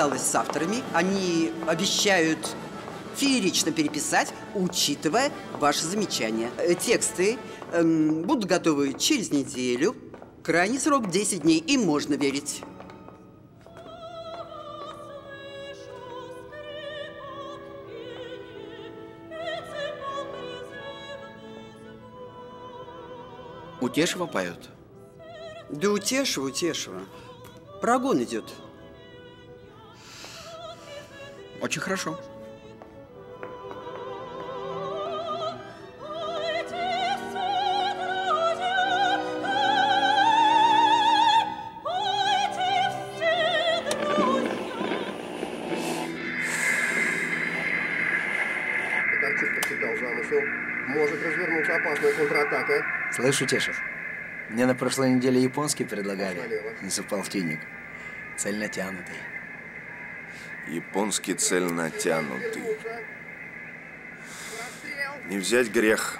Связалась с авторами. Они обещают феерично переписать, учитывая ваши замечания. Э, Тексты эм, будут готовы через неделю. Крайний срок 10 дней, им можно верить. Утешева поет. Да утешего, утешего. Прогон идет. Очень хорошо. Может развернуться опасная контратака. Слышь, Утешев, мне на прошлой неделе японский предлагали за полтинник. Цель натянутый. Японский цель натянутый. Не взять грех.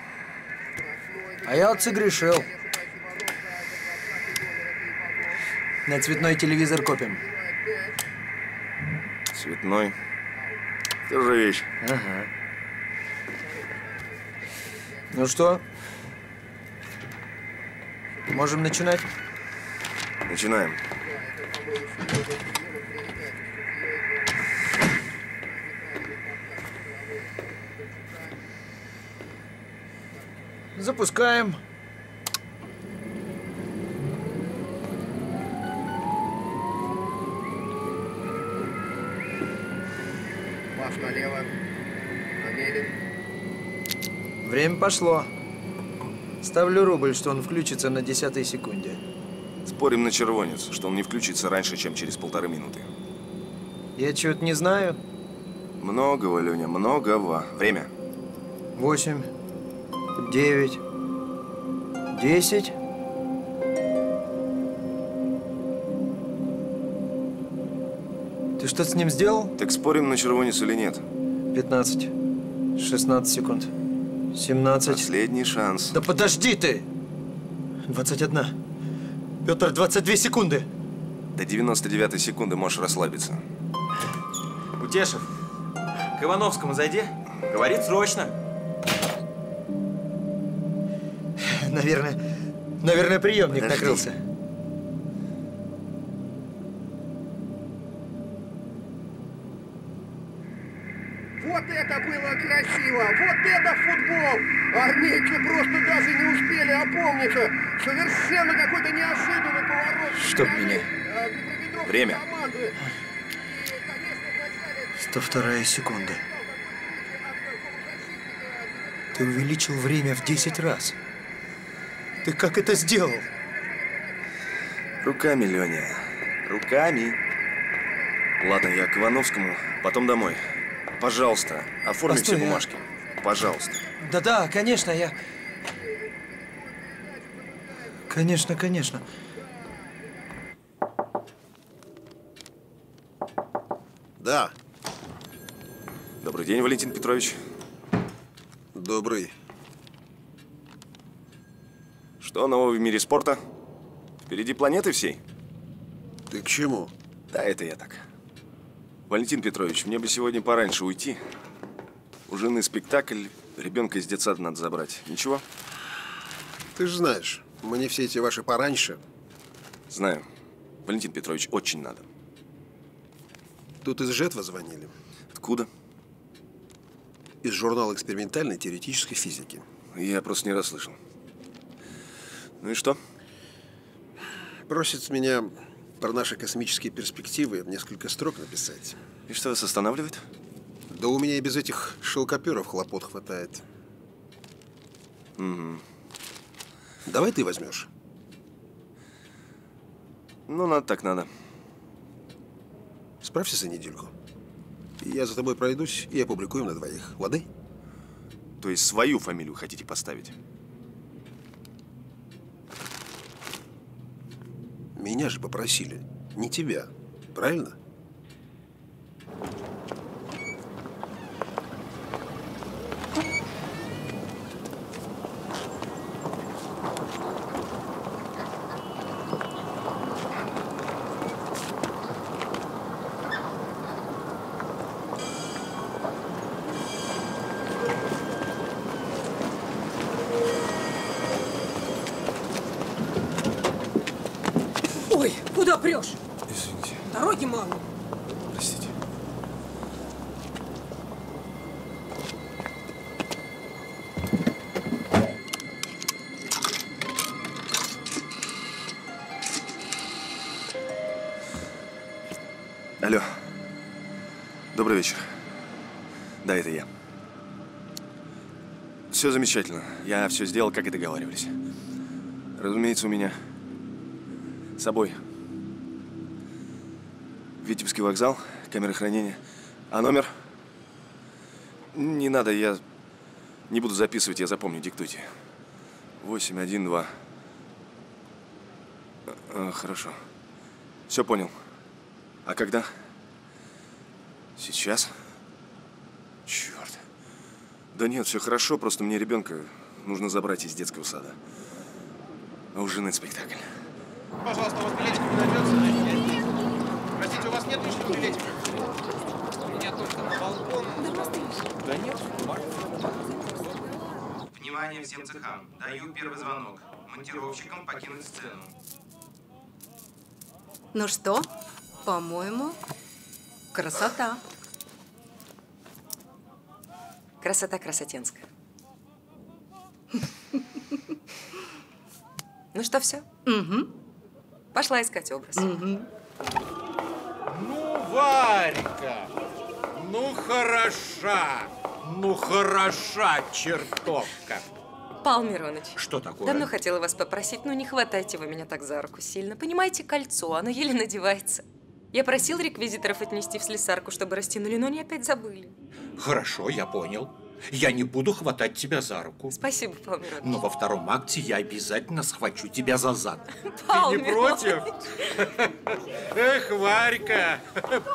А я вот согрешил. На цветной телевизор копим. Цветной. Тоже вещь. Ага. Ну что? Можем начинать? Начинаем. Запускаем. Пас налево. Намерен. Время пошло. Ставлю рубль, что он включится на десятой секунде. Спорим на червонец, что он не включится раньше, чем через полторы минуты. Я чего-то не знаю. Многого, Леня, многого. Время. Восемь, девять, десять. Ты что-то с ним сделал? Так спорим на червонец или нет? 15, 16 секунд, 17. Последний шанс. Да подожди ты! 21. Петр, 22 секунды. До 99 секунды можешь расслабиться. Утешев, к Ивановскому зайди. Говорит срочно. Наверное, наверное, приемник Подожди. накрылся. Вот это было красиво! Вот это футбол! Армейцы просто даже не успели опомниться! Совершенно какой-то неожиданный поворот! Чтоб меня. э, Время. команды. И, конечно, вначале 102 секунда. Ты увеличил время в 10 раз. Ты как это сделал? Руками, Леня. Руками. Ладно, я к Ивановскому, потом домой. Пожалуйста, оформи Постой, все я- бумажки. Пожалуйста. Да-да, конечно, я... Конечно, конечно. Да, Добрый день, Валентин Петрович. добрый. Что нового в мире спорта? Впереди планеты всей? Ты к чему? Да, это я так. Валентин Петрович, мне бы сегодня пораньше уйти. У жены спектакль, ребенка из детсада надо забрать. Ничего? Ты же знаешь, мне все эти ваши пораньше. Знаю. Валентин Петрович, очень надо. Тут из Жетва звонили. Откуда? Из журнала экспериментальной теоретической физики. Я просто не расслышал. Ну и что? Просит меня про наши космические перспективы несколько строк написать. И что вас останавливает? Да у меня и без этих шелкоперов хлопот хватает. Давай ты возьмешь. Ну, надо так надо. Справься за недельку. Я за тобой пройдусь и опубликуем на двоих. Лады? То есть свою фамилию хотите поставить? Меня же попросили, не тебя. Правильно? Замечательно. Я все сделал, как и договаривались. Разумеется, у меня с собой Витебский вокзал, камера хранения. А номер? Не надо, я не буду записывать, я запомню, диктуйте. 812. А, а, хорошо. Все понял. А когда? Сейчас? Черт. Да нет, все хорошо, просто мне ребенка нужно забрать из детского сада. А у жены спектакль. Пожалуйста, у вас билетик не найдется? Простите, у вас нет лишнего билетика? У меня только на балкон. Да нет. Внимание всем цехам. Даю первый звонок. Монтировщикам покинуть сцену. Ну что, по-моему, красота. Красота красотенская. Ну что, все? Угу. Пошла искать образ. Ну, Варька, ну хороша, ну хороша чертовка. Павел Мироныч. Что такое? Давно хотела вас попросить, ну не хватайте вы меня так за руку сильно. Понимаете, кольцо, оно еле надевается. Я просил реквизиторов отнести в слесарку, чтобы растянули, но они опять забыли. Хорошо, я понял. Я не буду хватать тебя за руку. Спасибо, Павел. Но во втором акте я обязательно схвачу тебя за зад. Павел Ты не против? Эх, Варька,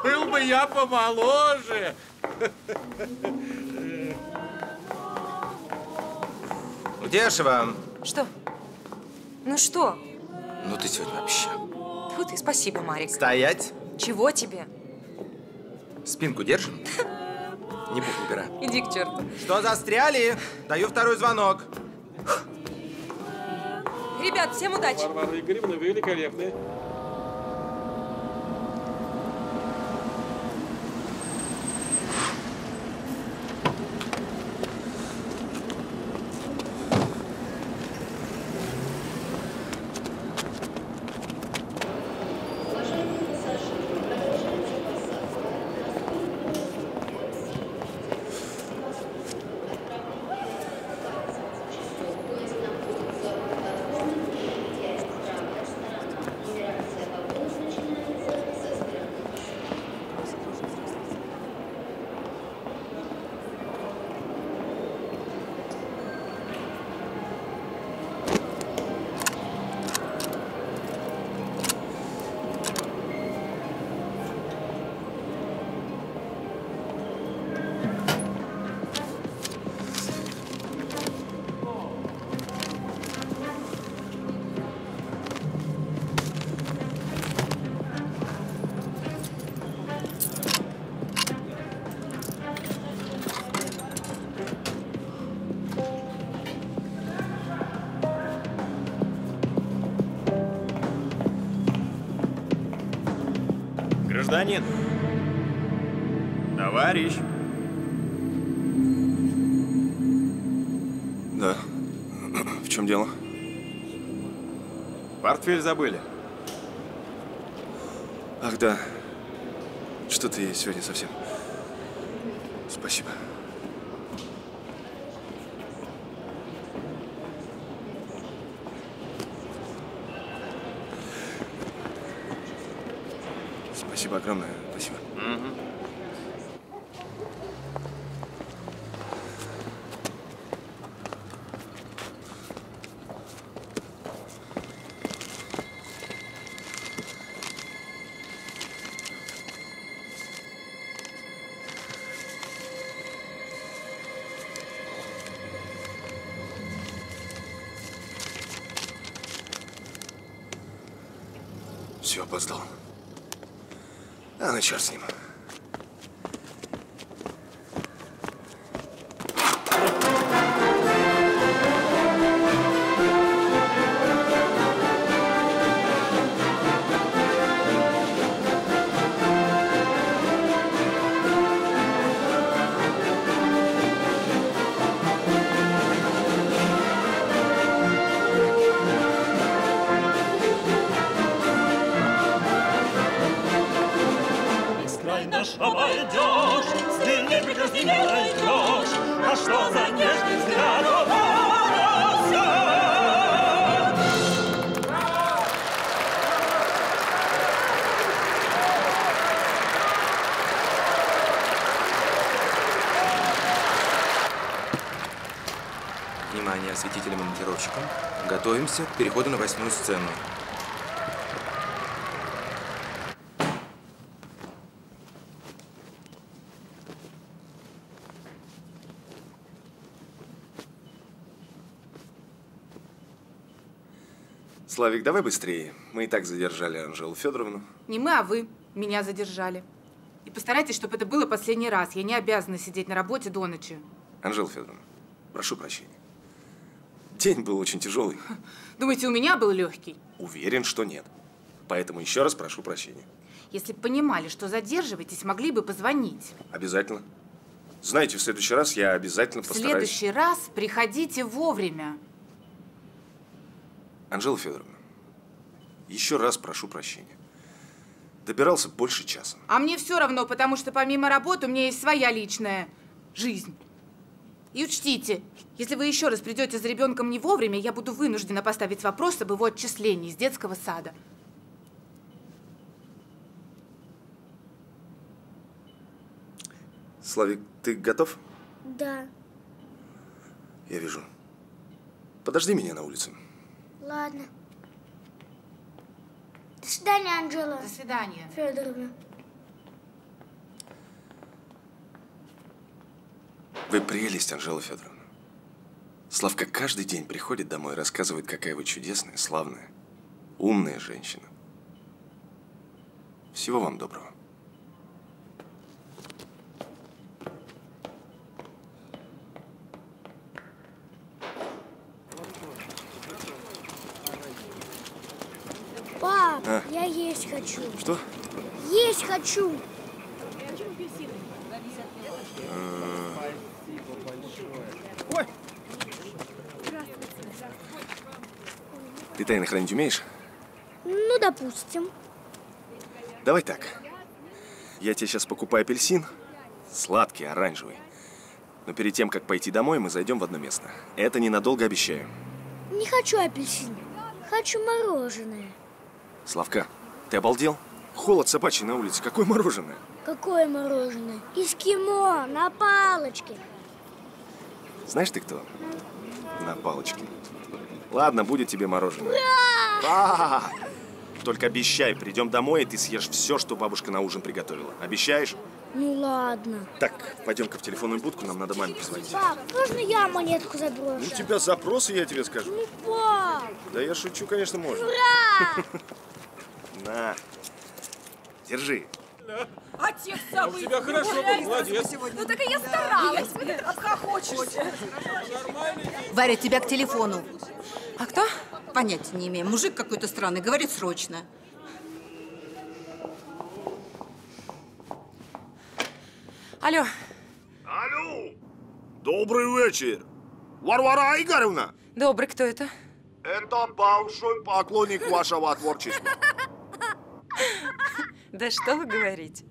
был бы я помоложе. Удешева. Что? Ну что? Ну ты сегодня вообще. Фу ты, спасибо, Марик. Стоять. Чего тебе? Спинку держим. Не буду убирать. Иди к черту. Что застряли? Даю второй звонок. Ребят, всем удачи. Варвара Игоревна, вы великолепны. Гражданин. Товарищ. Да. В чем дело? Портфель забыли. Ах, да. Что-то я сегодня совсем. А что за нежный взгляд? Внимание осветителям и монтировщикам. Готовимся к переходу на восьмую сцену. Славик, давай быстрее. Мы и так задержали Анжелу Федоровну. Не мы, а вы меня задержали. И постарайтесь, чтобы это было последний раз. Я не обязана сидеть на работе до ночи. Анжела Федоровна, прошу прощения. День был очень тяжелый. Думаете, у меня был легкий? Уверен, что нет. Поэтому еще раз прошу прощения. Если бы понимали, что задерживаетесь, могли бы позвонить. Обязательно. Знаете, в следующий раз я обязательно В постараюсь... следующий раз приходите вовремя. Анжела Федоровна, еще раз прошу прощения. Добирался больше часа. А мне все равно, потому что помимо работы у меня есть своя личная жизнь. И учтите, если вы еще раз придете за ребенком не вовремя, я буду вынуждена поставить вопрос об его отчислении из детского сада. Славик, ты готов? Да, Я вижу. Подожди меня на улице. Ладно. До свидания, Анжела. До свидания. Федоровна. Вы прелесть, Анжела Федоровна. Славка каждый день приходит домой и рассказывает, какая вы чудесная, славная, умная женщина. Всего вам доброго. Пап, А. я есть хочу. Что? Есть хочу. Ой. Ты тайны хранить умеешь? Ну, допустим. Давай так. Я тебе сейчас покупаю апельсин. Сладкий, оранжевый. Но перед тем, как пойти домой, мы зайдем в одно место. Это ненадолго обещаю. Не хочу апельсин. Хочу мороженое. Славка, ты обалдел? Холод собачий на улице. Какое мороженое? Какое мороженое? Эскимо на палочке. Знаешь ты кто? На палочке. Ладно, будет тебе мороженое. Ура! А! Только обещай, придем домой, и ты съешь все, что бабушка на ужин приготовила. Обещаешь? Ну ладно. Так, пойдем-ка в телефонную будку, нам надо маме позвонить. Пап, можно я монетку заброшу? Ну, у тебя запросы, я тебе скажу. Ну, пап! Да я шучу, конечно, можно. Ура! На. Держи. Отец А у тебя хорошо, молодец. Ну так и я старалась. Обхохочешься. Варя, тебя к телефону. А кто? Понятия не имею. Мужик какой-то странный, говорит срочно. Алло. Алло! Добрый вечер! Варвара Игоревна! Добрый, кто это? Это большой поклонник вашего творчества. Да что вы говорите?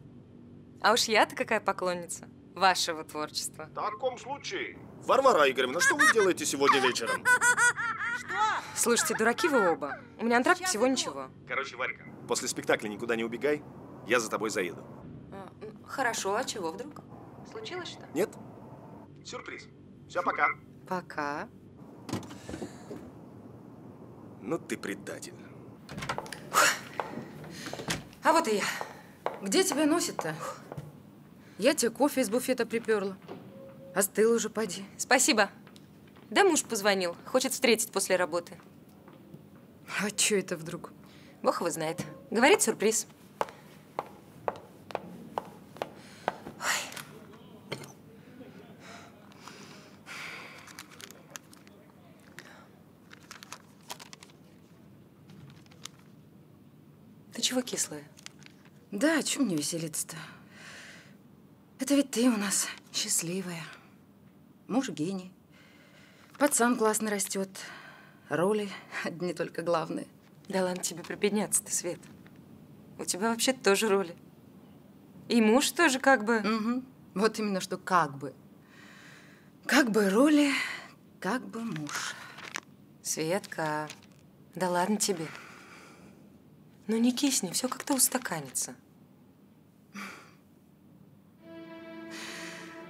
А уж я-то какая поклонница вашего творчества. В таком случае... Варвара Игоревна, что вы делаете сегодня вечером? Слушайте, дураки вы оба. У меня антракт всего ничего. Короче, Варька, после спектакля никуда не убегай, я за тобой заеду. А, м, Хорошо, а чего вдруг? Случилось что? Нет? Сюрприз. Все, пока. Пока. Ну ты предатель. А вот и я. Где тебя носит-то? Я тебе кофе из буфета приперла. Остыл уже, поди. Спасибо. Да муж позвонил. Хочет встретить после работы. А чё это вдруг? Бог его знает. Говорит, сюрприз. Чего кислая? Да, о чем мне веселиться-то? Это ведь ты у нас счастливая. Муж гений. Пацан классно растет. Роли одни только главные. Да ладно тебе прибедняться-то, Свет. У тебя вообще тоже роли. И муж тоже как бы... Угу. Вот именно что как бы. Как бы роли, как бы муж. Светка, да ладно тебе. Ну не кисни, все как-то устаканится.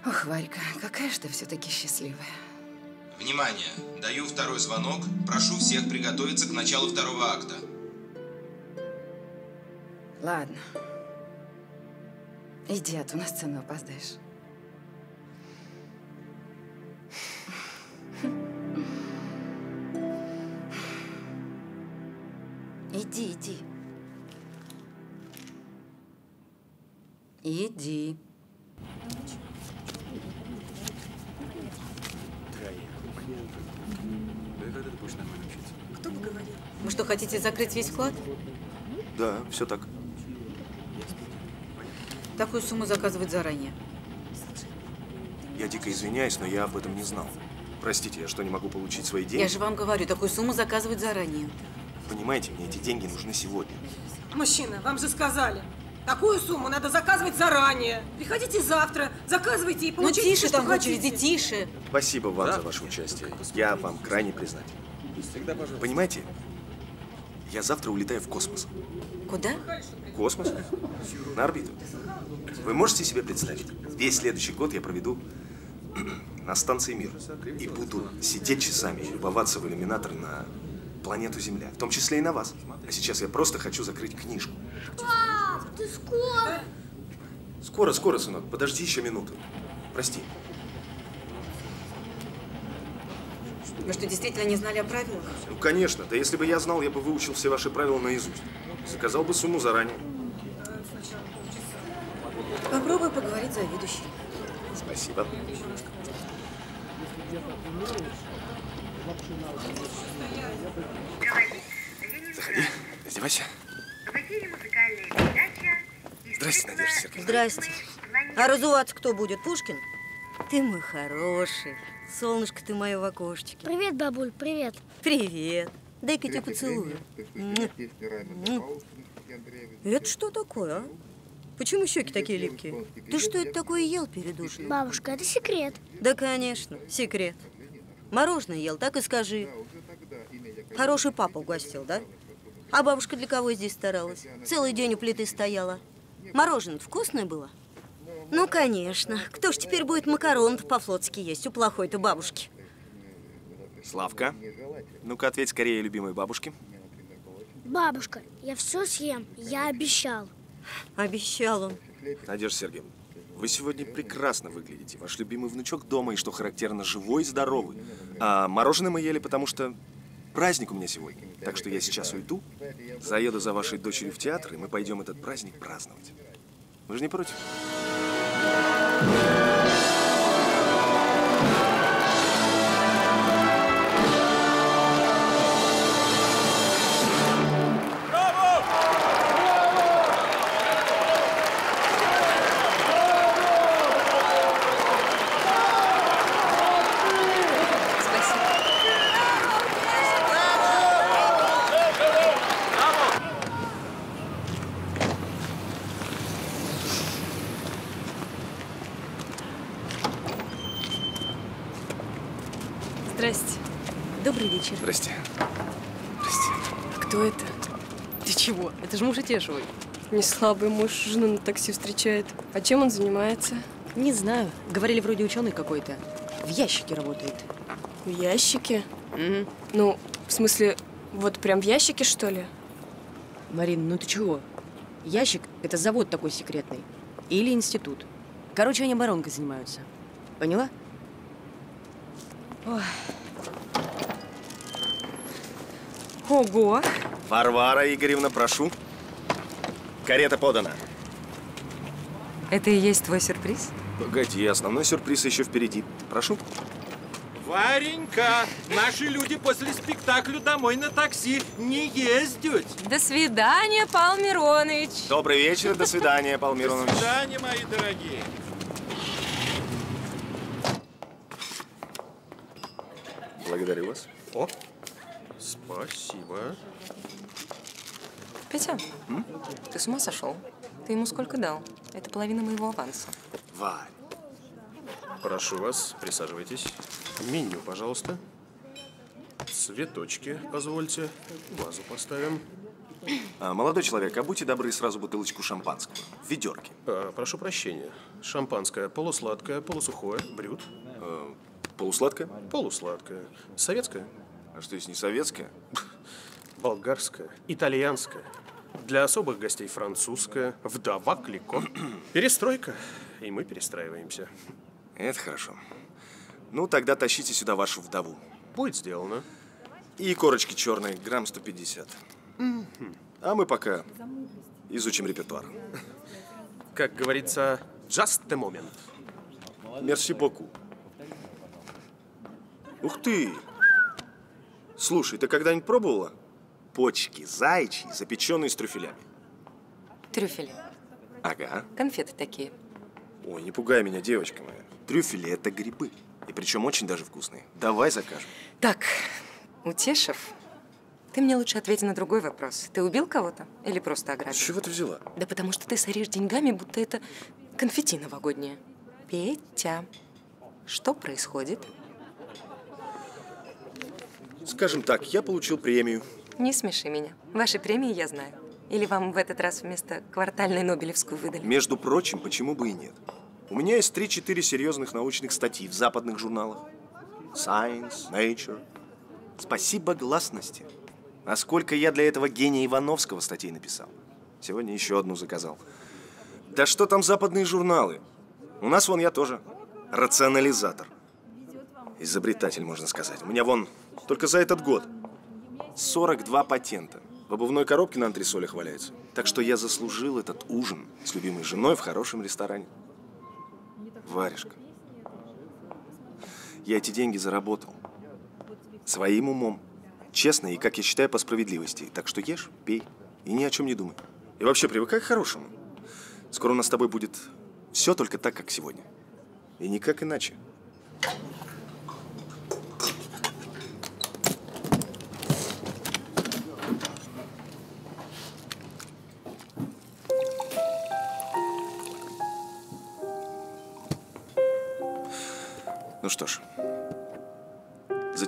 Ох, Варька, какая же ты все-таки счастливая. Внимание! Даю второй звонок. Прошу всех приготовиться к началу второго акта. Ладно. Иди, а то на сцену опоздаешь. Иди, иди. Иди. Кто бы говорил? Вы что, хотите закрыть весь вклад? Да, все так. Такую сумму заказывать заранее. Я дико извиняюсь, но я об этом не знал. Простите, я что, не могу получить свои деньги? Я же вам говорю, такую сумму заказывать заранее. Понимаете, мне эти деньги нужны сегодня. Мужчина, вам же сказали. Такую сумму надо заказывать заранее. Приходите завтра, заказывайте и Ну получите тише все, что там в очереди, хотите. тише. Спасибо вам за ваше участие. Я вам крайне признателен. Понимаете, я завтра улетаю в космос. Куда? В космос? На орбиту. Вы можете себе представить? Весь следующий год я проведу на станции Мир. И буду сидеть часами и любоваться в иллюминатор на планету Земля. В том числе и на вас. А сейчас я просто хочу закрыть книжку. Пап, ты скоро? Скоро, скоро, сынок. Подожди еще минуту. Прости. Вы что, действительно не знали о правилах? Ну, конечно. Да если бы я знал, я бы выучил все ваши правила наизусть. Заказал бы сумму заранее. Попробуй поговорить с заведующей. Спасибо. Заходи, раздевайся. Здрасте, Надежда Сергеевна. Здрасте. А разуваться кто будет? Пушкин? Ты мой хороший. Солнышко ты мое в окошечке. Привет, бабуль, привет. Привет. Дай-ка тебя поцелую. Это что такое, а? Почему щеки такие липкие? Ты что это такое ел перед ужином? Бабушка, это секрет. Да, конечно, секрет. Мороженое ел, так и скажи. Хороший папа угостил, да? А бабушка для кого здесь старалась? Целый день у плиты стояла. Мороженое вкусное было? Ну, конечно. Кто ж теперь будет макарон по-флотски есть у плохой-то бабушки? Славка, ну-ка ответь скорее любимой бабушке. Бабушка, я все съем, я обещал. Обещал он. Надежда Сергеевна, вы сегодня прекрасно выглядите. Ваш любимый внучок дома и, что характерно, живой и здоровый. А мороженое мы ели, потому что праздник у меня сегодня. Так что я сейчас уйду, заеду за вашей дочерью в театр, и мы пойдем этот праздник праздновать. Вы же не против? Не слабый муж жену на такси встречает. А чем он занимается? Не знаю. Говорили, вроде ученый какой-то. В ящике работает. В ящике? Ну, в смысле, вот прям в ящике, что ли? Марин, ну ты чего? Ящик – это завод такой секретный. Или институт. Короче, они оборонкой занимаются. Поняла? Ой. Ого! Варвара Игоревна, прошу. Карета подана. Это и есть твой сюрприз? Погоди, основной сюрприз еще впереди. Прошу. Варенька, наши люди после спектакля домой на такси не ездят. До свидания, Павел Миронович. Добрый вечер, до свидания, Павел До Миронович. свидания, мои дорогие. Благодарю вас. О, спасибо. Петя, ты с ума сошел? Ты ему сколько дал? Это половина моего аванса. Варь, Прошу вас, присаживайтесь. Меню, пожалуйста. Цветочки, позвольте. Вазу поставим. А, молодой человек, а будьте добры, сразу бутылочку шампанского. В ведерке. А, прошу прощения. Шампанское полусладкое, полусухое, брют. А, полусладкое? Полусладкое. Советское? А что, если не советское? Болгарское, итальянское. Для особых гостей французское, вдова Клико. Перестройка, и мы перестраиваемся. Это хорошо. Ну, тогда тащите сюда вашу вдову. Будет сделано. И корочки черные, грамм 150. А мы пока изучим репертуар. Как говорится, just a moment. Мерси боку. Ух ты! Слушай, ты когда-нибудь пробовала? Почки зайчьи, запеченные с трюфелями. Трюфели. Ага. Конфеты такие. Ой, не пугай меня, девочка моя. Трюфели – это грибы. И причем очень даже вкусные. Давай закажем. Так, Утешев, ты мне лучше ответь на другой вопрос. Ты убил кого-то или просто ограбил? С чего ты взяла? Да потому что ты соришь деньгами, будто это конфетти новогодние. Петя, что происходит? Скажем так, я получил премию. Не смеши меня. Ваши премии я знаю. Или вам в этот раз вместо квартальной Нобелевскую выдали? Между прочим, почему бы и нет? У меня есть 3-4 серьезных научных статьи в западных журналах. Science, Nature. Спасибо гласности. А сколько я для этого гения Ивановского статей написал. Сегодня еще одну заказал. Да что там западные журналы? У нас вон я тоже рационализатор. Изобретатель, можно сказать. У меня вон только за этот год 42 патента. В обувной коробке на антресолях валяется. Так что я заслужил этот ужин с любимой женой в хорошем ресторане. Варежка. Я эти деньги заработал. Своим умом. Честно и, как я считаю, по справедливости. Так что ешь, пей и ни о чем не думай. И вообще привыкай к хорошему. Скоро у нас с тобой будет все только так, как сегодня. И никак иначе.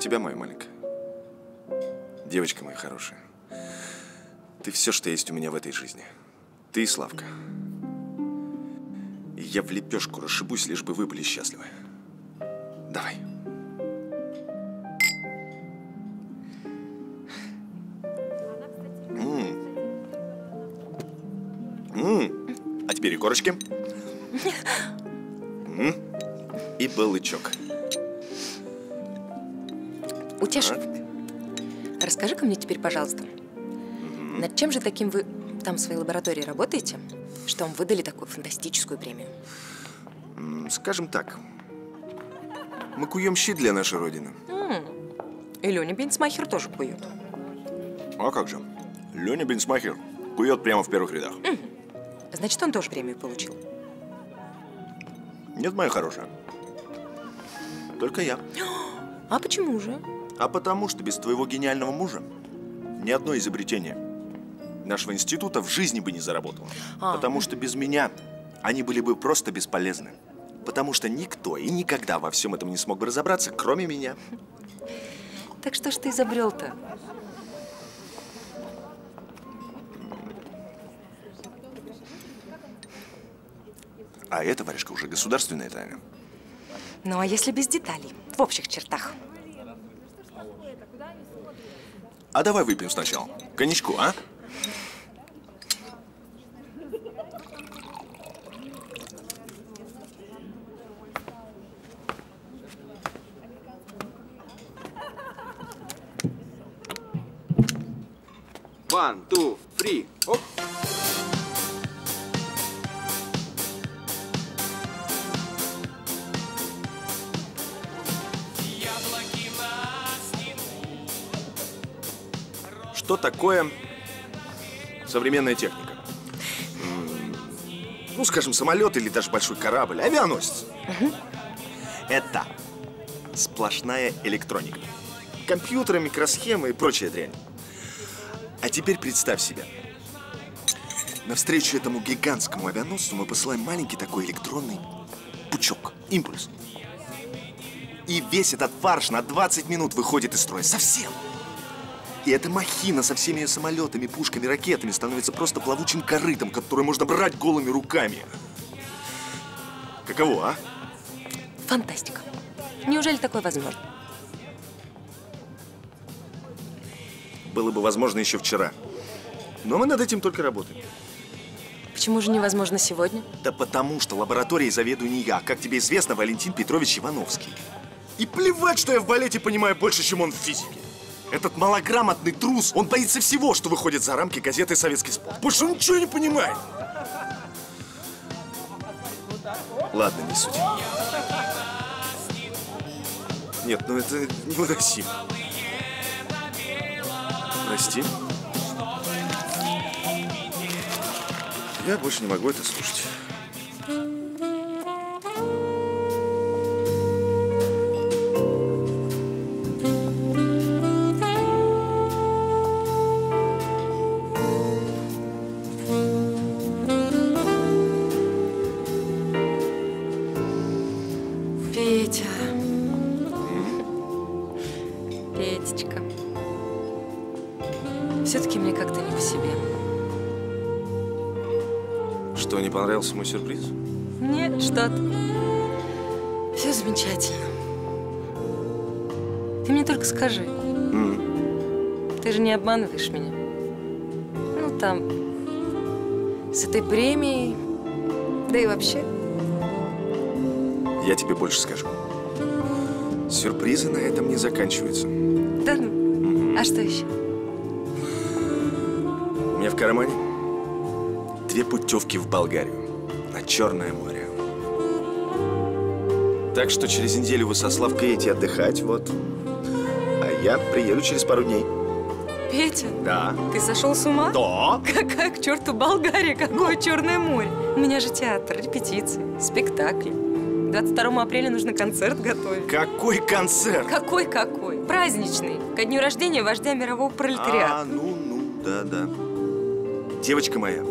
Тебя, моя маленькая. Девочка моя хорошая. Ты все, что есть у меня в этой жизни. Ты и Славка. Я в лепешку расшибусь, лишь бы вы были счастливы. Давай. М. М. А теперь и корочки. М. И балычок. Утешев, расскажи-ка мне теперь, пожалуйста, над чем же таким вы там в своей лаборатории работаете, что вам выдали такую фантастическую премию? Скажем так, мы куем щит для нашей Родины. М, И Леня Бенцмахер тоже кует. А как же? Леня Бенсмахер кует прямо в первых рядах. Значит, он тоже премию получил. Нет, моя хорошая. Только я. А почему же? А потому что без твоего гениального мужа ни одно изобретение нашего института в жизни бы не заработало. А. Потому что без меня они были бы просто бесполезны. Потому что никто и никогда во всем этом не смог бы разобраться, кроме меня. Так что ж ты изобрел-то? А это, Варежка, уже государственная тайна. Ну, а если без деталей, в общих чертах? А давай выпьем сначала. Коньячку, а? One, two, three. Оп. Что такое современная техника? Ну, скажем, самолет или даже большой корабль, авианосец. Это сплошная электроника. Компьютеры, микросхемы и прочая дрянь. А теперь представь себе. Навстречу этому гигантскому авианосцу мы посылаем маленький такой электронный пучок, импульс. И весь этот фарш на 20 минут выходит из строя. Совсем. И эта махина со всеми ее самолетами, пушками, ракетами становится просто плавучим корытом, которое можно брать голыми руками. Каково, а? Фантастика. Неужели такое возможно? Было бы возможно еще вчера. Но мы над этим только работаем. Почему же невозможно сегодня? Да потому что лабораторией заведую не я, как тебе известно, Валентин Петрович Ивановский. И плевать, что я в балете понимаю больше, чем он в физике. Этот малограмотный трус, он боится всего, что выходит за рамки газеты «Советский спорт». Больше он ничего не понимает. Ладно, не суть. Нет, ну это невыносимо. Прости. Я больше не могу это слушать. Понравился мой сюрприз? Нет, что ты. Все замечательно. Ты мне только скажи. Ты же не обманываешь меня. Ну, там, с этой премией, да и вообще. Я тебе больше скажу. Сюрпризы на этом не заканчиваются. Да ну? А что еще? У меня в кармане две путевки в Болгарию Черное море. Так что через неделю вы со Славкой едете отдыхать, вот. А я приеду через пару дней. Петя, Да. ты сошел с ума? Да. Какая к черту Болгария, какое Черное море? У меня же театр, репетиции, спектакли. 22 апреля нужно концерт готовить. Какой концерт? Какой-какой? Праздничный. Ко дню рождения вождя мирового пролетариата. А, ну, ну, да-да. Девочка моя,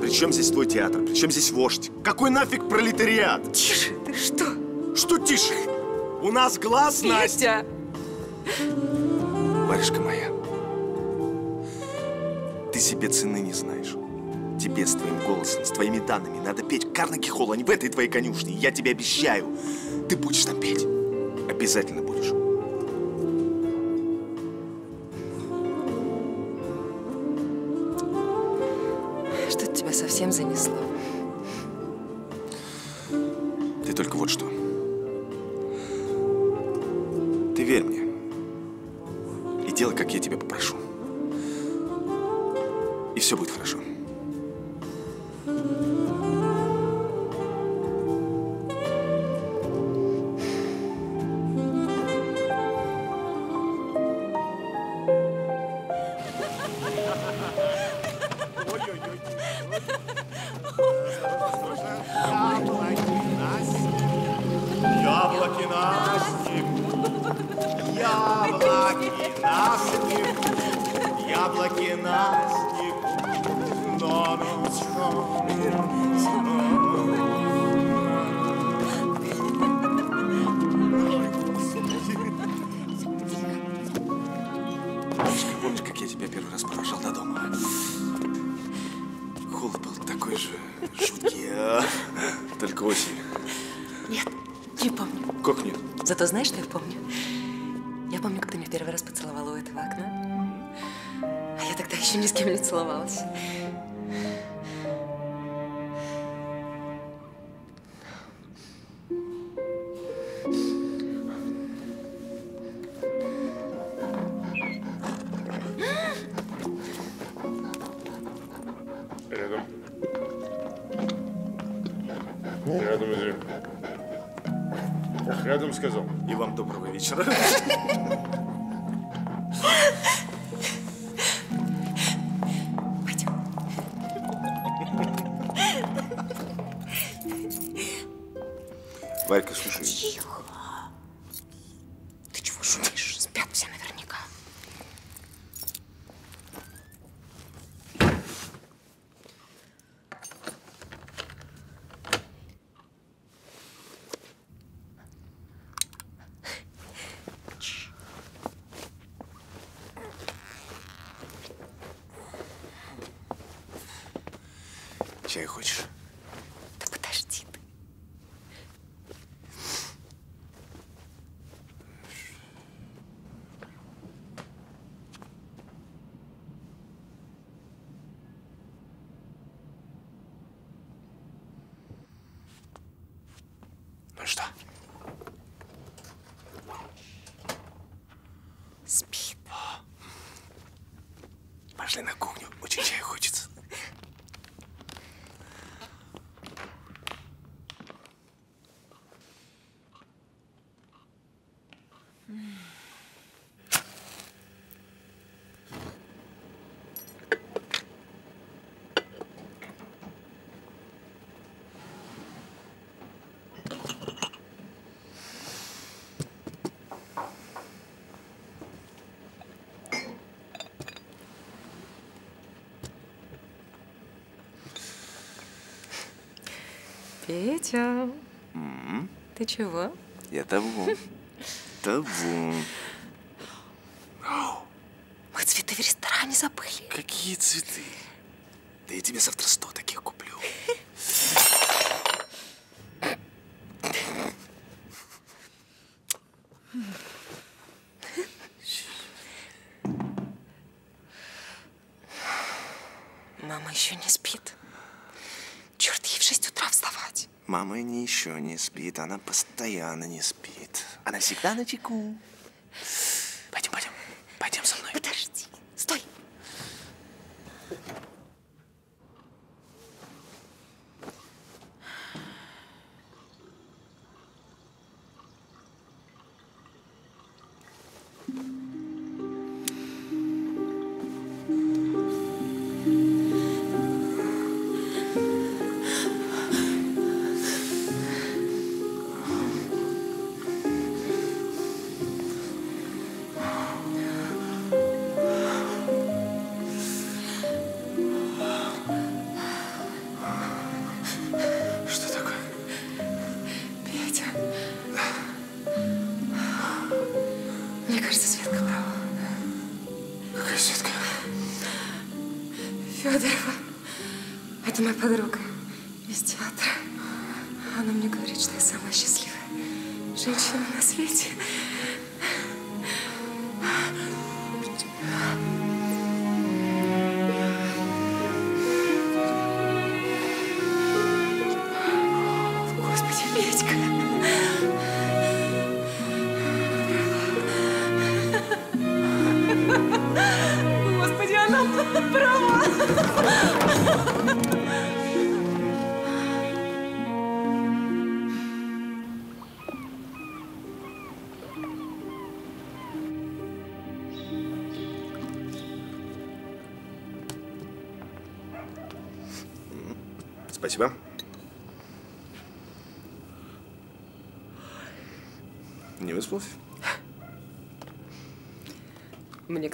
при чем здесь твой театр? При чем здесь вождь? Какой нафиг пролетариат? Тише, ты что? Что тише? У нас глаз, Настя! Варежка моя, ты себе цены не знаешь. Тебе с твоим голосом, с твоими данными надо петь Карнеги Холл, а не в этой твоей конюшне. Я тебе обещаю, ты будешь там петь. Обязательно будешь. Совсем занесло. Петя, ты чего? Я того. Того. Мы цветы в ресторане забыли. Какие цветы? Да я тебе завтра сто таких куплю. Мама еще не спит. Черт, ей в 6 утра вставать. Мама еще не спит, она постоянно не спит. Она всегда на чеку.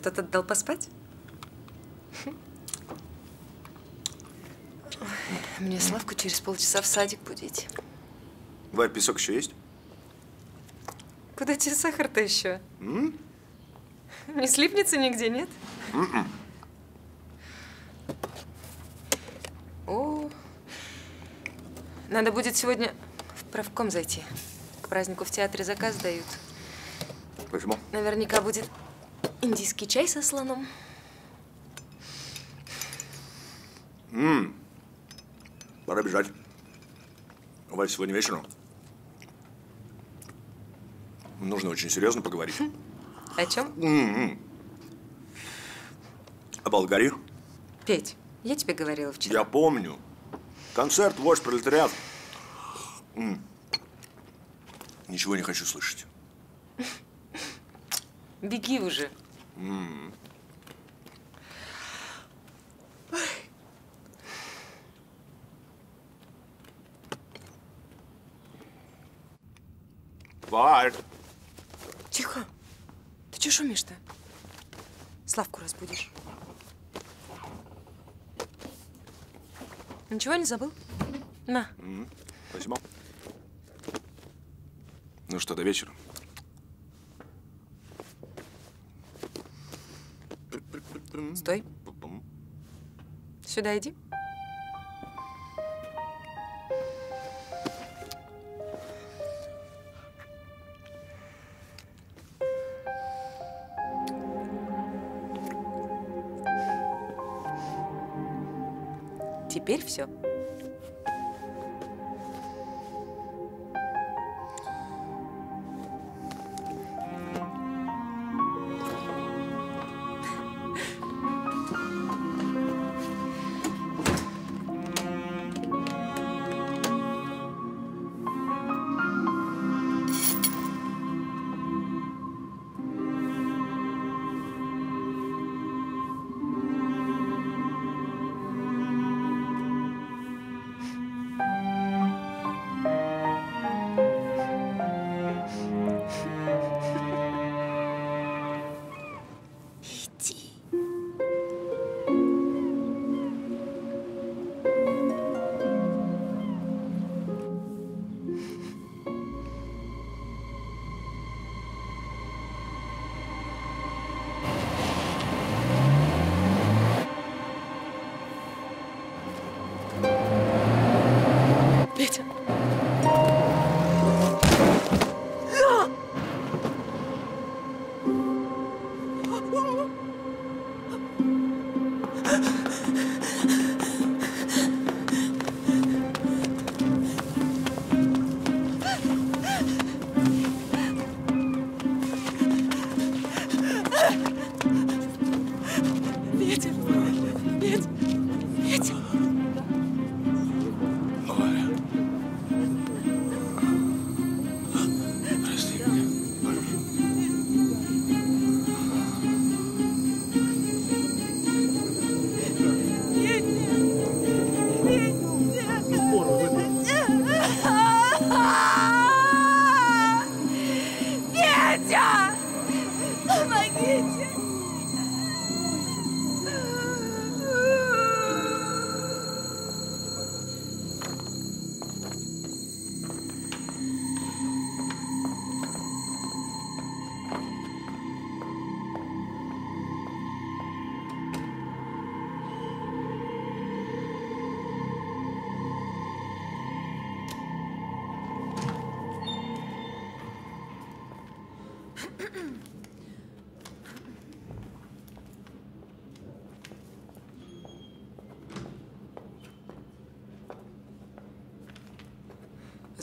Кто-то дал поспать? Мне Славку через полчаса в садик будить. Варь, песок еще есть? Куда тебе сахар-то еще? М? Не слипнется нигде, нет? М-м. О, надо будет сегодня в правком зайти. К празднику в театре заказ дают. Почему? Наверняка будет индийский чай со слоном. М. Пора бежать. Варь, сегодня вечером нужно очень серьезно поговорить. О чем? М-м. О Болгарии. Петь, я тебе говорила вчера. Я помню. Концерт «Вождь пролетариат». М. Ничего не хочу слышать. Беги уже. М. Тихо. Ты че шумишь-то? Славку разбудишь. Ничего не забыл? На. М, Спасибо. Ну что, до вечера. Стой. Сюда иди. Теперь все.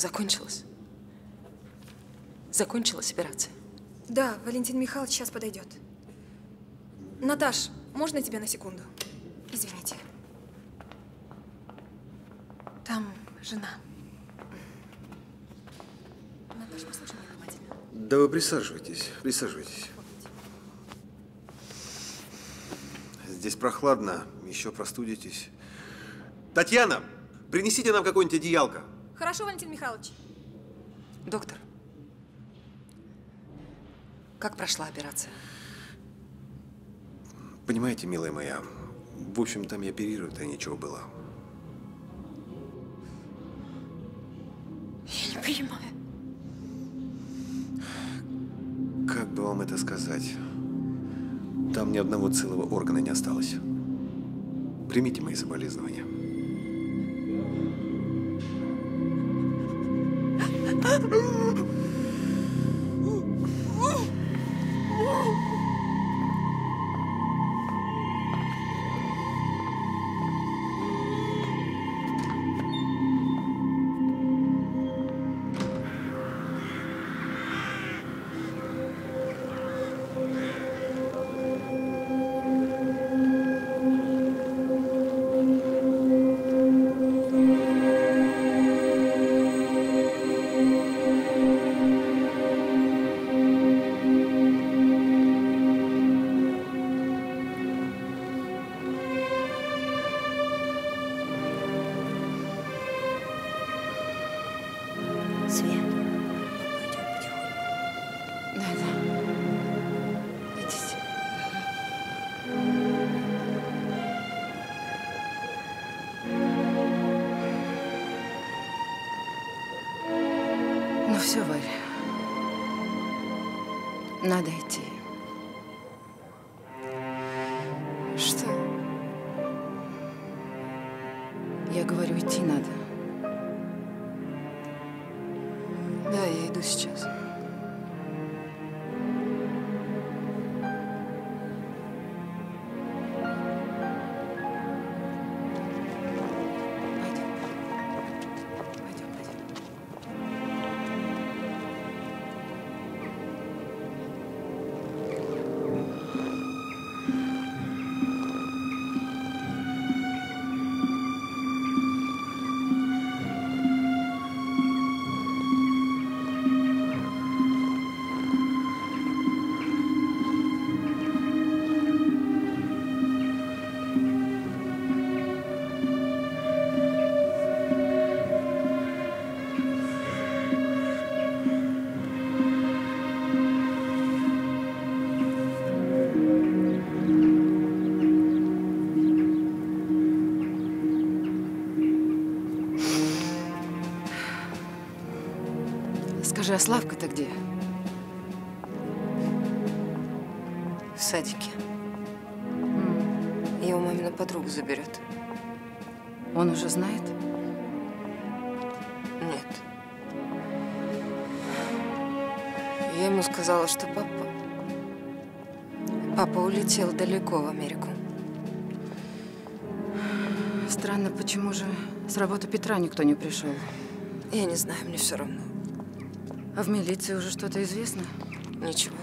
Закончилось. Закончилась операция. Да, Валентин Михайлович сейчас подойдет. Наташ, можно тебя на секунду? Извините. Там жена. Наташ, послушай меня внимательно. Да вы присаживайтесь, присаживайтесь. Здесь прохладно, еще простудитесь. Татьяна, принесите нам какое-нибудь одеялко. Хорошо, Валентин Михайлович. Доктор, как прошла операция? Понимаете, милая моя, в общем, там и оперировать то ничего было. Я не понимаю. Как бы вам это сказать? Там ни одного целого органа не осталось. Примите мои соболезнования. Скажи, а Славка-то где? В садике. Его мамина подруга заберет. Он уже знает? Нет. Я ему сказала, что папа... Папа улетел далеко в Америку. Странно, почему же с работы Петра никто не пришел? Я не знаю, мне все равно. А в милиции уже что-то известно? Ничего.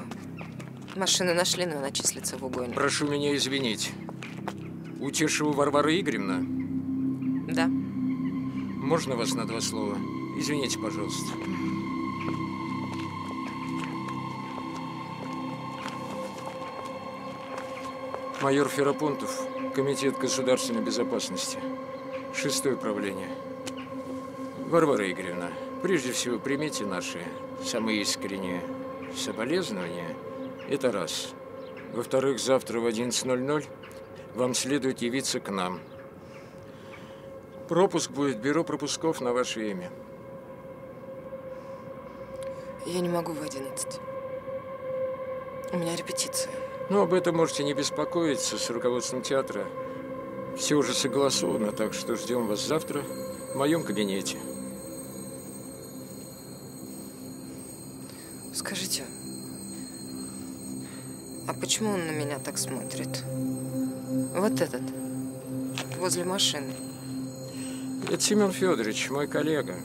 Машину нашли, но она числится в угоне. Прошу меня извинить. Утешева Варвара Игоревна, Да. можно вас на два слова? Извините, пожалуйста. Майор Ферапонтов, Комитет государственной безопасности. Шестое управление. Варвара Игоревна, прежде всего примите наши самые искренние соболезнования. Это раз. Во-вторых, завтра в 11.00 вам следует явиться к нам. Пропуск будет в бюро пропусков на ваше имя. Я не могу в 11. У меня репетиция. Но об этом можете не беспокоиться с руководством театра. Все уже согласовано, так что ждем вас завтра в моем кабинете. Почему он на меня так смотрит? Вот этот, возле машины. Это Семен Федорович, мой коллега.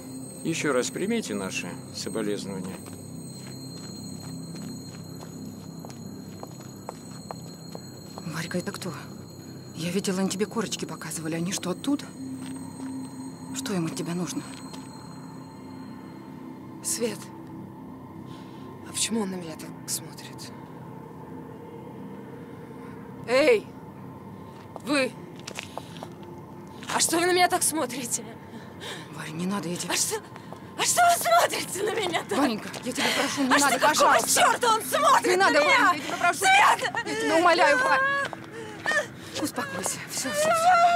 Еще раз примите наши соболезнования. Варька, это кто? Я видела, они тебе корочки показывали. Они что, оттуда? Что им от тебя нужно? Свет, а почему он на меня так смотрит? Эй, вы! А что вы на меня так смотрите? Варя, не надо, я. А что? А что вы смотрите на меня так? Варенька, я тебя прошу, не а надо, что, пожалуйста. черта он смотрит Не на надо, меня? Варенька, я тебя прошу. Свет! Я тебя умоляю, Варь. Успокойся. Все, все. Все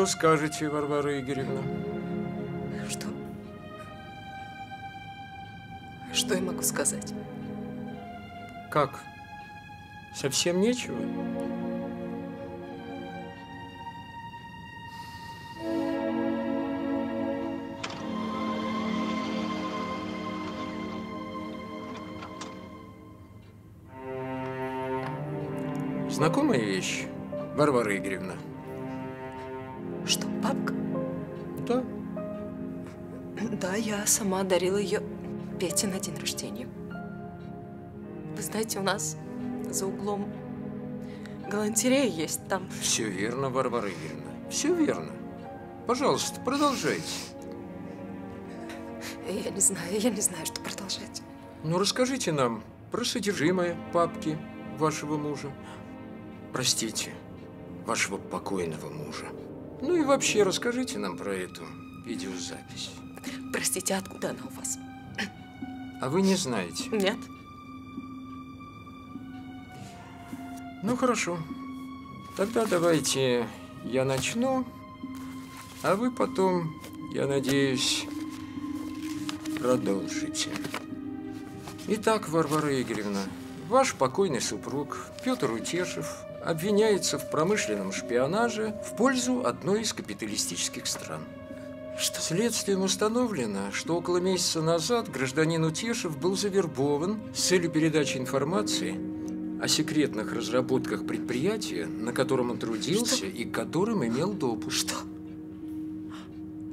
что скажете, Варвара Игоревна? Что? Что я могу сказать? Как? Совсем нечего? Знакомая вещь, Варвара Игоревна? Я сама дарила ее Пете на день рождения. Вы знаете, у нас за углом галантерея есть там. Все верно, Варвара Игоревна. Все верно. Пожалуйста, продолжайте. Я не знаю, я не знаю, что продолжать. Ну, расскажите нам про содержимое папки вашего мужа. Простите, вашего покойного мужа. Ну и вообще расскажите нам про эту видеозапись. Простите, откуда она у вас? А вы не знаете? Нет. Ну, хорошо. Тогда давайте я начну, а вы потом, я надеюсь, продолжите. Итак, Варвара Игоревна, ваш покойный супруг Петр Утешев обвиняется в промышленном шпионаже в пользу одной из капиталистических стран. Что? Следствием установлено, что около месяца назад гражданин Утешев был завербован с целью передачи информации о секретных разработках предприятия, на котором он трудился Что? и к которым имел допуск. Что?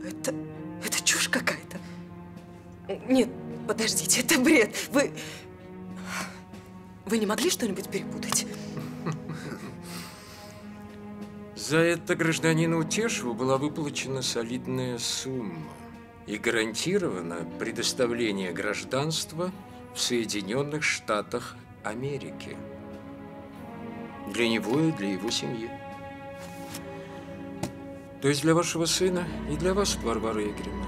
Это, это чушь какая-то. Нет, подождите, это бред. Вы... Вы не могли что-нибудь перепутать? За это гражданину Утешеву была выплачена солидная сумма и гарантировано предоставление гражданства в Соединенных Штатах Америки. Для него и для его семьи. То есть для вашего сына и для вас, Варвара Игоревна.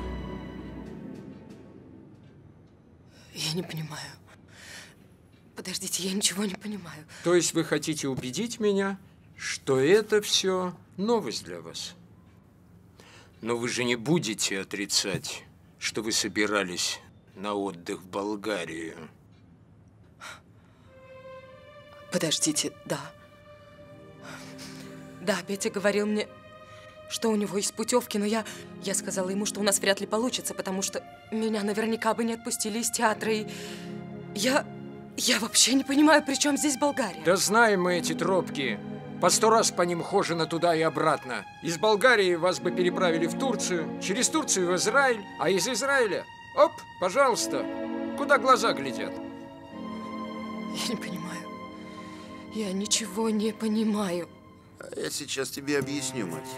Я не понимаю. Подождите, я ничего не понимаю. То есть вы хотите убедить меня, что это все новость для вас? Но вы же не будете отрицать, что вы собирались на отдых в Болгарию. Подождите, да. Да, Петя говорил мне, что у него есть путевки, но я, я сказала ему, что у нас вряд ли получится, потому что меня наверняка бы не отпустили из театра, и я, я вообще не понимаю, при чем здесь Болгария. Да знаем мы эти тропки. По сто раз по ним хожено туда и обратно. Из Болгарии вас бы переправили в Турцию, через Турцию в Израиль, а из Израиля, оп, пожалуйста, куда глаза глядят. Я не понимаю. Я ничего не понимаю. А я сейчас тебе объясню, мать.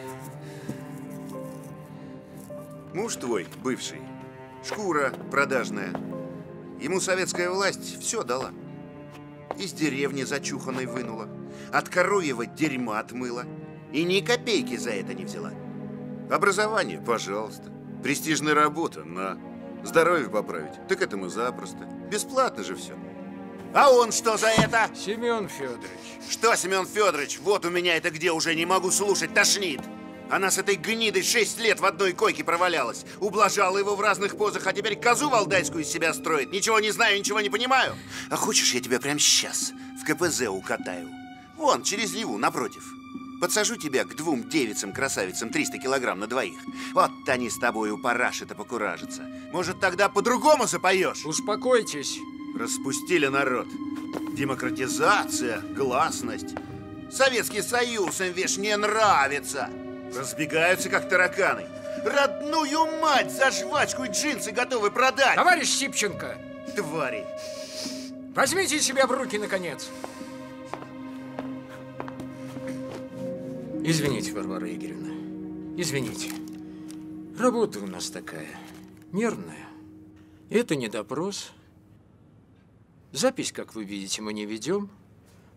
Муж твой, бывший, шкура продажная. Ему советская власть все дала. Из деревни зачуханной вынула. От коровьего дерьма отмыла. И ни копейки за это не взяла. Образование, пожалуйста. Престижная работа, на. Здоровье поправить, так этому запросто. Бесплатно же все. А он что за это? Семен Федорович. Что, Семен Федорович? Вот у меня это где уже не могу слушать, тошнит. Она с этой гнидой шесть лет в одной койке провалялась. Ублажала его в разных позах, а теперь козу валдайскую из себя строит. Ничего не знаю, ничего не понимаю. А хочешь, я тебя прямо сейчас в КПЗ укатаю? Вон, через Ливу, напротив. Подсажу тебя к двум девицам-красавицам 300 килограмм на двоих. Вот они с тобой у параши-то покуражатся. Может, тогда по-другому запоешь? Успокойтесь. Распустили народ. Демократизация, гласность. Советский Союз им, вишь, не нравится. Разбегаются, как тараканы. Родную мать за жвачку и джинсы готовы продать. Товарищ Сипченко! Твари. Возьмите себя в руки, наконец. Извините, Варвара Игоревна. Извините. Работа у нас такая, нервная. Это не допрос. Запись, как вы видите, мы не ведем.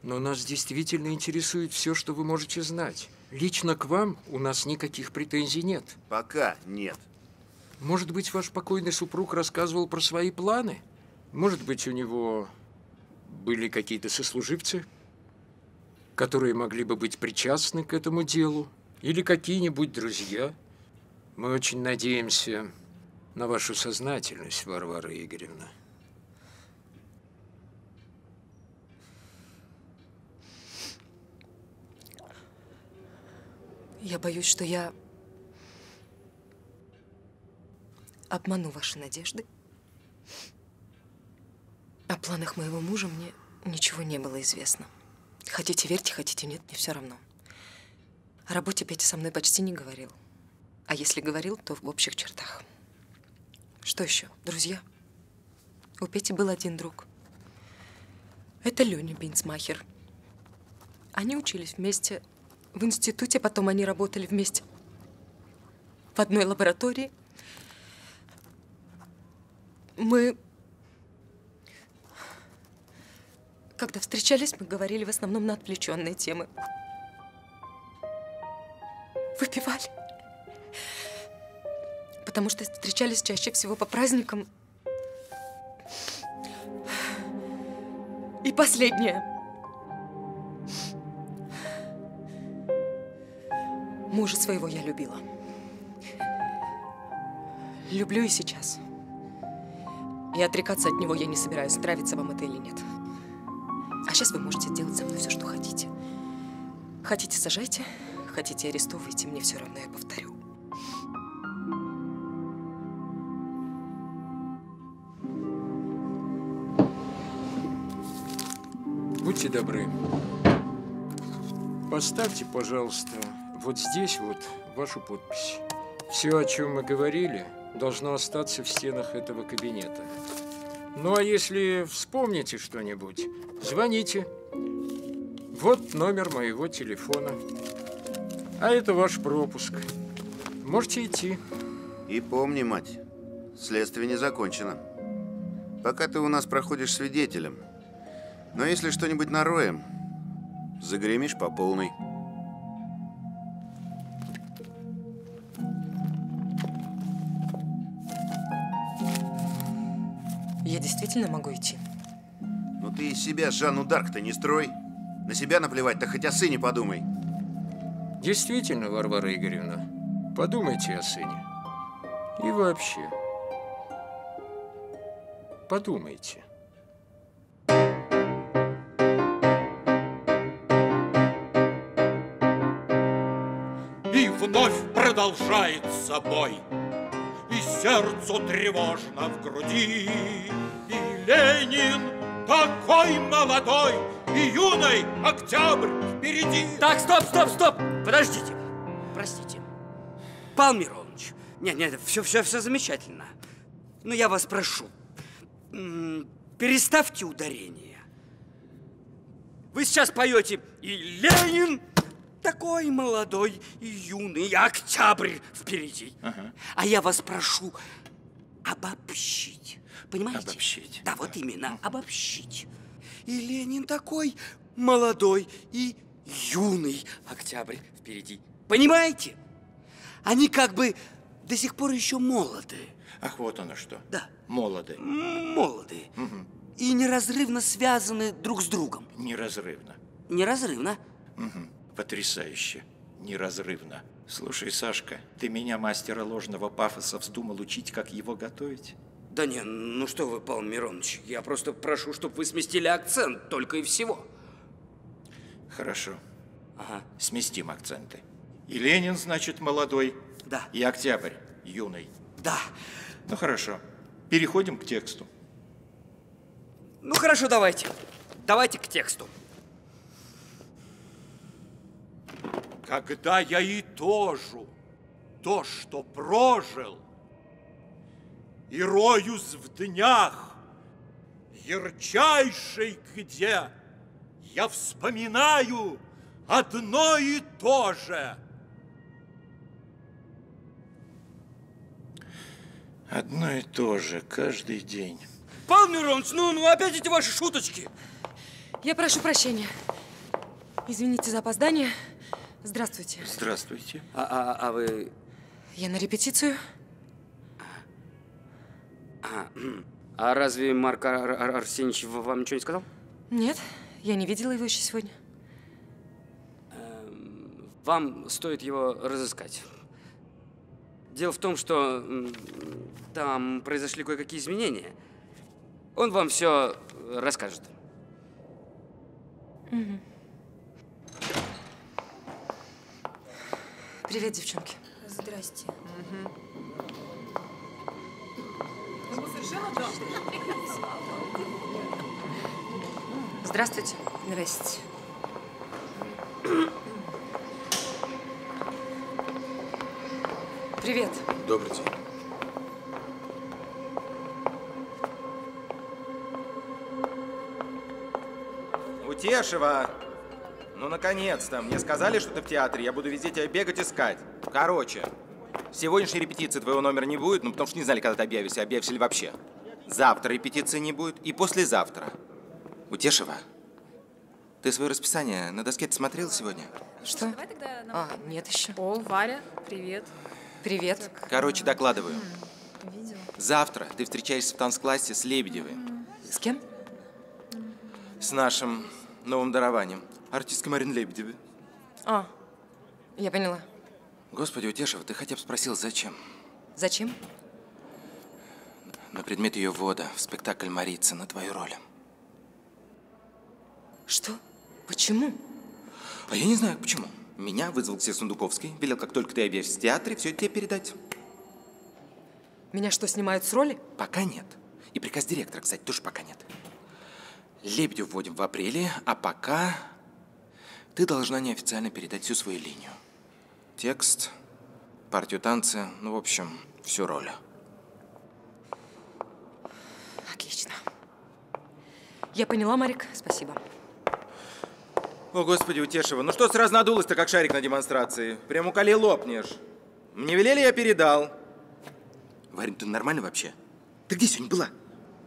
Но нас действительно интересует все, что вы можете знать. Лично к вам у нас никаких претензий нет. Пока нет. Может быть, ваш покойный супруг рассказывал про свои планы? Может быть, у него были какие-то сослуживцы, которые могли бы быть причастны к этому делу? Или какие-нибудь друзья? Мы очень надеемся на вашу сознательность, Варвара Игоревна. Я боюсь, что я обману ваши надежды. О планах моего мужа мне ничего не было известно. Хотите верьте, хотите нет, мне все равно. О работе Петя со мной почти не говорил. А если говорил, то в общих чертах. Что еще? Друзья? У Пети был один друг. Это Леня Бинцмахер. Они учились вместе в институте, потом они работали вместе в одной лаборатории. Мы... Когда встречались, мы говорили в основном на отвлеченные темы. Выпивали. Потому что встречались чаще всего по праздникам. И последнее. Мужа своего я любила. Люблю и сейчас. И отрекаться от него я не собираюсь, нравится вам это или нет. А сейчас вы можете делать со мной все, что хотите. Хотите, сажайте, хотите, арестовывайте, мне все равно, я повторю. Будьте добры. Поставьте, пожалуйста, вот здесь вот вашу подпись. Все, о чем мы говорили, должно остаться в стенах этого кабинета. Ну а если вспомните что-нибудь, звоните. Вот номер моего телефона. А это ваш пропуск. Можете идти. И помни, мать, следствие не закончено. Пока ты у нас проходишь свидетелем. Но если что-нибудь нароем, загремишь по полной. Я действительно могу идти? Ну ты из себя Жанну Дарк-то не строй. На себя наплевать-то хоть о сыне подумай. Действительно, Варвара Игоревна, подумайте о сыне. И вообще, подумайте. И вновь продолжается бой, сердцу тревожно в груди, И Ленин такой молодой, И юный октябрь впереди. Так, стоп, стоп, стоп! Подождите. Простите. Павел Миронович. Нет, нет, все, все, все замечательно. Но я вас прошу, переставьте ударение. Вы сейчас поете и Ленин такой молодой и юный, октябрь впереди. А я вас прошу обобщить. Понимаете? Обобщить. Да, вот именно, обобщить. И Ленин такой молодой и юный октябрь впереди. Понимаете? Они как бы до сих пор еще молоды. Ах, вот оно что. Да. Молоды. Молоды. И неразрывно связаны друг с другом. Неразрывно. Неразрывно. Мгм. Потрясающе. Неразрывно. Слушай, Сашка, ты меня, мастера ложного пафоса, вздумал учить, как его готовить? Да не, ну что вы, Павел Миронович, я просто прошу, чтобы вы сместили акцент, только и всего. Хорошо. Ага. Сместим акценты. И Ленин, значит, молодой. Да. И Октябрь, юный. Да. Ну, хорошо. Переходим к тексту. Ну хорошо, давайте. Давайте к тексту. Когда я итожу то, что прожил, И роюсь в днях, ярчайшей где, Я вспоминаю одно и то же. Одно и то же, каждый день. Павел Миронович, ну, ну опять эти ваши шуточки. Я прошу прощения. Извините за опоздание. Здравствуйте. Здравствуйте. А, а, а вы... Я на репетицию. А, а разве Марк Ар- Ар- Арсеньевич вам ничего не сказал? Нет, я не видела его еще сегодня. Вам стоит его разыскать. Дело в том, что там произошли кое-какие изменения. Он вам все расскажет. Мгм. Привет, девчонки. Здрасте. Здравствуйте. Здрасте. Привет. Добрый день. Утешева! Ну, наконец-то! Мне сказали, что ты в театре. Я буду везде тебя бегать искать. Короче, сегодняшней репетиции твоего номера не будет, ну, потому что не знали, когда ты объявишься, объявишься ли вообще. Завтра репетиции не будет и послезавтра. Утешева, ты свое расписание на доске смотрел сегодня? Что? А, нет еще. О, Варя, привет. Привет. Короче, докладываю. Видела. Завтра ты встречаешься в танцклассе с Лебедевой. С кем? С нашим новым дарованием. Артисткой Марин Лебедевой. А, я поняла. Господи, Утешева, ты хотя бы спросил, зачем? Зачем? На предмет ее ввода в спектакль Марицы на твою роль. Что? Почему? А я не знаю, почему. Меня вызвал все Сундуковский, велел, как только ты объявишься в театре, все тебе передать. Меня что, снимают с роли? Пока нет. И приказ директора, кстати, тоже пока нет. Лебедю вводим в апреле, а пока ты должна неофициально передать всю свою линию. Текст, партию танца, ну, в общем, всю роль. Отлично. Я поняла, Марик, спасибо. О, Господи, Утешева, ну что сразу надулась-то, как шарик на демонстрации? Прям у Кали лопнешь. Мне велели, я передал. Варин, ты нормально вообще? Ты где сегодня была?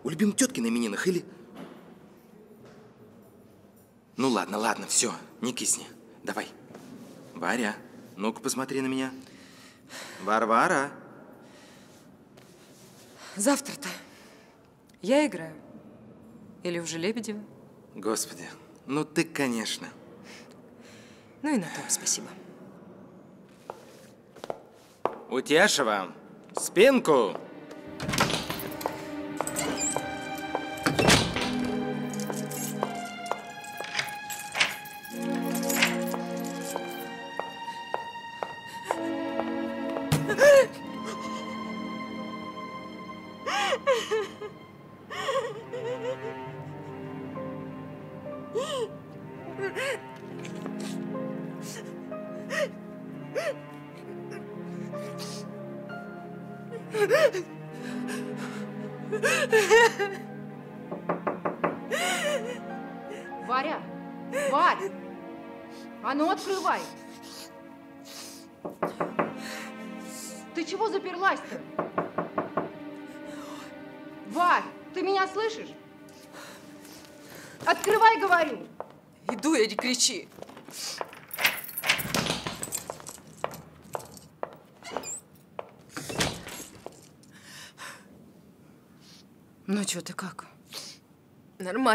У любимой тетки на именинах или... Ну ладно, ладно, все, не кисни. Давай. Варя, ну-ка посмотри на меня. Варвара. Завтра-то я играю. Или уже Лебедева? Господи, ну ты, конечно. Ну и на том спасибо. Утешева, спинку. Варя!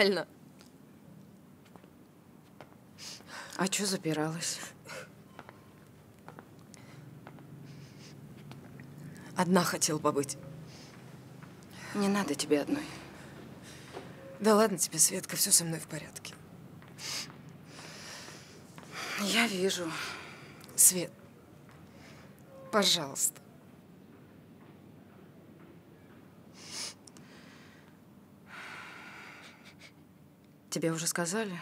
Нормально. А что запиралась? Одна хотела побыть. Не надо тебе одной. Да ладно тебе, Светка, все со мной в порядке. Я вижу. Свет, пожалуйста. Тебе уже сказали?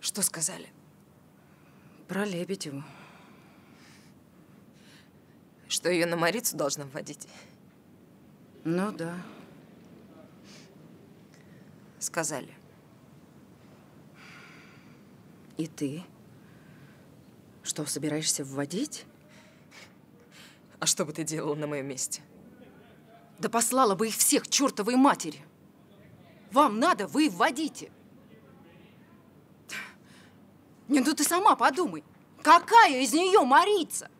Что сказали? Про Лебедеву. Что ее на Марицу должна вводить? Ну да. Сказали. И ты? Что, собираешься вводить? А что бы ты делала на моем месте? Да послала бы их всех чертовой матери. Вам надо, вы вводите. Не, ну ты сама подумай. Какая из нее Марица?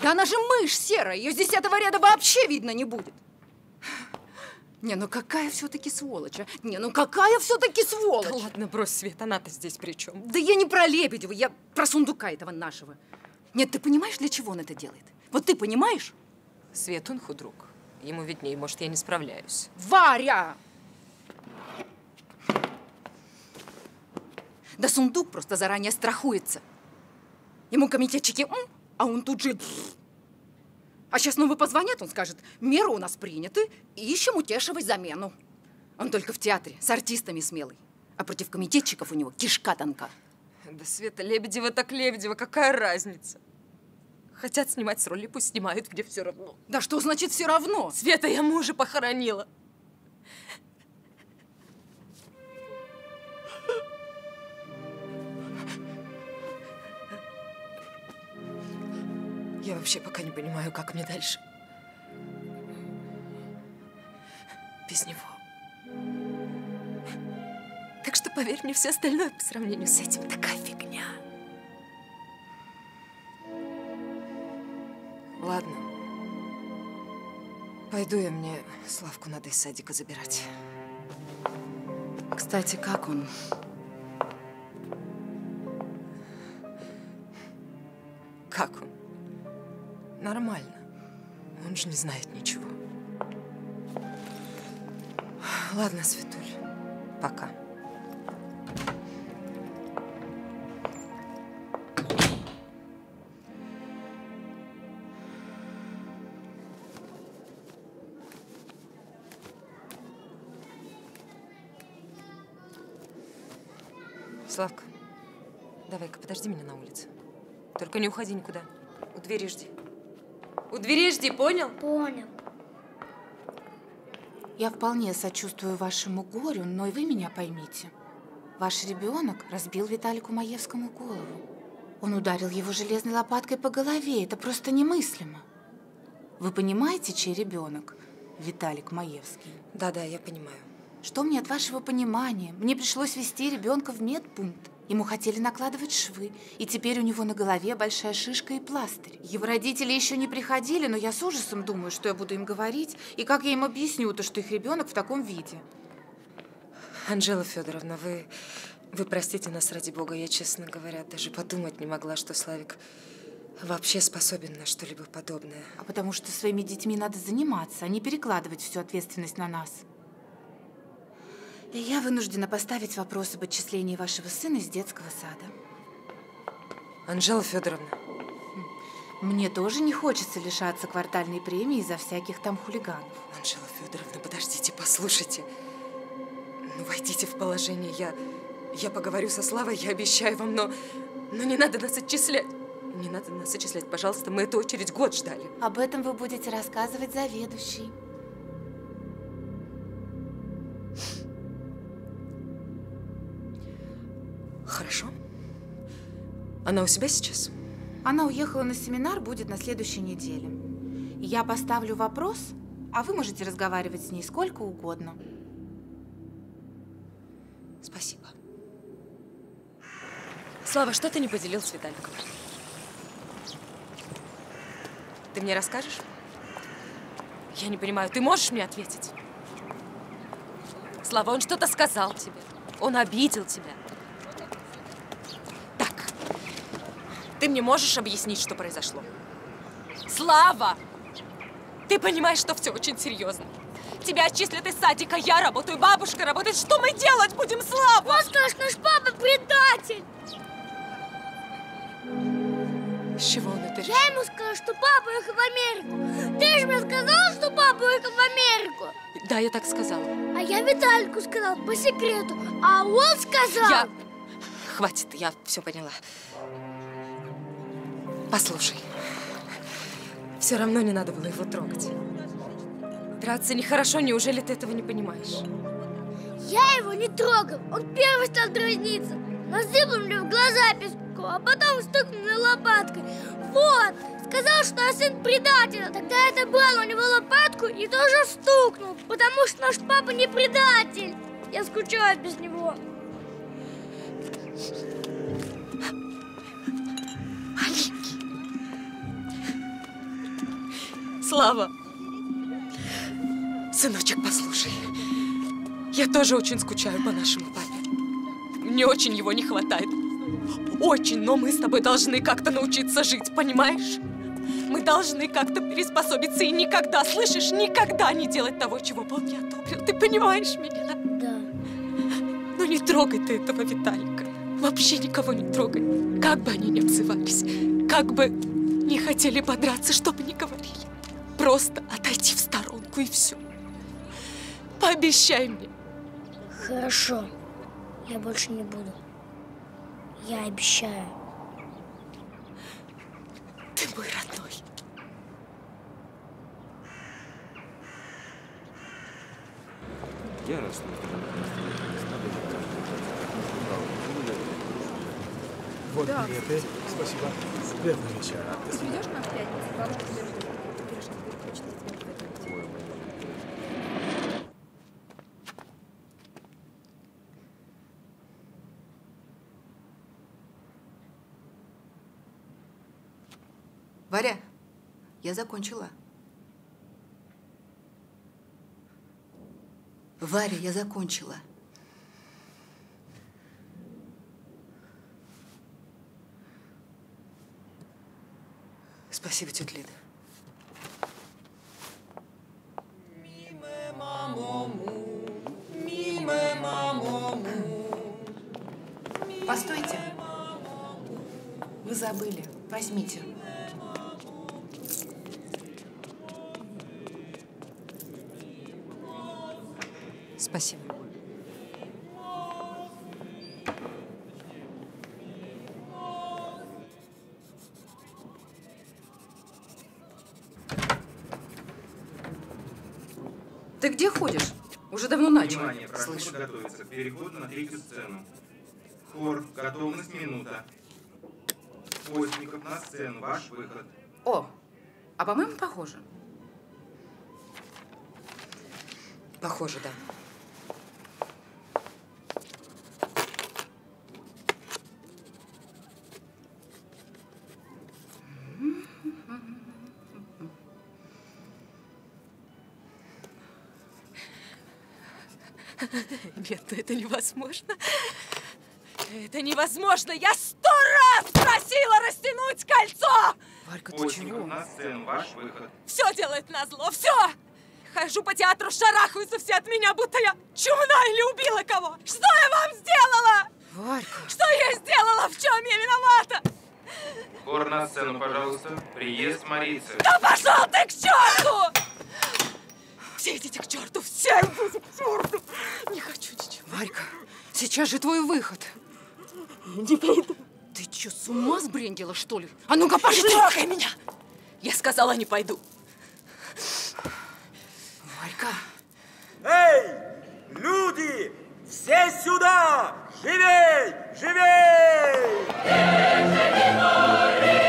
Да она же мышь серая, ее с десятого ряда вообще видно не будет. Не, ну какая все-таки сволочь, а? Не, ну какая все-таки сволочь? Да ладно, брось, Свет, она-то здесь при чем? Да я не про Лебедева, я про сундука этого нашего. Нет, ты понимаешь, для чего он это делает? Вот ты понимаешь? Свет, он худрук. Ему виднее, может, я не справляюсь. Варя! Да сундук просто заранее страхуется. Ему комитетчики, а он тут же... А сейчас новый позвонят, он скажет, меры у нас приняты, и ищем утешивать замену. Он только в театре, с артистами смелый. А против комитетчиков у него кишка тонка. Да Света Лебедева так Лебедева, какая разница? Хотят снимать с роли, пусть снимают, где все равно. Да что значит все равно? Света, я мужа похоронила. Я вообще пока не понимаю, как мне дальше. Без него. Так что, поверь мне, все остальное по сравнению с этим такая фигня. Ладно. Пойду я, мне Славку надо из садика забирать. Кстати, как он? Как он? Нормально. Он же не знает ничего. Ладно, Светуль, пока. Славка, давай-ка подожди меня на улице. Только не уходи никуда. У двери жди. У двери жди, понял? Понял. Я вполне сочувствую вашему горю, но и вы меня поймите. Ваш ребенок разбил Виталику Маевскому голову. Он ударил его железной лопаткой по голове. Это просто немыслимо. Вы понимаете, чей ребенок? Виталик Маевский. Да-да, я понимаю. Что мне от вашего понимания? Мне пришлось вести ребенка в медпункт. Ему хотели накладывать швы, и теперь у него на голове большая шишка и пластырь. Его родители еще не приходили, но я с ужасом думаю, что я буду им говорить, и как я им объясню то, что их ребенок в таком виде. Анжела Федоровна, вы, вы простите нас ради бога. Я, честно говоря, даже подумать не могла, что Славик вообще способен на что-либо подобное. А потому что своими детьми надо заниматься, а не перекладывать всю ответственность на нас. И я вынуждена поставить вопрос об отчислении вашего сына из детского сада. Анжела Федоровна. Мне тоже не хочется лишаться квартальной премии из-за всяких там хулиганов. Анжела Федоровна, подождите, послушайте. Ну, войдите в положение. Я, я поговорю со Славой, я обещаю вам, но, но не надо нас отчислять. Не надо нас отчислять, пожалуйста, мы эту очередь год ждали. Об этом вы будете рассказывать заведующей. Хорошо. Она у себя сейчас? Она уехала на семинар, будет на следующей неделе. Я поставлю вопрос, а вы можете разговаривать с ней сколько угодно. Спасибо. Слава, что ты не поделил с Виталиком? Ты мне расскажешь? Я не понимаю, ты можешь мне ответить? Слава, он что-то сказал тебе. Он обидел тебя. Ты мне можешь объяснить, что произошло? Слава! Ты понимаешь, что все очень серьезно. Тебя отчислят из садика, я работаю, бабушка работает. Что мы делать будем, Слава? Он скажет, наш папа предатель. С чего он это решил? Я ему скажу, что папа уехал в Америку. Ты же мне сказала, что папа уехал в Америку. Да, я так сказала. А я Виталику сказал по секрету. А он сказал... Я... Хватит, я все поняла. Послушай, все равно не надо было его трогать. Драться нехорошо, неужели ты этого не понимаешь? Я его не трогал. Он первый стал дразниться. Насыпал мне в глаза песку, а потом стукнул лопаткой. Вот! Сказал, что я сын предателя. Тогда это было у него лопатку и тоже стукнул, потому что наш папа не предатель. Я скучаю без него. Слава! Сыночек, послушай. Я тоже очень скучаю по нашему папе. Мне очень его не хватает. Очень, но мы с тобой должны как-то научиться жить, понимаешь? Мы должны как-то приспособиться и никогда, слышишь, никогда не делать того, чего Бог не одобрил. Ты понимаешь меня? Да. Ну не трогай ты этого Виталика. Вообще никого не трогай. Как бы они ни обзывались, как бы не хотели подраться, что бы ни говорили. Просто отойти в сторонку и все. Пообещай мне. Хорошо. Я больше не буду. Я обещаю. Ты мой родной. Я раз Вот Да, билеты. Спасибо. Приятного вечера. До свидания. Придешь нам в пятницу? Бабушка тебе пирожки хочет, я тебе приготовить. Варя, я закончила. Варя, я закончила. Спасибо, тетя Лида. Постойте. Вы забыли. Возьмите. Спасибо. Ты где ходишь? Уже давно начал. Внимание, прошу подготовиться к переходу на третью сцену. Хор, готовность минута. Постников на сцену, ваш выход. О, а по-моему, похоже. Похоже, да. Нет, это невозможно. Это невозможно! Я просила растянуть кольцо! Варька, Постников на сцену, ваш выход. Все делает назло, все! Хожу по театру, шарахаются все от меня, будто я чумна или убила кого! Что я вам сделала? Варька! Что я сделала? В чем я виновата? Хор на сцену, пожалуйста. Приезд Марицы. Да пошел ты к черту! Все идите к черту, все идите к черту! Не хочу ничего. Варька, сейчас же твой выход. Не пойду. Ты что, с ума сбрендила, что ли? А ну-ка, пошли! Не трогай меня! Я сказала, не пойду. Варька! Эй, люди, все сюда! Живей, живей! Утешева,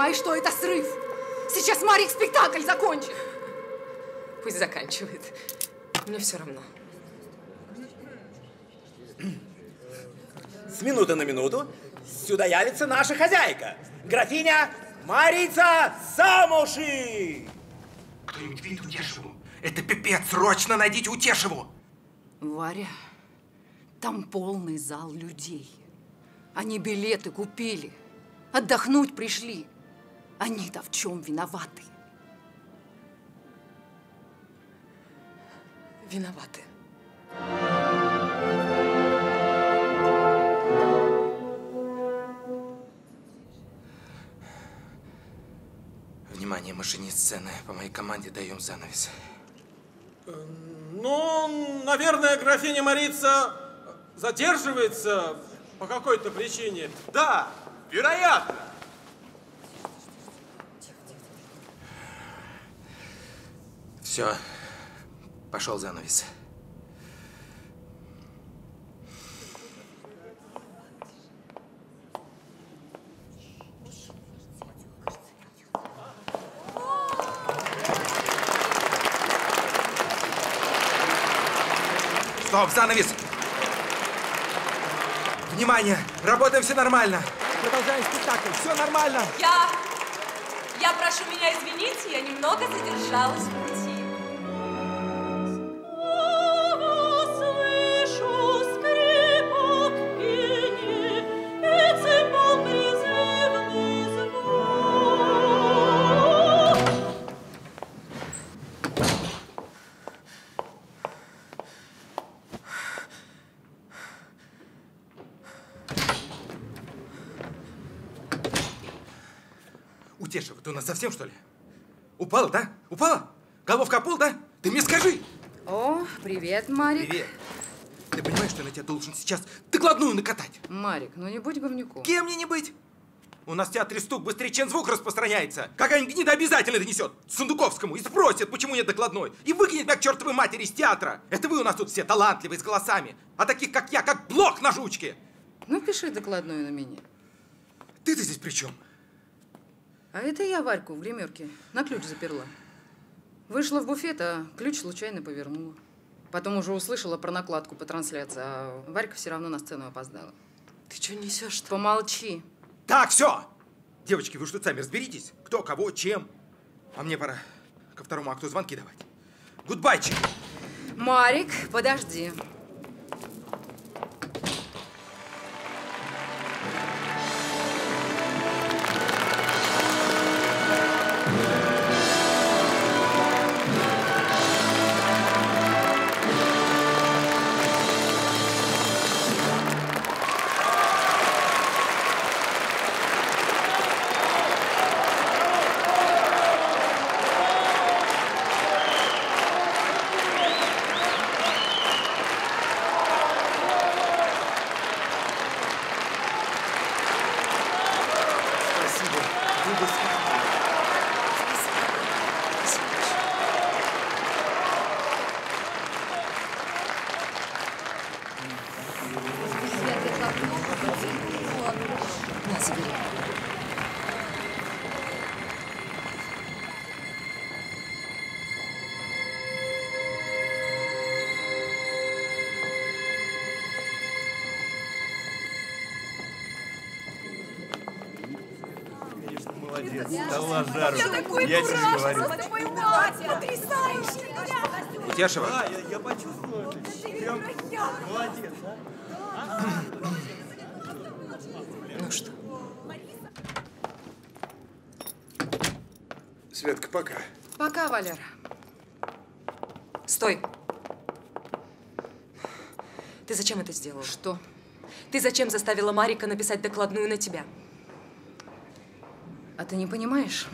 понимаешь, что это срыв? Сейчас Марик спектакль закончит. Пусть заканчивает. Мне все равно. С минуты на минуту сюда явится наша хозяйка, графиня Марица Самуши! Кто-нибудь видит Утешеву? Это пипец, срочно найдите Утешеву! Варя, там полный зал людей. Они билеты купили. Отдохнуть пришли. Они-то в чем виноваты? Виноваты. Внимание, машинист сцены. По моей команде даем занавес. Ну, наверное, графиня Марица задерживается по какой-то причине. Да, вероятно. Все, пошел занавес. Стоп, занавес! Внимание! Работаем все нормально! Продолжаем спектакль, все нормально! Я... Я прошу меня извинить, я немного задержалась совсем, что ли? Упала, да? Упала? Головка о пол, да? Ты мне скажи! О, привет, Марик. Привет. Ты понимаешь, что я на тебя должен сейчас докладную накатать? Марик, ну не будь говнюком. Кем мне не быть? У нас в театре стук быстрее, чем звук распространяется. Какая-нибудь гнида обязательно донесет Сундуковскому и спросит, почему нет докладной. И выкинет меня к чертовой матери из театра. Это вы у нас тут все талантливые, с голосами. А таких, как я, как блок на жучке. Ну, пиши докладную на меня. Ты-то здесь при чем? А это я Варьку в гримерке на ключ заперла. Вышла в буфет, а ключ случайно повернула. Потом уже услышала про накладку по трансляции, а Варька все равно на сцену опоздала. Ты что несешь? Помолчи. Так, все! Девочки, вы что, сами разберитесь? Кто, кого, чем? А мне пора ко второму акту звонки давать. Гудбайчик! Марик, подожди. Лазару. Я такой Я тебе дурак, говорю. просто платье, потрясающе. Утешева. Да, я, я почувствовал. Прям молодец, а? Ну что? Светка, пока. Пока, Валера. Стой. Ты зачем это сделала? Что? Ты зачем заставила Марика написать докладную на тебя? Ты не понимаешь?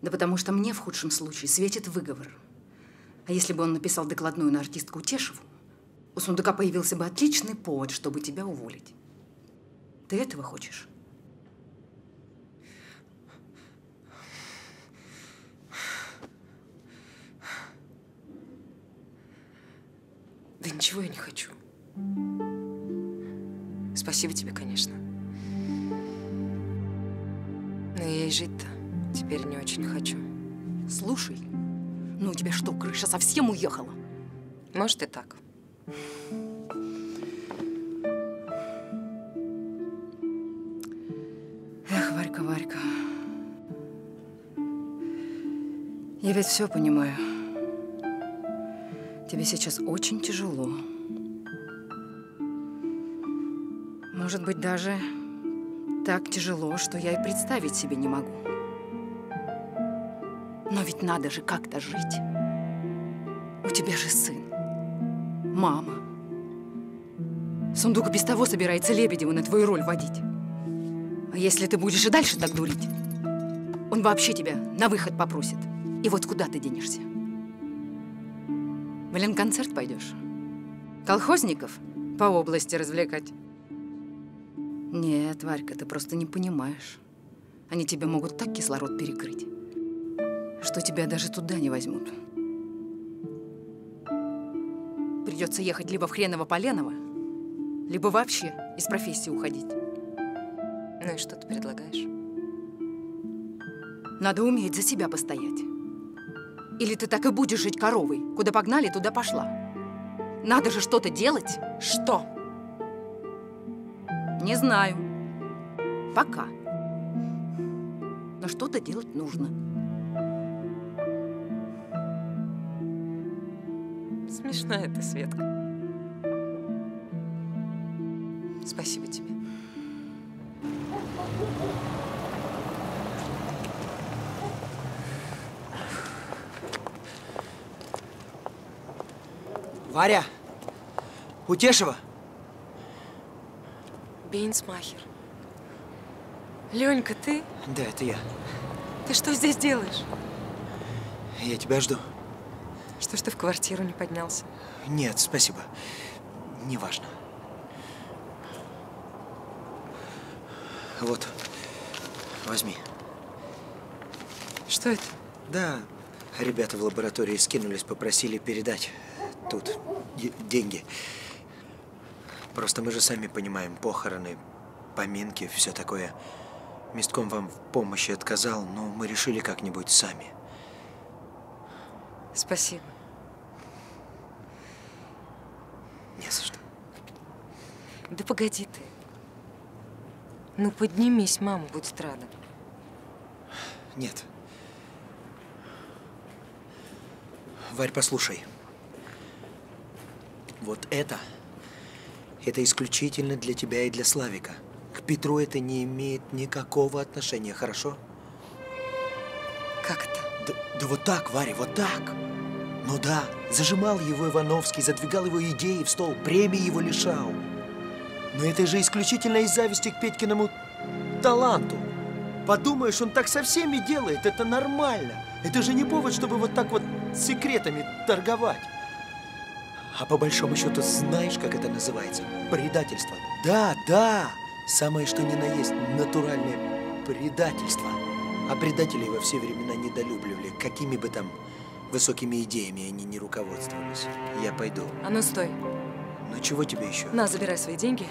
Да потому что мне в худшем случае светит выговор. А если бы он написал докладную на артистку Утешеву, у сундука появился бы отличный повод, чтобы тебя уволить. Ты этого хочешь? Да ничего я не хочу. Спасибо тебе, конечно. Но я и жить-то теперь не очень хочу. Слушай, ну у тебя что, крыша совсем уехала? Может и так. Эх, Варька, Варька. Я ведь все понимаю. Тебе сейчас очень тяжело. Может быть, даже так тяжело, что я и представить себе не могу. Но ведь надо же как-то жить. У тебя же сын, мама. Сундук без того собирается Лебедева на твою роль водить. А если ты будешь и дальше так дурить, он вообще тебя на выход попросит. И вот куда ты денешься? В Ленконцерт пойдешь? Колхозников по области развлекать? Нет, Варька, ты просто не понимаешь. Они тебе могут так кислород перекрыть, что тебя даже туда не возьмут. Придется ехать либо в Хреново-Поленово, либо вообще из профессии уходить. Ну и что ты предлагаешь? Надо уметь за себя постоять. Или ты так и будешь жить коровой. Куда погнали, туда пошла. Надо же что-то делать. Что? Не знаю. Пока. Но что-то делать нужно. Смешная ты, Светка. Варя! Утешева! Бейнсмахер. Ленька, ты? Да, это я. Ты что здесь делаешь? Я тебя жду. Что ж ты в квартиру не поднялся? Нет, спасибо. Неважно. Вот. Возьми. Что это? Да, ребята в лаборатории скинулись, попросили передать. Тут де- деньги. Просто мы же сами понимаем, похороны, поминки, все такое. Местком вам в помощи отказал, но мы решили как-нибудь сами. Спасибо. Не за что. Да погоди ты. Ну поднимись, мама будет рада. Нет. Варь, послушай. Вот это, это исключительно для тебя и для Славика. К Петру это не имеет никакого отношения, хорошо? Как это? Да, да вот так, Варя, вот так. Ну да, зажимал его Ивановский, задвигал его идеи в стол, премии его лишал. Но это же исключительно из зависти к Петькиному таланту. Подумаешь, он так со всеми делает, это нормально. Это же не повод, чтобы вот так вот секретами торговать. А по большому счету знаешь, как это называется? Предательство. Да, да, самое что ни на есть натуральное предательство. А предателей во все времена недолюбливали, какими бы там высокими идеями они не руководствовались. Я пойду. А ну стой. Ну чего тебе еще? На, забирай свои деньги.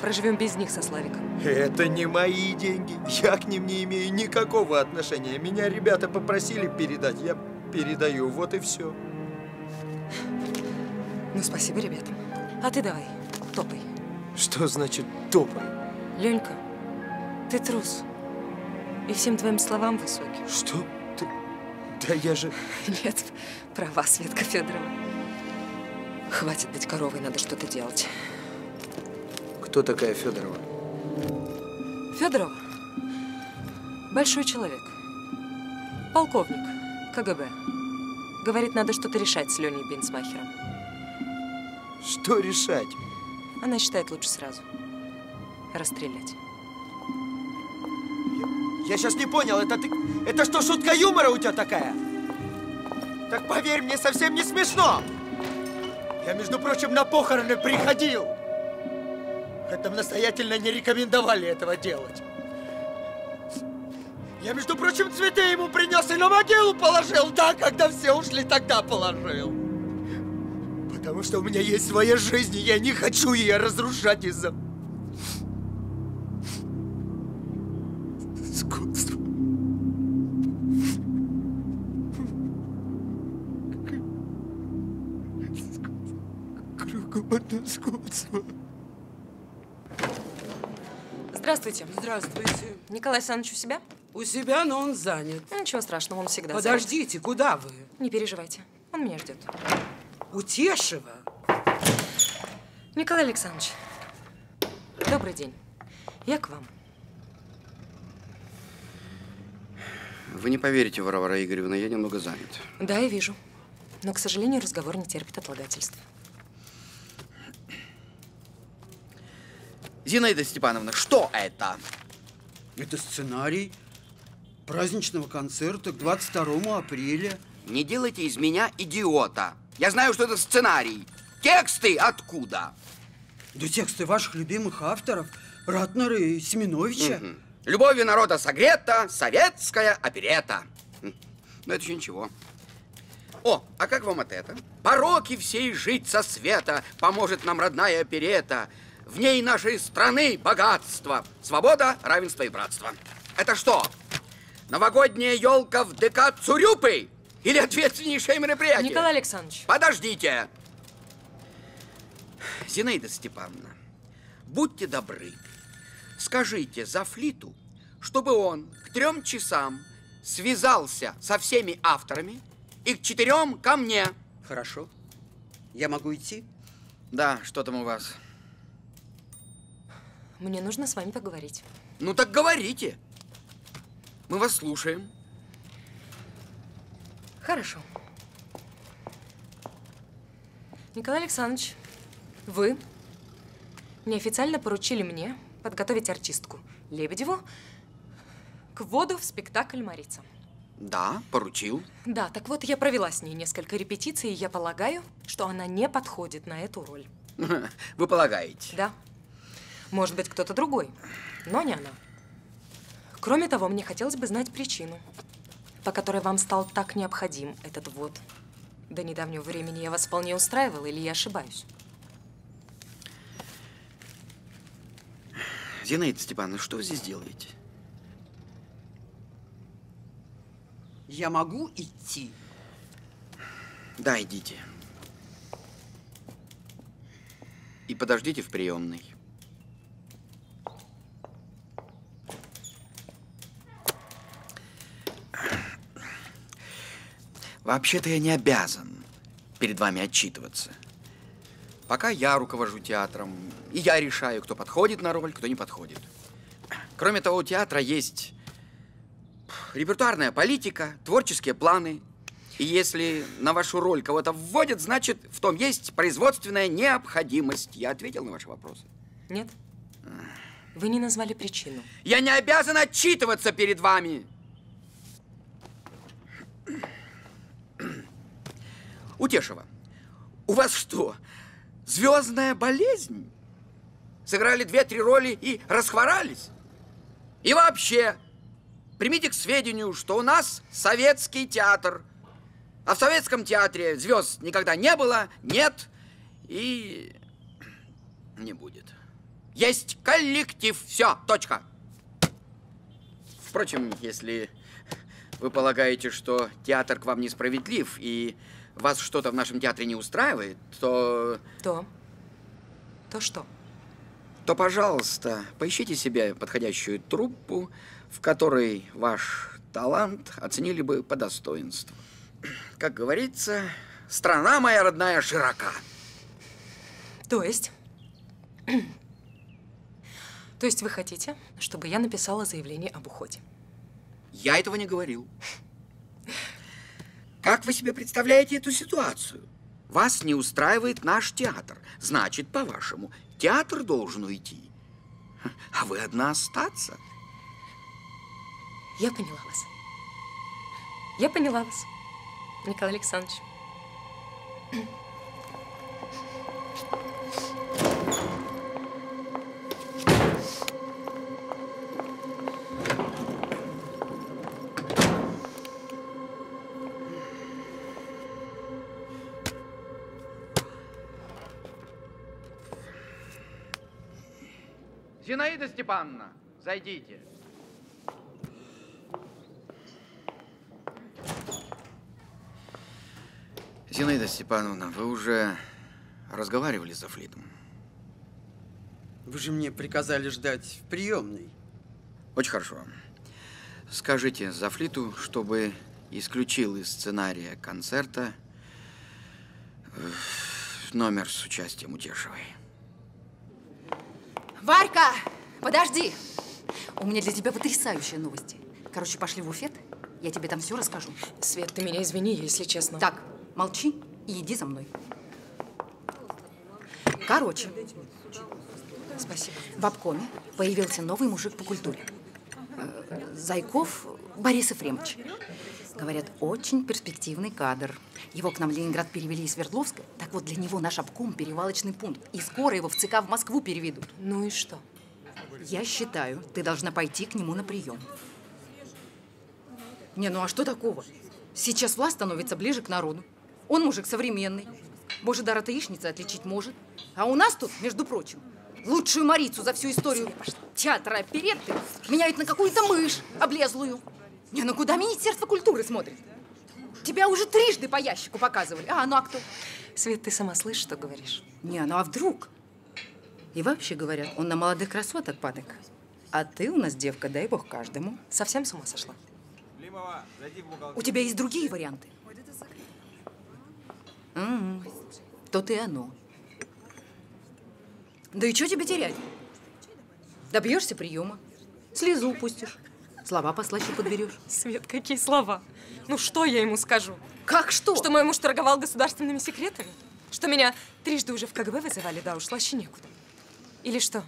Проживем без них со Славиком. Это не мои деньги. Я к ним не имею никакого отношения. Меня ребята попросили передать. Я передаю. Вот и все. Ну, спасибо ребятам. А ты давай, топай. Что значит топай? Ленька, ты трус. И всем твоим словам высокий. Что? Ты... Да я же... Нет, права, Светка Федорова. Хватит быть коровой, надо что-то делать. Кто такая Федорова? Федорова большой человек. Полковник КГБ. Говорит, надо что-то решать с Леней Бенцмахером. Что решать? Она считает лучше сразу. Расстрелять. Я сейчас не понял, это ты... Это что, шутка юмора у тебя такая? Так поверь, мне совсем не смешно. Я, между прочим, на похороны приходил. Это настоятельно не рекомендовали этого делать. Я, между прочим, цветы ему принес и на могилу положил. Да, когда все ушли, тогда положил. Потому что у меня есть своя жизнь, и я не хочу ее разрушать из-за... Скотство. Кругом одно скотство. Здравствуйте. Здравствуйте. Николай Александрович у себя? У себя, но он занят. Ну, Ничего страшного, он всегда Подождите, занят. куда вы? Не переживайте, он меня ждет. Утешева? Николай Александрович, добрый день. Я к вам. Вы не поверите, Варвара Игоревна, я немного занят. Да, я вижу. Но, к сожалению, разговор не терпит отлагательств. Зинаида Степановна, что это? Это сценарий праздничного концерта к 22 апреля. Не делайте из меня идиота. Я знаю, что это сценарий. Тексты откуда? Да тексты ваших любимых авторов, Ратнера и Семеновича. Мгм. Любовью народа согрета, советская оперета. М, Ну, это еще ничего. О, а как вам от это? Пороки всей жить со света поможет нам родная оперета. В ней нашей страны богатство, свобода, равенство и братство. Это что? Новогодняя елка в ДК Цурюпы? Или ответственнейшее мероприятие? Николай Александрович. Подождите. Зинаида Степановна, будьте добры, скажите Зафлиту, чтобы он к трем часам связался со всеми авторами и к четырем ко мне. Хорошо. Я могу идти? Да, что там у вас? Мне нужно с вами поговорить. Ну так говорите. Мы вас слушаем. Хорошо. Николай Александрович, вы неофициально поручили мне подготовить артистку Лебедеву к вводу в спектакль «Марица». Да, поручил. Да, так вот, я провела с ней несколько репетиций, и я полагаю, что она не подходит на эту роль. Вы полагаете? Да. Может быть, кто-то другой, но не она. Кроме того, мне хотелось бы знать причину, по которой вам стал так необходим этот ввод. До недавнего времени я вас вполне устраивала, или я ошибаюсь? Зинаида Степановна, что вы здесь делаете? Я могу идти? Да, идите. И подождите в приемной. Вообще-то я не обязан перед вами отчитываться. Пока я руковожу театром, и я решаю, кто подходит на роль, кто не подходит. Кроме того, у театра есть репертуарная политика, творческие планы. И если на вашу роль кого-то вводят, значит, в том есть производственная необходимость. Я ответил на ваши вопросы. Нет. Вы не назвали причину. Я не обязан отчитываться перед вами. Утешева, у вас что, звездная болезнь? Сыграли две-три роли и расхворались? И вообще, примите к сведению, что у нас советский театр. А в советском театре звезд никогда не было, нет и не будет. Есть коллектив. Все, точка. Впрочем, если вы полагаете, что театр к вам несправедлив и вас что-то в нашем театре не устраивает, то... То? То что? То, пожалуйста, поищите себе подходящую труппу, в которой ваш талант оценили бы по достоинству. Как говорится, страна моя родная широка. То есть? То есть вы хотите, чтобы я написала заявление об уходе? Я этого не говорил. Как вы себе представляете эту ситуацию? Вас не устраивает наш театр. Значит, по-вашему, театр должен уйти. А вы одна остаться. Я поняла вас. Я поняла вас, Николай Александрович. Зинаида Степановна, зайдите. Зинаида Степановна, вы уже разговаривали с Зафлитом? Вы же мне приказали ждать в приемной. Очень хорошо. Скажите Зафлиту, чтобы исключил из сценария концерта э, номер с участием Утешевой. Варька, подожди. У меня для тебя потрясающие новости. Короче, пошли в буфет, я тебе там все расскажу. Свет, ты меня извини, если честно. Так, молчи и иди за мной. Короче, Спасибо. в обкоме появился новый мужик по культуре. Э, Зайков Борис Ефремович. Говорят, очень перспективный кадр. Его к нам в Ленинград перевели из Свердловска. Так вот, для него наш обком – перевалочный пункт. И скоро его в ЦК в Москву переведут. Ну и что? Я считаю, ты должна пойти к нему на прием. Не, ну а что такого? Сейчас власть становится ближе к народу. Он мужик современный. Боже, дар от яичницы отличить может. А у нас тут, между прочим, лучшую Марицу за всю историю театра оперетты меняют на какую-то мышь облезлую. Не, ну куда Министерство культуры смотрит? Тебя уже трижды по ящику показывали. А, ну а кто? Свет, ты сама слышишь, что говоришь? Не, ну а вдруг? И вообще говорят, он на молодых красоток падок. А ты у нас девка, дай бог каждому. Совсем с ума сошла? Климова, зайди в. У тебя есть другие варианты? М, То-то и оно. Да и что тебе терять? Добьешься приема, слезу упустишь, слова послаще подберешь. Свет, какие слова? Ну что я ему скажу? Как что? Что мой муж торговал государственными секретами? Что меня трижды уже в КГБ вызывали, да уж, слаще некуда. Или что?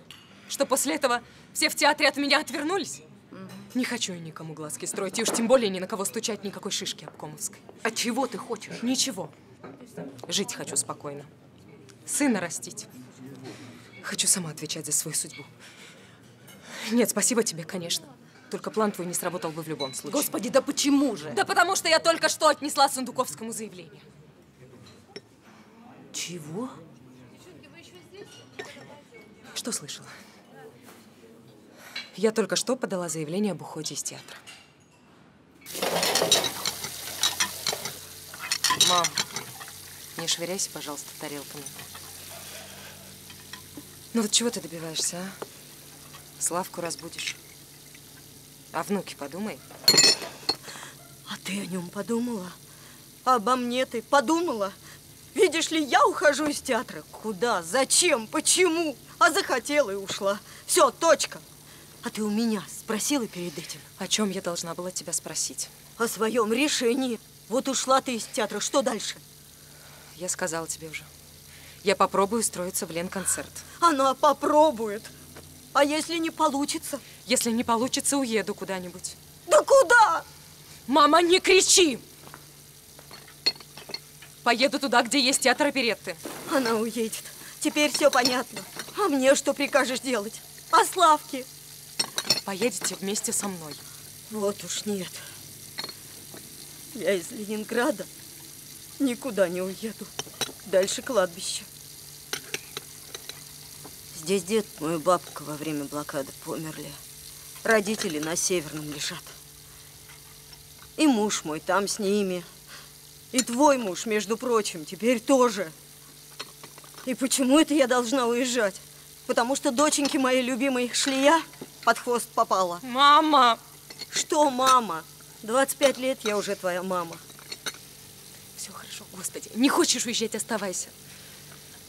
Что после этого все в театре от меня отвернулись? Не хочу я никому глазки строить, и уж тем более ни на кого стучать никакой шишки обкомовской. А чего ты хочешь? Ничего. Жить хочу спокойно. Сына растить. Хочу сама отвечать за свою судьбу. Нет, спасибо тебе, конечно. Только план твой не сработал бы в любом случае. Господи, да почему же? Да потому что я только что отнесла Сундуковскому заявление. Чего? Что слышала? Я только что подала заявление об уходе из театра. Мам, не швыряйся, пожалуйста, тарелками. Ну вот чего ты добиваешься, а? Славку разбудишь. А внуки подумай. А ты о нем подумала? Обо мне ты подумала? Видишь ли, я ухожу из театра. Куда? Зачем? Почему? А захотела и ушла. Все, точка. А ты у меня спросила перед этим? О чем я должна была тебя спросить? О своем решении. Вот ушла ты из театра. Что дальше? Я сказала тебе уже. Я попробую устроиться в Ленконцерт. Она попробует. А если не получится? Если не получится, уеду куда-нибудь. Да куда? Мама, не кричи! Поеду туда, где есть театр оперетты. Она уедет. Теперь все понятно. А мне что прикажешь делать? А Славке? Поедете вместе со мной. Вот уж нет. Я из Ленинграда никуда не уеду. Дальше кладбище. Здесь дед мой бабка во время блокады померли. Родители на Северном лежат. И муж мой там с ними. И твой муж, между прочим, теперь тоже. И почему это я должна уезжать? Потому что доченьки моей любимой шлия под хвост попала. Мама! Что мама? 25 лет я уже твоя мама. Все хорошо, господи. Не хочешь уезжать, оставайся.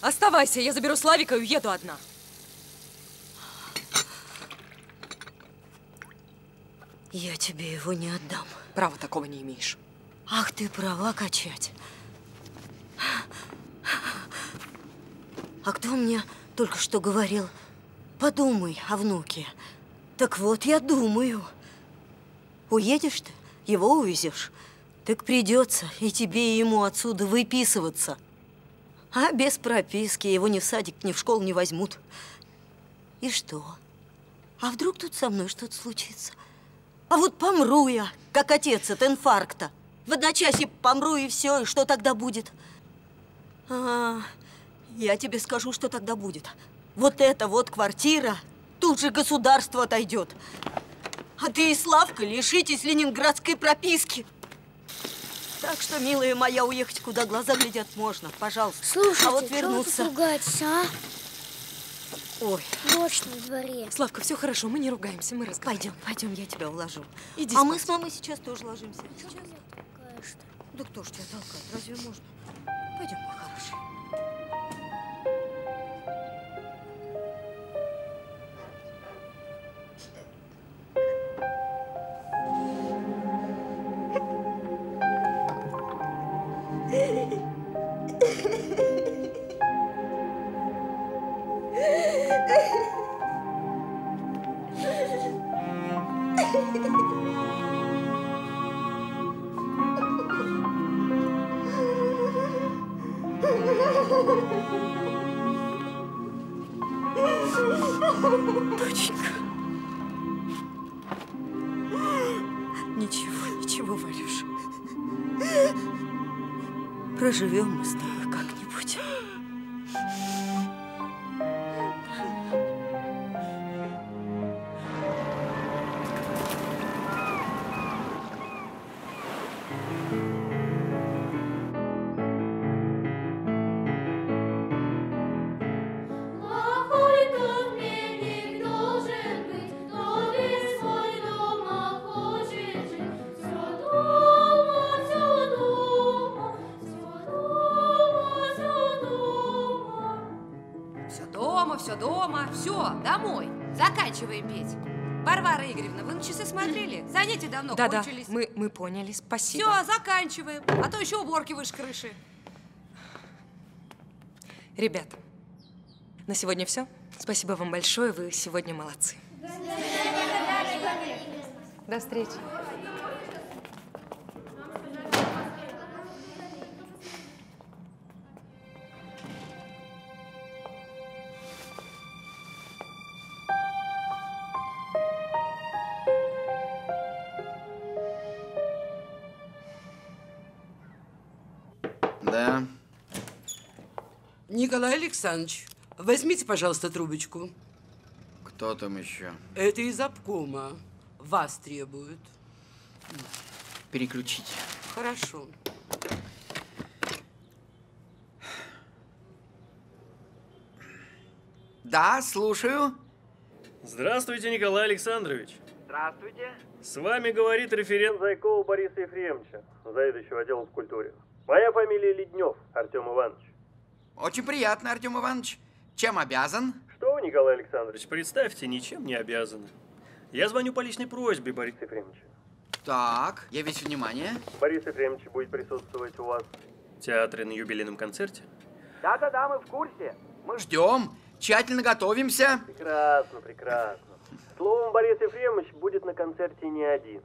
Оставайся, я заберу Славика и уеду одна. Я тебе его не отдам. Права такого не имеешь. Ах ты, права качать. А кто мне только что говорил, подумай о внуке. Так вот, я думаю. Уедешь ты, его увезешь, так придется и тебе, и ему отсюда выписываться. А без прописки его ни в садик, ни в школу не возьмут. И что? А вдруг тут со мной что-то случится? А вот помру я, как отец от инфаркта. В одночасье помру и все, и что тогда будет? А, я тебе скажу, что тогда будет. Вот эта вот квартира, тут же государство отойдет. А ты и Славка лишитесь ленинградской прописки. Так что, милая моя, уехать, куда глаза глядят, можно, пожалуйста. Слушайте, а вот чего вы вернуться. тут ругаетесь, а? Ой. Ночь на дворе. Славка, все хорошо, мы не ругаемся, мы разговариваем. Пойдем, пойдем, я тебя уложу. Иди а спать. мы с мамой сейчас тоже ложимся. Сейчас. Да кто ж тебя толкает? Разве можно? Пойдем, мой хороший. Доченька. Ничего, ничего, Варюш. Проживем мы с давно Да-да, кончились. мы, мы поняли, спасибо. Все, заканчиваем. А то еще уборки выше крыши. Ребят, на сегодня все. Спасибо вам большое, вы сегодня молодцы. До встречи. Николай Александрович, возьмите, пожалуйста, трубочку. Кто там еще? Это из обкома. Вас требуют. Переключите. Хорошо. Да, слушаю. Здравствуйте, Николай Александрович. Здравствуйте. С вами говорит референт Зайкова Бориса Ефремовича, заведующего отделом в культуре. Моя фамилия Леднев, Артем Иванович. Очень приятно, Артем Иванович. Чем обязан? Что вы, Николай Александрович, представьте, ничем не обязаны. Я звоню по личной просьбе Бориса Ефремовича. Так, я весь внимание. Борис Ефремович будет присутствовать у вас в театре на юбилейном концерте. Да-да-да, мы в курсе. Мы ждем, тщательно готовимся. Прекрасно, прекрасно. Словом, Борис Ефремович будет на концерте не один,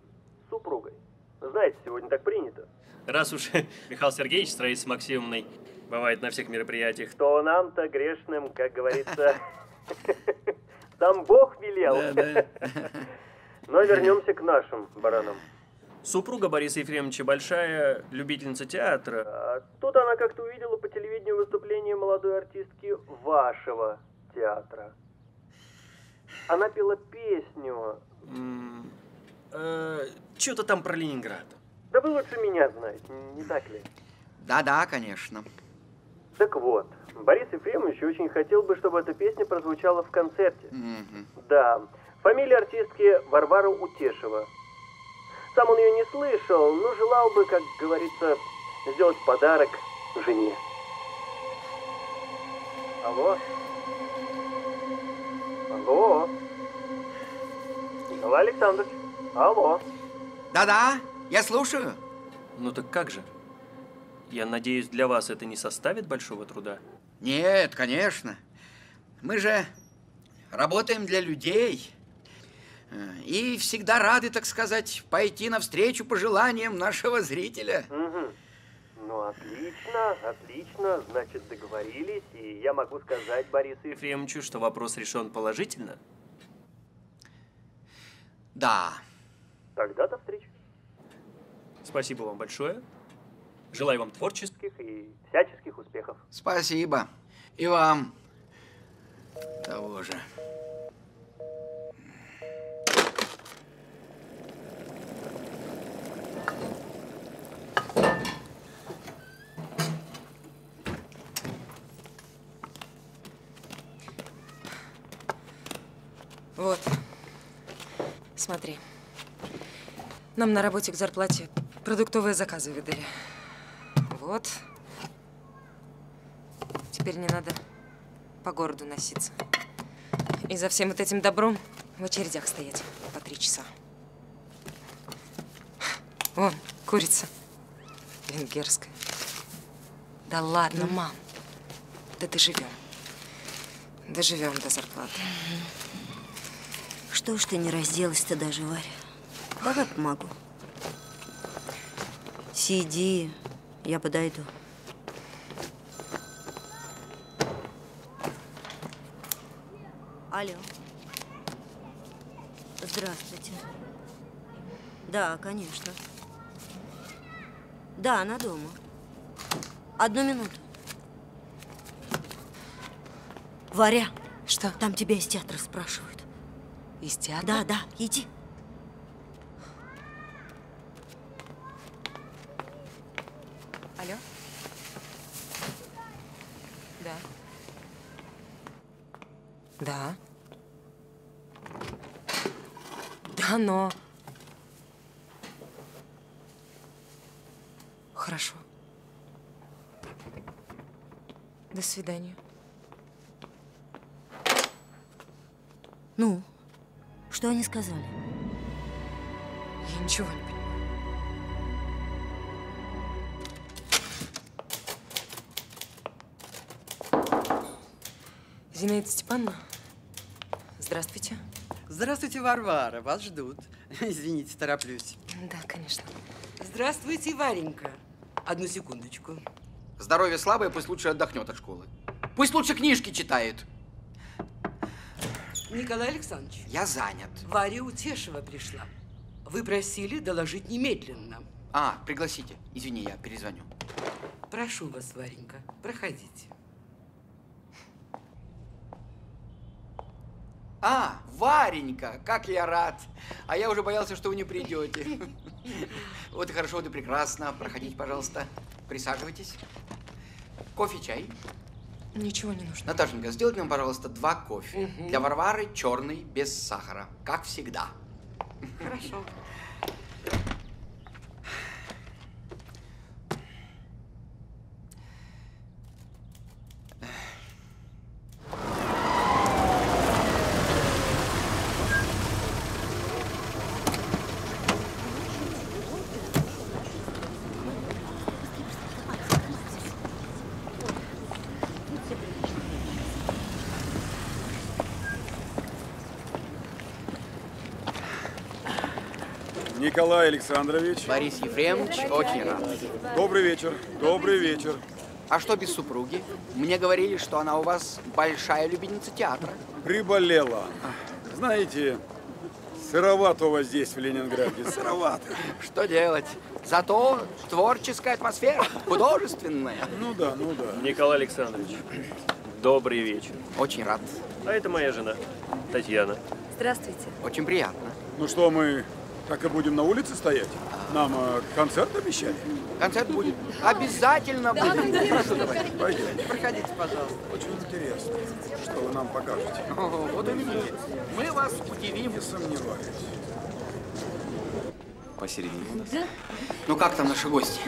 с супругой. Знаете, сегодня так принято. Раз уж Михаил Сергеевич строит с Максимовной бывает на всех мероприятиях, то нам-то грешным, как говорится, сам Бог велел. Но вернемся к нашим баранам. Супруга Бориса Ефремовича большая любительница театра. А тут она как-то увидела по телевидению выступление молодой артистки вашего театра. Она пела песню. Что-то там про Ленинград. Да вы лучше меня знаете, не так ли? Да-да, конечно. Так вот, Борис Ефремович очень хотел бы, чтобы эта песня прозвучала в концерте. Да. Фамилия артистки Варвара Утешева. Сам он ее не слышал, но желал бы, как говорится, сделать подарок жене. Алло? Алло? Николай Александрович? Алло? Да-да, я слушаю. Ну так как же? Я надеюсь, для вас это не составит большого труда? Нет, конечно. Мы же работаем для людей. Э, И всегда рады, так сказать, пойти навстречу пожеланиям нашего зрителя. Угу. Ну, отлично, отлично. Значит, договорились, и я могу сказать Борису Ефремовичу, что вопрос решен положительно? Да. Тогда до встречи. Спасибо вам большое. Желаю вам творческих и всяческих успехов. Спасибо. И вам того же. Вот. Смотри. Нам на работе к зарплате продуктовые заказы выдали. Вот. Теперь не надо по городу носиться. И за всем вот этим добром в очередях стоять по три часа. Вон, курица. Венгерская. Да ладно, мам. Да доживем. Доживем до зарплаты. Что ж ты не разделась-то даже, Варя? Давай помогу. Сиди, я подойду. Алло. Здравствуйте. Да, конечно. Да, она дома. Одну минуту. Варя. Что? Там тебя из театра спрашивают. Из театра? Да, да, иди. Да. Да, но... Хорошо. До свидания. Ну, что они сказали? Я ничего не понимаю. Зинаида Степановна, здравствуйте. Здравствуйте, Варвара, вас ждут. Извините, тороплюсь. Да, конечно. Здравствуйте, Варенька. Одну секундочку. Здоровье слабое, пусть лучше отдохнет от школы. Пусть лучше книжки читает. Николай Александрович. Я занят. Варя Утешева пришла. Вы просили доложить немедленно. А, пригласите. Извини, я перезвоню. Прошу вас, Варенька, проходите. А, Варенька, как я рад. А я уже боялся, что вы не придете. Вот и хорошо, вот и прекрасно. Проходите, пожалуйста. Присаживайтесь. Кофе, чай? Ничего не нужно. Наташенька, сделайте нам, пожалуйста, два кофе. Для Варвары черный, без сахара. Как всегда. Хорошо. Николай Александрович. Борис Ефремович, очень рад. Добрый вечер. Добрый вечер. А что без супруги? Мне говорили, что она у вас большая любительница театра. Приболела. Знаете, сыровато у вас здесь, в Ленинграде. Сыровато. Что делать? Зато творческая атмосфера, художественная. Ну да, ну да. Николай Александрович, добрый вечер. Очень рад. А это моя жена, Татьяна. Здравствуйте. Очень приятно. Ну что, мы так и будем на улице стоять? Нам э, концерт обещали? Концерт будет. Обязательно Да, будет. конечно. Прошу, давайте. Пойдемте. Проходите, пожалуйста. Очень интересно, что вы нам покажете. О, вот увидите. Мы вас удивим. Не сомневаюсь. Посередине у нас. Ну как там наши гости?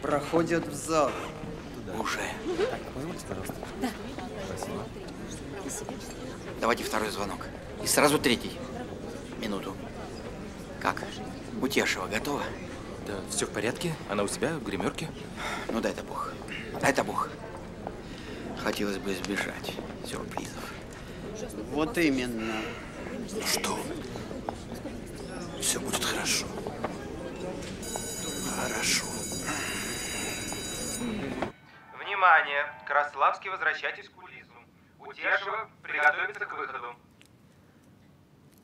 Проходят в зал. Уже. Так, позвольте, пожалуйста. Да. Спасибо. Давайте второй звонок. И сразу третий. Минуту. Как? Утешева готова? Да, все в порядке. Она у себя в гримерке. Ну дай-то бог. Дай-то бог. Хотелось бы избежать сюрпризов. Вот именно. Что? Все будет хорошо. Хорошо. Внимание! Краславский, возвращайтесь к кулису. Утешева, приготовиться к выходу.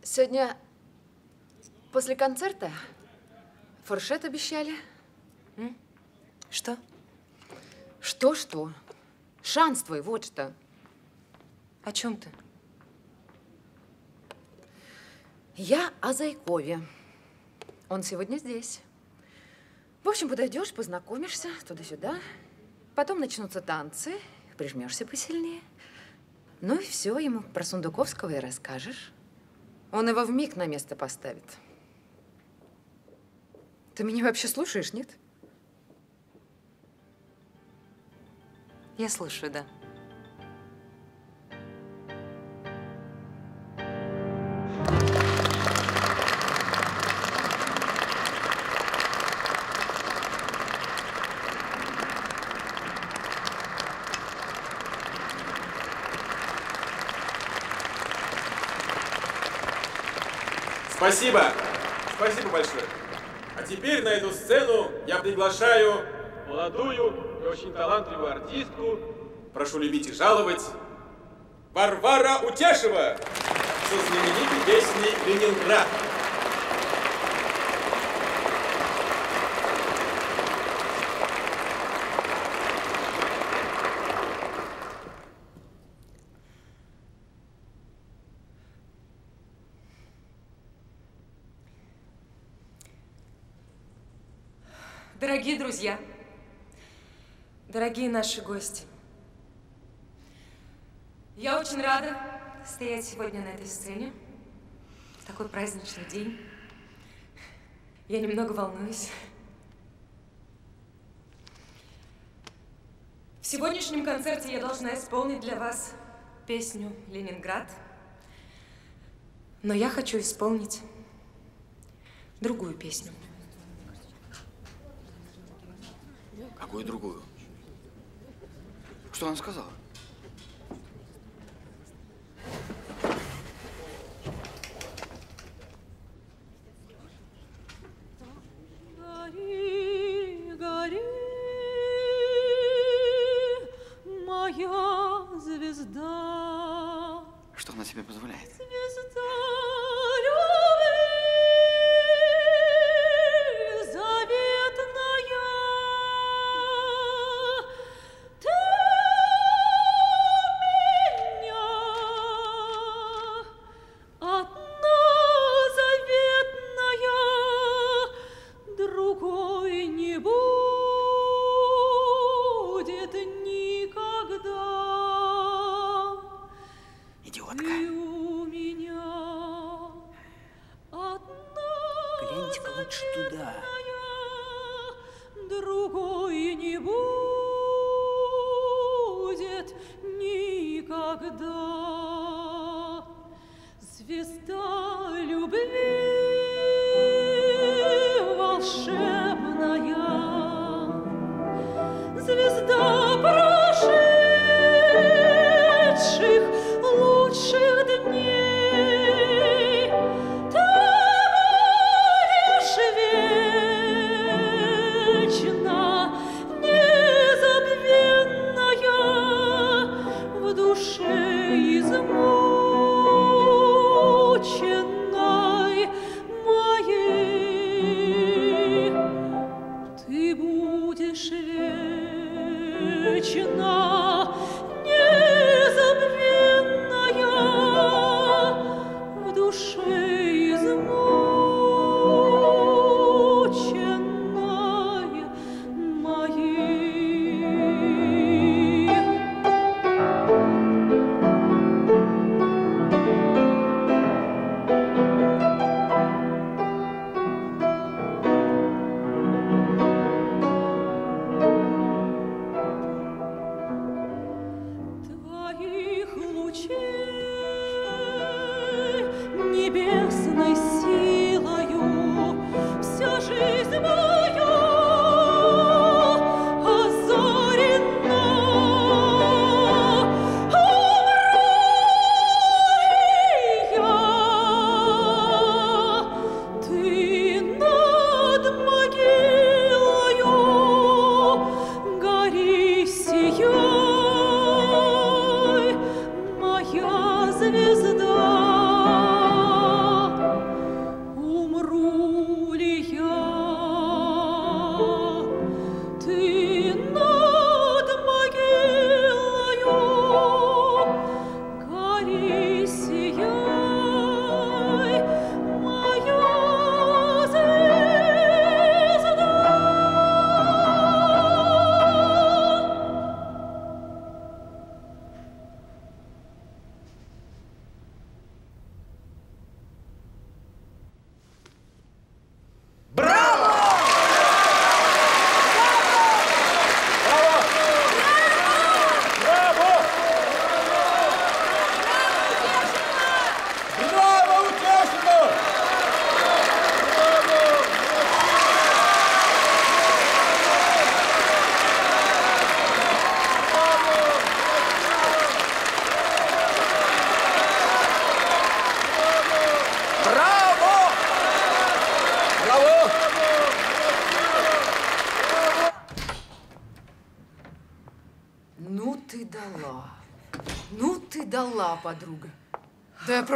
Сегодня после концерта фуршет обещали. Что? Что-что? Шанс твой, вот что. О чем ты? Я о Зайкове. Он сегодня здесь. В общем, подойдешь, познакомишься туда-сюда. Потом начнутся танцы, прижмешься посильнее. Ну и все, ему про Сундуковского и расскажешь. Он его в миг на место поставит. Ты меня вообще слушаешь, нет? Я слушаю, да. Спасибо. Спасибо большое. Теперь на эту сцену я приглашаю молодую и очень талантливую артистку, прошу любить и жаловать, Варвара Утешева со знаменитой песней «Ленинград». Дорогие друзья, дорогие наши гости, я очень рада стоять сегодня на этой сцене. в Такой праздничный день. Я немного волнуюсь. В сегодняшнем концерте я должна исполнить для вас песню «Ленинград». Но я хочу исполнить другую песню. Какую другую? Что она сказала? Гори, гори, моя звезда, Что она себе позволяет? звезда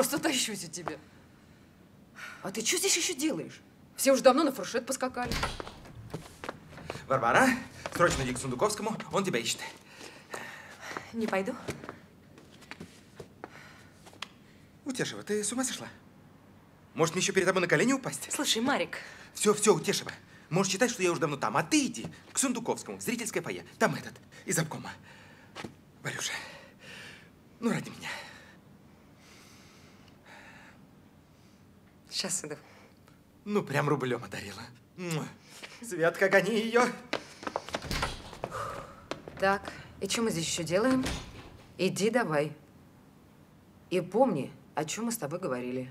просто тащусь от тебя. А ты что здесь еще делаешь? Все уже давно на фуршет поскакали. Варвара, срочно иди к Сундуковскому, он тебя ищет. Не пойду. Утешева, ты с ума сошла? Может, мне еще перед тобой на колени упасть? Слушай, Марик, Все, все, Утешева. Можешь считать, что я уже давно там, а ты иди к Сундуковскому, в зрительское фойе. Там этот, из обкома. Варюша, ну ради меня. Сейчас иду. Ну, прям рублем одарила. Муа. Свет, как они ее. Так, и что мы здесь еще делаем? Иди давай. И помни, о чем мы с тобой говорили.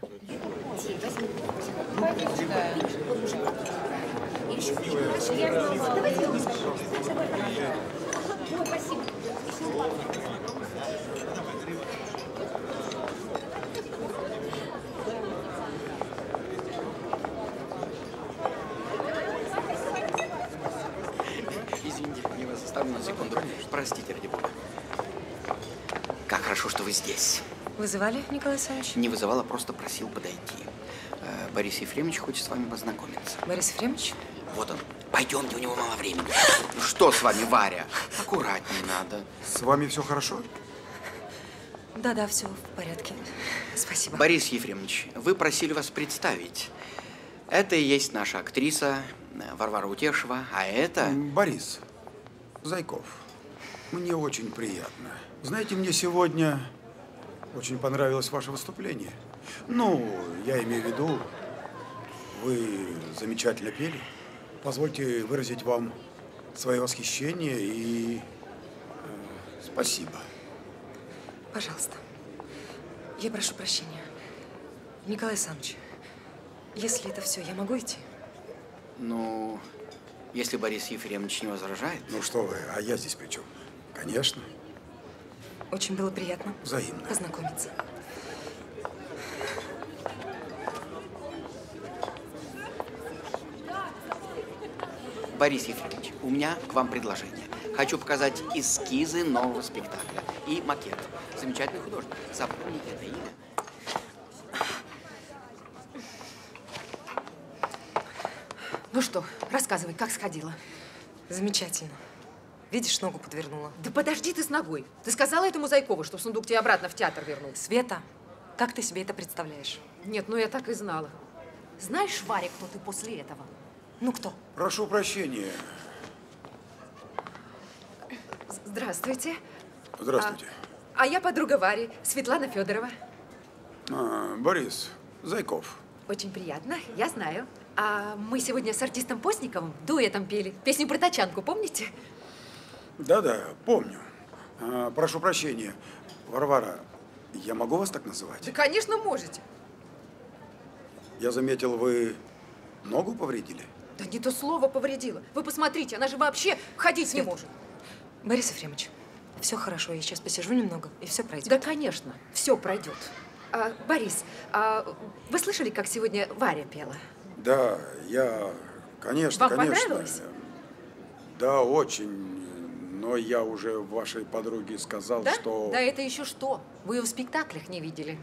Извините, я вас оставлю на секунду. Простите, ради бога. Как хорошо, что вы здесь. Вызывали, Николай Александрович? Не вызывала, просто просил подойти. Э, Борис Ефремович хочет с вами познакомиться. Борис Ефремович? Вот он. Пойдемте, у него мало времени. Ну что с вами, Варя? Аккуратнее надо. С вами все хорошо? Да-да, все в порядке. Спасибо. Борис Ефремович, вы просили вас представить. Это и есть наша актриса э, Варвара Утешева, а это... Борис Зайков, мне очень приятно. Знаете, мне сегодня очень понравилось ваше выступление. Ну, я имею в виду, Вы замечательно пели. Позвольте выразить вам свое восхищение и э, спасибо. Пожалуйста. Я прошу прощения. Николай Александрович, если это все, я могу идти? Ну, если Борис Ефремович не возражает. Ну что вы, а я здесь при чем? Конечно. Очень было приятно Взаимно. познакомиться. Борис Ефремович, у меня к вам предложение. Хочу показать эскизы нового спектакля и макет. Замечательный художник. Запомните это имя. Ну что, рассказывай, как сходила? Замечательно. Видишь, ногу подвернула. Да подожди ты с ногой. Ты сказала этому Зайкову, что сундук тебе обратно в театр вернул? Света, как ты себе это представляешь? Нет, ну я так и знала. Знаешь, Варя, кто ты после этого? Ну кто? Прошу прощения. Здравствуйте. Здравствуйте. А я подруга Вари, Светлана Федорова. А, Борис Зайков. Очень приятно, я знаю. А мы сегодня с артистом Постниковым дуэтом пели. Песню про тачанку, помните? Да-да, помню. А, прошу прощения. Варвара, я могу вас так называть? Да, конечно, можете. Я заметил, вы ногу повредили? Да не то слово повредила. Вы посмотрите, она же вообще ходить не может. Борис Ефремович, все хорошо, я сейчас посижу немного, и все пройдет. Да, конечно, все пройдет. А, Борис, а вы слышали, как сегодня Варя пела? Да, я, конечно, Вам конечно. понравилось? Да, очень. Но я уже вашей подруге сказал, Да? что... Да это еще что? Вы ее в спектаклях не видели.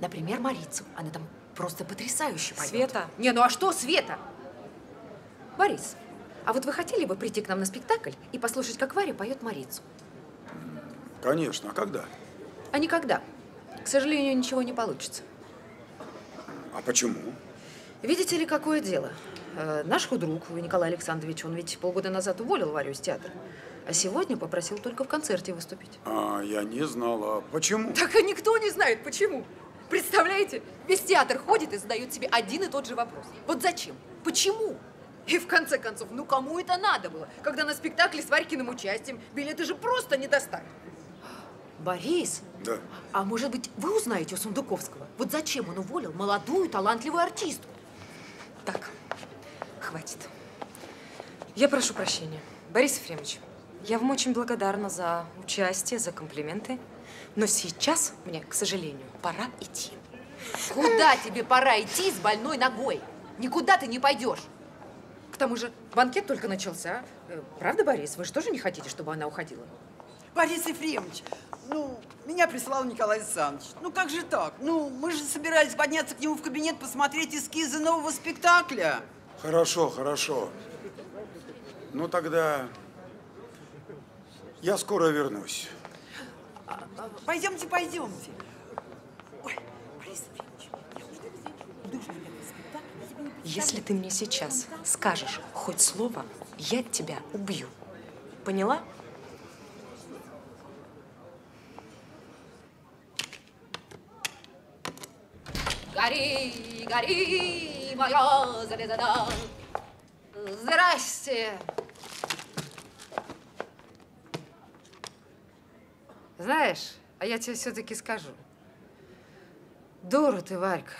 Например, Марицу. Она там просто потрясающе поет. Света. Не, ну а что Света? Борис, а вот вы хотели бы прийти к нам на спектакль и послушать, как Варя поет Марицу? Конечно, а когда? А никогда. К сожалению, ничего не получится. А почему? Видите ли, какое дело? Э, наш худрук Николай Александрович, он ведь полгода назад уволил Варю из театра. А сегодня попросил только в концерте выступить. А, я не знала. Почему? Так и никто не знает, почему. Представляете, весь театр ходит и задает себе один и тот же вопрос. Вот зачем? Почему? И в конце концов, ну кому это надо было, когда на спектакле с Варькиным участием билеты же просто не достали? Борис, Да. а может быть, вы узнаете у Сундуковского, вот зачем он уволил молодую талантливую артистку? Так, хватит. Я прошу прощения. Борис Ефремович, я вам очень благодарна за участие, за комплименты. Но сейчас мне, к сожалению, пора идти. Куда тебе пора идти с больной ногой? Никуда ты не пойдешь. К тому же банкет только начался. Э, Правда, Борис? Вы же тоже не хотите, чтобы она уходила? Борис Ефремович, ну, меня прислал Николай Александрович. Ну, как же так? Ну, мы же собирались подняться к нему в кабинет, посмотреть эскизы нового спектакля. Хорошо, хорошо. Ну тогда я скоро вернусь. А, а, Пойдемте, пойдемте. Ой, Борис Если ты мне сейчас скажешь хоть слово, я тебя убью. Поняла? Гори, гори, моя звезда. Здрасте. Знаешь, а я тебе все-таки скажу. Дура ты, Варька.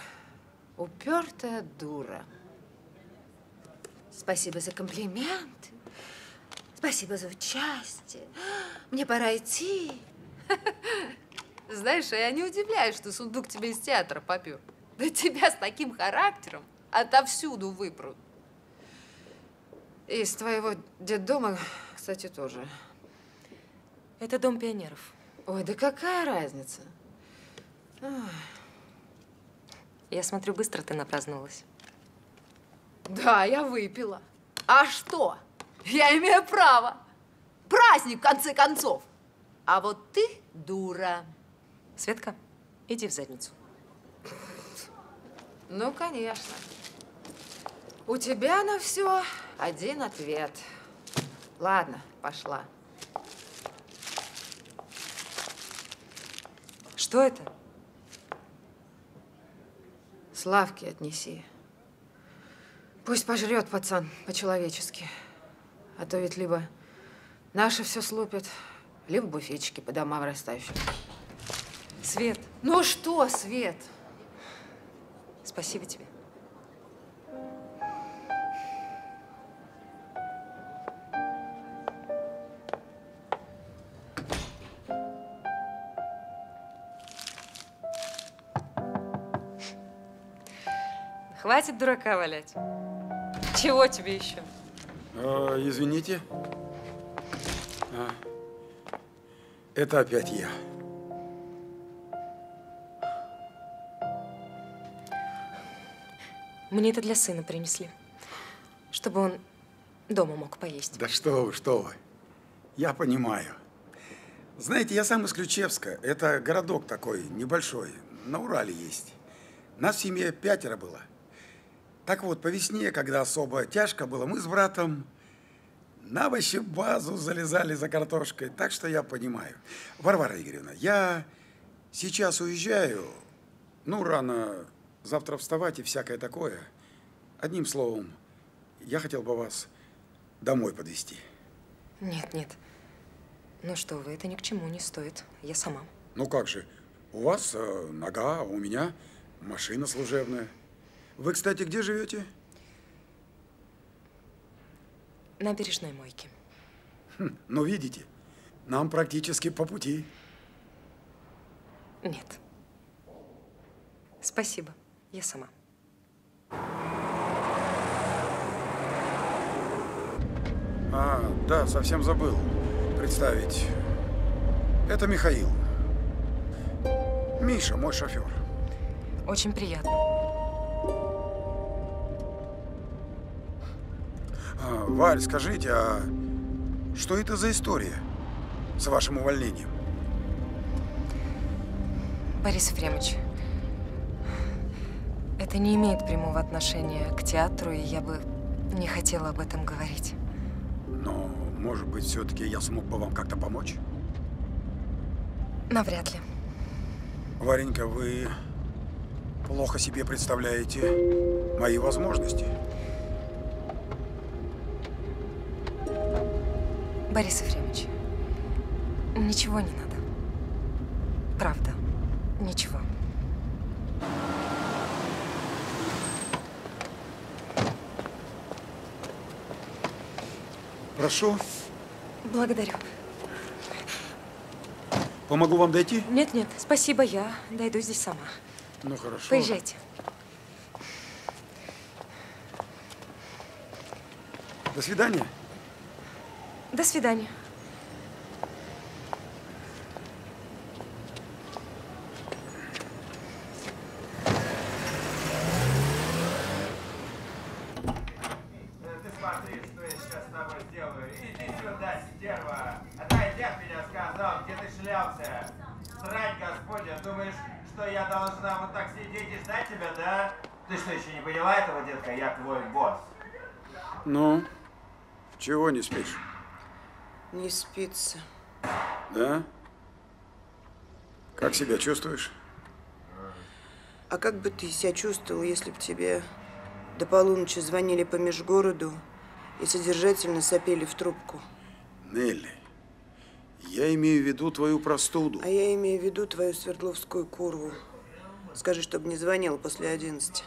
Упертая дура. Спасибо за комплименты. Спасибо за участие. Мне пора идти. Знаешь, а я не удивляюсь, что сундук тебе из театра попер. Да тебя с таким характером отовсюду выпрут. И из твоего детдома, кстати, тоже. Это дом пионеров. Ой, да какая разница? Ой. Я смотрю, быстро ты напраздновалась. Да, я выпила. А что? Я имею право. Праздник, в конце концов. А вот ты дура. Светка, иди в задницу. Ну, конечно. У тебя на все один ответ. Ладно, пошла. Что это? Славки отнеси. Пусть пожрет пацан по-человечески. А то ведь либо наши все слупят, либо буфетчики по домам растащат. Свет, Ну что, Свет? спасибо тебе. Хватит дурака валять. Чего тебе еще? А, извините. А, это опять я. Мне это для сына принесли, чтобы он дома мог поесть. Да что вы, что вы. Я понимаю. Знаете, я сам из Ключевска. Это городок такой, небольшой. На Урале есть. Нас в семье пятеро было. Так вот, по весне, когда особо тяжко было, мы с братом на овощебазу залезали за картошкой. Так что я понимаю. Варвара Игоревна, я сейчас уезжаю. Ну, рано завтра вставать и всякое такое. Одним словом, я хотел бы вас домой подвести. Нет, нет. Ну что вы, это ни к чему не стоит. Я сама. Ну как же, у вас э, нога, а у меня машина служебная. Вы, кстати, где живете? Набережной мойки. Хм, ну, видите, нам практически по пути. Нет. Спасибо. Я сама. А, да, совсем забыл представить. Это Михаил. Миша, мой шофер. Очень приятно. А, Валь, скажите, а что это за история с вашим увольнением? Борис Ефремович, это не имеет прямого отношения к театру, и я бы не хотела об этом говорить. Но, может быть, все-таки я смог бы вам как-то помочь? Навряд ли. Варенька, вы плохо себе представляете мои возможности. Борис Ефремович, ничего не надо. Правда, ничего. Прошу, Благодарю. помогу вам дойти? Нет, нет, спасибо, я дойду здесь сама. Ну, хорошо. Поезжайте. До свидания. До свидания. Ну, чего не спишь? Не спится. Да? Как себя чувствуешь? А как бы ты себя чувствовал, если бы тебе до полуночи звонили по межгороду и содержательно сопели в трубку? Нелли, я имею в виду твою простуду. А я имею в виду твою Свердловскую курву. Скажи, чтобы не звонил после одиннадцати.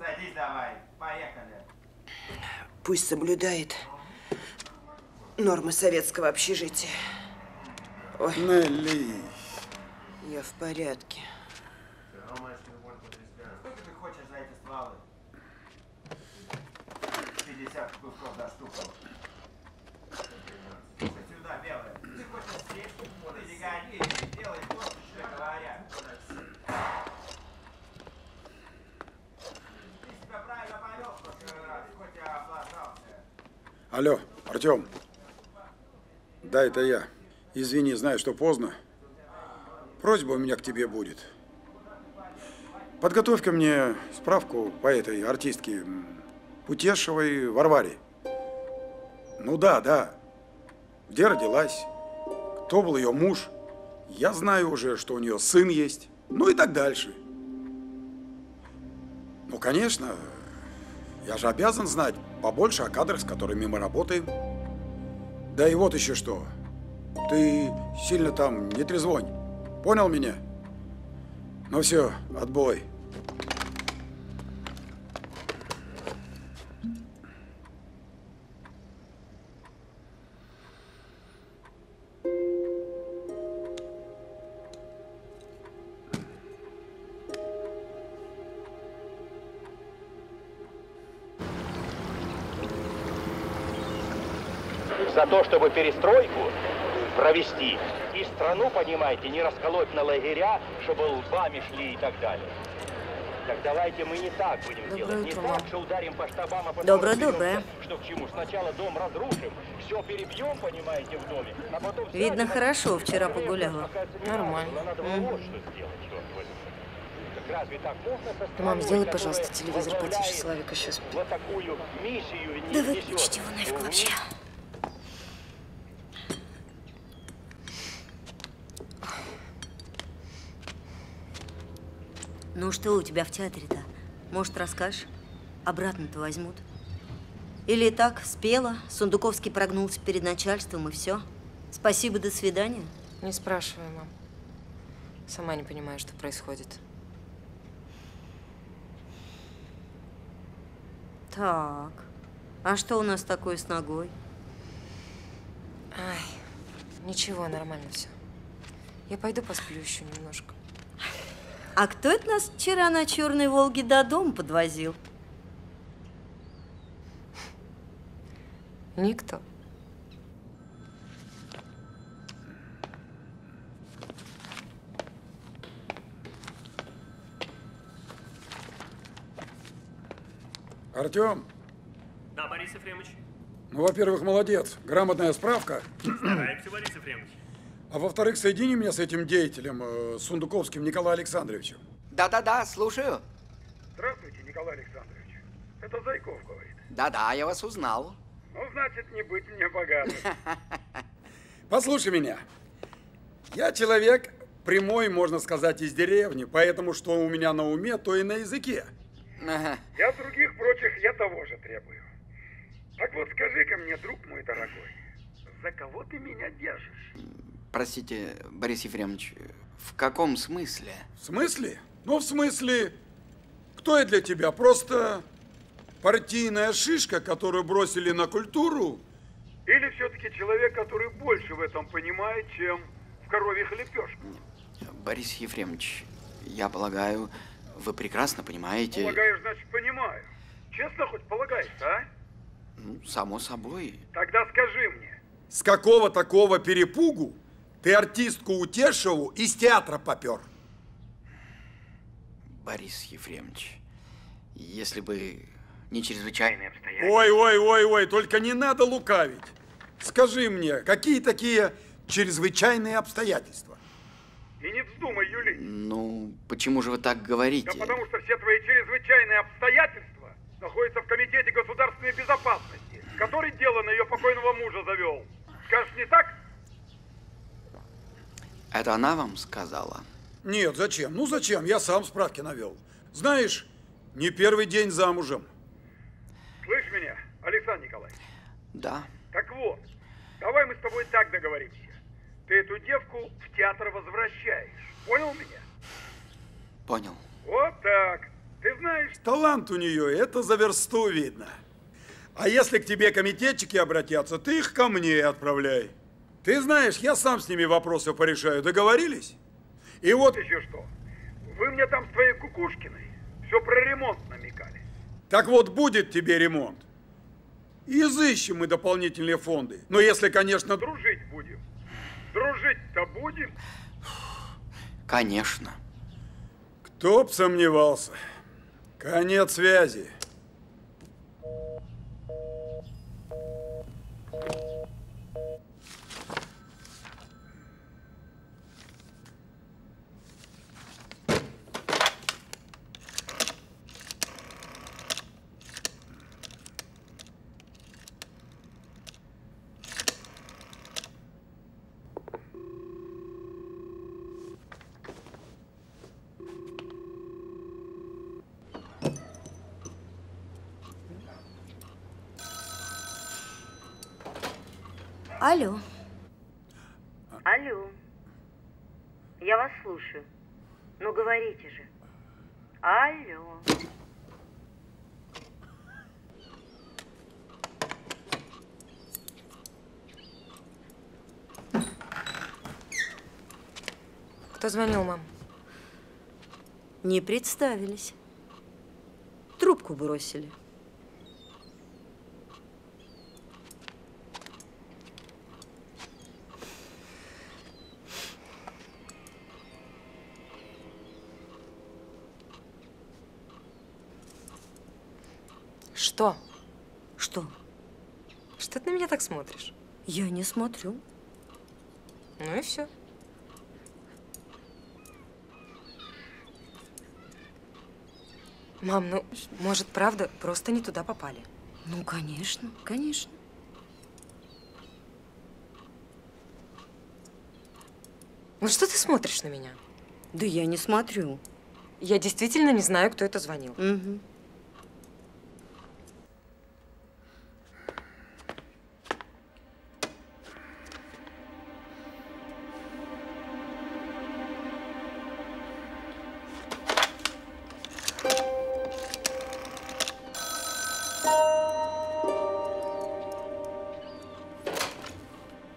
Садись давай, поехали. Пусть соблюдает нормы советского общежития. Ой. Нелли. Я в порядке. Сколько ты хочешь за эти стволы? 50 кусков за штуку. Сюда, белая. Ты хочешь съесть? Вот иди гони, делай то, что тебе говорят. Ты себя правильно повел в прошлый раз, хоть и облажался. Алло, Артем. Да, это я. Извини, знаю, что поздно. Просьба у меня к тебе будет. Подготовь ко мне справку по этой артистке Путешевой Варваре. Ну да, да. Где родилась? Кто был ее муж? Я знаю уже, что у нее сын есть. Ну и так дальше. Ну, конечно. Я же обязан знать побольше о кадрах, с которыми мы работаем. Да и вот еще что. Ты сильно там не трезвонь. Понял меня? Ну все, отбой. Чтобы перестройку провести и страну, понимаете, не расколоть на лагеря, чтобы лбами шли и так далее. Так давайте мы не так будем Доброе делать. Не утро, так, мам. что ударим по штабам, а потом Доброе, доброе. что к чему. Сначала дом разрушим, все перебьем, понимаете, в доме, а потом... Видно, хорошо вчера погуляла. Нормально. Было вот. Так так Мам, сделай, пожалуйста, телевизор потише, Славик еще спит. Вот такую миссию не Да выключите его нафиг вообще. Ну что у тебя в театре-то? Может, расскажешь? Обратно-то возьмут. Или так, спела, Сундуковский прогнулся перед начальством и все. Спасибо, до свидания. Не спрашивай, мам. Сама не понимаю, что происходит. Так, а что у нас такое с ногой? Ай, ничего, нормально все. Я пойду посплю еще немножко. А кто это нас вчера на Черной Волге до дома подвозил? Никто. Артем, Да, Борис Ефремович. ну, во-первых, молодец. Грамотная справка. Стараемся, Борис Ефремович. А во-вторых, соедини меня с этим деятелем, э, Сундуковским Николаем Александровичем. Да-да-да, слушаю. Здравствуйте, Николай Александрович. Это Зайков говорит. Да-да, я вас узнал. Ну, значит, не быть мне богатым. Послушай меня. Я человек прямой, можно сказать, из деревни, поэтому что у меня на уме, то и на языке. Ага. Я других прочих, я того же требую. Так вот, скажи-ка мне, друг мой дорогой, за кого ты меня держишь? Простите, Борис Ефремович, в каком смысле? В смысле? Ну, в смысле, кто я для тебя? Просто партийная шишка, которую бросили на культуру? Или все-таки человек, который больше в этом понимает, чем в коровьих лепешках? Борис Ефремович, я полагаю, вы прекрасно понимаете... Полагаешь, значит, понимаю. Честно хоть полагаешь, а? Ну, само собой. Тогда скажи мне. С какого такого перепугу ты артистку Утешеву из театра попер? Борис Ефремович, если бы не чрезвычайные обстоятельства... Ой, ой, ой, ой, только не надо лукавить. Скажи мне, какие такие чрезвычайные обстоятельства? И не вздумай, Юлий. Ну, почему же вы так говорите? что все твои чрезвычайные обстоятельства находятся в Комитете государственной безопасности, который дело на ее покойного мужа завел. Скажешь, не так? Это она вам сказала? Нет, зачем? Ну зачем? Я сам справки навел. Знаешь, не первый день замужем. Слышь меня, Александр Николаевич? Да. Так вот, давай мы с тобой так договоримся. Ты эту девку в театр возвращаешь. Понял меня? Понял. Вот так. Ты знаешь, талант у нее, это за версту видно. А если к тебе комитетчики обратятся, ты их ко мне отправляй. Ты знаешь, я сам с ними вопросы порешаю. Договорились? И вот еще что. Вы мне там с твоей Кукушкиной все про ремонт намекали. Так вот, будет тебе ремонт. И изыщем мы дополнительные фонды. Но если, конечно, дружить будем. Дружить-то будем? Конечно. Кто б сомневался. Конец связи. Кто звонил, мам? Не представились. Трубку бросили. Что? Что? Что ты на меня так смотришь? Я не смотрю. Ну и все. Мам, ну, может, правда, просто не туда попали? Ну, конечно, конечно. Ну что ты смотришь на меня? Да я не смотрю. Я действительно не знаю, кто это звонил. Угу.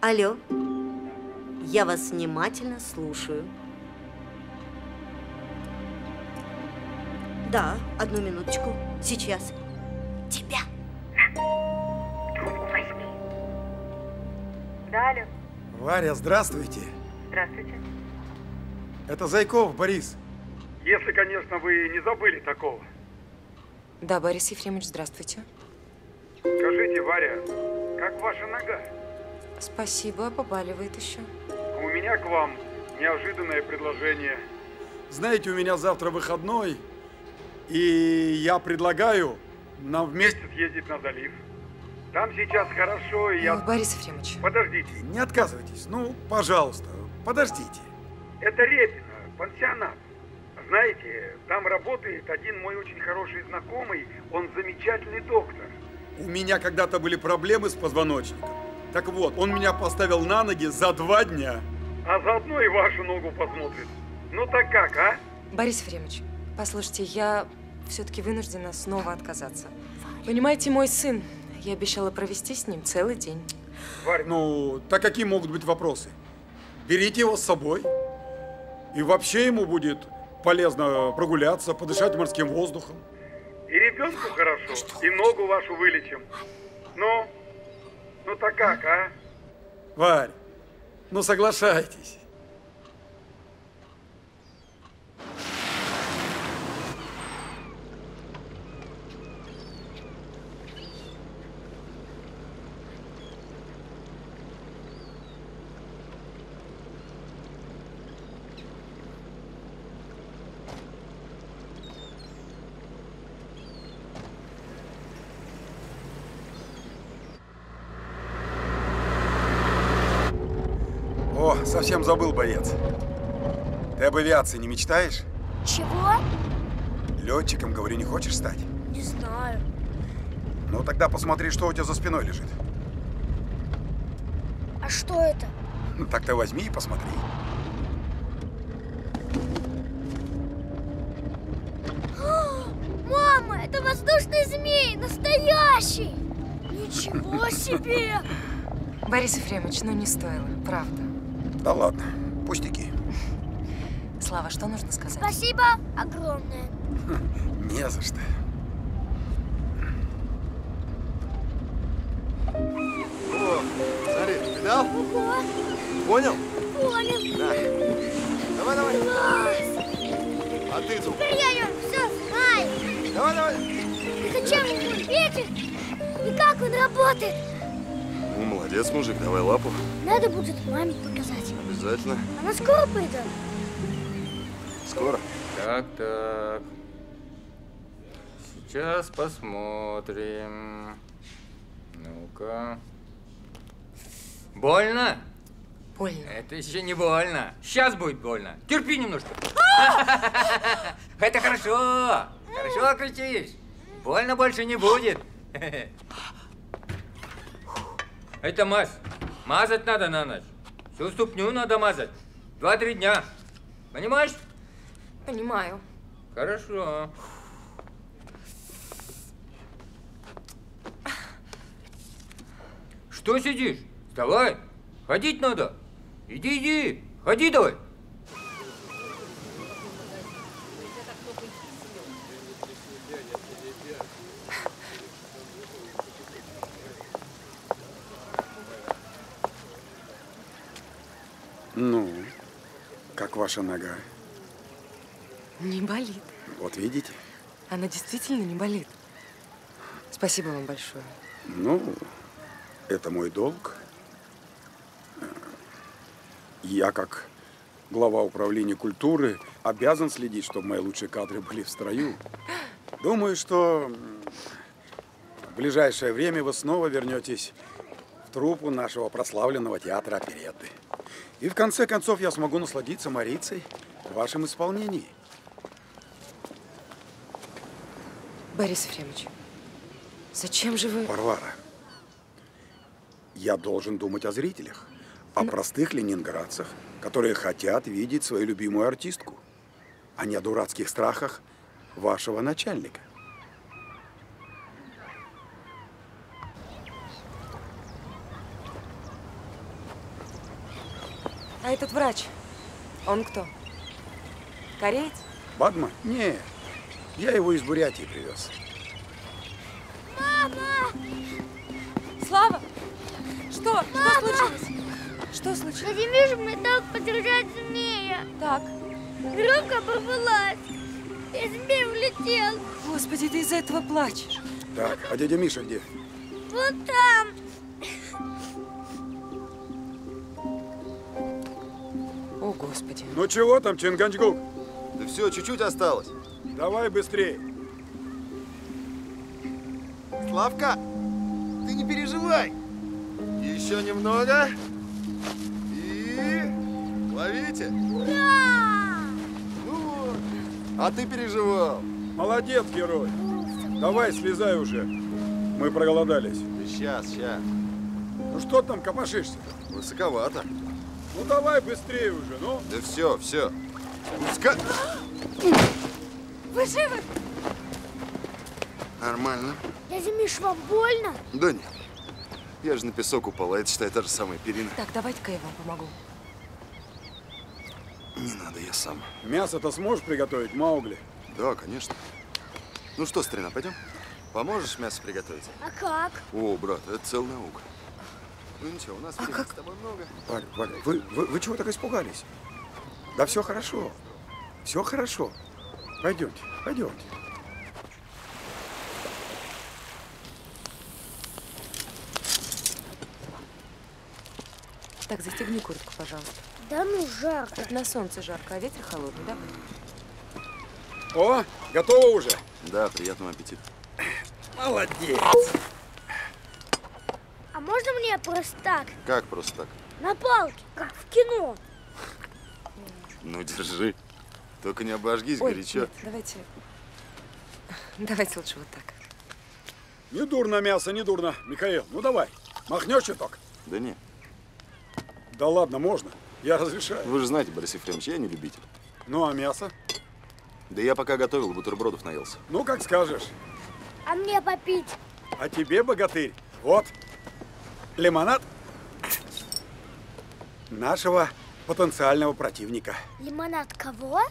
Алло. Я вас внимательно слушаю. Да, одну минуточку. Сейчас. Тебя. Да, алло. Варя, здравствуйте. Здравствуйте. Это Зайков Борис. Если, конечно, вы не забыли такого. Да, Борис Ефремович, здравствуйте. Скажите, Варя, как ваша нога? Спасибо, побаливает еще. У меня к вам неожиданное предложение. Знаете, у меня завтра выходной, и я предлагаю нам вместе... Съездить на залив. Там сейчас хорошо, и я... Ой, Борис Ефремович. Подождите. Не отказывайтесь. Ну, пожалуйста, подождите. Это Репино, пансионат. Знаете, там работает один мой очень хороший знакомый, он замечательный доктор. У меня когда-то были проблемы с позвоночником. Так вот, он меня поставил на ноги за два дня. А заодно и вашу ногу посмотрит. Ну так как, а? Борис Ефремович, послушайте, я все-таки вынуждена снова отказаться. Понимаете, мой сын, я обещала провести с ним целый день. Варь, ну, так какие могут быть вопросы? Берите его с собой. И вообще ему будет полезно прогуляться, подышать морским воздухом. И ребенку хорошо, и ногу вашу вылечим. Ну, ну так как, а? Варь, ну соглашайтесь. О, совсем забыл, боец. Ты об авиации не мечтаешь? Чего? Летчиком, говорю, не хочешь стать? Не знаю. Ну тогда посмотри, что у тебя за спиной лежит. А что это? Ну так ты возьми и посмотри. Мама, это воздушный змей, настоящий! Ничего себе! Борис Ефремович, ну не стоило, правда. Да ладно, пустяки. Слава, что нужно сказать? Спасибо огромное. Не за что. Будет маме показать. Обязательно. Она скоро придет. Скоро. Так, так. Сейчас посмотрим. Ну-ка. Больно? Больно. Это еще не больно. Сейчас будет больно. Терпи немножко. Это хорошо. Хорошо кричишь. Больно больше не будет. Это мазь. Мазать надо на ночь. Всю ступню надо мазать. Два-три дня. Понимаешь? Понимаю. Хорошо. Что сидишь? Вставай. Ходить надо. Иди, иди. Ходи давай. Ну, как ваша нога? Не болит. Вот видите? Она действительно не болит. Спасибо вам большое. Ну, это мой долг. Я, как глава управления культуры, обязан следить, чтобы мои лучшие кадры были в строю. Думаю, что в ближайшее время вы снова вернетесь в труппу нашего прославленного театра оперетты. И в конце концов я смогу насладиться Марицей в вашем исполнении. Борис Ефремович, зачем же вы... Варвара, я должен думать о зрителях, о простых ленинградцах, которые хотят видеть свою любимую артистку, а не о дурацких страхах вашего начальника. А этот врач, он кто? Кореец? Бадма? Нет, я его из Бурятии привез. Мама! Слава! Что? Что случилось? Что случилось? Владимир мне дал подержать змея. Так. Веревка оборвалась. И змей улетел. Господи, ты из-за этого плачешь. Так, а дядя Миша где? Вон там. О, Господи. Ну чего там, Чинганчгук? Да все, чуть-чуть осталось. Давай быстрее. Славка, ты не переживай. Еще немного. И ловите. Ура! Ну вот. А ты переживал. Молодец, герой. Давай, слезай уже. Мы проголодались. Да сейчас, сейчас. Ну что там копошишься? Высоковато. Ну давай быстрее уже, ну. Да все, все. Пуска... Вы живы? Нормально. Дядя Миш, вам больно? Да нет. Я же на песок упал, а это, считай, та же самая перина. Так, давайте-ка я вам помогу. Не надо, я сам. Мясо-то сможешь приготовить, Маугли? Да, конечно. Ну что, старина, пойдем? Поможешь мясо приготовить? А как? О, брат, это целая наука. Ну ничего, у нас А времени как? с тобой много. Валя, Валя, вы, вы, вы чего так испугались? Да все хорошо. Все хорошо. Пойдемте, пойдемте. Так, застегни куртку, пожалуйста. Да ну, жарко. Это на солнце жарко, а ветер холодный, да? О, готово уже? Да, приятного аппетита. Молодец. А можно мне просто так? Как просто так? На палке, как в кино. Ну, держи. Только не обожгись Ой, горячо. нет, давайте... Давайте лучше вот так. Не дурно мясо, не дурно. Михаил, ну давай. Махнешь чуток? Да не. Да ладно, можно. Я разрешаю. Вы же знаете, Борис Ефремович, я не любитель. Ну, а мясо? Да я пока готовил, бутербродов наелся. Ну, как скажешь. А мне попить? А тебе, богатырь, вот, лимонад нашего потенциального противника. Лимонад кого?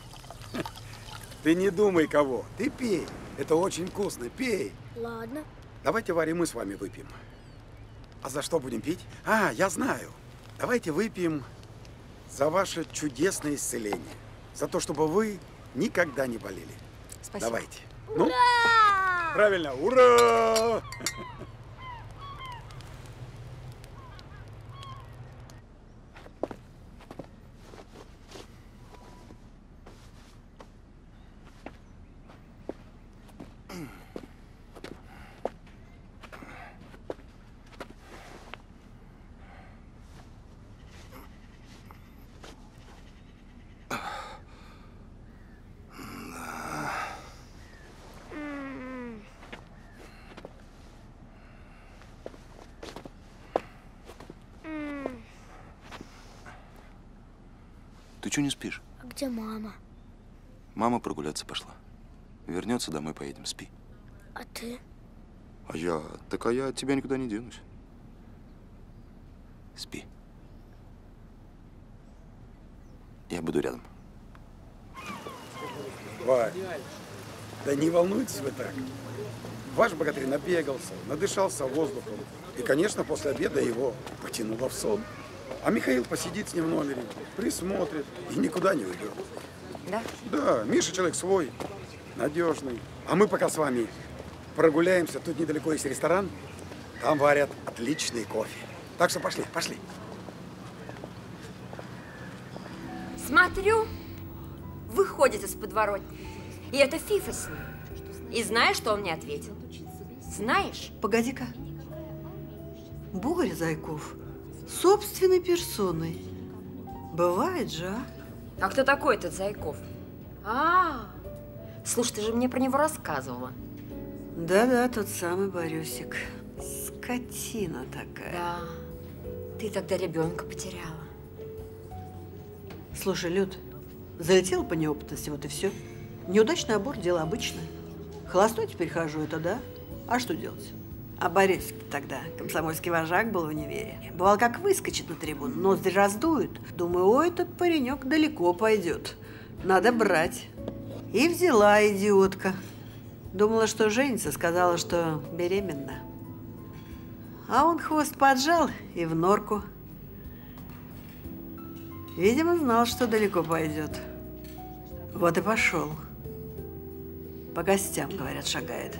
Ты не думай кого, ты пей. Это очень вкусно, пей. Ладно. Давайте, Варя, мы с вами выпьем. А за что будем пить? А, я знаю. Давайте выпьем за ваше чудесное исцеление. За то, чтобы вы никогда не болели. Спасибо. Давайте. Ну, правильно, ура! Мама прогуляться пошла. Вернется домой, поедем, спи. А ты? А я? Так а я от тебя никуда не денусь. Спи. Я буду рядом. Варь, да не волнуйтесь вы так. Ваш богатырь набегался, надышался воздухом. И, конечно, после обеда его потянуло в сон. А Михаил посидит с ним в номере, присмотрит и никуда не уйдет. Да? Да, Миша человек свой, надежный. А мы пока с вами прогуляемся. Тут недалеко есть ресторан. Там варят отличный кофе. Так что пошли, пошли. Смотрю, выходит из подворотни. И это Фифа с ним. И знаешь, что он мне ответил? Знаешь? Погоди-ка. Боря Зайков собственной персоной. Бывает же, а? А кто такой этот Зайков? А, слушай, ты же мне про него рассказывала. Да-да, тот самый Борюсик. Скотина такая. Да. Ты тогда ребенка потеряла. Слушай, Люд, залетела по неопытности, вот и все. Неудачный аборт – дело обычное. Холостой теперь хожу, это да. А что делать? А Борисик тогда, комсомольский вожак был в универе. Бывал как выскочит на трибуну, ноздри раздует. Думаю, ой, этот паренек далеко пойдет. Надо брать. И взяла идиотка. Думала, что женится, сказала, что беременна. А он хвост поджал и в норку. Видимо, знал, что далеко пойдет. Вот и пошел. По гостям, говорят, шагает.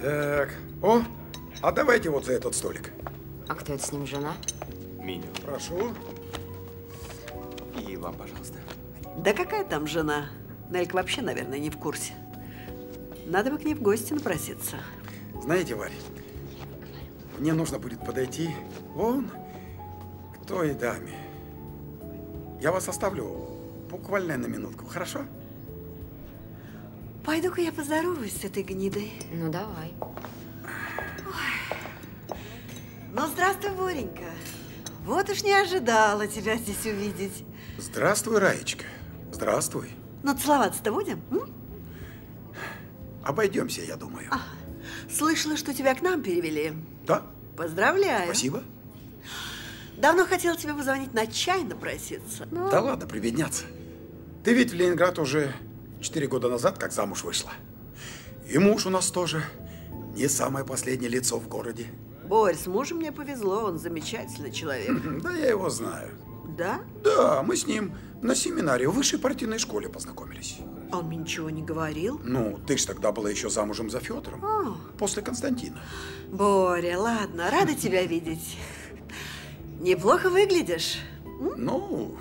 Так, о, а давайте вот за этот столик. А кто это с ним, жена? Миню. Прошу. И вам, пожалуйста. Да какая там жена? Нелька вообще, наверное, не в курсе. Надо бы к ней в гости напроситься. Знаете, Варя, мне нужно будет подойти вон к той даме. Я вас оставлю буквально на минутку, хорошо? Пойду-ка я поздороваюсь с этой гнидой. Ну, давай. Ну, здравствуй, Боренька. Вот уж не ожидала тебя здесь увидеть. Здравствуй, Раечка. Здравствуй. Ну, целоваться-то будем? м? Обойдемся, я думаю. А, слышала, что тебя к нам перевели. Да. Поздравляю. Спасибо. Давно хотела тебе позвонить на чай напроситься. но- Да ладно, прибедняться. Ты ведь в Ленинград уже четыре года назад как замуж вышла. И муж у нас тоже не самое последнее лицо в городе. Борь, с мужем мне повезло, он замечательный человек. Да, я его знаю. Да? Да, мы с ним на семинаре в высшей партийной школе познакомились. А он мне ничего не говорил? Ну, ты ж тогда была еще замужем за Федором. А, После Константина. Боря, ладно, рада тебя видеть. Неплохо выглядишь. Ну,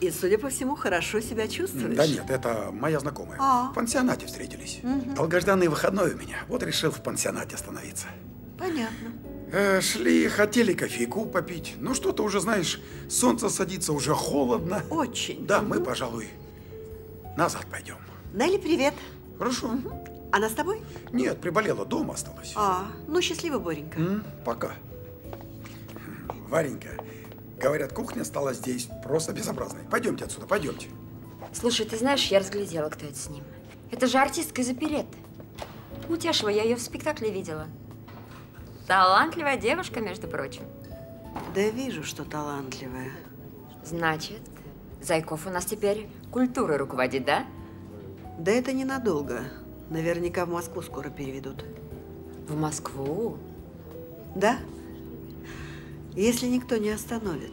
И, судя по всему, хорошо себя чувствуешь. да нет, это моя знакомая. А. В пансионате встретились. Мгм. Долгожданный выходной у меня. Вот решил в пансионате остановиться. Понятно. Э, шли, хотели кофейку попить. Ну что ты уже знаешь, солнце садится, уже холодно. Очень. Да, мы, пожалуй, назад пойдем. Нелли, привет. Хорошо. Она с тобой? Нет, приболела, дома осталась. А, ну счастливо, Боренька. М, Пока. Варенька, говорят, кухня стала здесь просто безобразной. Пойдемте отсюда, пойдемте. Слушай, ты знаешь, я разглядела, кто это с ним. Это же артистка из оперетты. Утешева, я ее в спектакле видела. Талантливая девушка, между прочим. Да вижу, что талантливая. Значит, Зайков у нас теперь культурой руководит, да? Да это ненадолго. Наверняка в Москву скоро переведут. В Москву? Да? Если никто не остановит.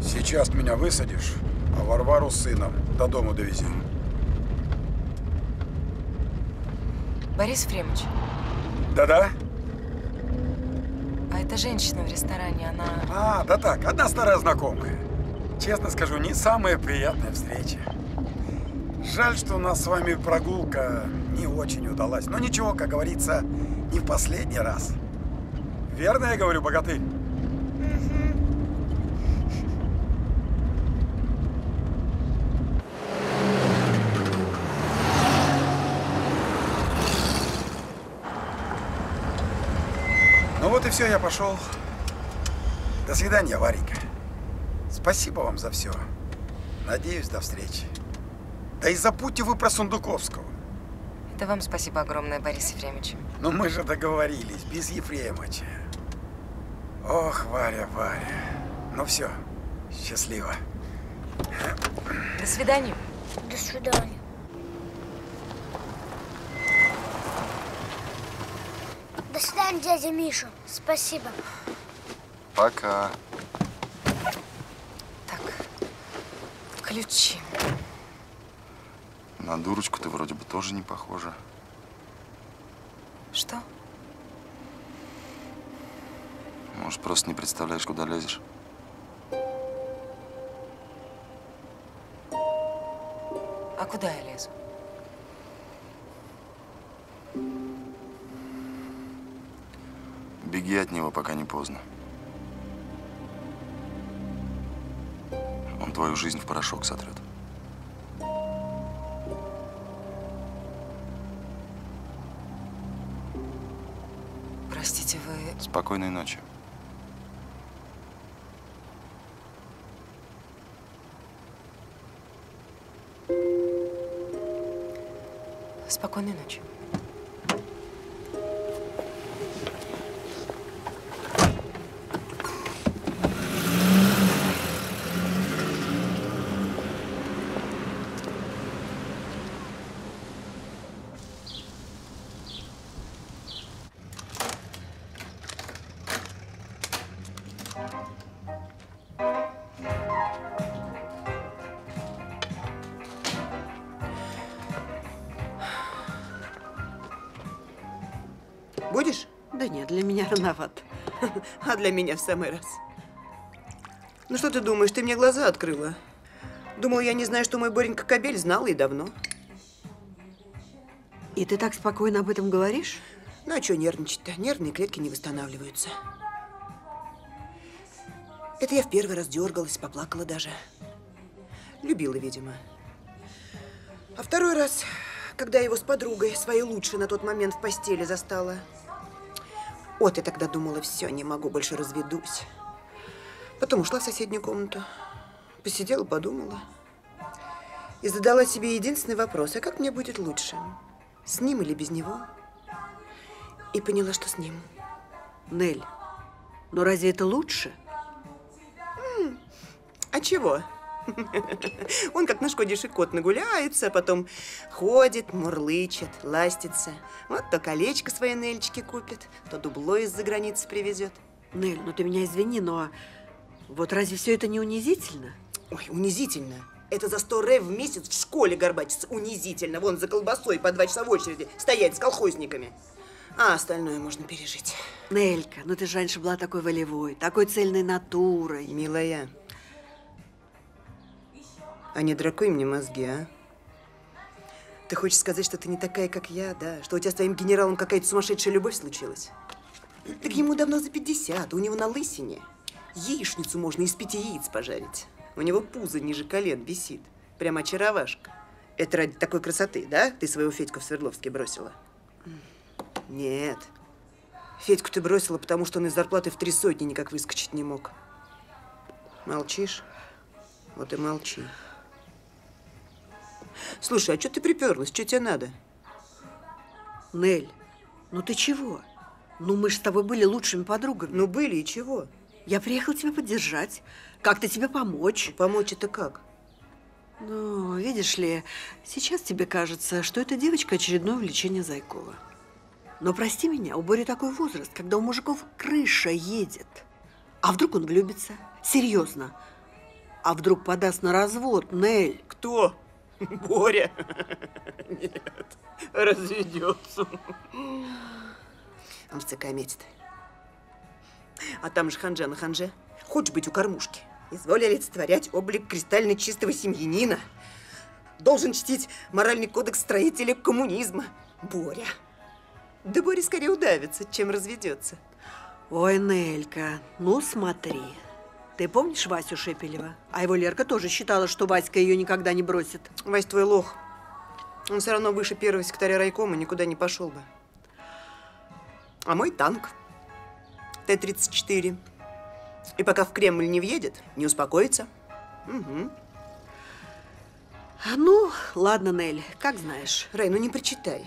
Сейчас меня высадишь, а Варвару с сыном до дома довези. Борис Фремович, Да-да? А эта женщина в ресторане, она... А, да так, одна старая знакомая. Честно скажу, не самая приятная встреча. Жаль, что у нас с вами прогулка не очень удалась. Но ничего, как говорится, не в последний раз. Верно я говорю, богатырь? Все, я пошел. До свидания, Варенька. Спасибо вам за все. Надеюсь, до встречи. Да и забудьте вы про Сундуковского. Это вам спасибо огромное, Борис Ефремович. Ну мы же договорились, без Ефремовича. Ох, Варя, Варя. Ну все, счастливо. До свидания. До свидания. До свидания, дядя Миша. Спасибо. Пока. Ключи. На дурочку ты вроде бы тоже не похожа. Что? Может, просто не представляешь, куда лезешь? А куда я лезу? Беги от него, пока не поздно. Он твою жизнь в порошок сотрет. Простите, вы... Спокойной ночи. Спокойной ночи. Для меня в самый раз. Ну что ты думаешь, ты мне глаза открыла? Думал, я не знаю, что мой Боренька Кобель знал и давно. И ты так спокойно об этом говоришь? Ну а что нервничать-то? Нервные клетки не восстанавливаются. Это я в первый раз дергалась, поплакала даже. Любила, видимо. А второй раз, когда его с подругой, своей лучшей на тот момент в постели застала. Вот я тогда думала, все, не могу, больше разведусь. Потом ушла в соседнюю комнату. Посидела, подумала. И задала себе единственный вопрос, а как мне будет лучше? С ним или без него? И поняла, что с ним. Нель, но разве это лучше? М, А чего? Он как нашкодивший кот нагуляется, потом ходит, мурлычет, ластится. Вот то колечко своей Нельчике купит, то дубло из-за границы привезет. Нель, ну ты меня извини, но вот разве все это не унизительно? Ой, унизительно. Это за 100 рев в месяц в школе горбатиться унизительно. Вон за колбасой по два часа в очереди стоять с колхозниками. А остальное можно пережить. Нелька, ну ты же раньше была такой волевой, такой цельной натурой. Милая, а не дракуй мне мозги, а? Ты хочешь сказать, что ты не такая, как я, да? Что у тебя с твоим генералом какая-то сумасшедшая любовь случилась? Так ему давно за 50, у него на лысине. Яичницу можно из пяти яиц пожарить. У него пузо ниже колен висит. Прямо очаровашка. Это ради такой красоты, да? Ты своего Федьку в Свердловске бросила? Нет. Федьку ты бросила, потому что он из зарплаты в три сотни никак выскочить не мог. Молчишь? Вот и молчи. Слушай, а что ты приперлась? Что тебе надо? Нель, ну ты чего? Ну мы же с тобой были лучшими подругами. Ну были и чего? Я приехала тебя поддержать, как-то тебе помочь. Помочь это как? Ну, видишь ли, сейчас тебе кажется, что эта девочка очередное увлечение Зайкова. Но прости меня, у Бори такой возраст, когда у мужиков крыша едет. А вдруг он влюбится? Серьезно. А вдруг подаст на развод, Нель? Кто? Боря? Нет, разведется. Он в ЦК метит. А там же ханжа на ханже. Хочешь быть у кормушки? Изволь олицетворять облик кристально чистого семьянина. Должен чтить моральный кодекс строителя коммунизма. Боря. Да Боря скорее удавится, чем разведется. Ой, Нелька, ну смотри. Ты помнишь Васю Шепелева? А его Лерка тоже считала, что Васька ее никогда не бросит. Вась твой лох. Он все равно выше первого секретаря райкома никуда не пошел бы. А мой танк. Т-34. И пока в Кремль не въедет, не успокоится. Угу. Ну, ладно, Нель, как знаешь. Рай, ну не причитай.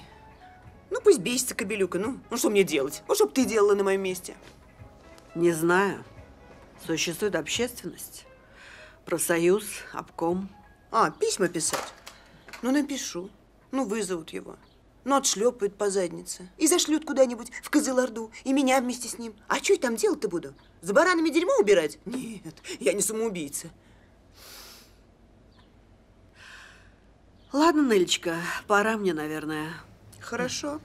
Ну, пусть бесится кобелюка. Ну, ну что мне делать? Ну, что бы ты делала на моем месте? Не знаю. Существует общественность, профсоюз, обком. А, письма писать? Ну, напишу. Ну, вызовут его. Ну, отшлепают по заднице. И зашлют куда-нибудь в Кызылорду. И меня вместе с ним. А что я там делать-то буду? За баранами дерьмо убирать? Нет, я не самоубийца. Ладно, Нелечка, пора мне, наверное. Хорошо.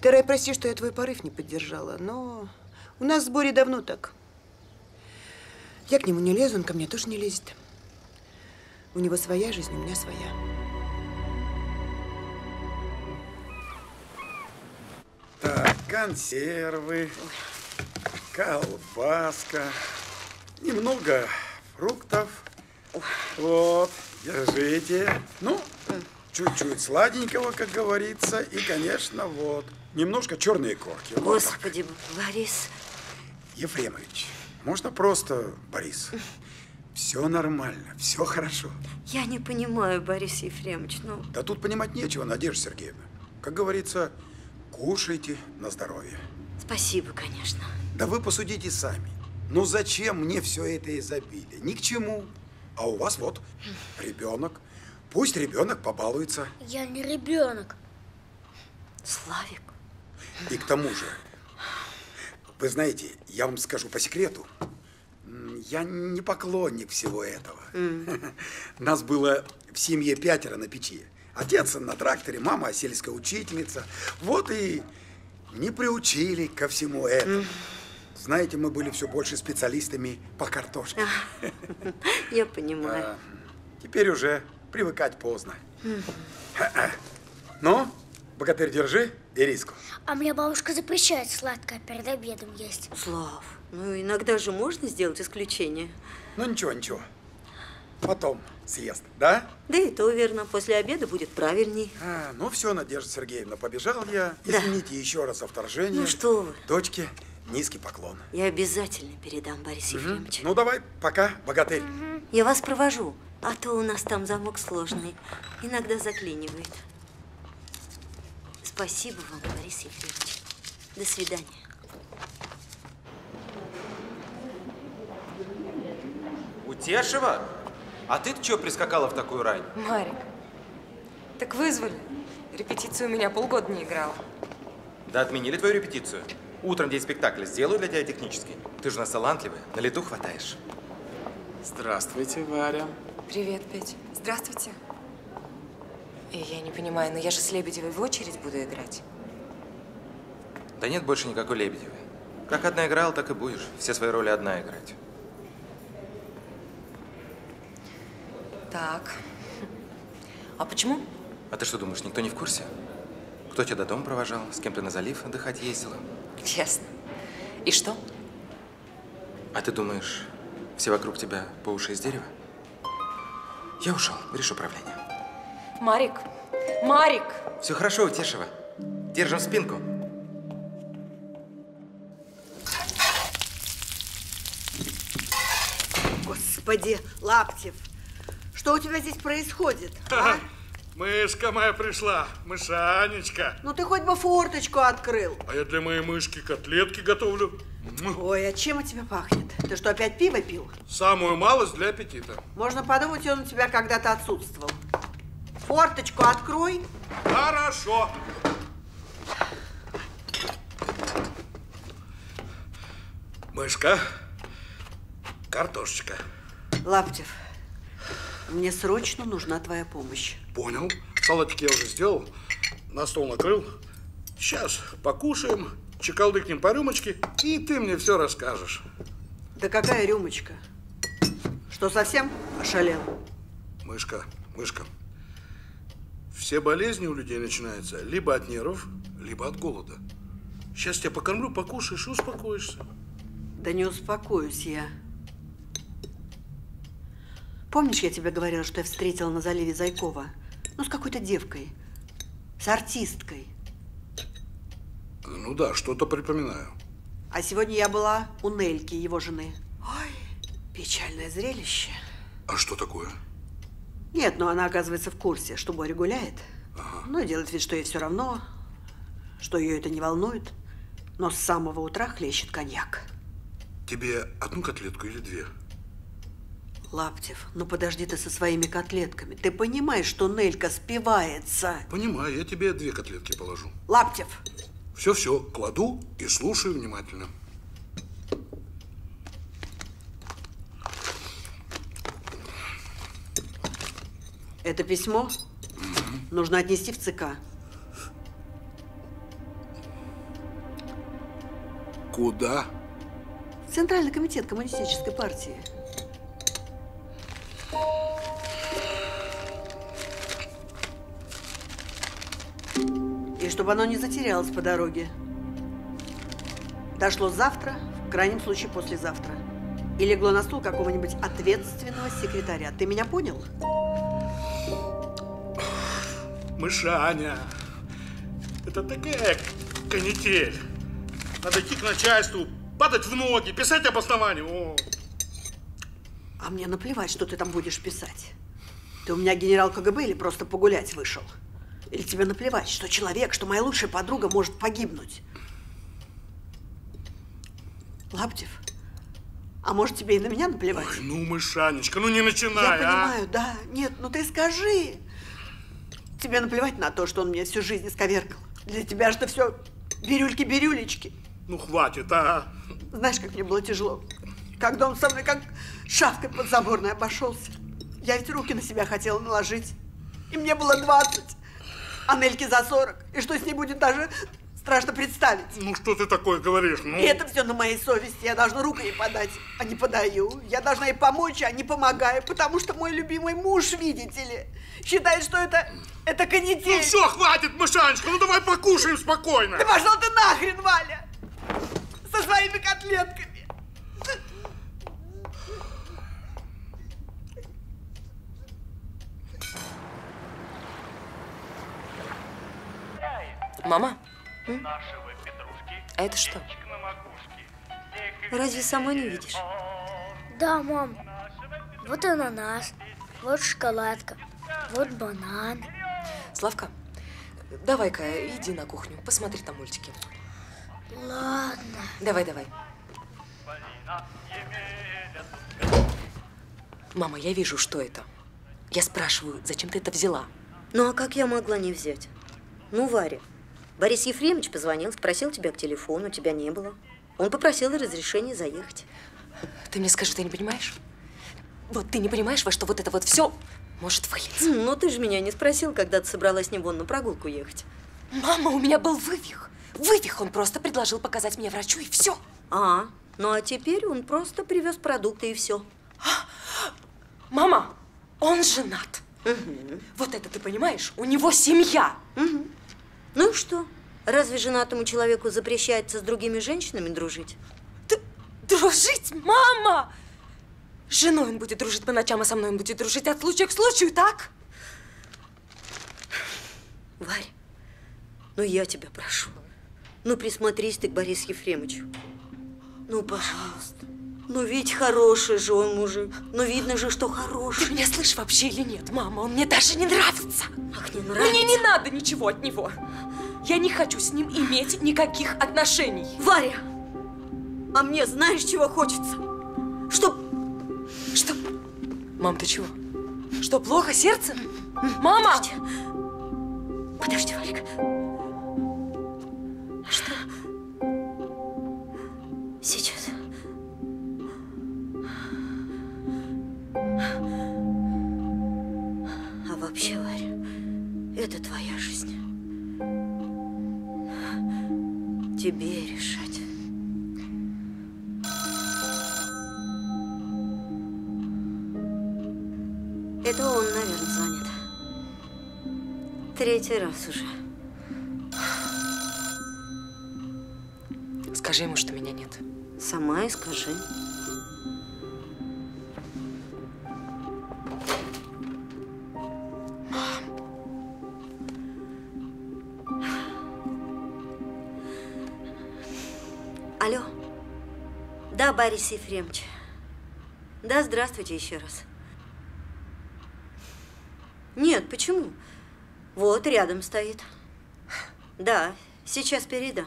Ты, Рай, прости, что я твой порыв не поддержала, но у нас в сборе давно так. Я к нему не лезу, он ко мне тоже не лезет. У него своя жизнь, у меня своя. Так, консервы, колбаска, немного фруктов. Вот, держите. Ну, чуть-чуть сладенького, как говорится. И, конечно, вот, немножко черные корки. Вот так. Господи, Борис. Ефремович, можно просто Борис? Все нормально, все хорошо. Я не понимаю, Борис Ефремович, ну... Да тут понимать нечего, Надежда Сергеевна. Как говорится, кушайте на здоровье. Спасибо, конечно. Да вы посудите сами. Ну зачем мне все это изобилие? Ни к чему. А у вас вот ребенок. Пусть ребенок побалуется. Я не ребенок. Славик. И к тому же, вы знаете, я вам скажу по секрету, я не поклонник всего этого. Нас было в семье пятеро на печи. Отец на тракторе, мама сельская учительница. Вот и не приучили ко всему этому. Знаете, мы были все больше специалистами по картошке. Я понимаю. А, Теперь уже привыкать поздно. Ну, богатырь, держи ириску. А мне бабушка запрещает сладкое перед обедом есть. Слав, ну иногда же можно сделать исключение. Ну ничего, ничего. Потом съест, да? Да и то верно, после обеда будет правильней. А, ну все, Надежда Сергеевна, побежал я. Да. Извините еще раз за вторжение. Ну что вы. Дочке низкий поклон. Я обязательно передам Борису Мгм. Ефремовичу. Ну давай, пока, богатырь. Я вас провожу, а то у нас там замок сложный. Иногда заклинивает. Спасибо вам, Борис Ефремович. До свидания. Утешева? А ты-то чего прискакала в такую рань? Марик, так вызвали. Репетицию у меня полгода не играла. Да отменили твою репетицию. Утром день спектакля сделаю для тебя технически. Ты же у нас талантливая, на лету хватаешь. Здравствуйте, Варя. Привет, Петь. Здравствуйте. И я не понимаю, но я же с Лебедевой в очередь буду играть. Да нет больше никакой Лебедевой. Как одна играла, так и будешь. Все свои роли одна играть. Так. А почему? А ты что думаешь, никто не в курсе? Кто тебя до дома провожал? С кем ты на залив отдыхать ездила? Честно. И что? А ты думаешь, все вокруг тебя по уши из дерева? Я ушел, берешь управление. Марик! Марик! Все хорошо, Утешева. Держим спинку. Господи, Лаптев, что у тебя здесь происходит? а? Мышка моя пришла, мышанечка. Ну ты хоть бы форточку открыл. А я для моей мышки котлетки готовлю. Ой, а чем от тебя пахнет? Ты что, опять пиво пил? Самую малость для аппетита. Можно подумать, он у тебя когда-то отсутствовал. Форточку открой. Хорошо. Мышка, картошечка. Лаптев, мне срочно нужна твоя помощь. Понял. Салатик я уже сделал. На стол накрыл. Сейчас покушаем, чекалдыкнем по рюмочке, и ты мне все расскажешь. Да какая рюмочка? Что, совсем ошалел? Мышка, мышка. Все болезни у людей начинаются либо от нервов, либо от голода. Сейчас тебя покормлю, покушаешь и успокоишься. Да не успокоюсь я. Помнишь, я тебе говорила, что я встретила на заливе Зайкова? Ну, с какой-то девкой. С артисткой. Ну да, что-то припоминаю. А сегодня я была у Нельки, его жены. Ой, печальное зрелище. А что такое? Нет, но она, оказывается, в курсе, что Боря гуляет. Но делает вид, что ей все равно, что ее это не волнует. Но с самого утра хлещет коньяк. Тебе одну котлетку или две? Лаптев, ну подожди ты со своими котлетками. Ты понимаешь, что Нелька спивается? Понимаю, я тебе две котлетки положу. Лаптев, Все-все, кладу и слушаю внимательно. Это письмо нужно отнести в ЦК. Куда? Центральный комитет коммунистической партии. И чтобы оно не затерялось по дороге. Дошло завтра, в крайнем случае послезавтра. И легло на стол какого-нибудь ответственного секретаря. Ты меня понял? Мышаня, это такая канитель. Надо идти к начальству, падать в ноги, писать обоснование. О. А мне наплевать, что ты там будешь писать. Ты у меня генерал КГБ или просто погулять вышел? Или тебе наплевать, что человек, что моя лучшая подруга может погибнуть? Лаптев, а может тебе и на меня наплевать? Ой, ну, Мышанечка, ну не начинай, Я а. понимаю, да. Нет, ну ты скажи. Тебе наплевать на то, что он меня всю жизнь исковеркал. Для тебя же это все бирюльки-бирюлечки. Ну, хватит, а. Знаешь, как мне было тяжело, когда он со мной как шавкой подзаборной обошелся. Я ведь руки на себя хотела наложить. И мне было 20, а Нельке за 40. И что с ней будет даже страшно представить. Ну, что ты такое говоришь? Ну, И это все на моей совести. Я должна руку ей подать, а не подаю. Я должна ей помочь, а не помогаю, потому что мой любимый муж, видите ли, считает, что это, это канитель. Ну, все, хватит, Мышанечка, ну давай покушаем спокойно. Да пошел ты нахрен, Валя! Со своими котлетками. Мама? А это что? Разве самой не видишь? Да, мам. Вот ананас, вот шоколадка, вот банан. Славка, давай-ка иди на кухню, посмотри там мультики. Ладно. Давай, давай. Мама, я вижу, что это. Я спрашиваю, зачем ты это взяла? Ну, а как я могла не взять? Ну, Варя, Борис Ефремович позвонил, спросил тебя к телефону, тебя не было. Он попросил разрешения заехать. Ты мне скажи, ты не понимаешь? Вот ты не понимаешь, во что вот это вот все может вылиться. Ну, ты же меня не спросил, когда ты собралась с ним вон на прогулку ехать. Мама, у меня был вывих. Вывих, он просто предложил показать мне врачу, и все. А, ну а теперь он просто привез продукты, и все. Мама, он женат. Вот это ты понимаешь? У него семья. Ну и что? Разве женатому человеку запрещается с другими женщинами дружить? Дружить, мама! С женой он будет дружить по ночам, а со мной он будет дружить от случая к случаю, так? Варя, ну я тебя прошу. Ну присмотрись ты к Борису Ефремовичу. Ну, пожалуйста. Ну ведь хороший же он мужик. Ну видно же, что хороший. Ты меня слышишь вообще или нет, мама? Он мне даже не нравится. Ах, не нравится? Мне не надо ничего от него. Я не хочу с ним иметь никаких отношений. Варя, а мне знаешь, чего хочется? Чтоб... Что? Мам, ты чего? Что, плохо сердце? Мама! Подожди, Подожди Варик. Что? Сейчас. А вообще, Варя, это твоя жизнь. Тебе решать. Это он, наверное, звонит. Третий раз уже. Скажи ему, что меня нет. Сама и скажи. Да, Борис Ефремович. Да, здравствуйте еще раз. Нет, почему? Вот, рядом стоит. Да, сейчас передам.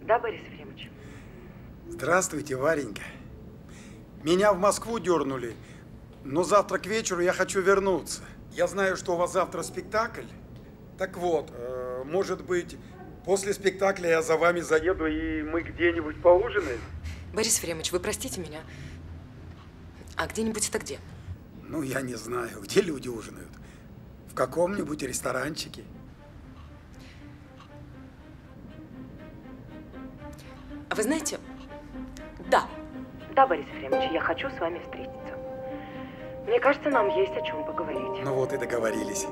Да, Борис? Здравствуйте, Варенька. Меня в Москву дернули, но завтра к вечеру я хочу вернуться. Я знаю, что у вас завтра спектакль. Так вот, э, может быть, после спектакля я за вами заеду, и мы где-нибудь поужинаем? Борис Ефремович, вы простите меня. А где-нибудь это где? Ну, я не знаю, где люди ужинают. В каком-нибудь ресторанчике. А вы знаете, да, Да, Борис Ефремович, я хочу с вами встретиться. Мне кажется, нам есть о чем поговорить. Ну вот и договорились.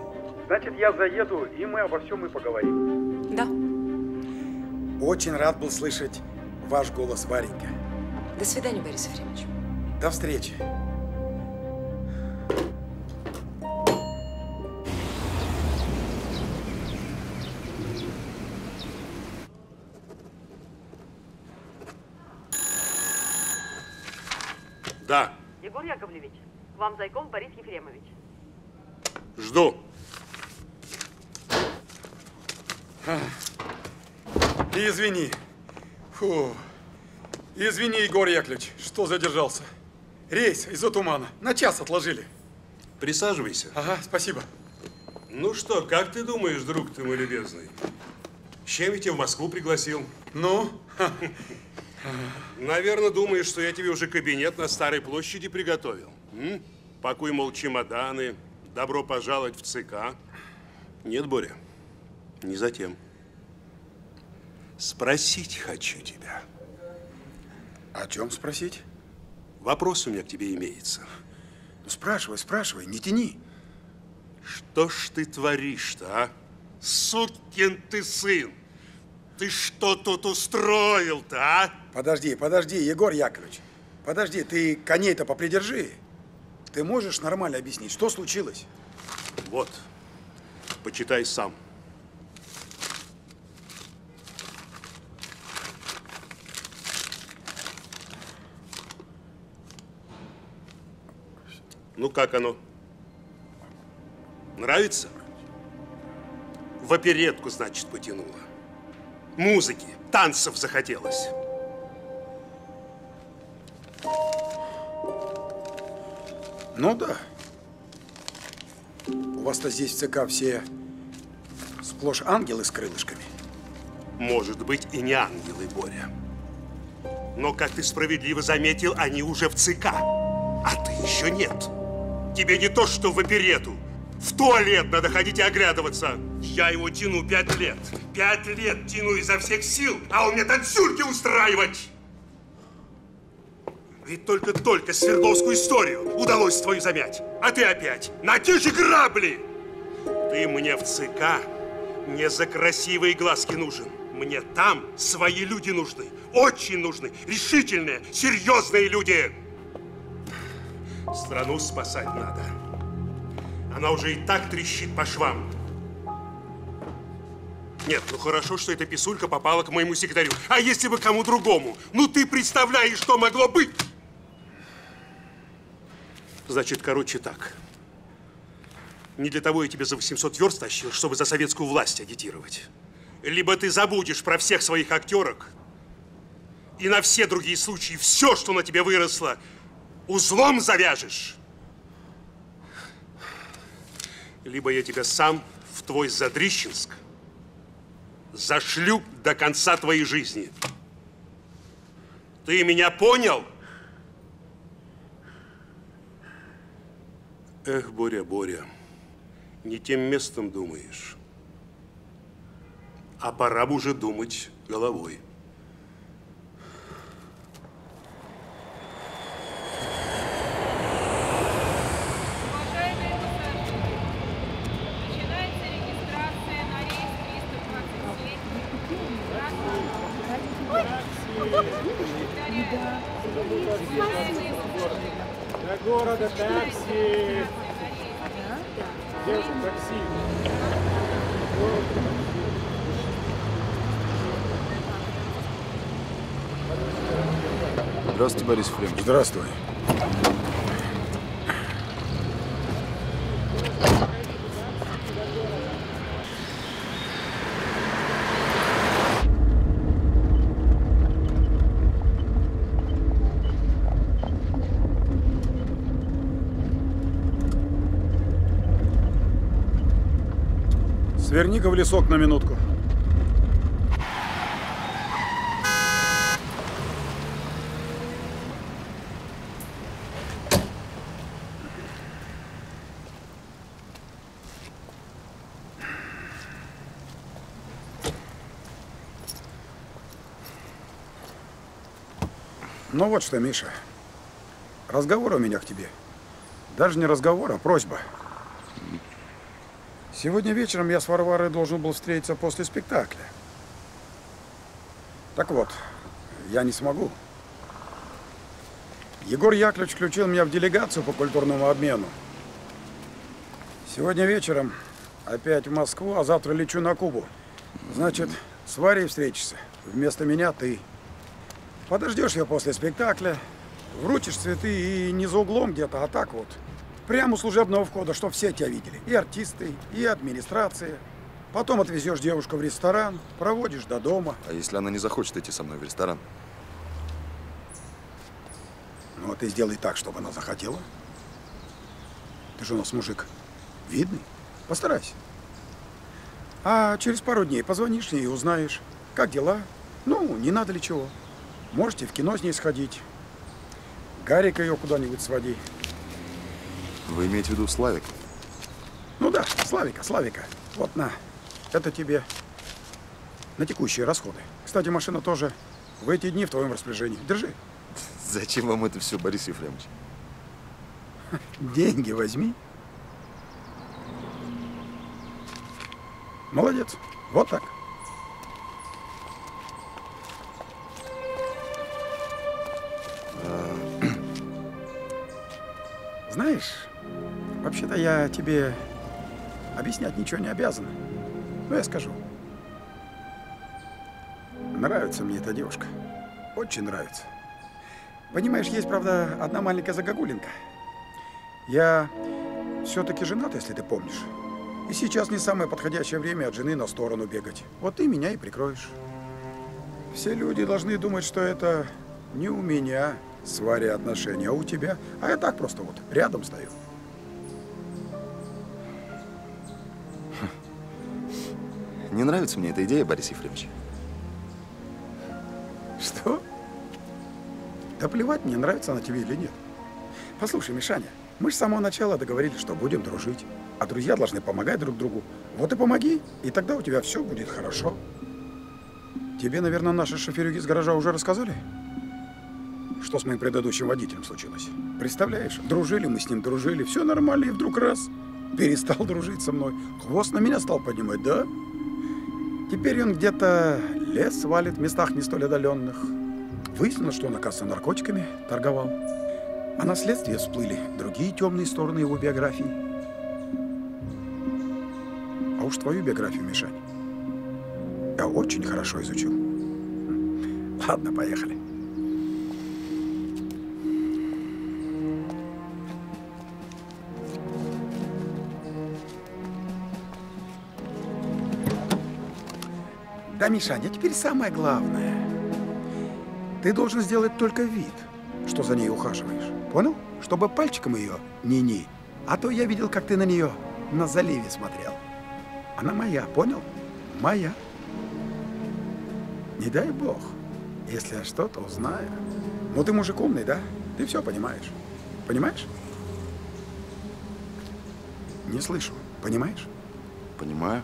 Значит, я заеду, и мы обо всем и поговорим. Да. Очень рад был слышать ваш голос, Варенька. До свидания, Борис Ефремович. До встречи. Яковлевич, вам Зайков Борис Ефремович. жду. Извини. Фу. Извини, Егор Яковлевич, что задержался. Рейс из-за тумана. На час отложили. Присаживайся. Ага, спасибо. Ну что, как ты думаешь, друг ты мой любезный? Чем я тебя в Москву пригласил? Ну? Наверное, думаешь, что я тебе уже кабинет на Старой площади приготовил. М? Пакуй, мол, чемоданы, добро пожаловать в ЦК. Нет, Боря, не затем. Спросить хочу тебя. О чем спросить? Вопрос у меня к тебе имеется. Ну, спрашивай, спрашивай, не тяни. Что ж ты творишь-то, а? Сукин ты сын! Ты что тут устроил-то, а? Подожди, подожди, Егор Яковлевич. Подожди, ты коней-то попридержи. Ты можешь нормально объяснить, что случилось? Вот, почитай сам. Ну, как оно? Нравится? В оперетку, значит, потянуло. Музыки, танцев захотелось. Ну да. У вас-то здесь в ЦК все сплошь ангелы с крылышками. Может быть, и не ангелы, Боря. Но, как ты справедливо заметил, они уже в ЦК. А ты еще нет. Тебе не то, что в оперету. В туалет надо ходить и оглядываться. Я его тяну пять лет. Пять лет тяну изо всех сил, а он мне танцюрки устраивать. Ведь только-только Свердловскую историю удалось твою замять. А ты опять на те же грабли. Ты мне в ЦК не за красивые глазки нужен. Мне там свои люди нужны. Очень нужны. Решительные, серьезные люди. Страну спасать надо. Она уже и так трещит по швам. Нет, ну хорошо, что эта писулька попала к моему секретарю. А если бы кому другому? Ну ты представляешь, что могло быть? Значит, короче так. Не для того я тебя за 800 верст тащил, чтобы за советскую власть агитировать. Либо ты забудешь про всех своих актерок и на все другие случаи все, что на тебе выросло, узлом завяжешь. Либо я тебя сам в твой Задрищенск зашлю до конца твоей жизни. Ты меня понял? Эх, Боря, Боря, не тем местом думаешь. А пора бы уже думать головой. Здравствуй. Сверни-ка в лесок на минутку. Ну вот что, Миша. Разговор у меня к тебе. Даже не разговор, а просьба. Сегодня вечером я с Варварой должен был встретиться после спектакля. Так вот, я не смогу. Егор Яковлевич включил меня в делегацию по культурному обмену. Сегодня вечером опять в Москву, а завтра лечу на Кубу. Значит, с Варей встретишься. Вместо меня ты. Подождешь ее после спектакля, вручишь цветы и не за углом где-то, а так вот. Прямо у служебного входа, чтобы все тебя видели. И артисты, и администрация. Потом отвезешь девушку в ресторан, проводишь до дома. А если она не захочет идти со мной в ресторан? Ну, а ты сделай так, чтобы она захотела. Ты же у нас мужик видный. Постарайся. А через пару дней позвонишь ей и узнаешь, как дела. Ну, не надо ли чего. Можете в кино с ней сходить. Гарика ее куда-нибудь своди. Вы имеете в виду Славик? Ну да, Славика, Славика. Вот на. Это тебе на текущие расходы. Кстати, машина тоже в эти дни в твоем распоряжении. Держи. Зачем вам это все, Борис Ефремович? Деньги возьми. Молодец. Вот так. Знаешь, вообще-то я тебе объяснять ничего не обязан. Но я скажу. Нравится мне эта девушка. Очень нравится. Понимаешь, есть, правда, одна маленькая загогулинка. Я все-таки женат, если ты помнишь. И сейчас не самое подходящее время от жены на сторону бегать. Вот ты меня и прикроешь. Все люди должны думать, что это не у меня с Варей отношения, а у тебя. А я так просто вот рядом стою. Не нравится мне эта идея, Борис Ефремович. Что? Да плевать, мне нравится она тебе или нет. Послушай, Мишаня, мы же с самого начала договорились, что будем дружить. А друзья должны помогать друг другу. Вот и помоги, и тогда у тебя все будет хорошо. Тебе, наверное, наши шоферюги с гаража уже рассказали? Что с моим предыдущим водителем случилось? Представляешь, дружили мы с ним, дружили, все нормально, и вдруг раз перестал дружить со мной. Хвост на меня стал поднимать, да? Теперь он где-то лес валит в местах не столь отдаленных. Выяснилось, что он, оказывается, наркотиками торговал. А на следствие всплыли другие темные стороны его биографии. А уж твою биографию, Мишань, я очень хорошо изучил. Ладно, поехали. Да, Мишаня, теперь самое главное. Ты должен сделать только вид, что за ней ухаживаешь. Понял? Чтобы пальчиком ее ни-ни. А то я видел, как ты на нее на заливе смотрел. Она моя, понял? Моя. Не дай бог, если я что-то узнаю. Ну, ты мужик умный, да? Ты все понимаешь. Понимаешь? Не слышу. Понимаешь? Понимаю.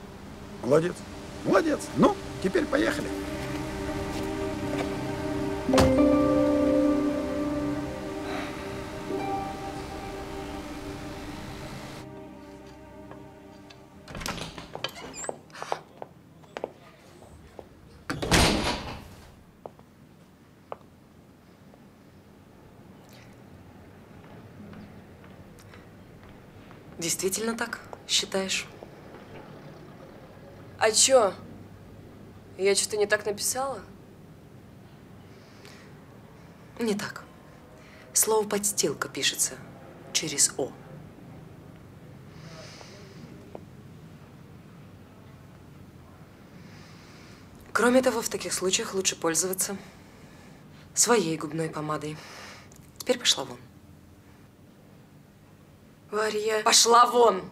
Молодец. Молодец. Ну, Теперь поехали. Действительно так считаешь? А чё? Я что-то не так написала? Не так. Слово «подстилка» пишется через «о». Кроме того, в таких случаях лучше пользоваться своей губной помадой. Теперь пошла вон. Варя... Пошла вон!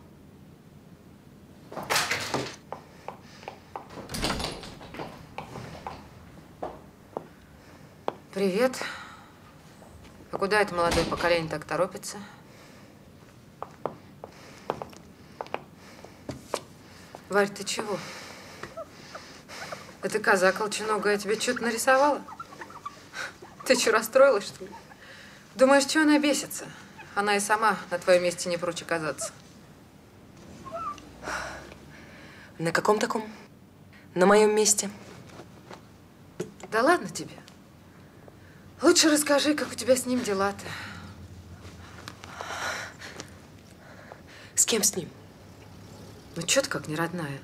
Привет. А куда это молодое поколение так торопится? Варь, ты чего? Это коза колченогая тебе что-то нарисовала? Ты что, расстроилась, что ли? Думаешь, что она бесится? Она и сама на твоем месте не прочь оказаться. На каком таком? На моем месте. Да ладно тебе. Лучше расскажи, как у тебя с ним дела-то. С кем с ним? Ну, что ты как не родная?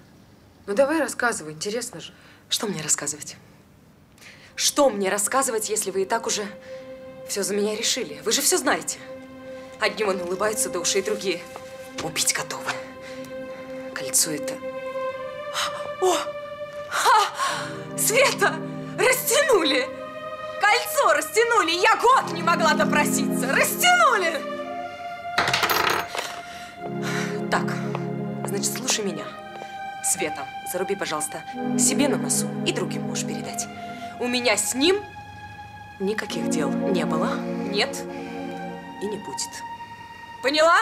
Ну, давай рассказывай, интересно же. Что мне рассказывать? Что мне рассказывать, если вы и так уже все за меня решили? Вы же все знаете. Одни вон улыбаются до ушей, другие убить готовы. Кольцо это... О! Ха! Света! Растянули! Кольцо растянули! Я год не могла допроситься! Растянули! Так, значит, слушай меня. Света, заруби, пожалуйста, себе на носу и другим можешь передать. У меня с ним никаких дел не было, нет и не будет. Поняла?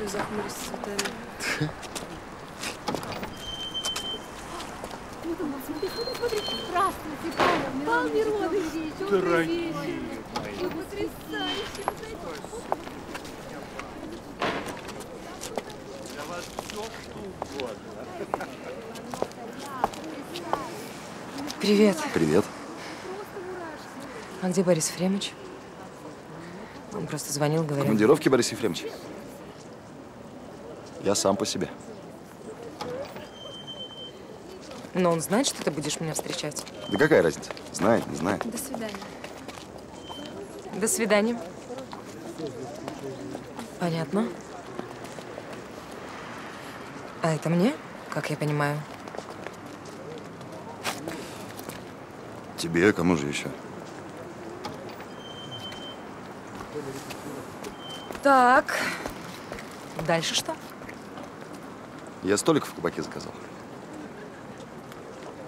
Это что за хмурь с цветами? Смотри, смотри, смотри. Здравствуйте, Павел Павел Миронович. Дорогие Вы потрясающие. Для вас все, что угодно. Привет. Привет. А где Борис Ефремович? Он просто звонил, говорил. Командировки, Борис Ефремович? Я сам по себе. Но он знает, что ты будешь меня встречать. Да какая разница? Знает, не знает. До свидания. До свидания. Понятно. А это мне, как я понимаю? Тебе, кому же еще? Так. Дальше что? Я столик в кабаке заказал.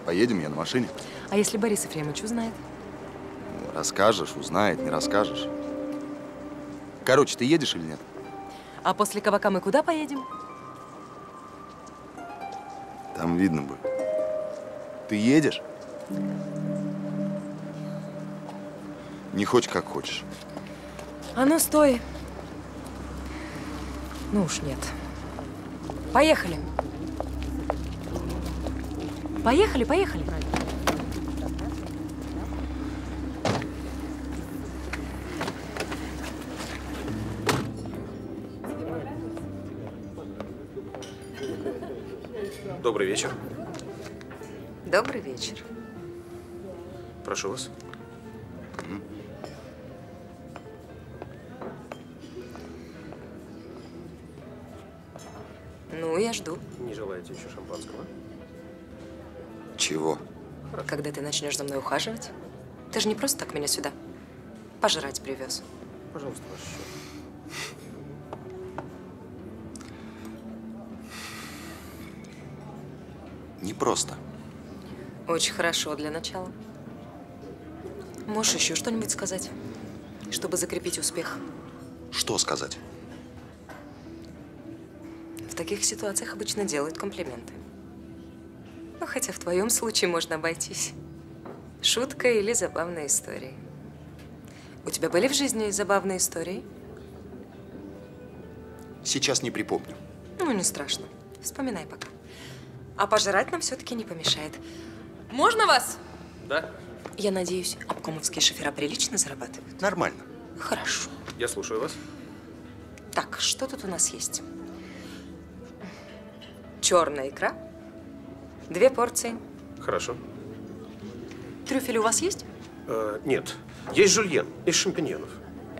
Поедем, я на машине. А если Борис Ефремович узнает? Ну, Расскажешь, узнает, не расскажешь. Короче, ты едешь или нет? А после кабака мы куда поедем? Там видно будет. Ты едешь? Не хочешь, как хочешь. А ну, стой. Ну уж нет. Поехали. Поехали, поехали. Добрый вечер. Добрый вечер. Прошу вас. Не желаете еще шампанского? Чего? Когда ты начнешь за мной ухаживать? Ты же не просто так меня сюда пожрать привез. Пожалуйста, ваш счет. Не просто. Очень хорошо для начала. Можешь еще что-нибудь сказать, чтобы закрепить успех? Что сказать? В таких ситуациях обычно делают комплименты. Ну, хотя в твоем случае можно обойтись. Шутка или забавная история. У тебя были в жизни забавные истории? Сейчас не припомню. Ну, не страшно. Вспоминай пока. А пожрать нам все-таки не помешает. Можно вас? Да? Я надеюсь, обкомовские шофера прилично зарабатывают? Нормально. Хорошо. Я слушаю вас. Так, что тут у нас есть? Черная икра. Две порции. Хорошо. Трюфели у вас есть? Э, нет. Есть жульен из шампиньонов.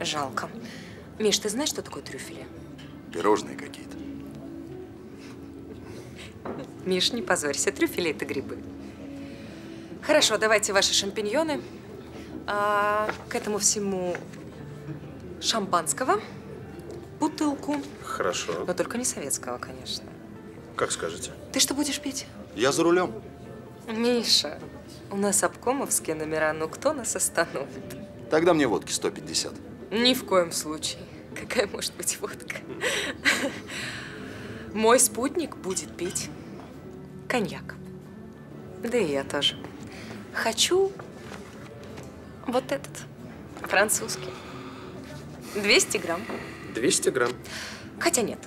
Жалко. Миш, ты знаешь, что такое трюфели? Пирожные какие-то. Миш, не позорься, трюфели – это грибы. Хорошо, давайте ваши шампиньоны. А, к этому всему шампанского, бутылку, Хорошо. но только не советского, конечно. Как скажете. Ты что будешь пить? Я за рулем. Миша, у нас обкомовские номера, ну кто нас остановит? Тогда мне водки 150. Ни в коем случае. Какая может быть водка? Мой спутник будет пить коньяк. Да и я тоже. Хочу вот этот, французский. 200 грамм. 200 грамм. Хотя нет.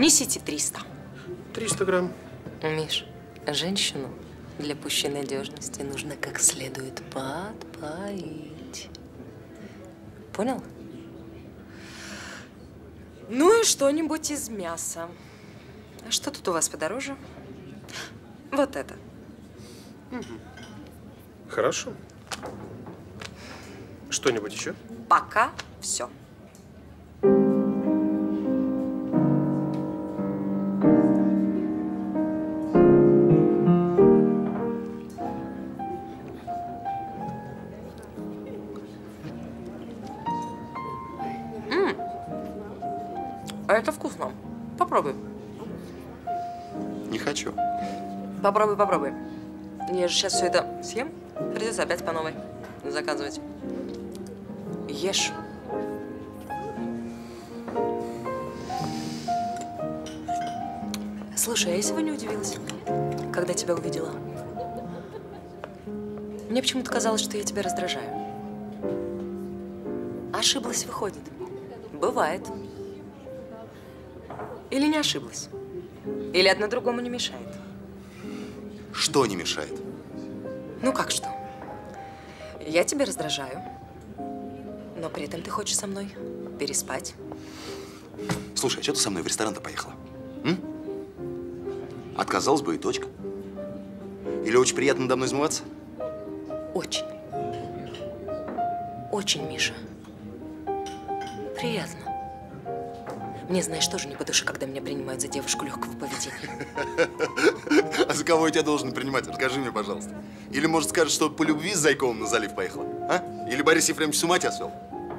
Несите 300. 300 грамм. Миш, женщину для пущей надежности нужно как следует подпоить. Понял? Ну и что-нибудь из мяса. А что тут у вас подороже? Вот это. Хорошо. Что-нибудь еще? Пока все. Это вкусно. Попробуй. Не хочу. Попробуй, попробуй. Я же сейчас все это съем. Придется опять по новой заказывать. Ешь. Слушай, а я сегодня удивилась, когда тебя увидела. Мне почему-то казалось, что я тебя раздражаю. Ошиблась, выходит. Бывает. Или не ошиблась. Или одно другому не мешает. Что не мешает? Ну как что? Я тебя раздражаю, но при этом ты хочешь со мной переспать. Слушай, а что ты со мной в ресторан-то поехала? М? Отказалась бы и точка. Или очень приятно надо мной измываться? Очень. Очень, Миша. Приятно. Мне, знаешь, тоже не по душе, когда меня принимают за девушку легкого поведения. А за кого я тебя должен принимать? Расскажи мне, пожалуйста. Или, может, скажешь, что по любви с Зайковым на залив поехала? А? Или Борис Ефремович с ума тебя свел?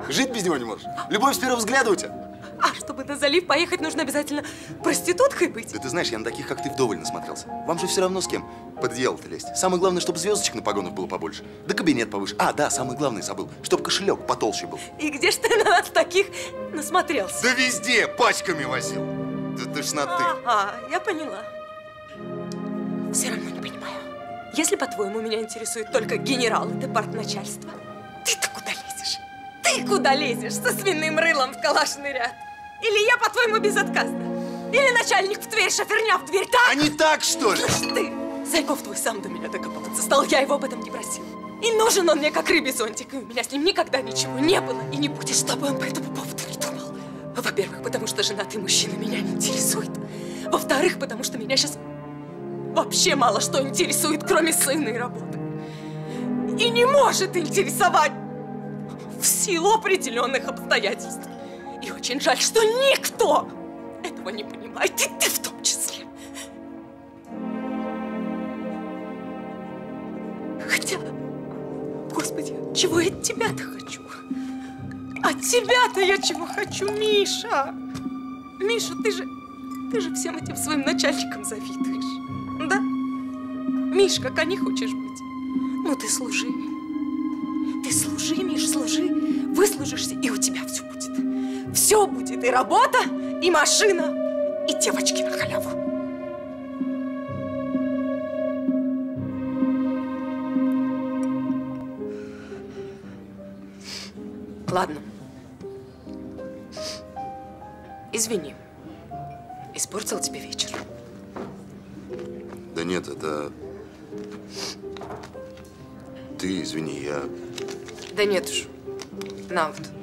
Жить без него не можешь? Любовь с первого взгляда у тебя? А чтобы на залив поехать, нужно обязательно проституткой быть? Да ты знаешь, я на таких, как ты, вдоволь насмотрелся. Вам же все равно с кем под одеяло-то лезть. Самое главное, чтобы звездочек на погонах было побольше. Да кабинет повыше. А, да, самое главное забыл. Чтобы кошелек потолще был. И где ж ты на нас таких насмотрелся? Да везде пачками возил. Да ты ж на ты. Ага, я поняла. Все равно не понимаю. Если, по-твоему, меня интересует только генерал и партначальство, ты-то куда лезешь? Ты куда лезешь со свиным рылом в калашный ряд? Или я, по-твоему, безотказна? Или начальник в дверь, шоферня в дверь, так? А не так, что ли? Слышь ты, Зайков твой сам до меня докопаться стал, я его об этом не просил. И нужен он мне как рыбий зонтик, и у меня с ним никогда ничего не было и не будет, чтобы он по этому поводу не думал. Во-первых, потому что женатый мужчина меня не интересует. Во-вторых, потому что меня сейчас вообще мало что интересует, кроме сына и работы. И не может интересовать в силу определенных обстоятельств. И очень жаль, что никто этого не понимает, и ты в том числе. Хотя, господи, чего я от тебя-то хочу? От тебя-то я чего хочу, Миша? Миша, ты же, ты же всем этим своим начальникам завидуешь, да? Миш, как они хочешь быть? Ну ты служи. Ты служи, Миш, служи. Выслужишься, и у тебя все будет. Все будет. И работа, и машина, и девочки на халяву. Ладно. Извини. Испортил тебе вечер. Да нет, это... Ты, извини, я... Да нет уж. На вот.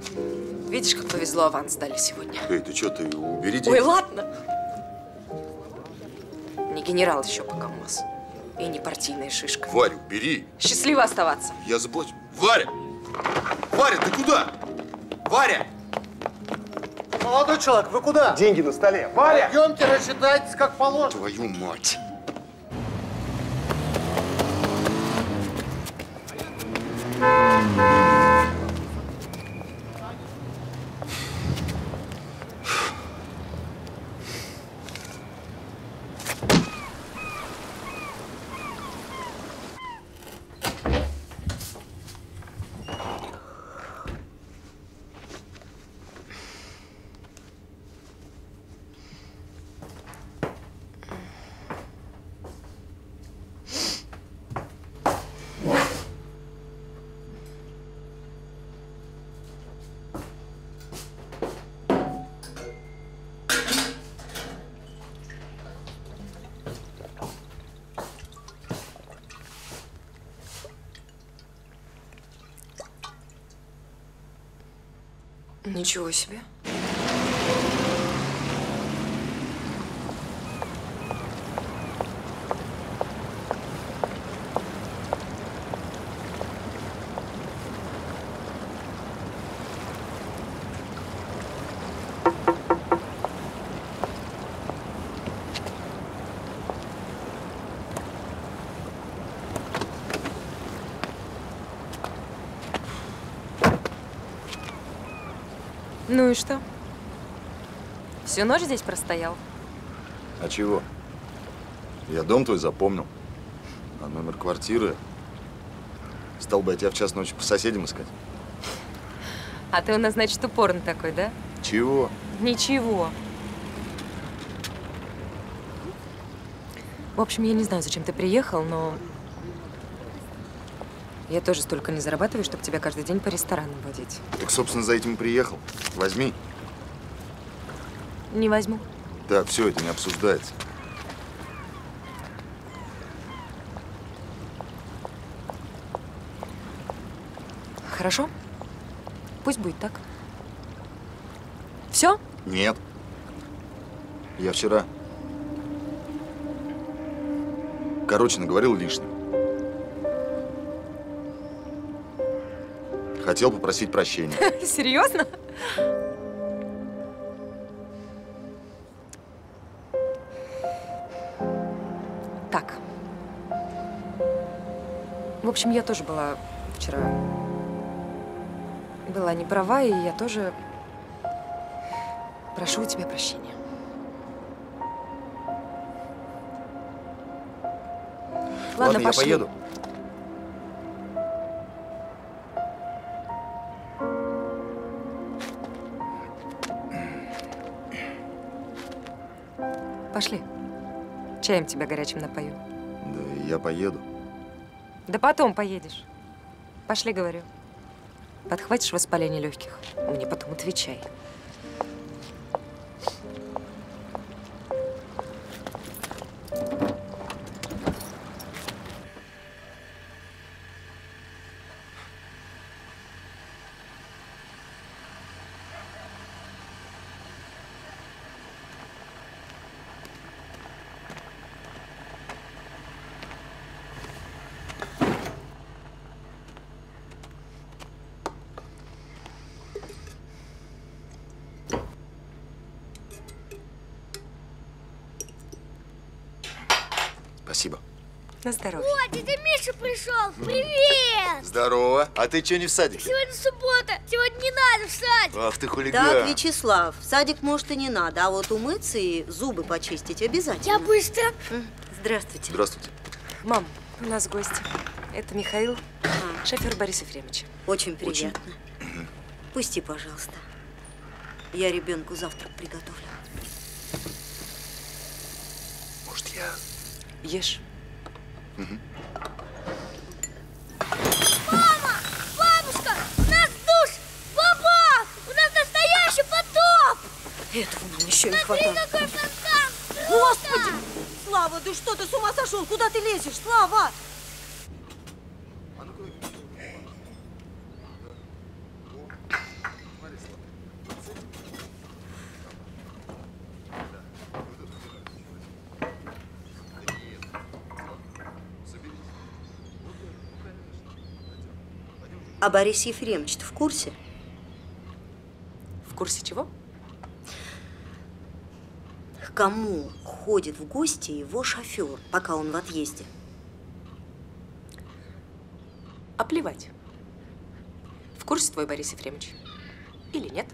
Видишь, как повезло, аванс дали сегодня. Эй, ты что, ты убери деньги. Ой, ладно. Не генерал еще пока у вас. И не партийная шишка. Варя, убери. Счастливо оставаться. Я заплачу. Варя! Варя, ты куда? Варя! Молодой человек, вы куда? Деньги на столе. Варя! Идемте, рассчитайтесь, как положено. Твою мать. Ничего себе. Ну и что? Всю ночь здесь простоял? А чего? Я дом твой запомнил. А номер квартиры... Стал бы я тебя в час ночи по соседям искать. А ты у нас, значит, упорный такой, да? Чего? Ничего. В общем, я не знаю, зачем ты приехал, но я тоже столько не зарабатываю, чтобы тебя каждый день по ресторанам водить. Так, собственно, за этим и приехал. Возьми. Не возьму. Так, все, это не обсуждается. Хорошо? Пусть будет так. Все? Нет. Я вчера... Короче, наговорил лишнего. Хотел попросить прощения. Серьезно? Так. В общем, я тоже была вчера... Была не права, и я тоже прошу у тебя прощения. Ладно, я пошли. поеду. Чаем тебя горячим напою. Да я поеду. Да потом поедешь. Пошли, говорю. Подхватишь воспаление легких. Мне потом отвечай. Пришел! Привет! Здорово. А ты что не в садике? Сегодня суббота, сегодня не надо в садик. Ах ты хулиган. Так, Вячеслав, в садик, может, и не надо, а вот умыться и зубы почистить обязательно. Я быстро. Здравствуйте. Здравствуйте. Мам, у нас гости. Это Михаил, шофер Бориса Ефремовича. Очень приятно. Пусти, пожалуйста. Я ребенку завтрак приготовлю. Может, я... Ешь. Мама! Бабушка! У нас душ! Баба! У нас настоящий потоп! Этого нам еще не Смотри, хватает. какой фонтан! Господи! Слава, да что ты с ума сошел? Куда ты лезешь? Слава! А Борис Ефремович в курсе? В курсе чего? Кому ходит в гости его шофер, пока он в отъезде? А плевать. В курсе твой Борис Ефремович? Или нет?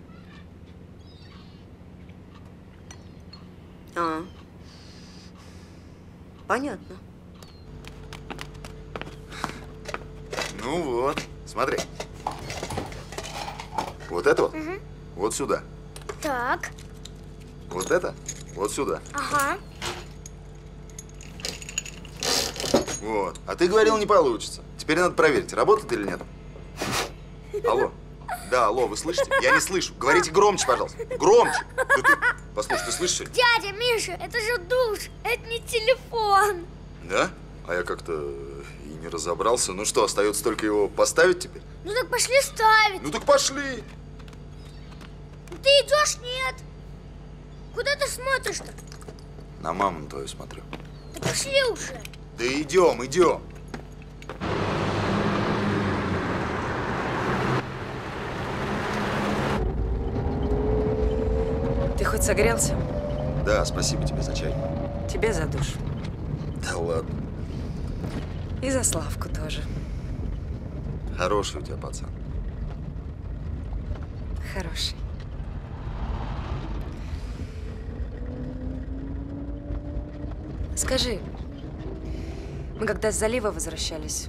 Сюда. ага. Вот. А ты говорил, не получится. Теперь надо проверить, работает или нет. Алло. Да, алло, вы слышите? Я не слышу. Говорите громче, пожалуйста. Громче. Да ты, послушай, ты слышишь? Дядя Миша, это же душ, это не телефон. Да? А я как-то и не разобрался. Ну что, остается только его поставить теперь? Ну так пошли ставить. Ну так пошли. Ты идешь, ты смотришь-то? На маму твою смотрю. Да пошли уже. Да идем, идем. Ты хоть согрелся? Да, спасибо тебе за чай. Тебе за душ. Да ладно. И за Славку тоже. Хороший у тебя пацан. Хороший. Скажи, мы когда с залива возвращались,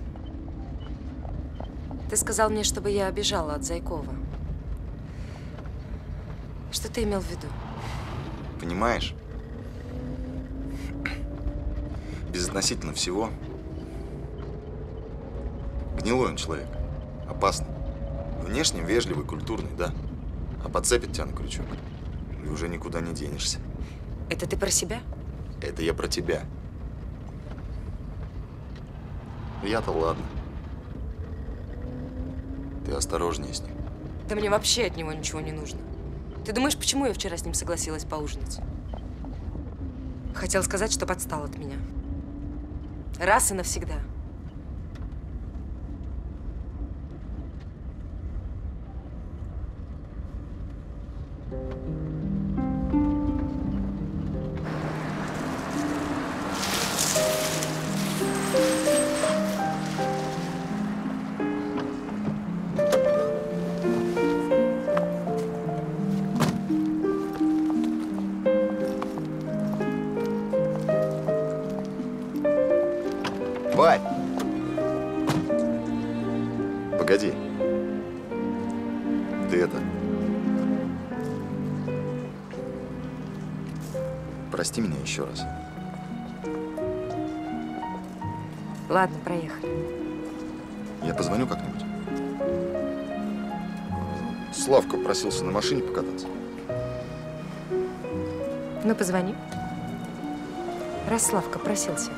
ты сказал мне, чтобы я обижала от Зайкова. Что ты имел в виду? Понимаешь? Безотносительно всего. Гнилой он человек. Опасный. Внешне вежливый, культурный, да. А подцепит тебя на крючок. И уже никуда не денешься. Это ты про себя? Это я про тебя. Я-то ладно. Ты осторожнее с ним. Да мне вообще от него ничего не нужно. Ты думаешь, почему я вчера с ним согласилась поужинать? Хотел сказать, что подстал от меня. Раз и навсегда. Просился на машине покататься. Ну, позвони. Раз Славка просился.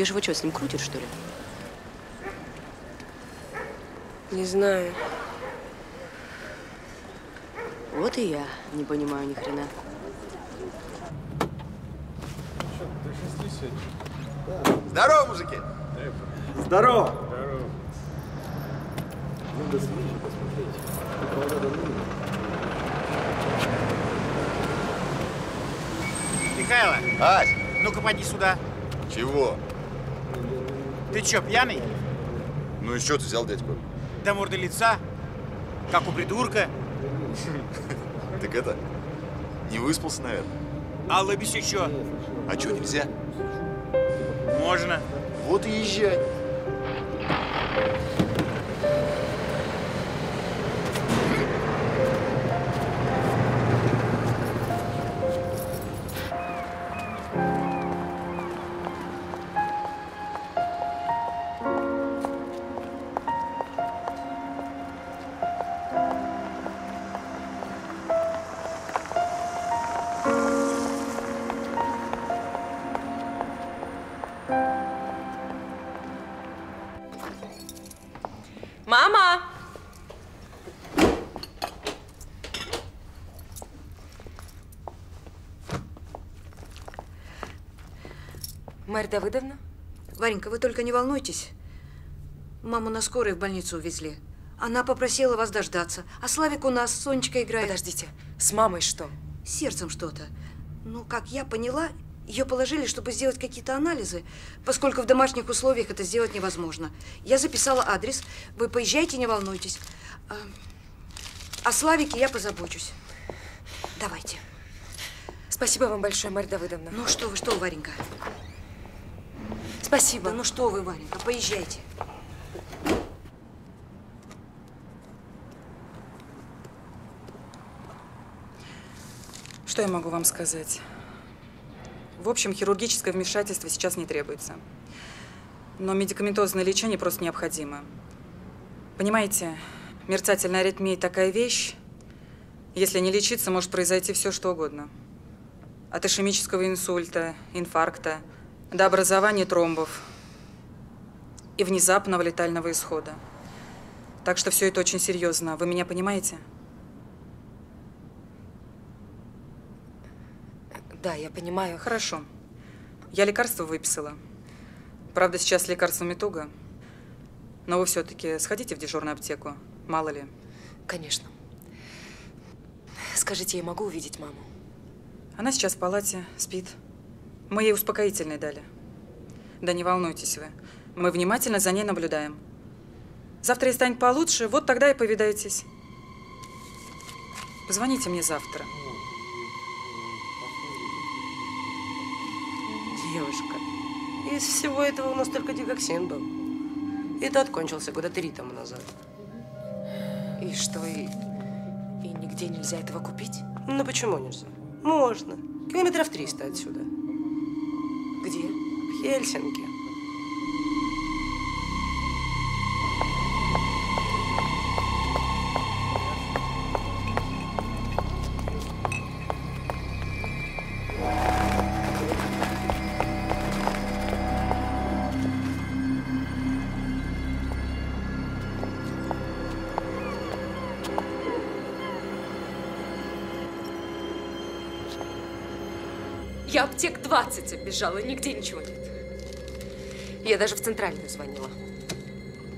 Его что, с ним крутит, что ли? Не знаю. Вот и я не понимаю ни хрена. Здорово, мужики! Здорово! Михайло, Ась! ну-ка поди сюда. Чего? Ты чё, пьяный? Ну и что ты взял, дядьку? До морды лица? Как у придурка? Так это, не выспался, наверное? А лыбись еще? А что, нельзя? Можно. Вот и езжай. Марья Давыдовна? Варенька, вы только не волнуйтесь. Маму на скорой в больницу увезли. Она попросила вас дождаться. А Славик у нас, Сонечка играет. Подождите, с мамой что? С сердцем что-то. Ну, как я поняла, ее положили, чтобы сделать какие-то анализы, поскольку в домашних условиях это сделать невозможно. Я записала адрес. Вы поезжайте, не волнуйтесь. А, О Славике я позабочусь. Давайте. Спасибо вам большое, Марья Давыдовна. Ну что вы, что Варенька? Спасибо. Да ну что вы, Варенька, поезжайте. Что я могу вам сказать? В общем, хирургическое вмешательство сейчас не требуется. Но медикаментозное лечение просто необходимо. Понимаете, мерцательная аритмия такая вещь. Если не лечиться, может произойти все, что угодно. От ишемического инсульта, инфаркта, до образования тромбов и внезапного летального исхода. Так что все это очень серьезно. Вы меня понимаете? Да, я понимаю. Хорошо. Я лекарство выписала. Правда, сейчас с лекарствами туго. Но вы все-таки сходите в дежурную аптеку. Мало ли. Конечно. Скажите, я могу увидеть маму? Она сейчас в палате, спит. Мы ей успокоительное дали. Да не волнуйтесь вы. Мы внимательно за ней наблюдаем. Завтра ей станет получше, вот тогда и повидаетесь. Позвоните мне завтра. Девушка, из всего этого у нас только дигоксин был. И тот кончился года три тому назад. И что, и, и нигде нельзя этого купить? Ну почему нельзя? Можно. Километров 300 отсюда. Где? В Хельсинки. Я аптек 20 оббежала, нигде ничего нет. Я даже в центральную звонила.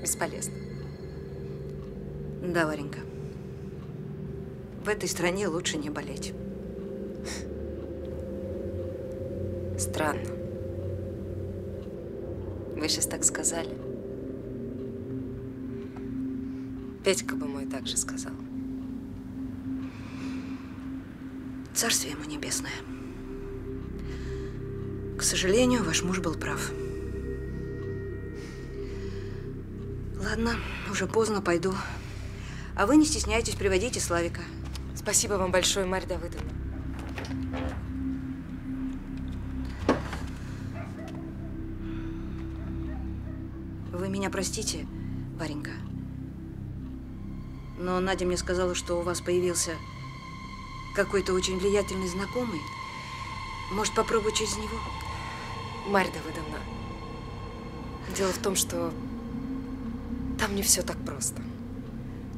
Бесполезно. Да, Варенька. В этой стране лучше не болеть. Странно. Вы сейчас так сказали. Петька бы мой так же сказал. Царствие ему небесное. К сожалению, ваш муж был прав. Ладно, уже поздно, пойду. А вы не стесняйтесь, приводите Славика. Спасибо вам большое, Марья Давыдовна. Вы меня простите, Варенька. Но Надя мне сказала, что у вас появился какой-то очень влиятельный знакомый. Может, попробовать через него? Марья Давыдовна, дело в том, что там не все так просто.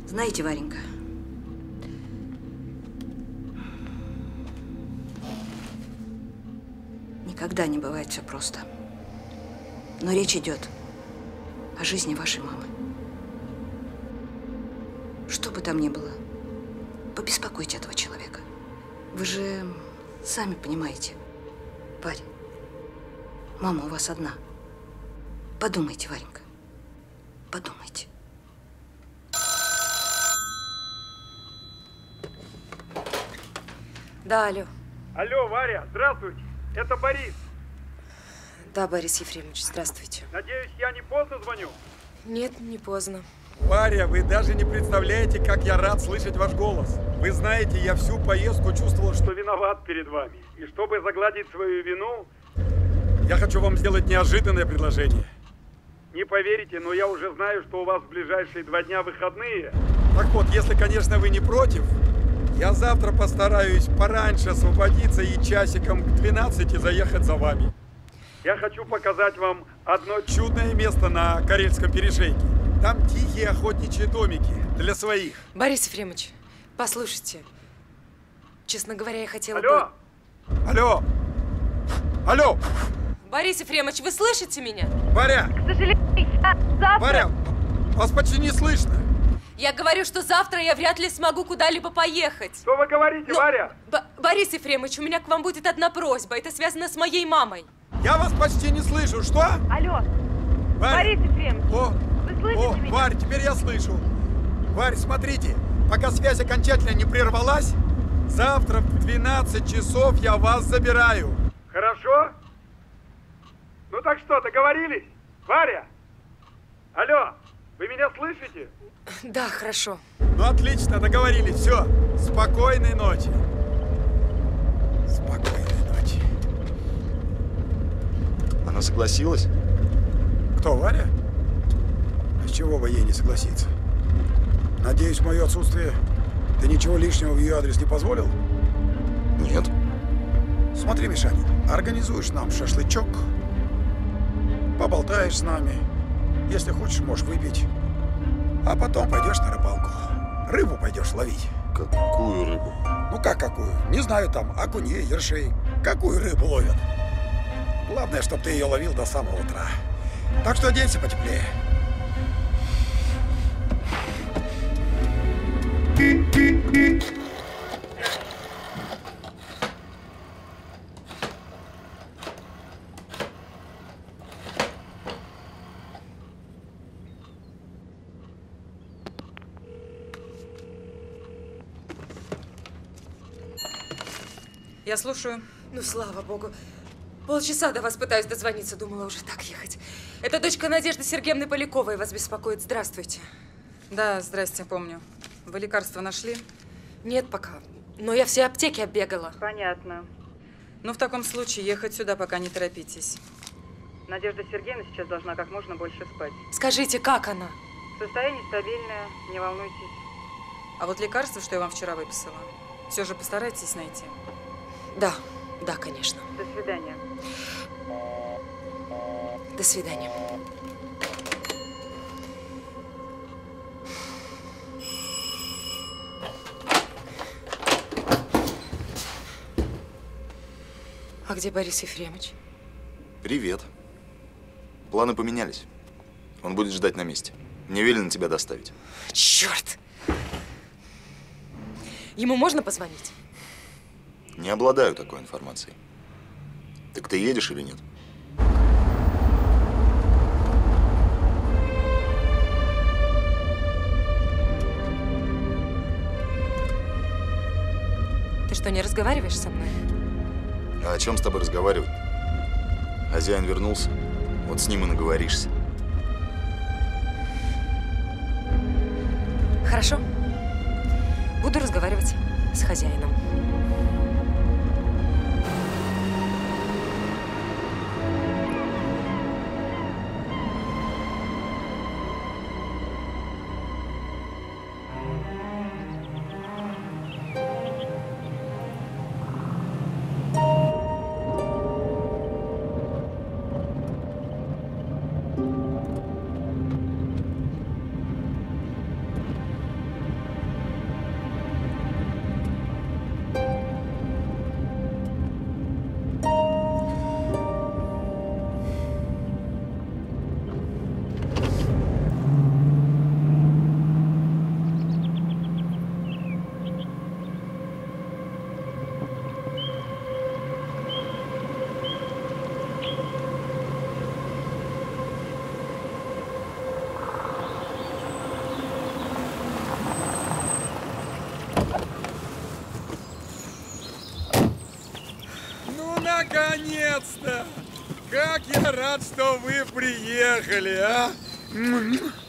Знаете, Варенька, никогда не бывает все просто. Но речь идет о жизни вашей мамы. Что бы там ни было, побеспокойте этого человека. Вы же сами понимаете, парень, мама у вас одна. Подумайте, Варенька, подумайте. Да, алло. Алло, Варя, здравствуйте. Это Борис. Да, Борис Ефремович, здравствуйте. Надеюсь, я не поздно звоню? Нет, не поздно. Варя, вы даже не представляете, как я рад слышать ваш голос. Вы знаете, я всю поездку чувствовал, что... Что виноват перед вами. И чтобы загладить свою вину, Я хочу вам сделать неожиданное предложение. не поверите, но я уже знаю, что у вас в ближайшие два дня выходные. Так вот, если, конечно, вы не против, я завтра постараюсь пораньше освободиться и часиком к 12 заехать за вами. Я хочу показать вам одно Чудное место на Карельском перешейке. Там тихие охотничьи домики для своих. Борис Ефремович, послушайте. Честно говоря, я хотела Алло! бы... Алло! Алло! Борис Ефремович, вы слышите меня? Варя! К сожалению, я завтра... Варя! Вас почти не слышно. Я говорю, что завтра я вряд ли смогу куда-либо поехать. Что вы говорите, Ну, Варя? Б- Борис Ефремович, у меня к вам будет одна просьба. Это связано с моей мамой. Я вас почти не слышу. Что? Алло, Варя! Борис Ефремович, О, вы слышите о, меня? Варь, теперь я слышу. Варь, смотрите, пока связь окончательно не прервалась, завтра в 12 часов я вас забираю. Хорошо? Ну так что, договорились? Варя? Алло, вы меня слышите? Да, хорошо. Ну, отлично, договорились. Все, спокойной ночи. Спокойной ночи. Она согласилась? Кто, Варя? А с чего бы ей не согласиться? Надеюсь, в мое отсутствие ты ничего лишнего в ее адрес не позволил? Нет. Смотри, Мишаня, организуешь нам шашлычок, поболтаешь с нами. Если хочешь, можешь выпить. А потом пойдешь на рыбалку. Рыбу пойдешь ловить. Какую рыбу? Ну как какую? Не знаю там, окуней, ершей. Какую рыбу ловят? Главное, чтобы ты ее ловил до самого утра. Так что оденься потеплее. Я слушаю. Ну, слава богу. Полчаса до вас пытаюсь дозвониться. Думала уже так ехать. Это дочка Надежды Сергеевны Поляковой вас беспокоит. Здравствуйте. Да, здрасте, помню. Вы лекарства нашли? Нет пока. Но я все аптеки оббегала. Понятно. Ну, в таком случае ехать сюда, пока не торопитесь. Надежда Сергеевна сейчас должна как можно больше спать. Скажите, как она? Состояние стабильное, не волнуйтесь. А вот лекарство, что я вам вчера выписала, все же постарайтесь найти. Да, да, конечно. До свидания. До свидания. А где Борис Ефремович? Привет. Планы поменялись. Он будет ждать на месте. Мне велено тебя доставить. Черт! Ему можно позвонить? Не обладаю такой информацией. Так ты едешь или нет? Ты что, не разговариваешь со мной? А о чем с тобой разговаривать? Хозяин вернулся. Вот с ним и наговоришься. Хорошо. Буду разговаривать с хозяином. Рад, что вы приехали, а!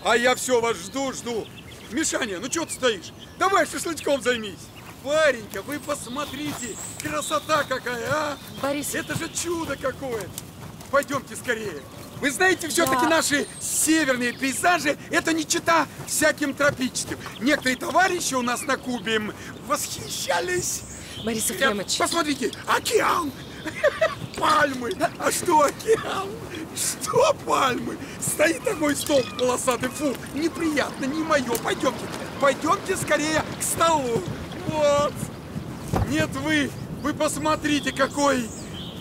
А я все вас жду, жду. Мишаня, ну что ты стоишь? Давай шашлычком займись. Варенька, вы посмотрите, красота какая, а! Борис. Это же чудо какое! Пойдемте скорее. Вы знаете, все-таки Я- наши северные пейзажи – это не чита всяким тропическим. Некоторые товарищи у нас на Кубе восхищались. Борис Ефремович. Посмотрите, океан! Пальмы! А что океан? Что пальмы? Стоит такой столб полосатый, фу, неприятно, не мое. Пойдемте, пойдемте скорее к столу. Вот. Нет, вы, вы посмотрите, какой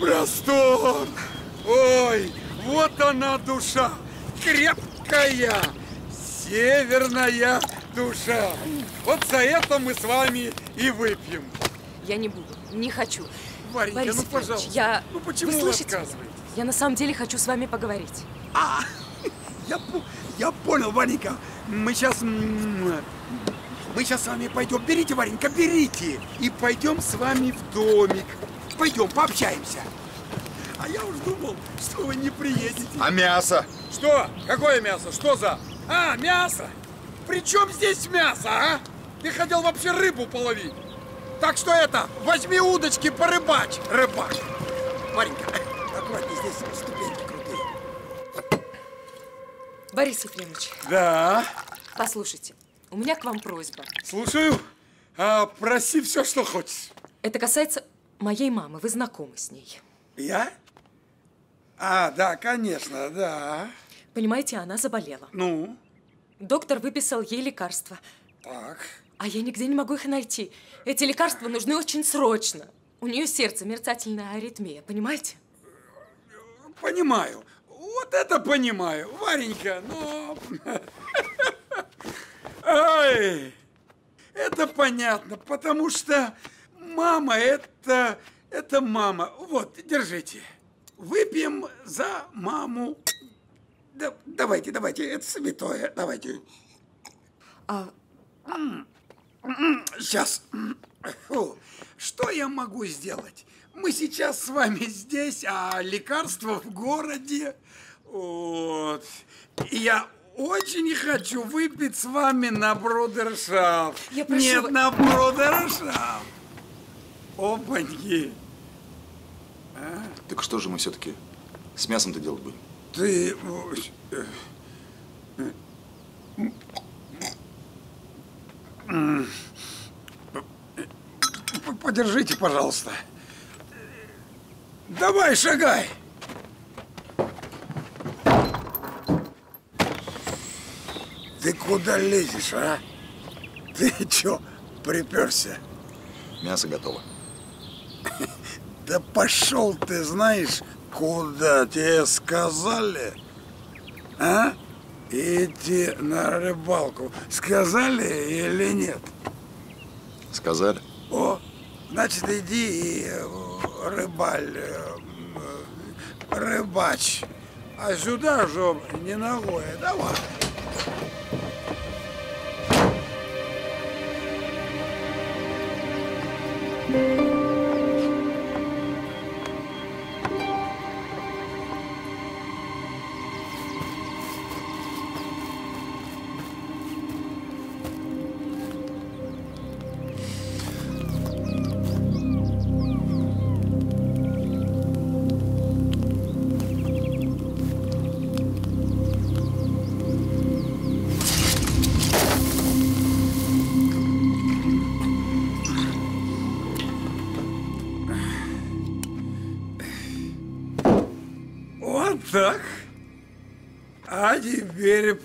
простор. Ой, вот она душа, крепкая, северная душа. Вот за это мы с вами и выпьем. Я не буду, не хочу. Варенька, Борис ну, пожалуйста. я... Ну, почему Вы вы слышите? Я на самом деле хочу с вами поговорить. А, я, я понял, Варенька. Мы сейчас... Мы сейчас с вами пойдем. Берите, Варенька, берите. И пойдем с вами в домик. Пойдем, пообщаемся. А я уж думал, что вы не приедете. А мясо? Что? Какое мясо? Что за? А, мясо! При чем здесь мясо, а? Ты хотел вообще рыбу половить. Так что это, возьми удочки, порыбачь, рыбак. Варенька, аккуратнее здесь ступеньки крутые. Борис Ефремович, Да, послушайте, у меня к вам просьба. слушаю. А, проси все, что хочешь. Это касается моей мамы, вы знакомы с ней. Я? А, да, конечно, да. Понимаете, она заболела. Ну? Доктор выписал ей лекарства. Так. А я нигде не могу их найти. Эти лекарства нужны очень срочно. У нее сердце, мерцательная аритмия, понимаете? Понимаю. Вот это понимаю. Варенька, но... Ай, это понятно, потому что мама это... Это мама. Вот, держите. Выпьем за маму. Да, давайте, давайте, это святое. Давайте. А... Сейчас. Фу. Что я могу сделать? Мы сейчас с вами здесь, а лекарства в городе. Вот. И я очень хочу выпить с вами на. Я прошу Нет, вас- на брудершафт. Опаньки. Так что же мы все-таки с мясом-то делать будем? Ты... э, Подержите, пожалуйста. Давай, шагай. Ты куда лезешь, а? Ты чё, приперся? Мясо готово. Да пошел ты, знаешь, куда тебе сказали? А? Идти на рыбалку. Сказали или нет? Сказали. О, значит, иди и э, рыбаль, э, э, рыбачь. А сюда же не ногой, давай. Вот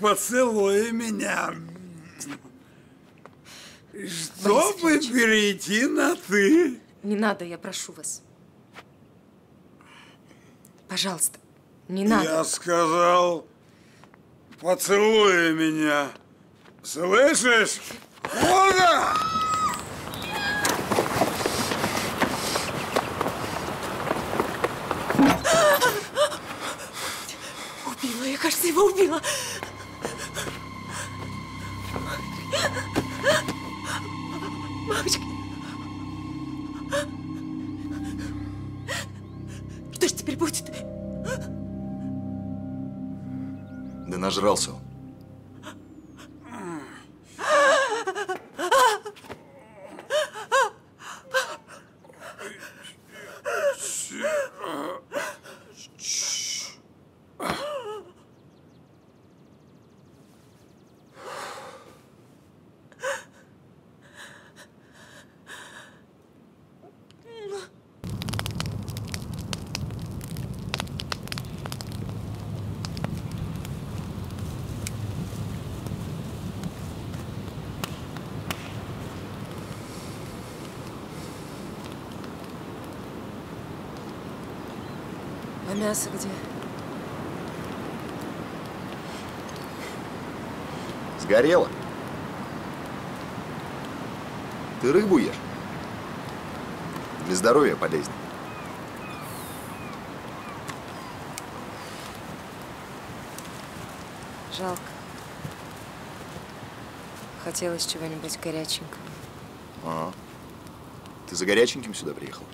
поцелуй меня. Чтобы перейти на «ты». Не надо, я прошу вас. Пожалуйста, не надо. Я сказал, поцелуй меня. Слышишь? Куда? Убила, я, кажется, его убила. Мамочка. будет? Да нажрался он. А мясо где? Сгорело. Ты рыбу ешь. Для здоровья полезнее. Жалко. Хотелось чего-нибудь горяченького. Ага. Ты за горяченьким сюда приехал?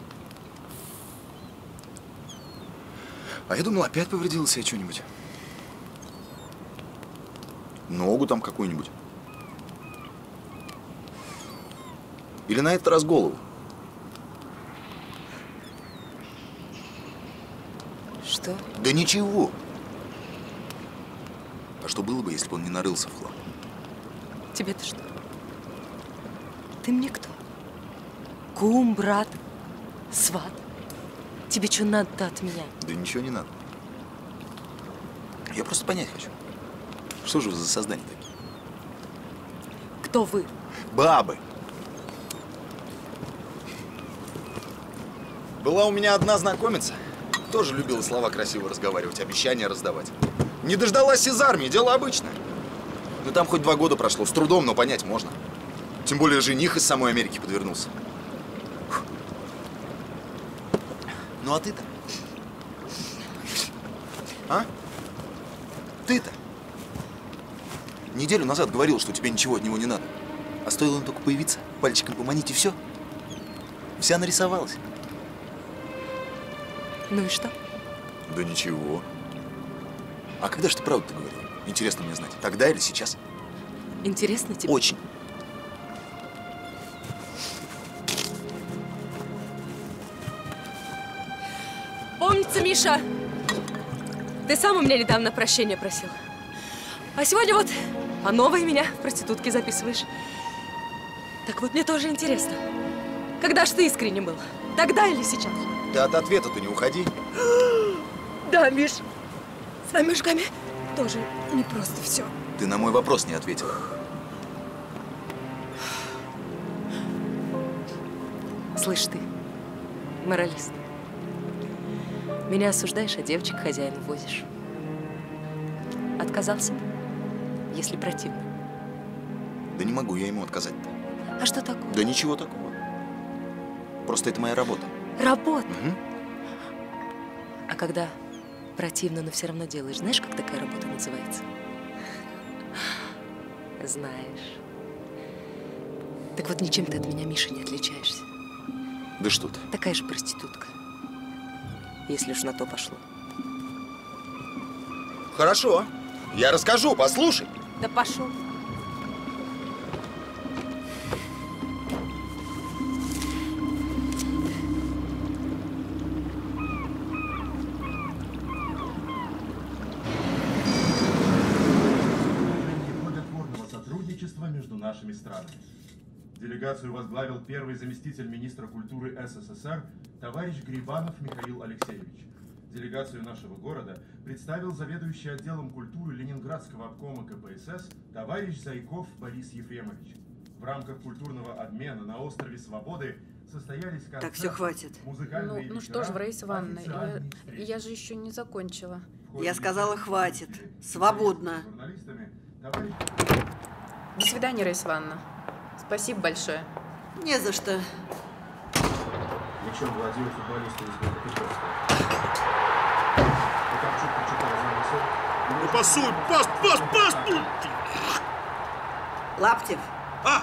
А я думал, опять повредила себе что-нибудь. Ногу там какую-нибудь. Или на этот раз голову. Что? Да ничего. А что было бы, если бы он не нарылся в хлам? Тебе-то что? Ты мне кто? Кум, брат, сват? Тебе что надо-то от меня? Да ничего не надо. Я просто понять хочу. Что же вы за создания такие? Кто вы? Бабы. Была у меня одна знакомица. Тоже любила слова красиво разговаривать, обещания раздавать. Не дождалась из армии, дело обычное. Ну там хоть два года прошло, с трудом, но понять можно. Тем более жених из самой Америки подвернулся. Ну а ты-то? А? Ты-то? Неделю назад говорил, что тебе ничего от него не надо. А стоило он только появиться, пальчиком поманить и все. Вся нарисовалась. Ну и что? Да ничего. А когда же ты правду-то говорил? Интересно мне знать. Тогда или сейчас? Интересно тебе? Очень. Миша, ты сам у меня недавно прощения просил. А сегодня вот по новой меня в проститутки записываешь. Так вот, мне тоже интересно. Когда ж ты искренне был? Тогда или сейчас? Ты от ответа-то не уходи. Да, Миш. С вами мужиками тоже не просто все. Ты на мой вопрос не ответила. Слышь ты, моралист. Меня осуждаешь, а девочек хозяину возишь. Отказался бы, если противно. Да не могу я ему отказать-то. А что такое? Да ничего такого. Просто это моя работа. Работа. Мгм. А когда противно, но все равно делаешь, знаешь, как такая работа называется? Знаешь. Так вот, ничем ты от меня, Миша, не отличаешься. Да что ты. Такая же проститутка. Если уж на то пошло. Хорошо. Я расскажу, послушай. Да пошел. Делегацию возглавил первый заместитель министра культуры СССР товарищ Грибанов Михаил Алексеевич. Делегацию нашего города представил заведующий отделом культуры Ленинградского обкома КПСС товарищ Зайков Борис Ефремович. В рамках культурного обмена на острове Свободы состоялись концерты, Так, все, хватит. Ну, музыкальные ну что ж, вечера, Раиса Ивановна, я, встречи. я же еще не закончила. Я сказала, хватит. Свободно. До свидания, Раиса Ивановна. Спасибо большое. Не за что. Мячом владеет футболист из прочитал замысел. Ну, пасуй, пас, пас, пас! Лаптев, А,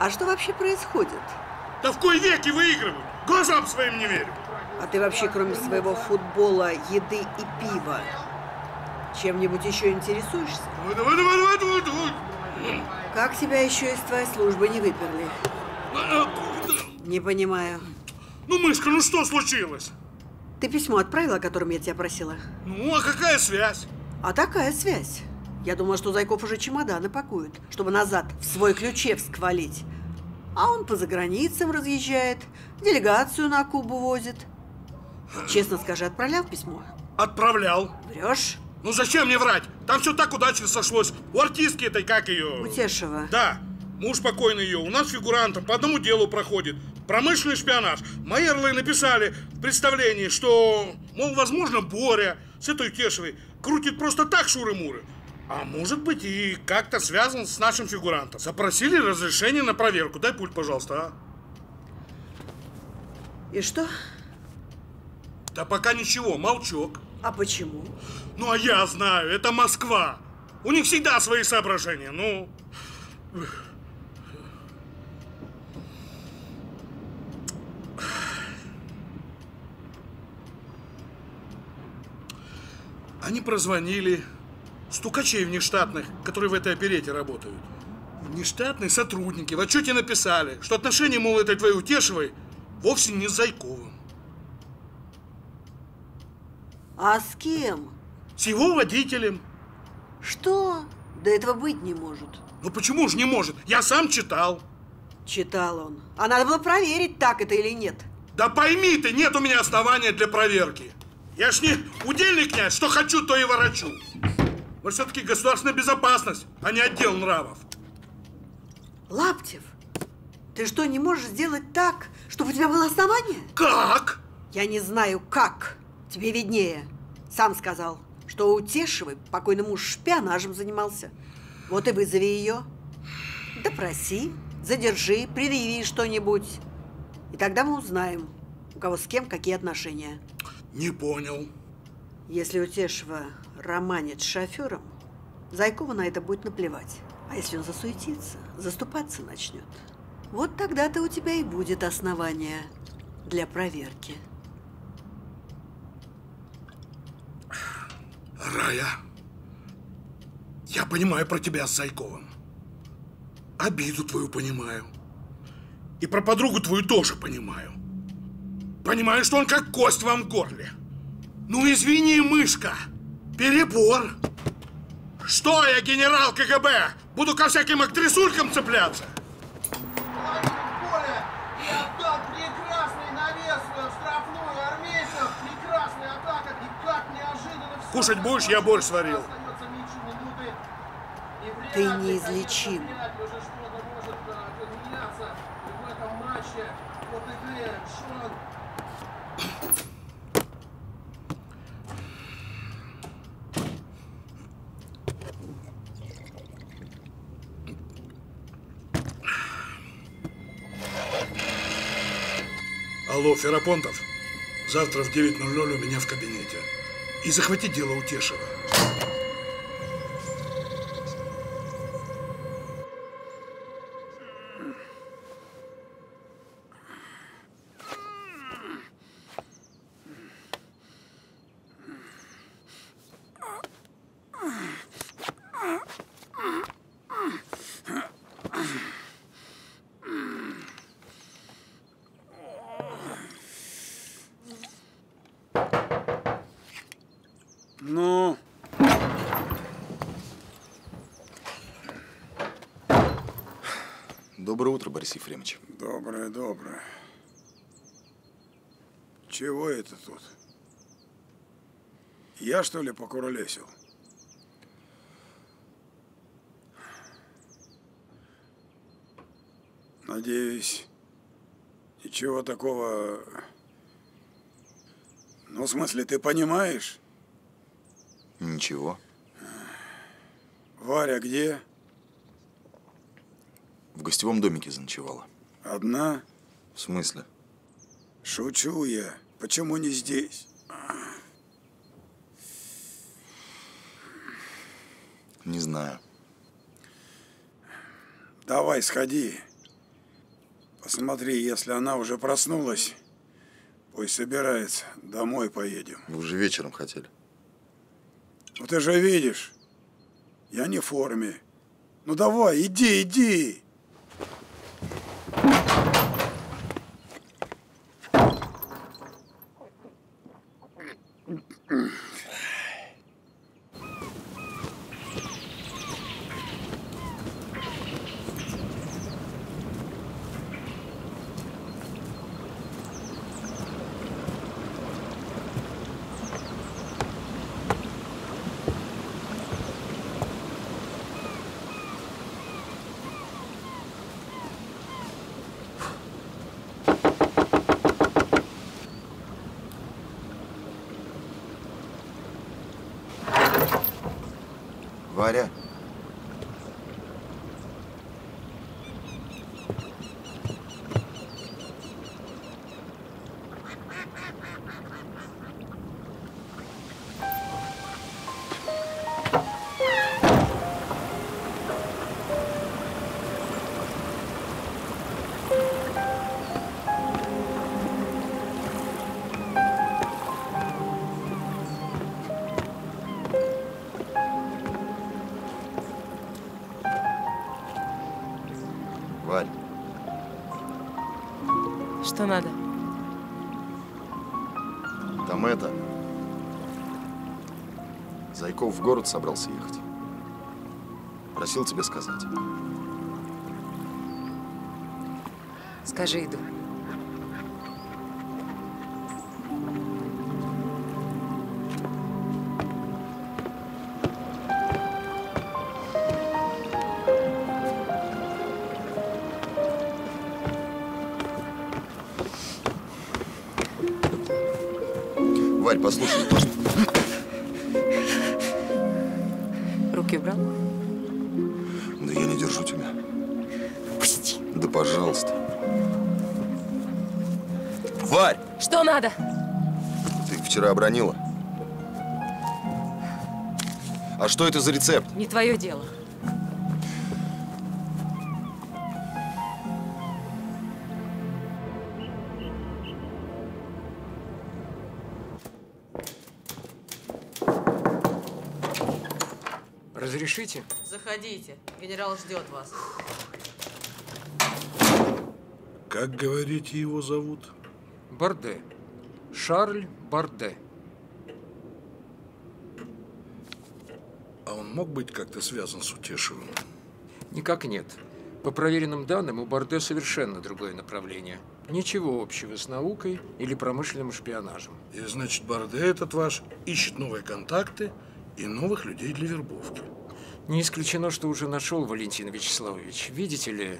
а что вообще происходит? да в кой веки выигрывают? Глазам своим не верю. А ты вообще, кроме своего футбола, еды и пива, чем-нибудь еще интересуешься? Давай, давай, давай, давай, давай, давай. Как тебя еще из твоей службы не выперли? Не понимаю. Ну, мышка, ну что случилось? Ты письмо отправила, о котором я тебя просила? Ну, а какая связь? А такая связь. Я думала, что Зайков уже чемоданы пакует, чтобы назад в свой Ключевск валить. А он по заграницам разъезжает, делегацию на Кубу возит. Честно скажи, отправлял письмо? Отправлял. Врешь? Ну зачем мне врать? Там все так удачно сошлось. У артистки этой, как ее? Утешева. Да. Муж покойный ее. У нас фигурантом по одному делу проходит. Промышленный шпионаж. Мои орлы написали в представлении, что, мол, возможно, Боря с этой Утешевой крутит просто так шуры-муры. А может быть и как-то связан с нашим фигурантом. Запросили разрешение на проверку. Дай пульт, пожалуйста, а? И что? Да пока ничего, молчок. А почему? Ну, а я знаю, это Москва. У них всегда свои соображения, ну... Они прозвонили стукачей внештатных, которые в этой оперете работают. Внештатные сотрудники в отчете написали, что отношения, мол, этой твоей Утешевой вовсе не с Зайковым. А с кем? С его водителем. Что? Да этого быть не может. Ну почему же не может? Я сам читал. Читал он. А надо было проверить, так это или нет. Да пойми ты, нет у меня основания для проверки. Я ж не удельный князь, что хочу, то и ворочу. Мы все-таки государственная безопасность, а не отдел нравов. Лаптев, ты что, не можешь сделать так, чтобы у тебя было основание? Как? Я не знаю, как. Тебе виднее. Сам сказал, что у Тешевой покойный муж шпионажем занимался. Вот и вызови ее. Допроси, задержи, предъяви что-нибудь. И тогда мы узнаем, у кого с кем какие отношения. Не понял. Если Утешева романит с шофером, Зайкова на это будет наплевать. А если он засуетится, заступаться начнет, вот тогда-то у тебя и будет основание для проверки. Рая, я понимаю про тебя с Зайковым. Обиду твою понимаю. И про подругу твою тоже понимаю. Понимаю, что он как кость вам в горле. Ну извини, мышка, перебор. Что я, генерал КГБ, буду ко всяким актрисулькам цепляться? Коля, я отдал прекрасный навес в штрафную армейцев. Прекрасная атака. И как неожиданно все. Кушать будешь, я борщ сварил. Ты неизлечим. Алло, Ферапонтов. Завтра в 9.00 у меня в кабинете. И захвати дело Утешева. Ну, Доброе утро, Борис Ефремович. доброе, доброе. Чего это тут? Я, что ли, покуролесил? Надеюсь, ничего такого... Ну, в смысле, ты понимаешь? Ничего. Варя где? В гостевом домике заночевала. Одна? В смысле? Шучу я. Почему не здесь? Не знаю. Давай, сходи. Посмотри, если она уже проснулась, Пусть собирается. Домой поедем. Вы уже вечером хотели. Ну ты же видишь, я не в форме. Ну давай, иди, иди. Что надо? там это... Зайков в город собрался ехать. Просил тебе сказать. Скажи, иду. Вчера обронила. А что это за рецепт? Не твое дело. Разрешите? Заходите. Генерал ждет вас. Как, говорите, его зовут? Барде. Шарль Барде. А он мог быть как-то связан с Утешевым? Никак нет. По проверенным данным, у Барде совершенно другое направление. Ничего общего с наукой или промышленным шпионажем. И значит, Барде этот ваш ищет новые контакты и новых людей для вербовки. Не исключено, что уже нашел Валентин Вячеславович. Видите ли,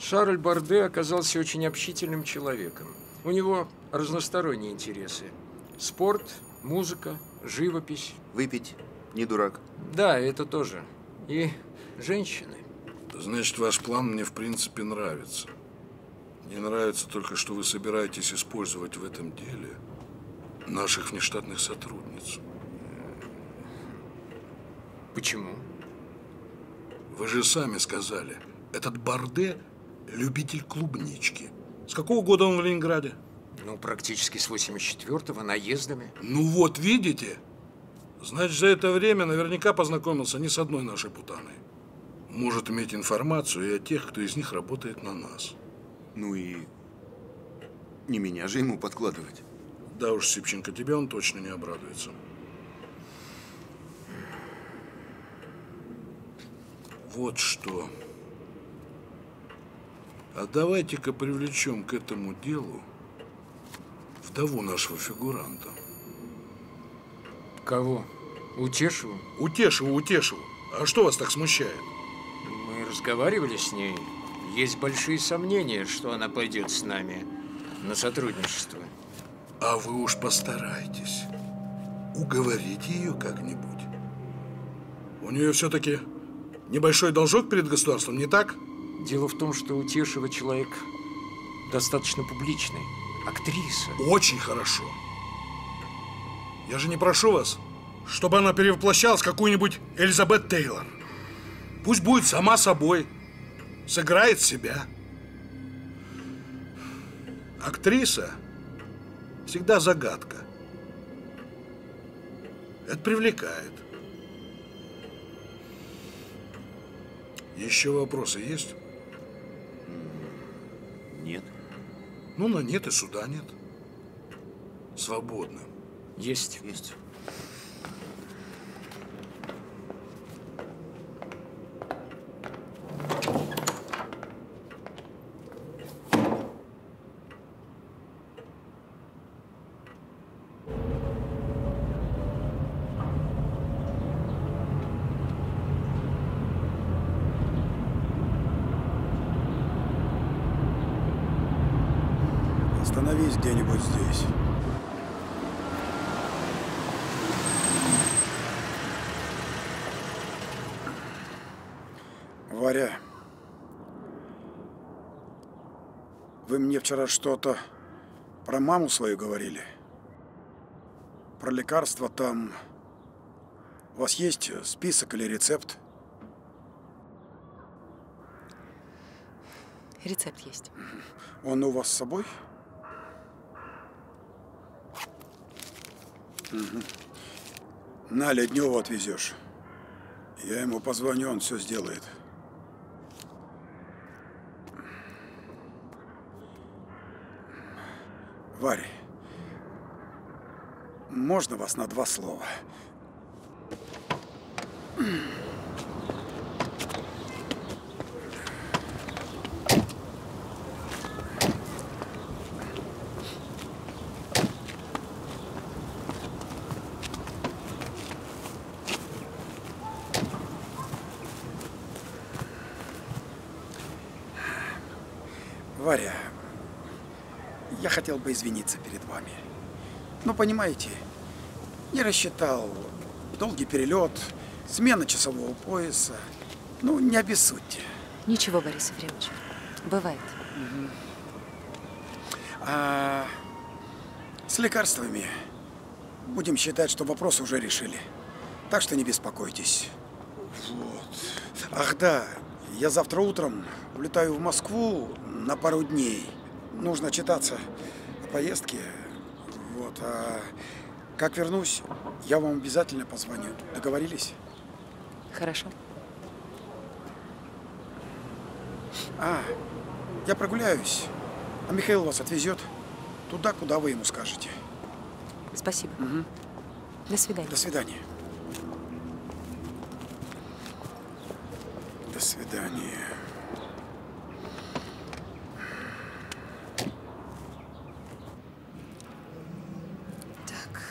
Шарль Барде оказался очень общительным человеком. У него разносторонние интересы. Спорт, музыка, живопись. Выпить, не дурак. Да, это тоже. И женщины. Значит, ваш план мне в принципе нравится. Не нравится только, что вы собираетесь использовать в этом деле наших внештатных сотрудниц. Почему? Вы же сами сказали, этот Барде – любитель клубнички. С какого года он в Ленинграде? Ну, практически с 84-го, наездами. Ну вот, видите? Значит, за это время наверняка познакомился не с одной нашей путаной. Может иметь информацию и о тех, кто из них работает на нас. Ну и не меня же ему подкладывать. Да уж, Сипченко, тебе он точно не обрадуется. Вот что. А давайте-ка привлечем к этому делу вдову нашего фигуранта. Кого? Утешеву? Утешеву, Утешеву. А что вас так смущает? Мы разговаривали с ней. Есть большие сомнения, что она пойдет с нами на сотрудничество. А вы уж постарайтесь. Уговорите ее как-нибудь. У нее все-таки небольшой должок перед государством, не так? Дело в том, что Утешева человек достаточно публичный. Актриса. Очень хорошо. Я же не прошу вас, чтобы она перевоплощалась в какую-нибудь Элизабет Тейлор. Пусть будет сама собой. Сыграет себя. Актриса всегда загадка. Это привлекает. Еще вопросы есть? Нет. Ну, на нет и суда нет. Свободно. Есть. Есть. Остановись где-нибудь здесь. Варя, вы мне вчера что-то про маму свою говорили? Про лекарства там... У вас есть список или рецепт? Рецепт есть. Он у вас с собой? Мгм. На Леднева отвезешь. Я ему позвоню, он все сделает. Варя, можно вас на два слова? Я хотел бы извиниться перед вами. Ну, понимаете, не рассчитал. Долгий перелет, смена часового пояса. Ну, не обессудьте. Ничего, Борис Ефремович. Бывает. А с лекарствами будем считать, что вопрос уже решили. Так что не беспокойтесь. Вот. Ах да, я завтра утром улетаю в Москву на пару дней. Нужно читаться поездке. Вот. А как вернусь, я вам обязательно позвоню. Договорились? Хорошо. А, я прогуляюсь. А Михаил вас отвезет туда, куда вы ему скажете. Спасибо. Мгм. До свидания. До свидания. До свидания. Так.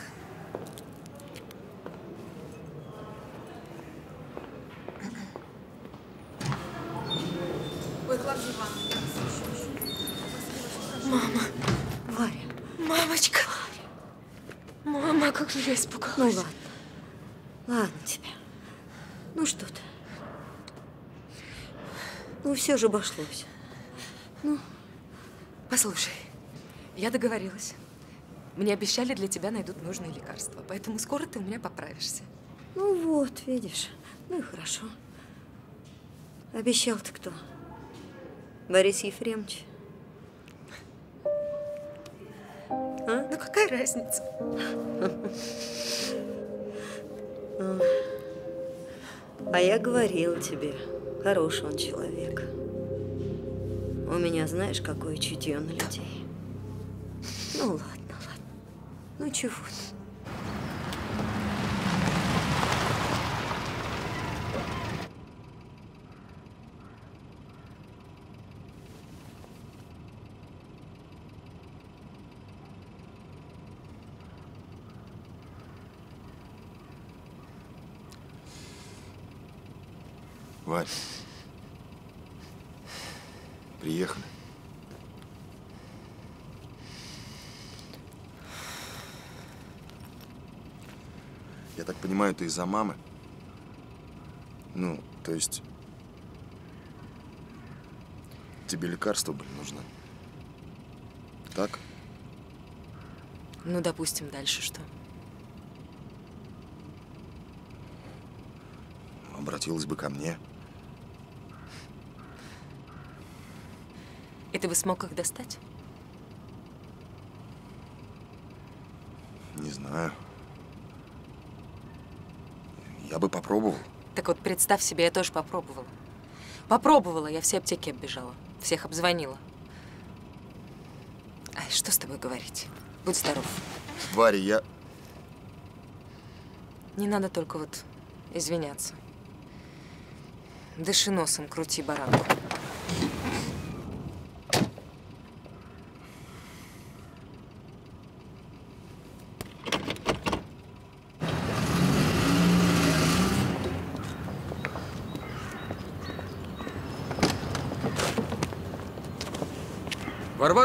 Ой, Клавдия Ивановна. Мама. Варя. Мамочка. Мама, как же я испугалась. Ну ладно. Ладно тебе. Ну что ты? Ну все же обошлось. Ну, послушай, я договорилась. Мне обещали, для тебя найдут нужные лекарства, поэтому скоро ты у меня поправишься. Ну вот, видишь. Ну и хорошо. Обещал-то кто? Борис Ефремович. А? Ну какая разница? А я говорила тебе, хороший он человек. У меня знаешь, какое чутье на людей. Ну ладно, ладно. Ну чего ты? Варь. Приехали. Я так понимаю, ты из-за мамы? Ну, то есть... Тебе лекарства были нужны? Так? Ну, допустим, дальше что? Обратилась бы ко мне. И ты бы смог их достать? Не знаю. Я бы попробовал. Так вот, представь себе, я тоже попробовала. Попробовала, я все аптеки оббежала, всех обзвонила. Ай, что с тобой говорить? Будь здоров. Варя, я... Не надо только вот извиняться. Дыши носом, крути баранку.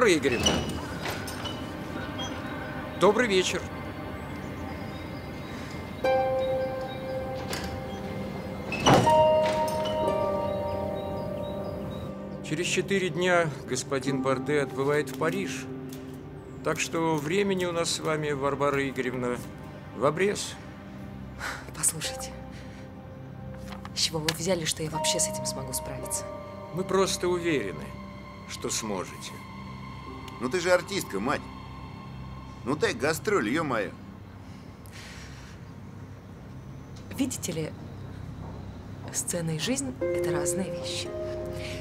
Варвара Игоревна. Добрый вечер. Через четыре дня господин Барде отбывает в Париж. Так что времени у нас с вами, Варвара Игоревна, в обрез. Послушайте, с чего вы взяли, что я вообще с этим смогу справиться? Мы просто уверены, что сможете. Ну ты же артистка, мать. Ну дай гастроль, ё-моё. Видите ли, сцена и жизнь – это разные вещи.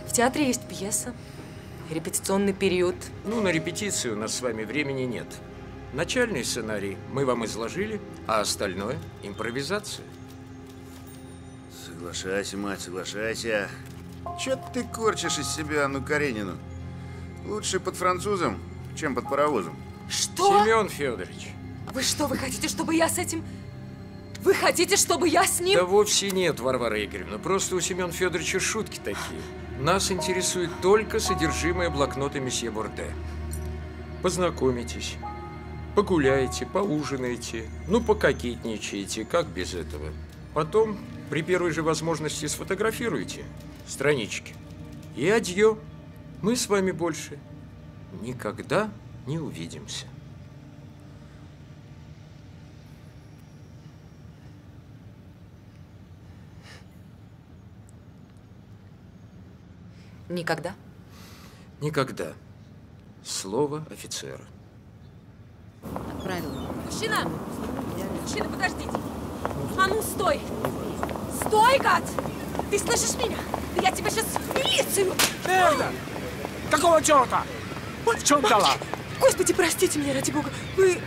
В театре есть пьеса, репетиционный период. Ну, на репетицию у нас с вами времени нет. Начальный сценарий мы вам изложили, а остальное – импровизация. Соглашайся, мать, соглашайся. Чё ты корчишь из себя Анну Каренину? Лучше под французом, чем под паровозом. Что? Семен Федорович. Вы что, вы хотите, чтобы я с этим... Вы хотите, чтобы я с ним... Да вовсе нет, Варвара Игоревна. Просто у Семена Федоровича шутки такие. Нас интересует только содержимое блокнота месье Борде. Познакомитесь, погуляете, поужинаете, ну, пококетничаете, как без этого. Потом, при первой же возможности, сфотографируйте странички. И адьё. Мы с вами больше никогда не увидимся. Никогда? Никогда. Слово офицера. Отправил. Мужчина! Мужчина, подождите! А ну, стой! Стой, гад! Ты слышишь меня? Да я тебя сейчас в милицию! Мерда! Какого черта? В чем дело? Господи, простите меня, ради бога. Вы...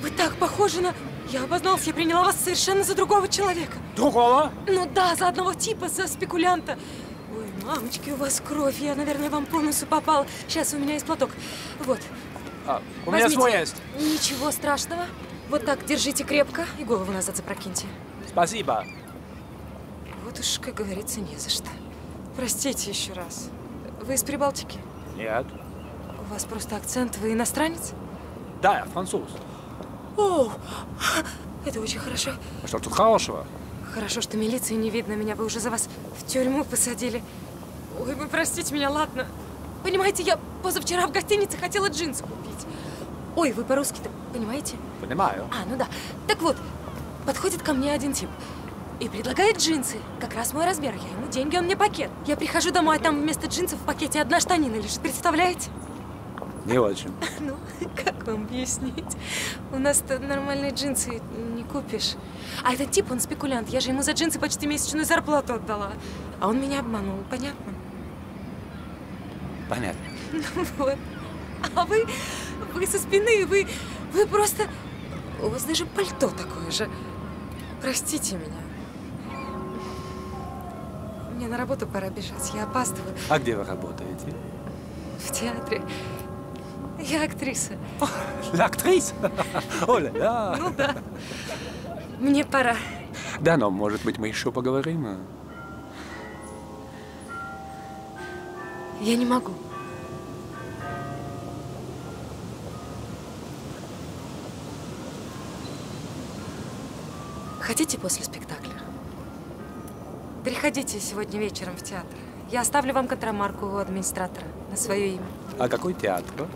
вы так похожи на... Я обознался, я приняла вас совершенно за другого человека. Другого? Ну да, за одного типа, за спекулянта. Ой, мамочки, у вас кровь. Я, наверное, вам по носу попала. Сейчас у меня есть платок. Вот. А, у меня Возьмите. свой есть. Ничего страшного. Вот так, держите крепко и голову назад запрокиньте. Спасибо. Вот уж, как говорится, не за что. Простите еще раз. Вы из Прибалтики? Нет. У вас просто акцент. Вы иностранец? Да, я француз. О, это очень хорошо. А что тут хорошего? Хорошо, что милиции не видно. Меня бы уже за вас в тюрьму посадили. Ой, вы простите меня, ладно. Понимаете, я позавчера в гостинице хотела джинсы купить. Ой, вы по-русски-то понимаете? Понимаю. А, ну да. Так вот, подходит ко мне один тип и предлагает джинсы. Как раз мой размер. Я ему деньги, он мне пакет. Я прихожу домой, а там вместо джинсов в пакете одна штанина лежит. Представляете? Не очень. Ну, как вам объяснить? У нас-то нормальные джинсы не купишь. А этот тип, он спекулянт. Я же ему за джинсы почти месячную зарплату отдала. А он меня обманул, понятно? Понятно. Ну вот. А вы, вы со спины, вы, вы просто... У вас даже пальто такое же. Простите меня. Мне на работу пора бежать, я опаздываю. А где вы работаете? В театре. Я актриса. L'actrice? Оля, Ну да. Мне пора. Да, но, может быть, мы еще поговорим? Я не могу. Хотите после спектакля? Приходите сегодня вечером в театр. Я оставлю вам контрамарку у администратора на свое имя. А какой театр?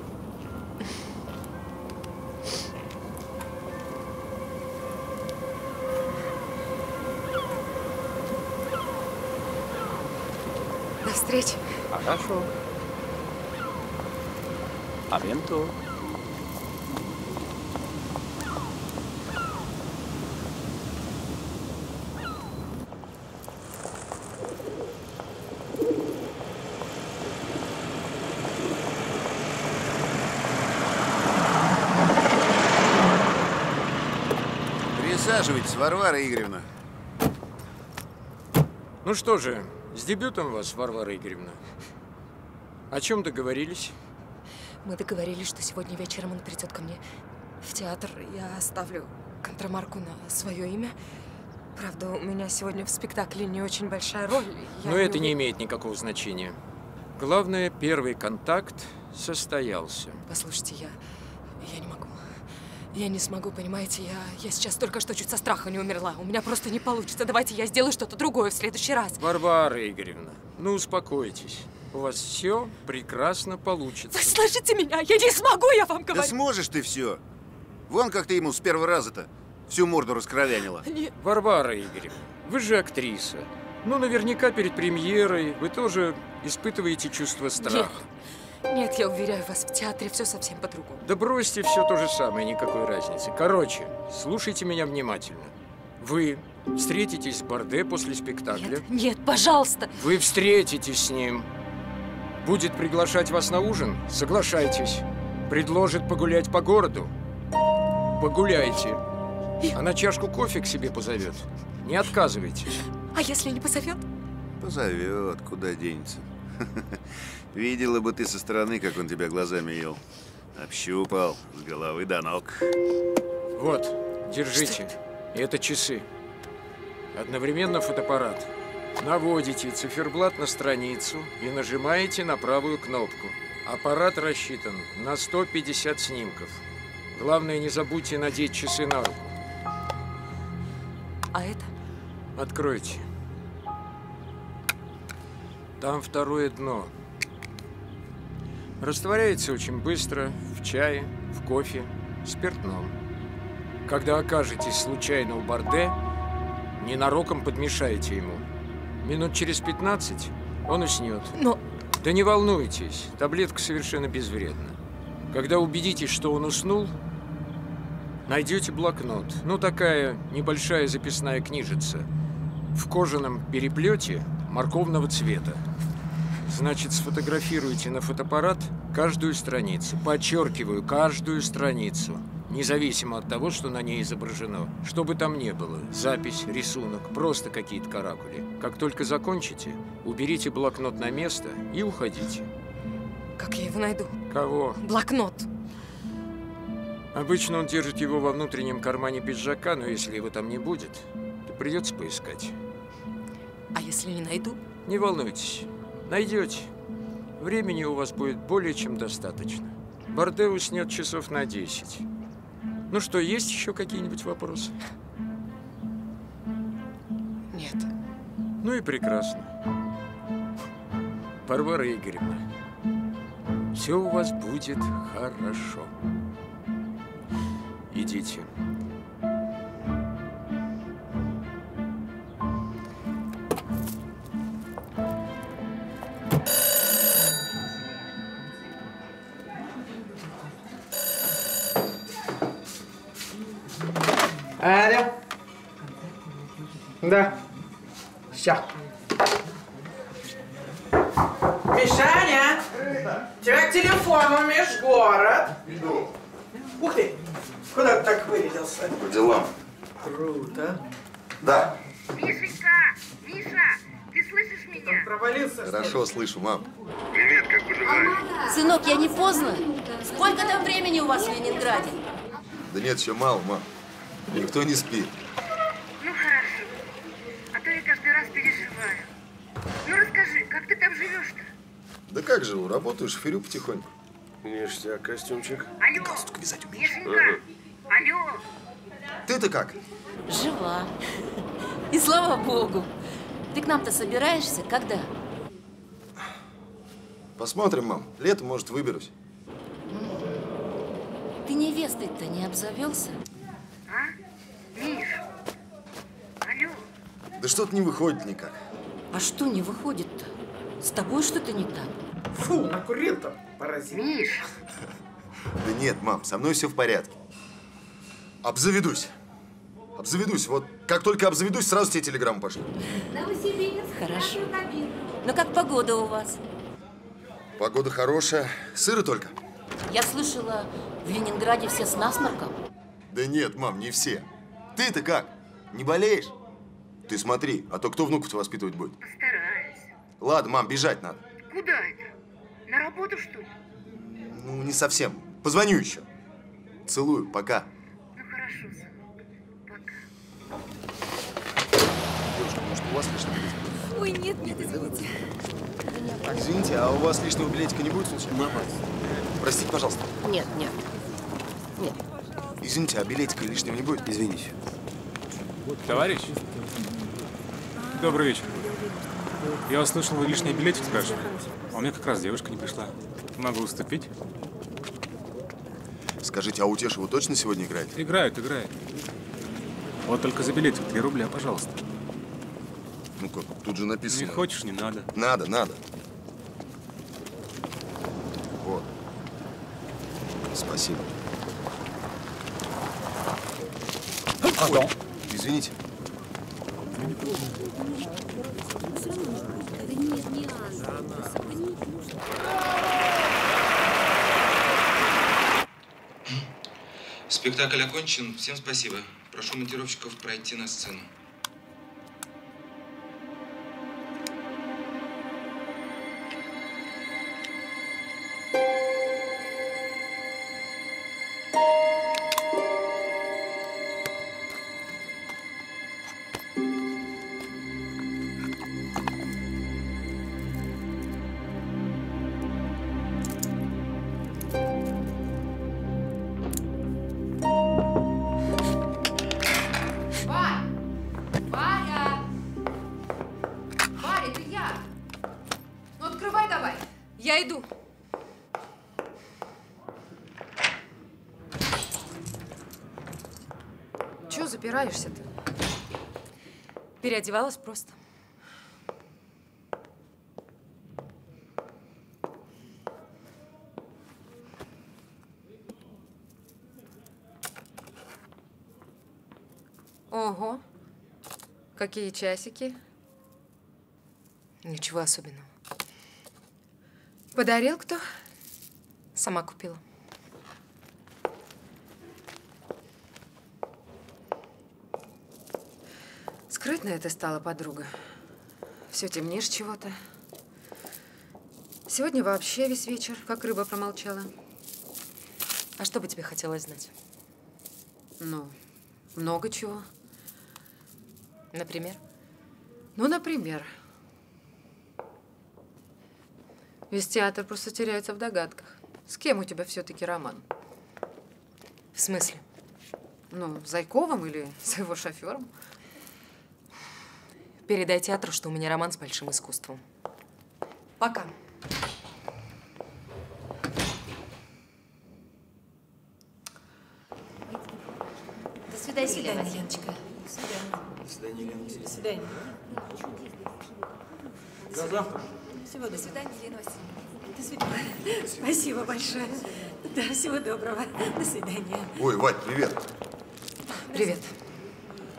До встречи. Хорошо. А bientôt. Присаживайтесь, Варвара Игоревна. Ну что же, с дебютом вас, Варвара Игоревна. О чем договорились? Мы договорились, что сегодня вечером он придет ко мне в театр. Я оставлю контрамарку на свое имя. Правда, у меня сегодня в спектакле не очень большая роль. Я Но это не имеет никакого значения. Главное, первый контакт состоялся. Послушайте, я... Я не могу. Я не смогу, понимаете? Я, я сейчас только что чуть со страха не умерла. У меня просто не получится. Давайте я сделаю что-то другое в следующий раз. Варвара Игоревна, ну успокойтесь. У вас все прекрасно получится. Вы слышите меня? Я не смогу, я вам Да говорю. сможешь ты все. Вон как ты ему с первого раза-то всю морду раскровянила. Варвара Игоревна, вы же актриса. Ну, наверняка перед премьерой вы тоже испытываете чувство страха. Нет, я уверяю вас, в театре все совсем по-другому. Да бросьте все то же самое, никакой разницы. Короче, слушайте меня внимательно. Вы встретитесь с Барде после спектакля. Нет, пожалуйста. Вы встретитесь с ним. Будет приглашать вас на ужин? Соглашайтесь. Предложит погулять по городу? Погуляйте. А на чашку кофе к себе позовет? Не отказывайтесь. А если не позовет? Позовет, куда денется. Видела бы ты со стороны, как он тебя глазами ел. Общупал с головы до ног. Вот, держите. Это часы. Одновременно фотоаппарат. Наводите циферблат на страницу и нажимаете на правую кнопку. Аппарат рассчитан на 150 снимков. Главное, не забудьте надеть часы на руку. А это? Откройте. Там второе дно. Растворяется очень быстро в чае, в кофе, спиртном. Когда окажетесь случайно у Барде, ненароком подмешайте ему. Минут через 15 он уснет. Но... Да не волнуйтесь, таблетка совершенно безвредна. Когда убедитесь, что он уснул, найдете блокнот. Ну, такая небольшая записная книжица. В кожаном переплете морковного цвета. Значит, сфотографируйте на фотоаппарат каждую страницу. Подчеркиваю, каждую страницу. Независимо от того, что на ней изображено. Что бы там ни было. Запись, рисунок, просто какие-то каракули. Как только закончите, уберите блокнот на место и уходите. Как я его найду? Кого? Блокнот. Обычно он держит его во внутреннем кармане пиджака, но если его там не будет, то придется поискать. А если не найду? Не волнуйтесь, найдете. Времени у вас будет более чем достаточно. Барде уснет часов на 10. Ну что, есть еще какие-нибудь вопросы? Нет. Ну и прекрасно. Варвара Игоревна, все у вас будет хорошо. Идите. Алло. Да. Ща. Мишаня! Тебя к телефону, межгород. Иду. Ух ты! Куда ты так вырядился? По делам. Круто. Да. Мишенька! Миша! Ты слышишь меня? Он провалился, Хорошо, слышу, мам. Привет, как поживаешь? Сынок, я не поздно? Сколько там времени у вас в Ленинграде? Да нет, еще мало, мам. Никто не спит. Ну хорошо. А то я каждый раз переживаю. Ну расскажи, как ты там живешь-то? Да как живу? Работаю, шоферю потихоньку. Ништяк, костюмчик. Алло! Галстук вязать умеешь? Мишенька! Алло! Ты-то как? Жива. И слава богу. Ты к нам-то собираешься? Когда? Посмотрим, мам. Летом, может, выберусь. Ты невестой-то не обзавелся? Миш! Алло! Да что-то не выходит никак. А что не выходит-то? С тобой что-то не так? Фу, накурил-то, паразит. Миш! Да нет, мам, со мной все в порядке. Обзаведусь. Обзаведусь. Вот как только обзаведусь, сразу тебе телеграмму пошлю. Новосибирск. Хорошо. Ну как погода у вас? Погода хорошая. Сыро только. Я слышала, в Ленинграде все с насморком. Да нет, мам, не все. Ты-то как? Не болеешь? Ты смотри, а то кто внуков-то воспитывать будет? Постараюсь. Ладно, мам, бежать надо. Куда это? На работу, что ли? Ну, не совсем. Позвоню еще. Целую, пока. Ну, хорошо, сынок. Девушка, может, у вас лишний билетик? Ой, нет, нет, извините. Извините, а у вас лишнего билетика не будет случайно? Мама. Простите, пожалуйста. Нет, нет. Нет. Извините, а билетика лишнего не будет? Извините. Товарищ, добрый вечер. Я услышал, вы лишний билетик спрашивали. А у меня как раз девушка не пришла. Могу уступить? Скажите, а Утешева точно сегодня играет? Играет, играет. Вот только за билетик 3 рубля, пожалуйста. Ну как, тут же написано. Не хочешь, не надо. Надо, надо. Вот. Спасибо. Ой, извините. Спектакль окончен. Всем спасибо. Прошу монтировщиков пройти на сцену. Переодевалась просто. Ого. Какие часики? Ничего особенного. Подарил кто? Сама купила. Скрытная ты стала, подруга. Все темнишь чего-то. Сегодня вообще весь вечер, как рыба промолчала. А что бы тебе хотелось знать? Ну, много чего. Например? Ну, например. Весь театр просто теряется в догадках. С кем у тебя все-таки роман? В смысле? Ну, с Зайковым или с его шофером? Передай театру, что у меня роман с большим искусством. Пока. До свидания, До свидания, Елена. Леночка. До свидания. До свидания. До завтра. Всего До свидания, Елена Васильевна. До свидания. Спасибо большое. Да, всего доброго. До свидания. Ой, Вать, привет. Привет.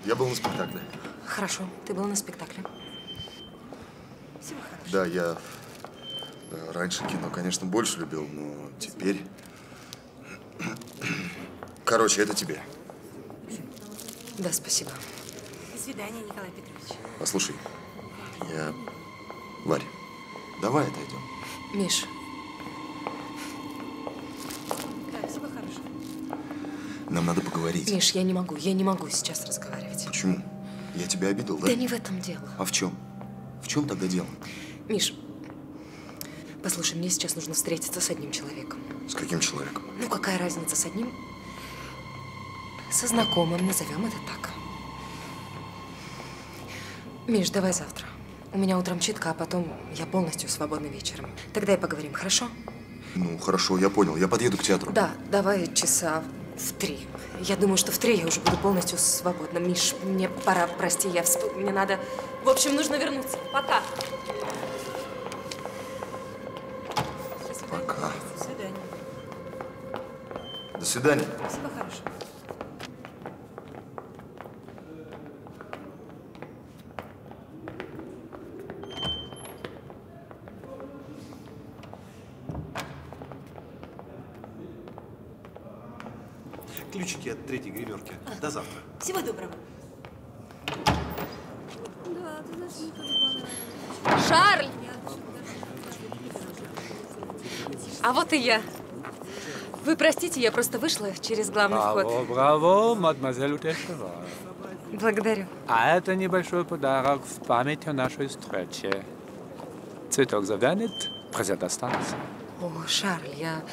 Я был на спектакле. Хорошо. Ты был на спектакле. Всего хорошего. Да, я раньше кино, конечно, больше любил, но теперь... Короче, это тебе. Да, спасибо. До свидания, Николай Петрович. Послушай, я... Варя, давай отойдем. Миш, Да, всего хорошего. Нам надо поговорить. Миш, я не могу. Я не могу сейчас разговаривать. Почему? Я тебя обидел, да? Да не в этом дело. А в чем? В чем тогда дело? Миш, послушай, мне сейчас нужно встретиться с одним человеком. С каким человеком? Ну, какая разница с одним? Со знакомым, назовем это так. Миш, давай завтра. У меня утром читка, а потом я полностью свободна вечером. Тогда и поговорим, хорошо? Ну, хорошо, я понял. Я подъеду к театру. Да, давай часа в три. Я думаю, что в три я уже буду полностью свободна. Миш, мне пора, прости, я всп... Мне надо... В общем, нужно вернуться. Пока. Пока. До свидания. До свидания. Всего хорошего. Ключики от третьей гримерки. До завтра. Всего доброго. Шарль! А вот и я. Вы простите, я просто вышла через главный Браво, вход. браво, мадемуазель Утешева. Благодарю. А это небольшой подарок в память о нашей встрече. Цветок завянет, презент останется. О, Шарль, я...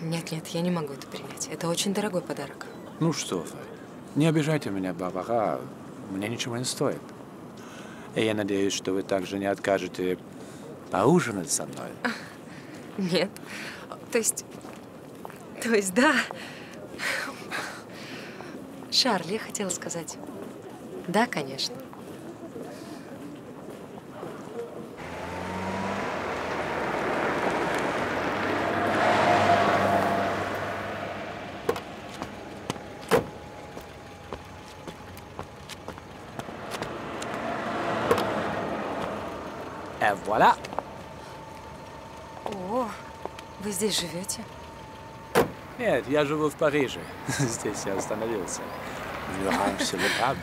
Нет-нет, я не могу это принять. Это очень дорогой подарок. Ну что вы, не обижайте меня, Барбара. Мне ничего не стоит. И я надеюсь, что вы также не откажете поужинать со мной. Нет. То есть... То есть, да. Шарль, я хотела сказать. Да, конечно. здесь живете? Нет, я живу в Париже. Здесь я остановился. L'orange sur le table,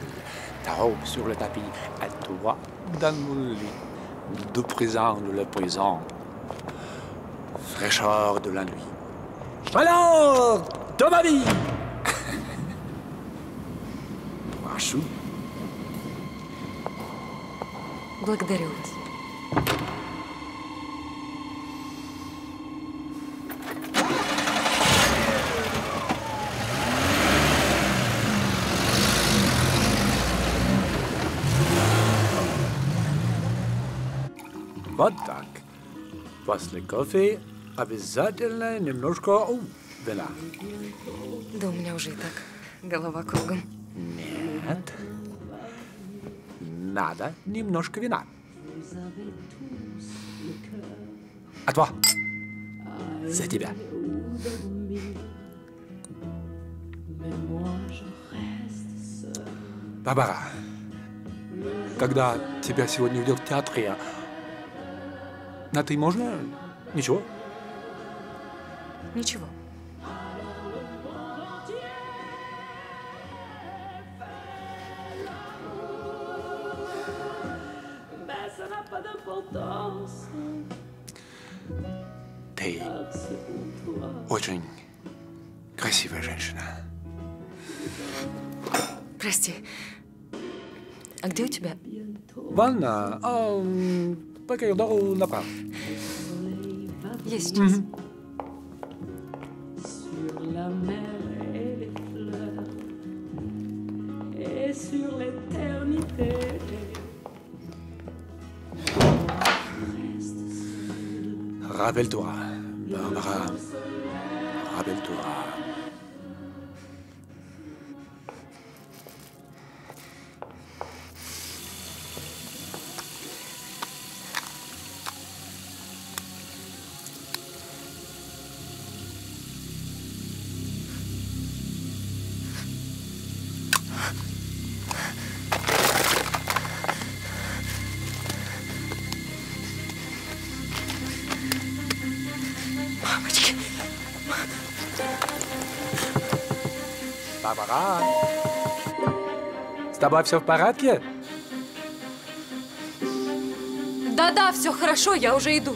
ta robe sur le tapis, et toi dans mon lit. De présent le présent. Fraîcheur de la nuit. Chaleur de ma vie. Прошу. Благодарю вас. После кофе обязательно немножко вина. Да у меня уже и так голова кругом. Нет. Надо немножко вина. А toi? За тебя. Барбара, когда тебя сегодня видел в театре, на ты можно? Ничего? Ничего. Ты очень красивая женщина. Прости. А где у тебя? Ванна, а, kayo nauna pa. Yes, Jason. Mm-hmm. Sur la mer et les fleurs Et sur l'éternité Rappelle-toi, тобой все в порядке? Да-да, все хорошо, я уже иду.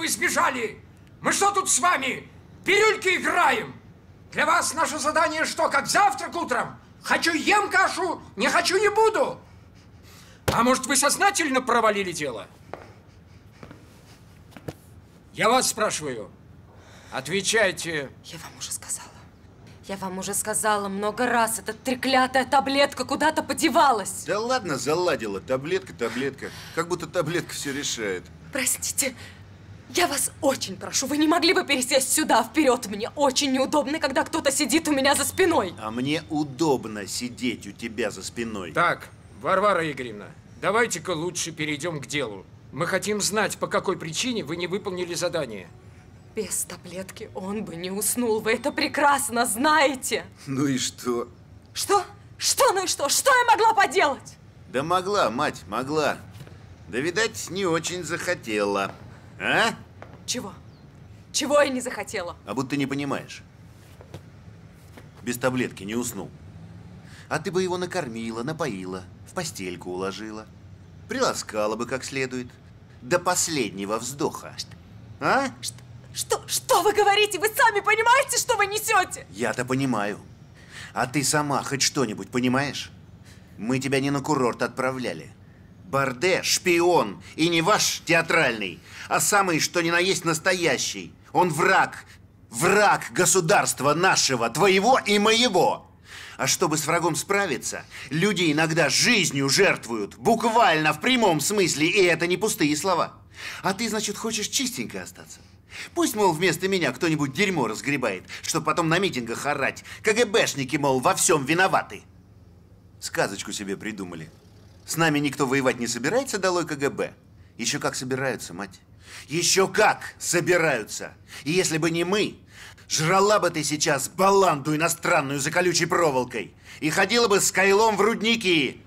Вы сбежали? Мы что тут с вами? Пирюльки играем. Для вас наше задание что, как завтрак утром? Хочу ем кашу, не хочу не буду. А может, вы сознательно провалили дело? Я вас спрашиваю. Отвечайте. Я вам уже сказала. Я вам уже сказала много раз, эта треклятая таблетка куда-то подевалась. Да ладно, заладила. Таблетка, таблетка. Как будто таблетка все решает. Простите, я вас очень прошу, вы не могли бы пересесть сюда, вперед? Мне очень неудобно, когда кто-то сидит у меня за спиной. А мне удобно сидеть у тебя за спиной. Так, Варвара Игоревна, давайте-ка лучше перейдем к делу. Мы хотим знать, по какой причине вы не выполнили задание. Без таблетки он бы не уснул, вы это прекрасно знаете. Ну и что? Что? Что, ну и что? Что я могла поделать? Да могла, мать, могла. Да, видать, не очень захотела. А? Чего? Чего я не захотела? А будто не понимаешь. Без таблетки не уснул. А ты бы его накормила, напоила, в постельку уложила. Приласкала бы как следует. До последнего вздоха. А? Что, что вы говорите? Вы сами понимаете, что вы несете? Я-то понимаю. А ты сама хоть что-нибудь понимаешь? Мы тебя не на курорт отправляли. Барде – шпион, и не ваш театральный, а самый, что ни на есть настоящий. Он враг, враг государства нашего, твоего и моего. А чтобы с врагом справиться, люди иногда жизнью жертвуют, буквально в прямом смысле, и это не пустые слова. А ты, значит, хочешь чистенько остаться? Пусть, мол, вместо меня кто-нибудь дерьмо разгребает, чтобы потом на митингах орать. КГБшники, мол, во всем виноваты. Сказочку себе придумали. С нами никто воевать не собирается, долой КГБ? Еще как собираются, мать. Еще как собираются. И если бы не мы, жрала бы ты сейчас баланду иностранную за колючей проволокой и ходила бы с кайлом в рудники.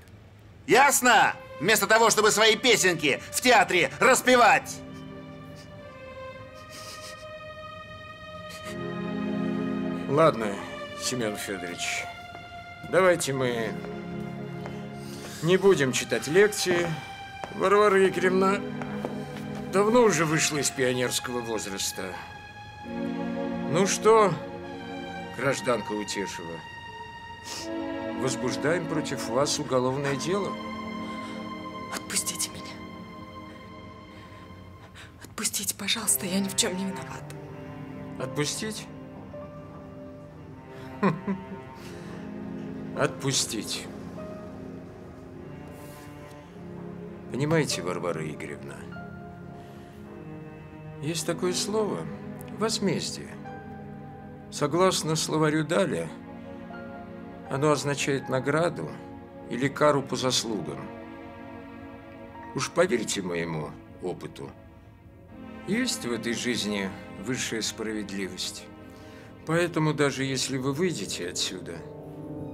Ясно? Вместо того, чтобы свои песенки в театре распевать. Ладно, Семен Федорович, давайте мы не будем читать лекции. Варвара Игоревна давно уже вышла из пионерского возраста. Ну что, гражданка Утешева, возбуждаем против вас уголовное дело? Отпустите меня. Отпустите, пожалуйста, я ни в чем не виновата. Отпустить? Отпустить. Понимаете, Варвара Игоревна, есть такое слово – возмездие. Согласно словарю Даля, оно означает награду или кару по заслугам. Уж поверьте моему опыту, есть в этой жизни высшая справедливость. Поэтому даже если вы выйдете отсюда,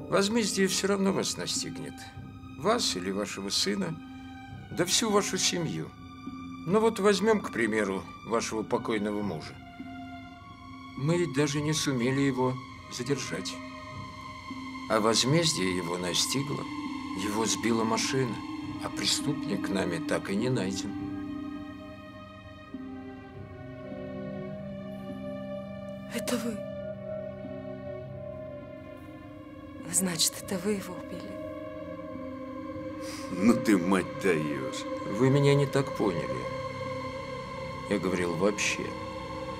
возмездие все равно вас настигнет. Вас или вашего сына, да всю вашу семью. Ну вот возьмем, к примеру, вашего покойного мужа. Мы даже не сумели его задержать. А возмездие его настигло, его сбила машина, а преступник нами так и не найден. Это вы. Значит, это вы его убили. Ну ты, мать, даешь. Вы меня не так поняли. Я говорил вообще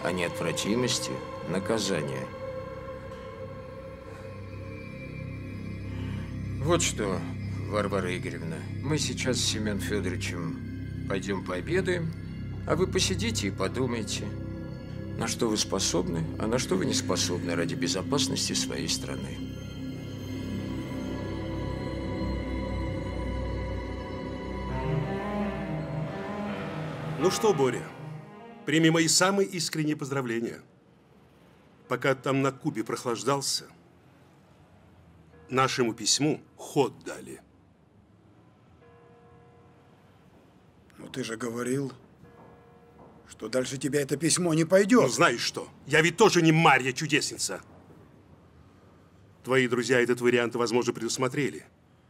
о неотвратимости наказания. Вот что, Варвара Игоревна, мы сейчас с Семен Федоровичем пойдем пообедаем, а вы посидите и подумайте, на что вы способны, а на что вы не способны ради безопасности своей страны. Ну что, Боря, прими мои самые искренние поздравления. Пока там на Кубе прохлаждался, нашему письму ход дали. Ну ты же говорил, что дальше тебя это письмо не пойдет. Ну знаешь что, я ведь тоже не Марья чудесница. Твои друзья этот вариант, возможно, предусмотрели.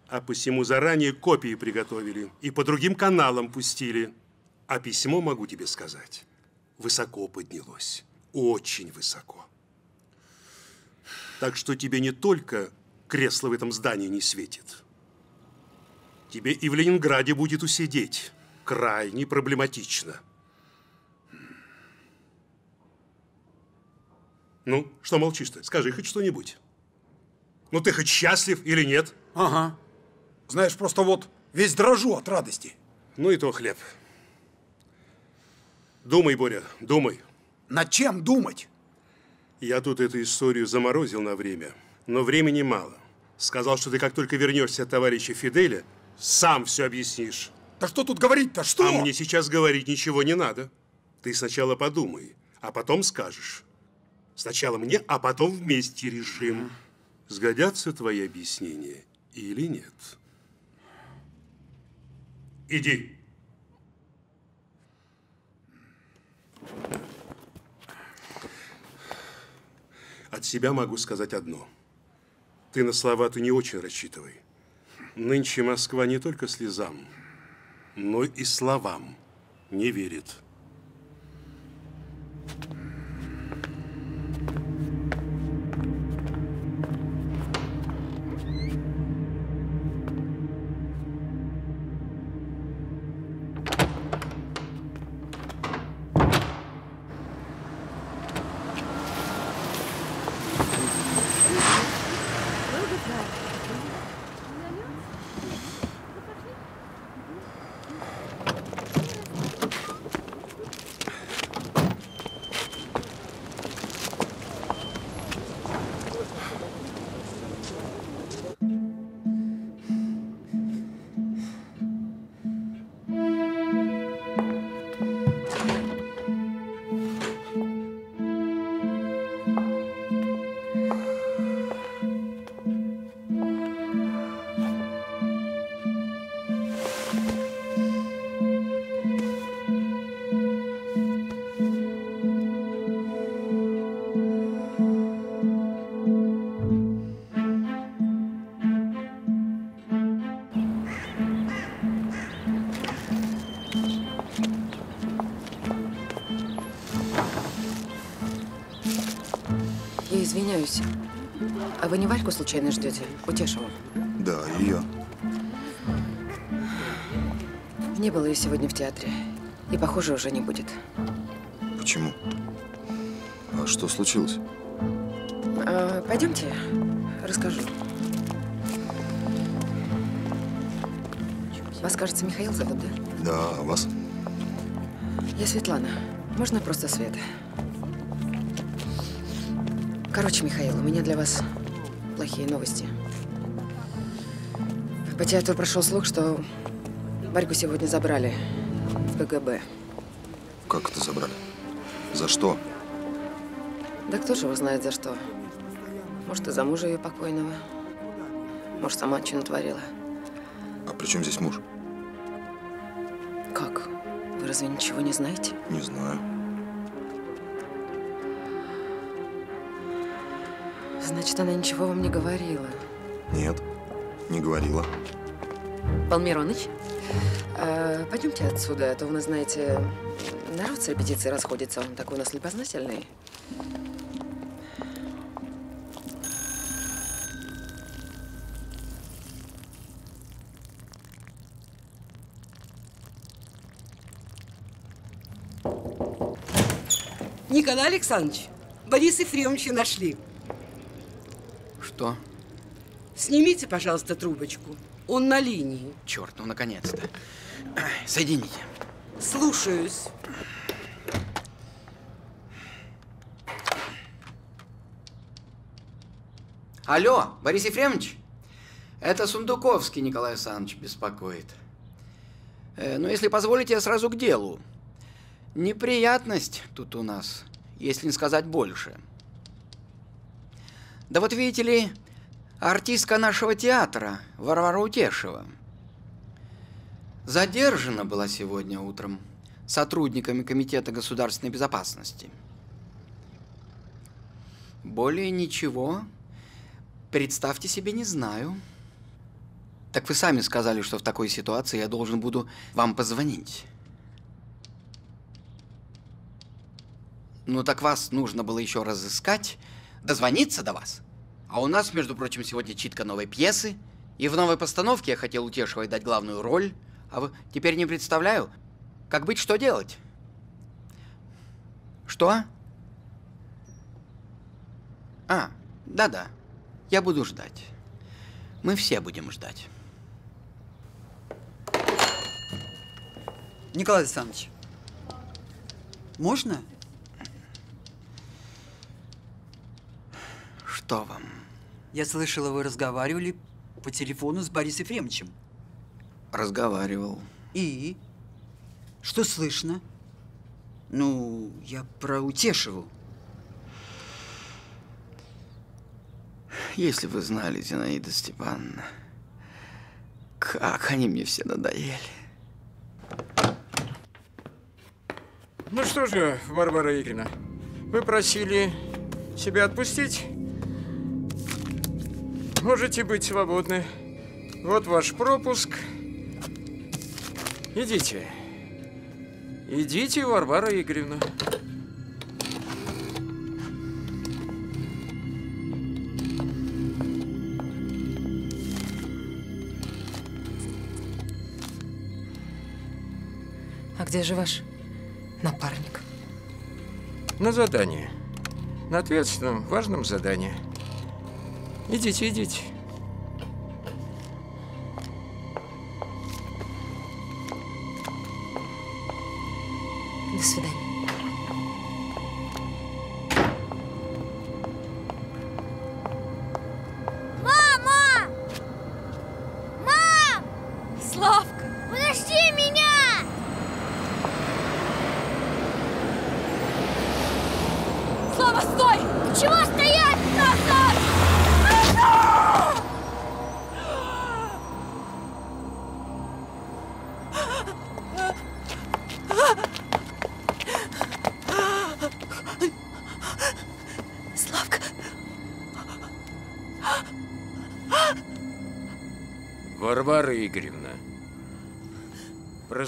А посему заранее копии приготовили и по другим каналам пустили. А письмо, могу тебе сказать, высоко поднялось. Очень высоко. Так что тебе не только кресло в этом здании не светит. Тебе и в Ленинграде будет усидеть. Крайне проблематично. Ну, что молчишь-то? Скажи хоть что-нибудь. Ну, ты хоть счастлив или нет? Ага. Знаешь, просто вот весь дрожу от радости. Ну и то хлеб. Думай, Боря, думай. Над чем думать? Я тут эту историю заморозил на время, но времени мало. Сказал, что ты как только вернешься от товарища Фиделя, сам все объяснишь. Да что тут говорить-то, что? А мне сейчас говорить ничего не надо. Ты сначала подумай, а потом скажешь. Сначала мне, а потом вместе решим, сгодятся твои объяснения или нет. Иди. От себя могу сказать одно. Ты на слова ты не очень рассчитывай. Нынче Москва не только слезам, но и словам не верит. Я Вальку случайно ждете? Утешила. Да, ее. Не было ее сегодня в театре. И, похоже, уже не будет. Почему? А что случилось? А, пойдемте, расскажу. Вас, кажется, Михаил зовут, да? Да, а вас? Я Светлана. Можно просто Света? Короче, Михаил, у меня для вас плохие новости. По театру прошел слух, что Варьку сегодня забрали в КГБ. Как это забрали? За что? Да кто же его знает за что? Может, и за мужа ее покойного. Может, сама что натворила. А при чем здесь муж? Как? Вы разве ничего не знаете? Не знаю. Значит, она ничего вам не говорила. Нет, не говорила. Павел Мироныч, а, пойдемте отсюда, а то у нас, знаете, народ с репетиции расходится, он такой у нас любознательный. Николай Александрович, Бориса Ефремовича нашли. Что? Снимите, пожалуйста, трубочку. Он на линии. Черт, ну наконец-то. Соедините. Слушаюсь. Алло, Борис Ефремович? Это Сундуковский Николай Александрович беспокоит. Э, ну, если позволите, я сразу к делу. Неприятность тут у нас, если не сказать больше. Да вот видите ли, артистка нашего театра, Варвара Утешева, задержана была сегодня утром сотрудниками Комитета государственной безопасности. Более ничего, представьте себе, не знаю. Так вы сами сказали, что в такой ситуации я должен буду вам позвонить. Ну так вас нужно было еще разыскать, дозвониться до вас. А у нас, между прочим, сегодня читка новой пьесы. И в новой постановке я хотел Утешевой дать главную роль. А вы теперь не представляю, как быть, что делать. Что? А, да-да. Я буду ждать. Мы все будем ждать. Николай Александрович, можно? Что вам? Я слышала, вы разговаривали по телефону с Борисом Ефремовичем. Разговаривал. И? Что слышно? Ну, я про Утешеву. Если вы знали, Зинаида Степановна, как они мне все надоели. Ну что же, Варвара Игоревна, вы просили себя отпустить? Можете быть свободны. Вот ваш пропуск. Идите. Идите, Варвара Игоревна. А где же ваш напарник? На задание. На ответственном, важном задании. Идите, идите.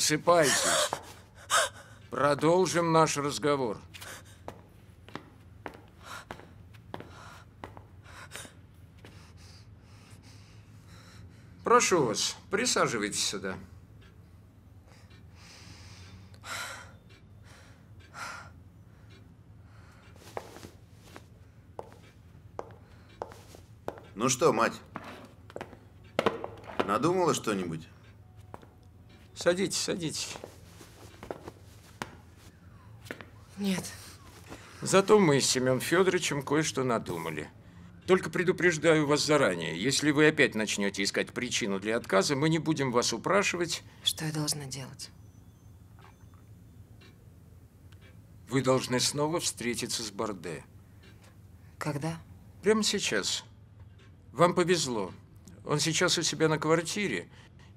Просыпайтесь. Продолжим наш разговор. Прошу вас, присаживайтесь сюда. Ну что, мать? Надумала что-нибудь? Садитесь, садитесь. Нет. Зато мы с Семен Федоровичем кое-что надумали. Только предупреждаю вас заранее, если вы опять начнете искать причину для отказа, мы не будем вас упрашивать. Что я должна делать? Вы должны снова встретиться с Барде. Когда? Прямо сейчас. Вам повезло. Он сейчас у себя на квартире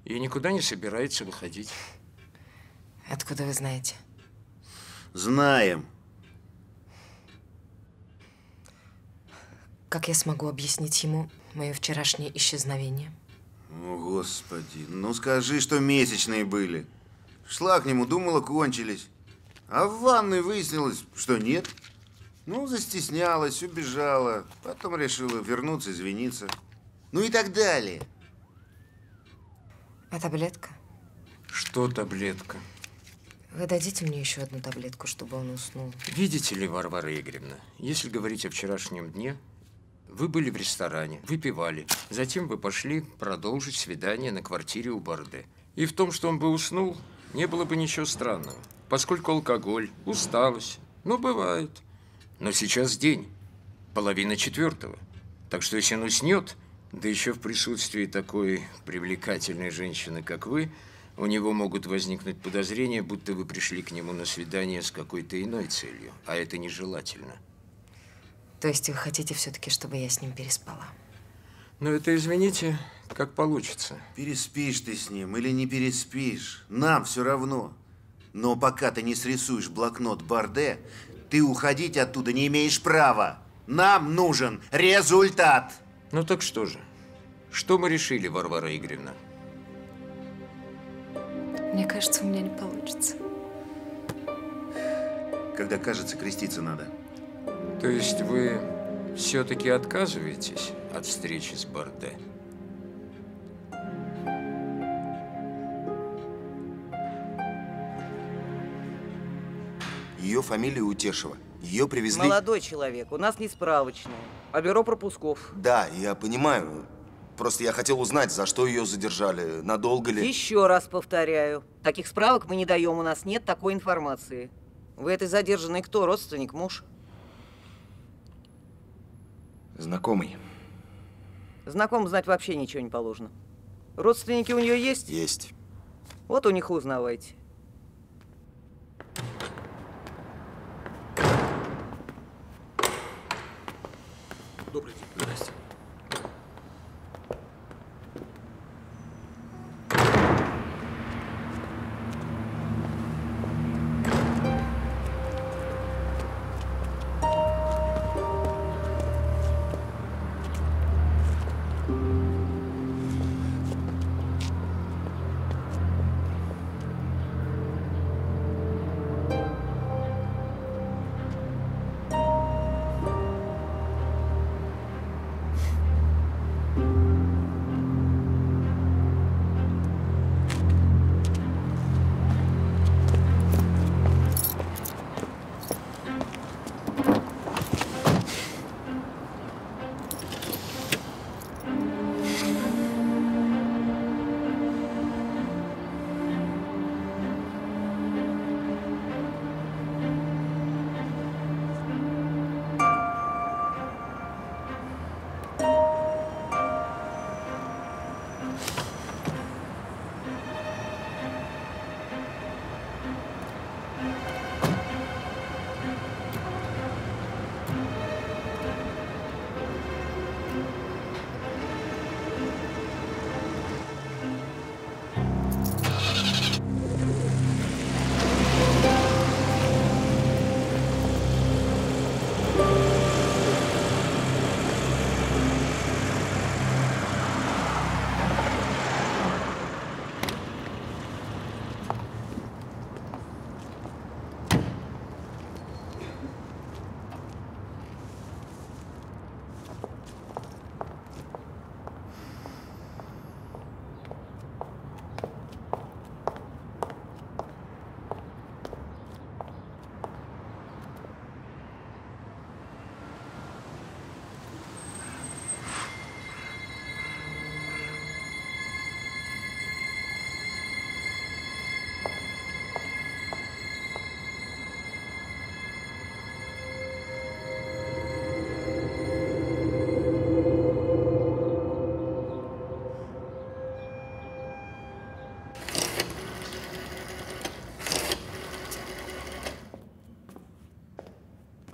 и никуда не собирается выходить. Откуда вы знаете? Знаем. Как я смогу объяснить ему мое вчерашнее исчезновение? О, Господи, ну скажи, что месячные были. Шла к нему, думала, кончились. А в ванной выяснилось, что нет. Ну, застеснялась, убежала. Потом решила вернуться, извиниться. Ну и так далее. А таблетка? Что таблетка? Вы дадите мне еще одну таблетку, чтобы он уснул? Видите ли, Варвара Игоревна, если говорить о вчерашнем дне, вы были в ресторане, выпивали. Затем вы пошли продолжить свидание на квартире у Барде. И в том, что он бы уснул, не было бы ничего странного. Поскольку алкоголь, усталость, ну, бывает. Но сейчас день, половина четвертого. Так что если он уснет, да еще в присутствии такой привлекательной женщины, как вы, у него могут возникнуть подозрения, будто вы пришли к нему на свидание с какой-то иной целью, а это нежелательно. То есть вы хотите все-таки, чтобы я с ним переспала? Но это, извините, как получится. Переспишь ты с ним или не переспишь, нам все равно. Но пока ты не срисуешь блокнот Барде, ты уходить оттуда не имеешь права. Нам нужен результат. Ну так что же? Что мы решили, Варвара Игоревна? Мне кажется, у меня не получится. когда кажется, креститься надо. То есть вы все-таки отказываетесь от встречи с Барде? Ее фамилия Утешева. Ее привезли... Молодой человек, у нас не справочная, а бюро пропусков. Да, я понимаю. Просто я хотел узнать, за что ее задержали, надолго ли... Еще раз повторяю, таких справок мы не даем, у нас нет такой информации. Вы этой задержанной кто, родственник, муж? Знакомый. Знакомым знать вообще ничего не положено. Родственники у нее есть? Есть. Вот у них узнавайте. Добрый день. Здрасте.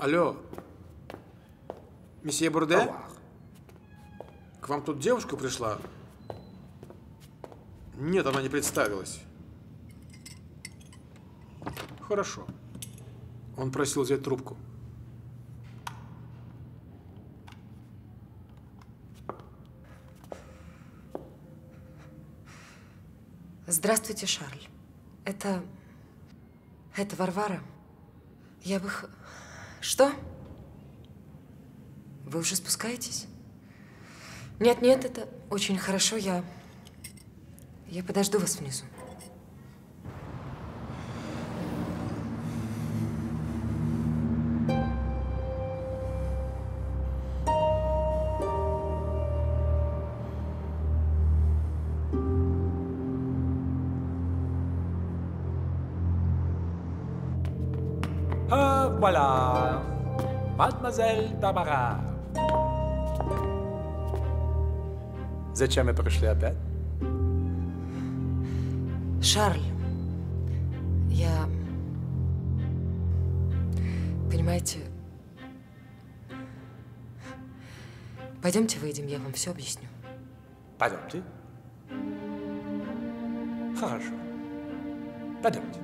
Алло. Месье Бурде? К вам тут девушка пришла? Нет, она не представилась. Хорошо. Он просил взять трубку. Здравствуйте, Шарль. Это... Это Варвара. Я бы... Что? Вы уже спускаетесь? Нет, нет, это очень хорошо. Я... Я подожду вас внизу. Mademoiselle Тамара. Зачем вы пришли опять? Шарль, я... Понимаете... Пойдемте выйдем, я вам все объясню. Пойдемте. Хорошо. Пойдемте.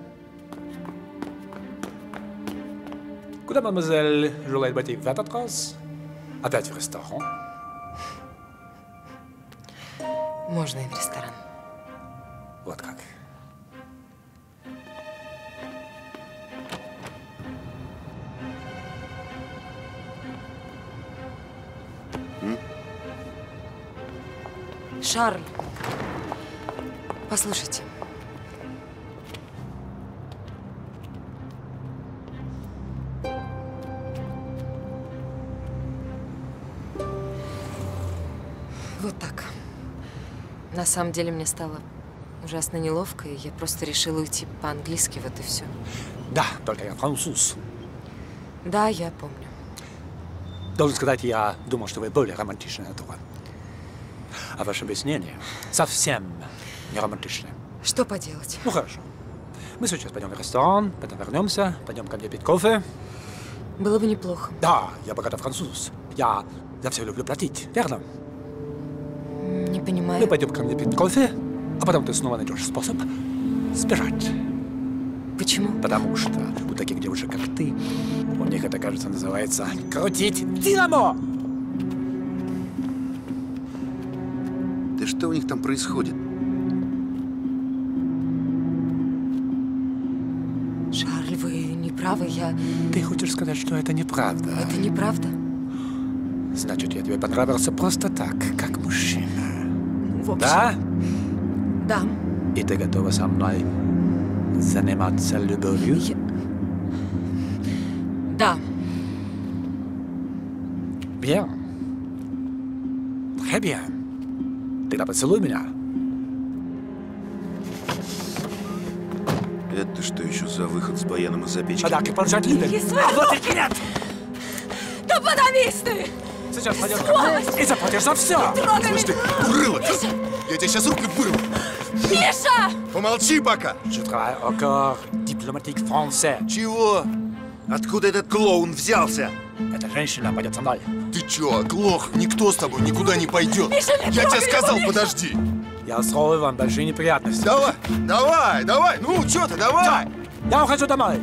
Когда мадемуазель желает пойти в этот раз? Опять в ресторан? Можно и в ресторан. Вот как. Шарль, послушайте. Самом деле мне стало ужасно неловко, и я просто решила уйти по-английски, вот и все. Да, только я француз. Да, я помню. Должен сказать, я думал, что вы более романтичная натура. А ваше объяснение совсем не романтичное. Что поделать? Ну хорошо. Мы сейчас пойдем в ресторан, потом вернемся, пойдем ко мне пить кофе. Было бы неплохо. Да, я богатый француз. Я за все люблю платить, верно? Понимаю. Мы пойдем ко мне пить кофе, а потом ты снова найдешь способ сбежать. Почему? Потому что у таких девушек, как ты, у них это, кажется, называется крутить динамо. Да что у них там происходит? Шарль, вы не правы, я... Ты хочешь сказать, что это неправда? Это неправда. Значит, я тебе понравился просто так, как мужчина. В общем... Да? Да. И ты готова со мной заниматься любовью? Да. Bien. Très bien. Тогда поцелуй меня. Это что еще за выход с баяном из-за печки? Подарки любят. Не А вот и нет! Да подавись ты! Сейчас пойдем ко мне и заплатишь за все. Трогай Слышь ты, урыла ты! Я тебе сейчас руки вырву! Миша! Помолчи пока! Je travaille encore diplomatique français. Чего? Откуда этот клоун взялся? Эта женщина пойдет со мной. Ты чё, оглох? Никто с тобой никуда не пойдет. Миша, не Я тебе сказал, его, подожди. Я устрою вам большие неприятности. Давай, давай, давай. Ну, чё ты, давай. Я ухожу домой.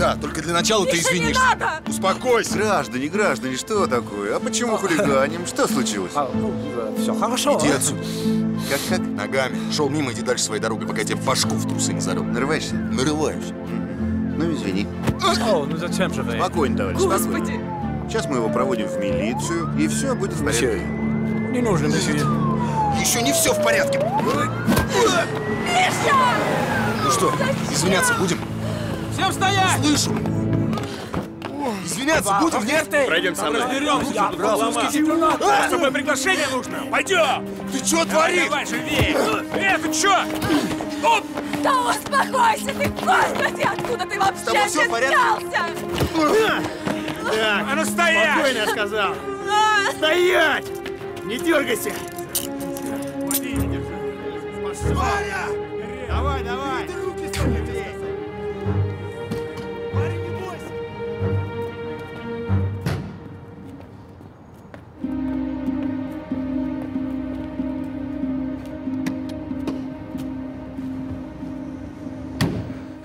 Да, только для начала ты Миша, не извинишься. надо! Успокойся. Граждане, граждане, что такое? А почему хулиганим? Что случилось? А, ну, все хорошо. Иди отсюда. Как, как? Ногами. Шел мимо, иди дальше своей дорогой, пока я тебе башку в трусы не зарыл. Нарываешься? Нарываюсь. Ну, извини. О, ну зачем же вы? Спокойно, товарищ, спокойно. Господи! Сейчас мы его проводим в милицию, и все будет в порядке. Месье, не нужно, месье. Еще не все в порядке. Миша! Ну что, извиняться будем? Всем стоять! Слышу. Извиняться будем, нет? Пройдем со мной. Разберемся. Я. А! С тобой приглашение нужно. Пойдем. Ты что творишь? давай, живее. Э, ты что? Оп! Да успокойся ты! Господи, откуда ты вообще тобой всё в порядке? взялся? А ну стоять! Спокойно, я сказал. Стоять! Не дергайся! Варя! Давай, давай!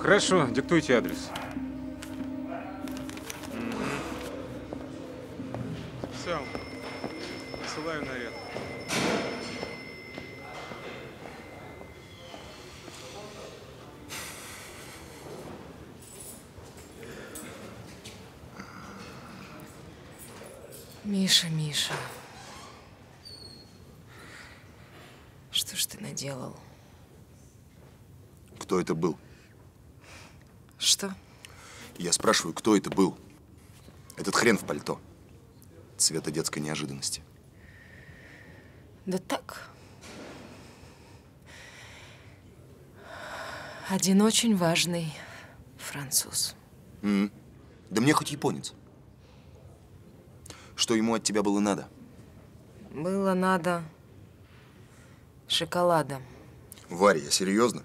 Хорошо, диктуйте адрес. Все. Посылаю наряд. Миша, Миша. Что ж ты наделал? Кто это был? Что? Я спрашиваю, кто это был? Этот хрен в пальто. Цвета детской неожиданности. Да так. Один очень важный француз. М. Да мне хоть японец. Что ему от тебя было надо? Было надо шоколада. Варя, я серьезно?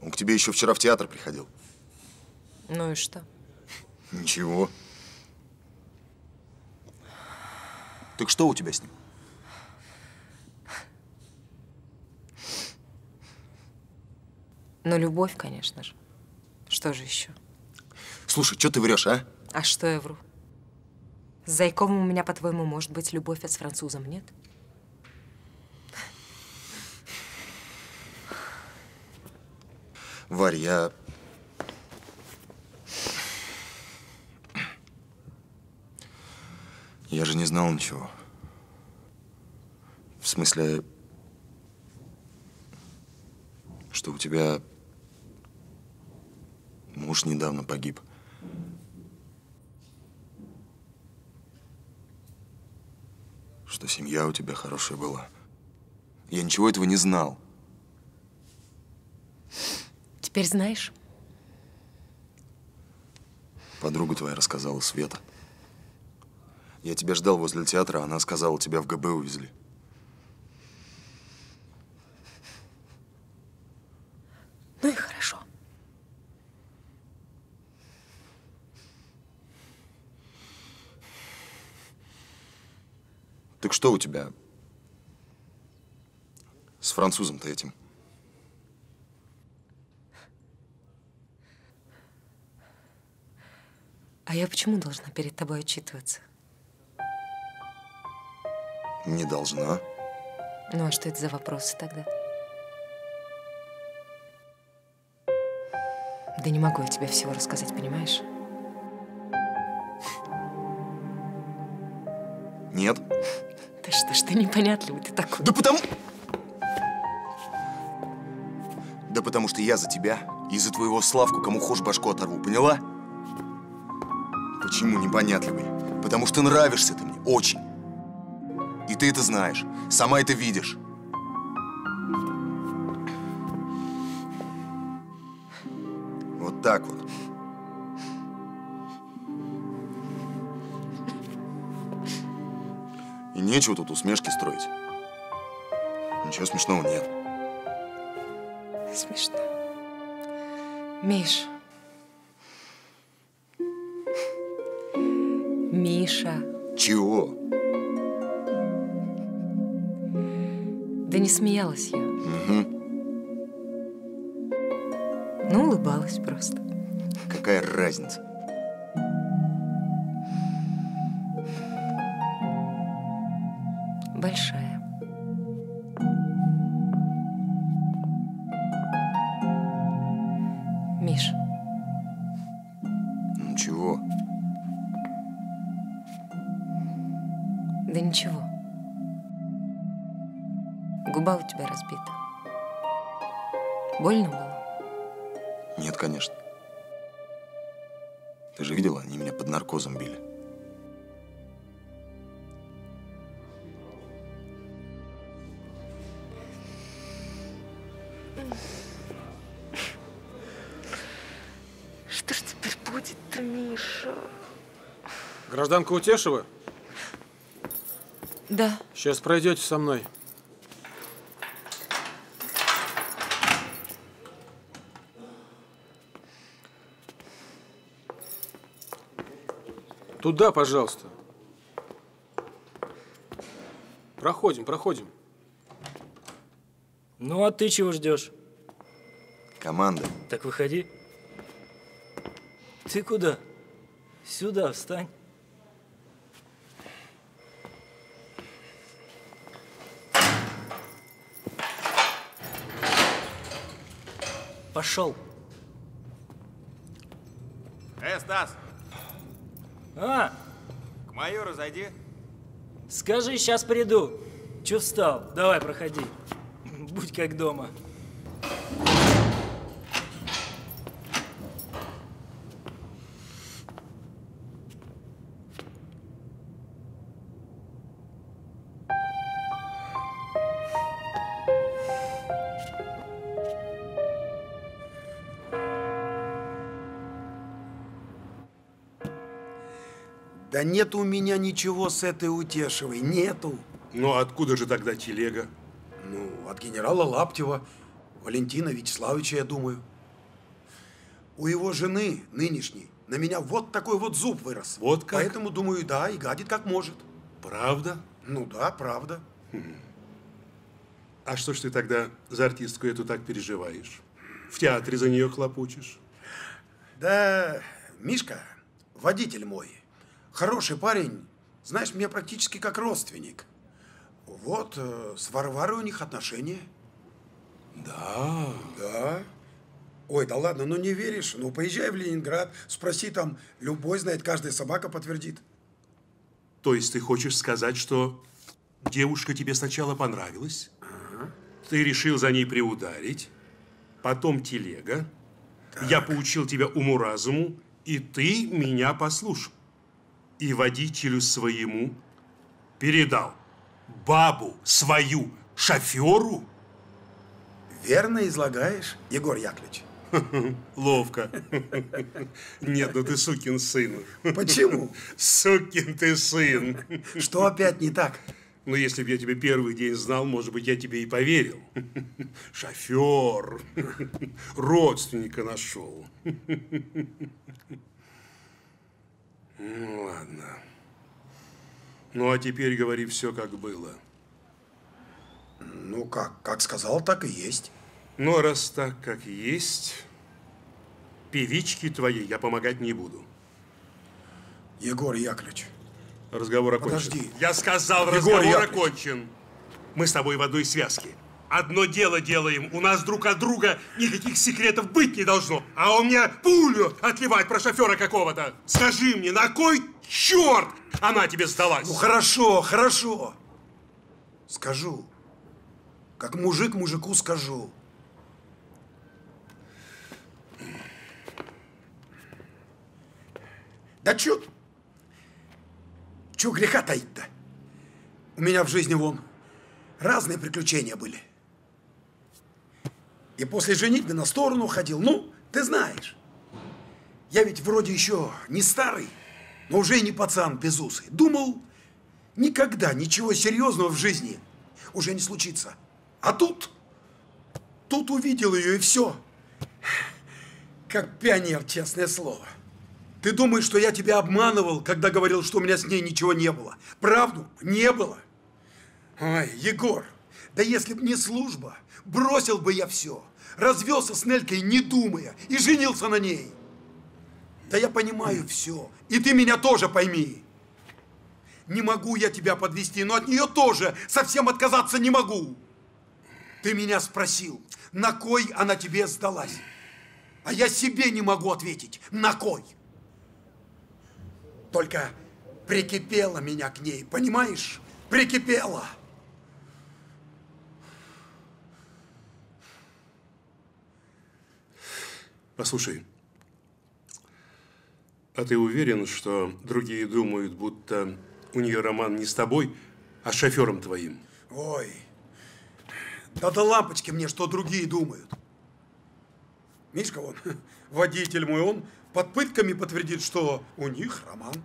Он к тебе еще вчера в театр приходил. Ну и что? Ничего. Так что у тебя с ним? Ну, любовь, конечно же. Что же еще? Слушай, что ты врешь, а? А что я вру? С Зайковым у меня, по-твоему, может быть любовь, а с французом нет? Варя, я... Я же не знал ничего. В смысле, что у тебя муж недавно погиб. Что семья у тебя хорошая была. Я ничего этого не знал. Теперь знаешь? Подруга твоя рассказала, Света. Я тебя ждал возле театра, она сказала, тебя в ГБ увезли. Ну и хорошо. Так что у тебя с французом-то этим? А я почему должна перед тобой отчитываться? Не должна. Ну а что это за вопросы тогда? Да не могу я тебе всего рассказать, понимаешь? Нет. Да что ж ты непонятливый ты такой. Да потому... Да потому что я за тебя и за твоего Славку кому хочешь башку оторву, поняла? Почему непонятливый? Потому что нравишься ты мне, очень. И ты это знаешь, сама это видишь. Вот так вот. И нечего тут усмешки строить. Ничего смешного нет. Смешно. Миш. Миша. Чего? Да не смеялась я. Угу. Ну, улыбалась просто. Какая разница? Гражданка Утешева, Да. сейчас пройдете со мной. Туда, пожалуйста. Проходим, проходим. Ну, а ты чего ждешь? Команда. Так выходи. Ты куда? Сюда встань. Пошел. Э, Стас, А, к майору зайди. скажи, сейчас приду. Че встал? Давай, проходи. Будь как дома. Да нет у меня ничего с этой Утешевой, нету. Ну, откуда же тогда телега? Ну, от генерала Лаптева, Валентина Вячеславовича, я думаю. У его жены, нынешней, на меня вот такой вот зуб вырос. Вот как? Поэтому, думаю, да, и гадит как может. Правда? Ну да, правда. А что ж ты тогда за артистку эту так переживаешь? В театре за нее хлопочешь? Да, Мишка, водитель мой, хороший парень, знаешь, мне практически как родственник. Вот, э, с Варварой у них отношения. Да. Да. Ой, да ладно, ну не веришь? Ну поезжай в Ленинград, спроси там, любой знает, каждая собака подтвердит. То есть ты хочешь сказать, что девушка тебе сначала понравилась? Ты решил за ней приударить? потом телега. Я поучил тебя уму-разуму, и ты меня послушал. И водителю своему передал бабу свою шоферу. Верно излагаешь, Егор Яковлевич. Ловко. Нет, ну ты сукин сын. Почему? Сукин ты сын. Что опять не так? Ну, если бы я тебя первый день знал, может быть, я тебе и поверил. Шофер. Родственника нашел. Ну, ладно. Ну, а теперь говори все, как было. Ну, как, как сказал, так и есть. Ну, а раз так, как есть, певичке твоей я помогать не буду. Егор Яковлевич. Разговор окончен. Подожди. Я сказал, Егор разговор Яковлевич. окончен. Мы с тобой в одной связке. Одно дело делаем. У нас друг от друга никаких секретов быть не должно. А он мне пулю отливает про шофера какого-то. Скажи мне, на кой черт она тебе сдалась? Ну, хорошо, хорошо. Скажу. Как мужик мужику скажу. Да чё? Чё греха таить-то? У меня в жизни вон разные приключения были. И после женитьбы на сторону ходил. Ну, ты знаешь. Я ведь вроде еще не старый, но уже и не пацан безусый. Думал, никогда ничего серьезного в жизни уже не случится. А тут, тут увидел ее и все. Как пионер, честное слово. Ты думаешь, что я тебя обманывал, когда говорил, что у меня с ней ничего не было? Правду? Не было. Ой, Егор, да если б не служба, бросил бы я все. Развелся с Нелькой, не думая, и женился на ней. Да я понимаю все. И ты меня тоже пойми. Не могу я тебя подвести, но от нее тоже совсем отказаться не могу. Ты меня спросил, на кой она тебе сдалась? А я себе не могу ответить, на кой? Только прикипела меня к ней, понимаешь? Прикипела. Послушай, а ты уверен, что другие думают, будто у нее роман не с тобой, а с шофером твоим? Ой, да до лампочки мне, что другие думают. Мишка, он, водитель мой, он под пытками подтвердит, что у них роман.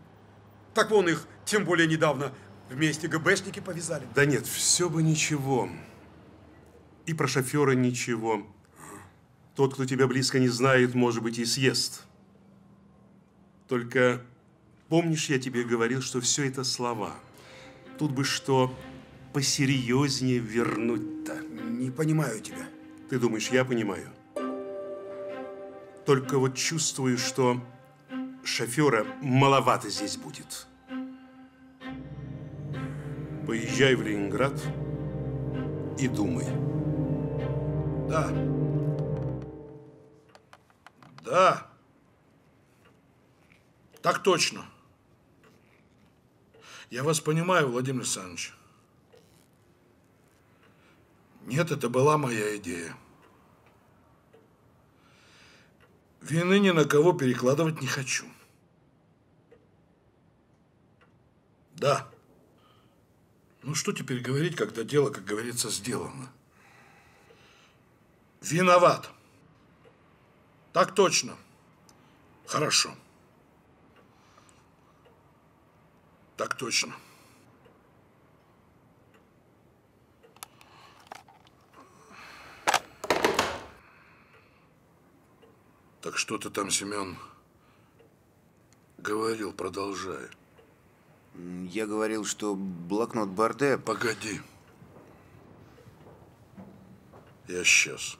Так вон их, тем более недавно, вместе ГБшники повязали. Да нет, все бы ничего. И про шофера ничего. Тот, кто тебя близко не знает, может быть, и съест. Только помнишь, я тебе говорил, что все это слова. Тут бы что посерьезнее вернуть-то. Не понимаю тебя. Ты думаешь, я понимаю? Только вот чувствую, что шофера маловато здесь будет. Поезжай в Ленинград и думай. Да. Да. Так точно. Я вас понимаю, Владимир Александрович. Нет, это была моя идея. Вины ни на кого перекладывать не хочу. Да. Ну что теперь говорить, когда дело, как говорится, сделано? Виноват. Так точно. Хорошо. Так точно. Так что ты там, Семен, говорил, продолжай. Я говорил, что блокнот Барде... Погоди. Я сейчас.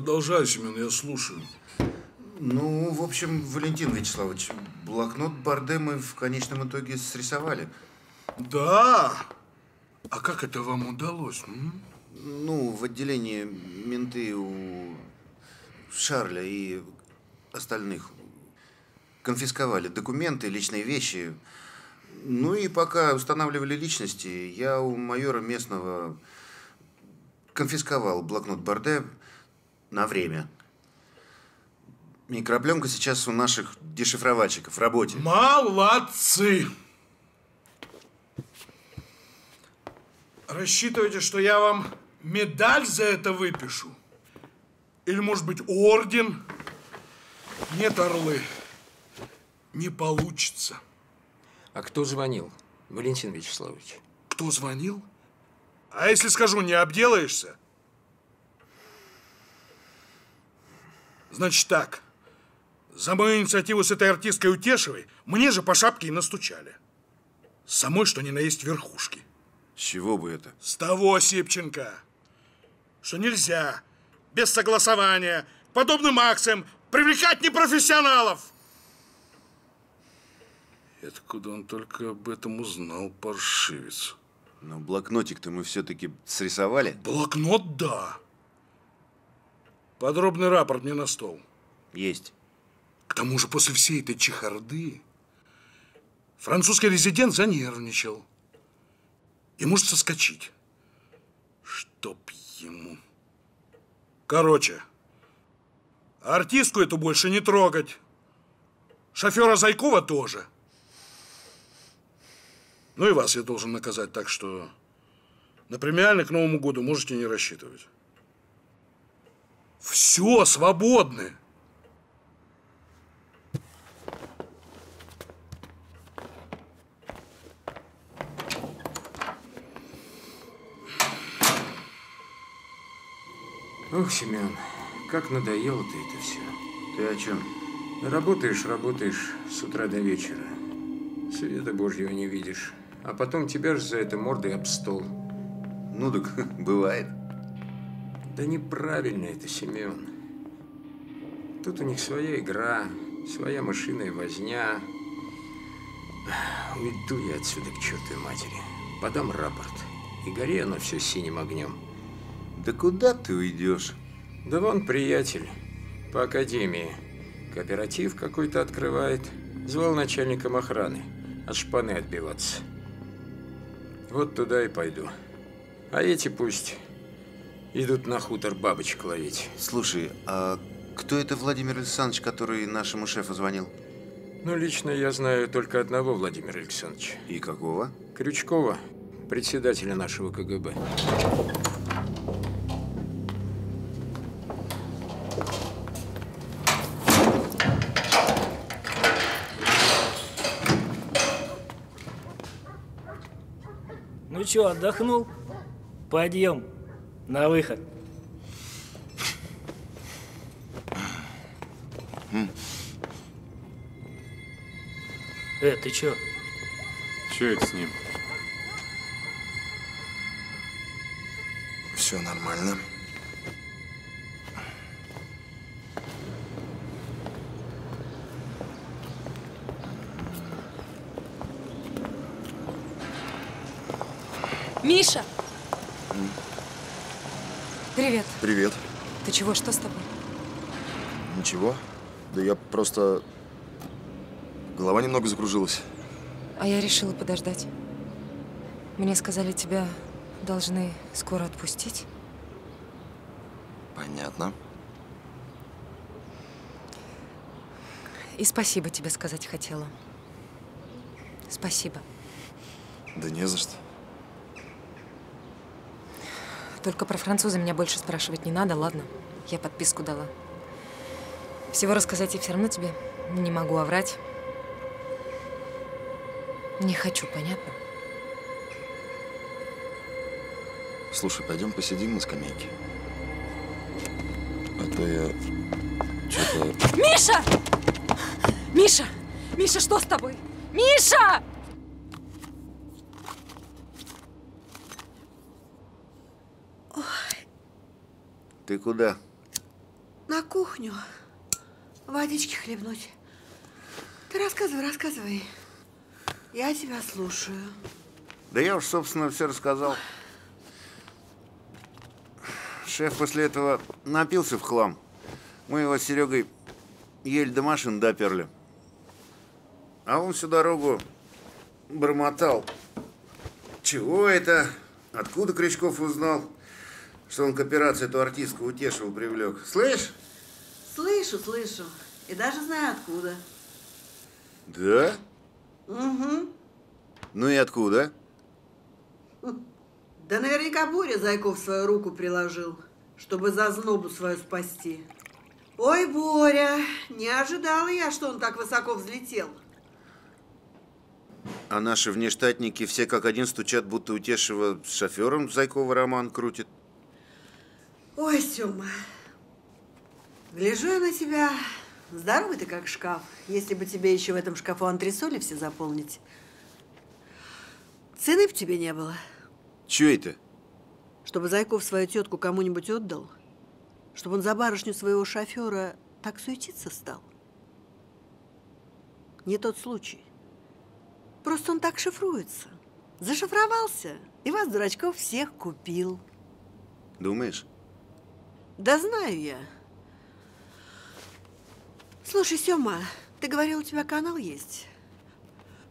Продолжай, Семен, я слушаю. Ну, в общем, Валентин Вячеславович, блокнот Барде мы в конечном итоге срисовали. Да? А как это вам удалось? м? Ну, в отделении менты у Шарля и остальных конфисковали документы, личные вещи. Ну и пока устанавливали личности, я у майора местного конфисковал блокнот Барде на время. Микропленка сейчас у наших дешифровальщиков в работе. Молодцы! Рассчитываете, что я вам медаль за это выпишу? Или, может быть, орден? Нет, орлы, не получится. А кто звонил, Валентин Вячеславович? Кто звонил? А если скажу, не обделаешься? Значит так. За мою инициативу с этой артисткой Утешевой мне же по шапке и настучали. С Самой, что ни на есть верхушки. С чего бы это? С того, Сипченко, что нельзя без согласования к подобным акциям привлекать непрофессионалов. Откуда он только об этом узнал, паршивец? Но блокнотик-то мы все-таки срисовали. Блокнот – да. Подробный рапорт мне на стол. Есть. К тому же после всей этой чехарды французский резидент занервничал и может соскочить. Чтоб ему. Короче, артистку эту больше не трогать. Шофера Зайкова тоже. Ну и вас я должен наказать, так что на премиальный к Новому году можете не рассчитывать. Все, свободны. Ох, Семен, как надоело ты это все. Ты о чем? Работаешь, работаешь с утра до вечера. Света Божьего не видишь. А потом тебя же за это мордой об стол. Ну так бывает. Да неправильно это, Семен. Тут у них своя игра, своя машина и возня. Уйду я отсюда к чертовой матери. Подам рапорт. И гори оно все синим огнем. Да куда ты уйдешь? Да вон приятель по академии. Кооператив какой-то открывает. Звал начальником охраны. От шпаны отбиваться. Вот туда и пойду. А эти пусть идут на хутор бабочек ловить. Слушай, а кто это Владимир Александрович, который нашему шефу звонил? Ну, лично я знаю только одного Владимира Александровича. И какого? Крючкова, председателя нашего КГБ. Ну чё, отдохнул? Подъем. На выход. Э, ты чё? Че это с ним? Все нормально. Миша! Привет. Привет. Ты чего, что с тобой? Ничего. Да я просто... Голова немного закружилась. А я решила подождать. Мне сказали, тебя должны скоро отпустить. Понятно. И спасибо тебе сказать хотела. Спасибо. Да не за что. Только про француза меня больше спрашивать не надо, ладно? Я подписку дала. Всего рассказать я все равно тебе не могу оврать. Не хочу, понятно? Слушай, пойдем посидим на скамейке. А то я что-то... Миша! Миша! Миша, что с тобой? Миша! Ты куда? На кухню. Водички хлебнуть. Ты рассказывай, рассказывай. Я тебя слушаю. Да я уж, собственно, все рассказал. Шеф после этого напился в хлам. Мы его с Серегой еле до машин доперли. А он всю дорогу бормотал. Чего это? Откуда Крючков узнал, что он к операции эту артистку Утешева привлек? Слышь? Слышу, слышу. И даже знаю откуда. Да? Угу. Ну и откуда? Да наверняка Боря Зайков свою руку приложил, чтобы зазнобу свою спасти. Ой, Боря, не ожидала я, что он так высоко взлетел. А наши внештатники все как один стучат, будто Утешева с шофером Зайкова роман крутит. Ой, Сёма, гляжу я на тебя, здоровый ты как шкаф. Если бы тебе еще в этом шкафу антресоли все заполнить, цены б тебе не было. Че это? Чтобы Зайков свою тетку кому-нибудь отдал? Чтобы он за барышню своего шофера так суетиться стал? Не тот случай. Просто он так шифруется. Зашифровался. И вас, дурачков, всех купил. Думаешь? Да знаю я. Слушай, Сёма, ты говорил, у тебя канал есть?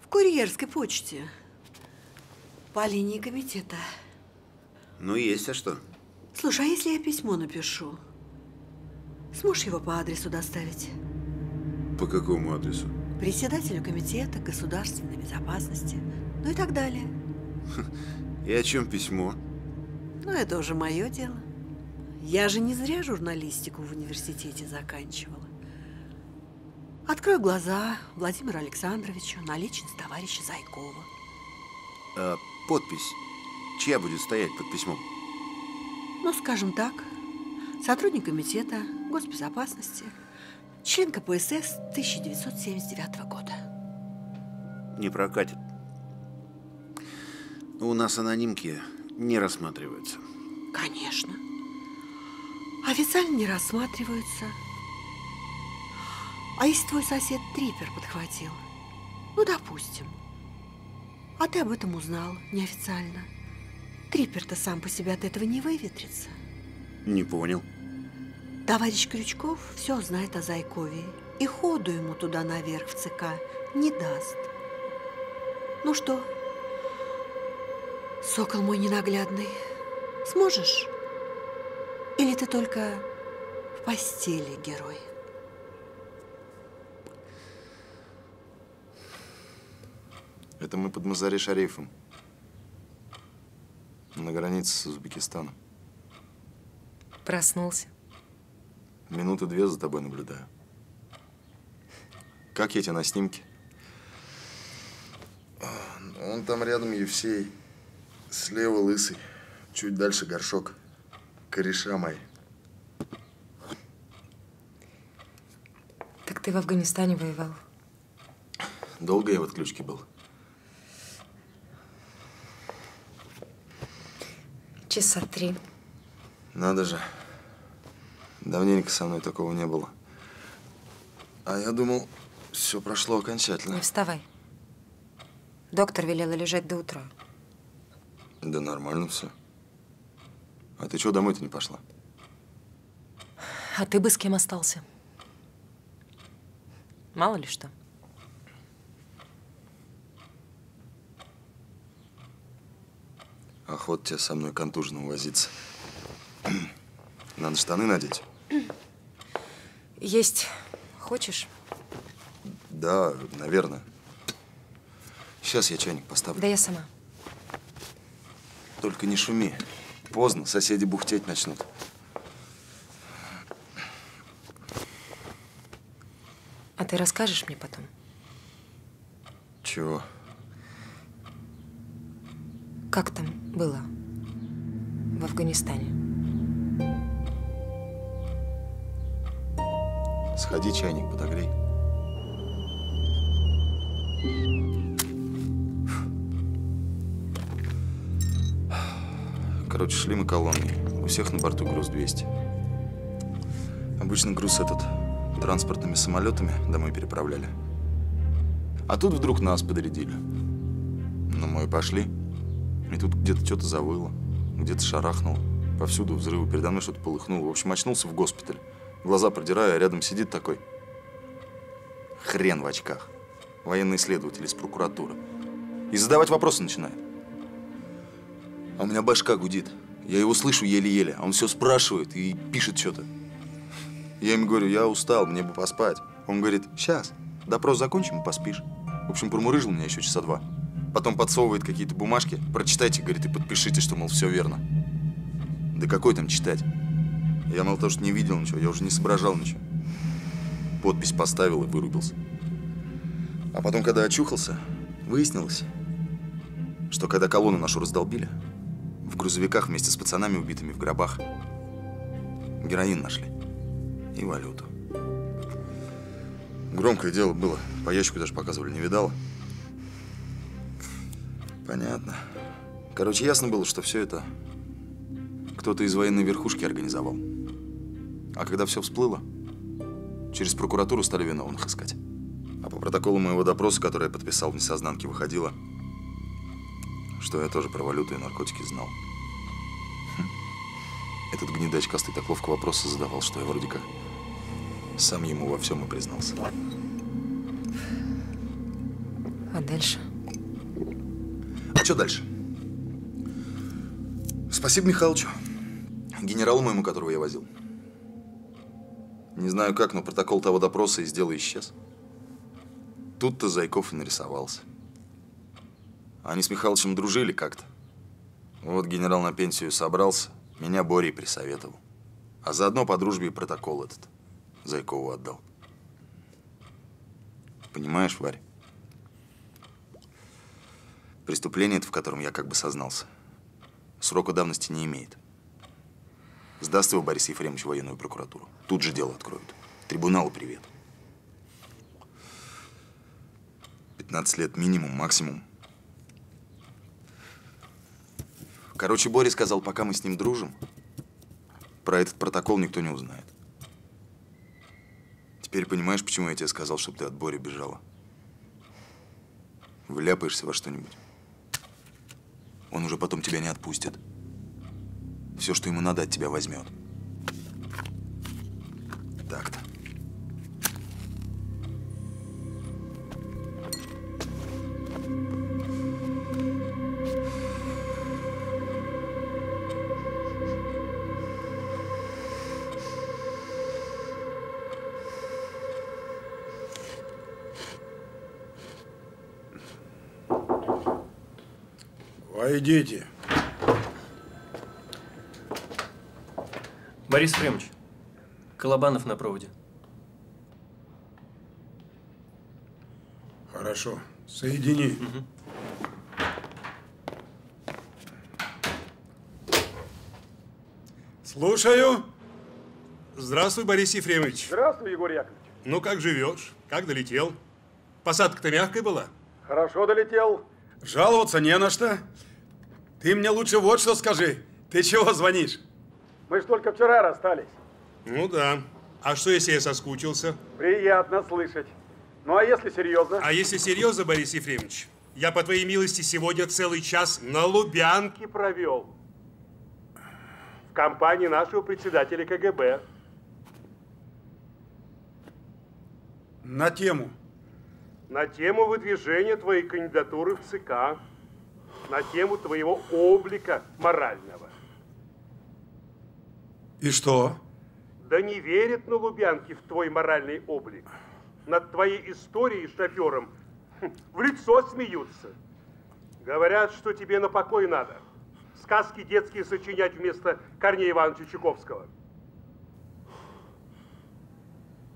В курьерской почте. По линии комитета. Ну, есть, а что? Слушай, а если я письмо напишу? Сможешь его по адресу доставить? По какому адресу? Председателю комитета государственной безопасности, ну и так далее. И о чем письмо? Ну, это уже мое дело. Я же не зря журналистику в университете заканчивала. Открою глаза Владимиру Александровичу на личность товарища Зайкова. А подпись чья будет стоять под письмом? Ну, скажем так, сотрудник комитета госбезопасности, член КПСС 1979 года. Не прокатит. У нас анонимки не рассматриваются. Конечно. Официально не рассматриваются. А если твой сосед трипер подхватил? Ну, допустим. А ты об этом узнал неофициально. Трипер-то сам по себе от этого не выветрится. Не понял. Товарищ Крючков все знает о Зайкове. И ходу ему туда наверх в ЦК не даст. Ну что, сокол мой ненаглядный, сможешь? Или ты только в постели герой? Это мы под Мазари-Шарифом. На границе с Узбекистаном. Проснулся. Минуты две за тобой наблюдаю. Как я тебе на снимке? Он там рядом Евсей. Слева лысый. Чуть дальше горшок. Кореша мои. Так ты в Афганистане воевал? Долго я в отключке был? Часа три. Надо же. Давненько со мной такого не было. А я думал, все прошло окончательно. Не вставай. Доктор велела лежать до утра. Да нормально все. А ты чего домой-то не пошла? А ты бы с кем остался? Мало ли что. Охот тебе со мной контуженным возиться. Надо штаны надеть. Есть. Хочешь? Да, наверное. Сейчас я чайник поставлю. Да я сама. Только не шуми. Поздно, соседи бухтеть начнут. А ты расскажешь мне потом? Чего? Как там было? В Афганистане. Сходи, чайник подогрей. Короче, шли мы колонной. У всех на борту груз 200. Обычно груз этот транспортными самолетами домой переправляли. А тут вдруг нас подрядили. Ну, мы и пошли. И тут где-то что-то завыло, где-то шарахнуло. Повсюду взрывы, передо мной что-то полыхнуло. В общем, очнулся в госпитале. Глаза продираю, а рядом сидит такой хрен в очках. Военный следователь из прокуратуры. И задавать вопросы начинает. А у меня башка гудит. Я его слышу еле-еле, а он все спрашивает и пишет что-то. Я им говорю, я устал, мне бы поспать. Он говорит, сейчас, допрос закончим и поспишь. В общем, промурыжил меня еще часа два. Потом подсовывает какие-то бумажки. Прочитайте, говорит, и подпишите, что, мол, все верно. Да какой там читать? Я мало того, что не видел ничего, я уже не соображал ничего. Подпись поставил и вырубился. А потом, когда очухался, выяснилось, что когда колонну нашу раздолбили, в грузовиках вместе с пацанами, убитыми в гробах, героин нашли и валюту. Громкое дело было. По ящику даже показывали, не видала? Понятно. Короче, ясно было, что все это кто-то из военной верхушки организовал. А когда все всплыло, через прокуратуру стали виновных искать. А по протоколу моего допроса, который я подписал в несознанке, выходило, что я тоже про валюту и наркотики знал. Хм. Этот гнидач Косты так ловко вопросы задавал, что я вроде как сам ему во всем и признался. А дальше? А что дальше? Спасибо Михалычу, генералу моему, которого я возил. Не знаю как, но протокол того допроса из дела исчез. Тут-то Зайков и нарисовался. Они с Михалычем дружили как-то. Вот генерал на пенсию собрался, меня Борей присоветовал. А заодно по дружбе и протокол этот Зайкову отдал. Понимаешь, Варь? Преступление, в котором я как бы сознался, срока давности не имеет. Сдаст его Борис Ефремович в военную прокуратуру. Тут же дело откроют. Трибуналу привет. 15 лет минимум, максимум. Короче, Боря сказал, пока мы с ним дружим, про этот протокол никто не узнает. Теперь понимаешь, почему я тебе сказал, чтобы ты от Бори бежала? Вляпаешься во что-нибудь. Он уже потом тебя не отпустит. Все, что ему надо, от тебя возьмет. Так-то. Войдите. Борис Фремович, Колобанов на проводе. Хорошо. Соедини. Слушаю. Здравствуй, Борис Ефремович. Здравствуй, Егор Яковлевич. Ну, как живешь? Как долетел? Посадка-то мягкая была? Хорошо долетел. Жаловаться не на что. Ты мне лучше вот что скажи. Ты чего звонишь? Мы ж только вчера расстались. Ну да. А что, если я соскучился? Приятно слышать. Ну а если серьезно? А если серьезно, Борис Ефремович, я, по твоей милости, сегодня целый час на Лубянке провел. В компании нашего председателя КГБ. На тему. На тему выдвижения твоей кандидатуры в ЦК. На тему твоего облика морального. И что? Да не верят на Лубянке в твой моральный облик. Над твоей историей с шофером хм, в лицо смеются. Говорят, что тебе на покой надо. Сказки детские сочинять вместо Корнея Ивановича Чуковского.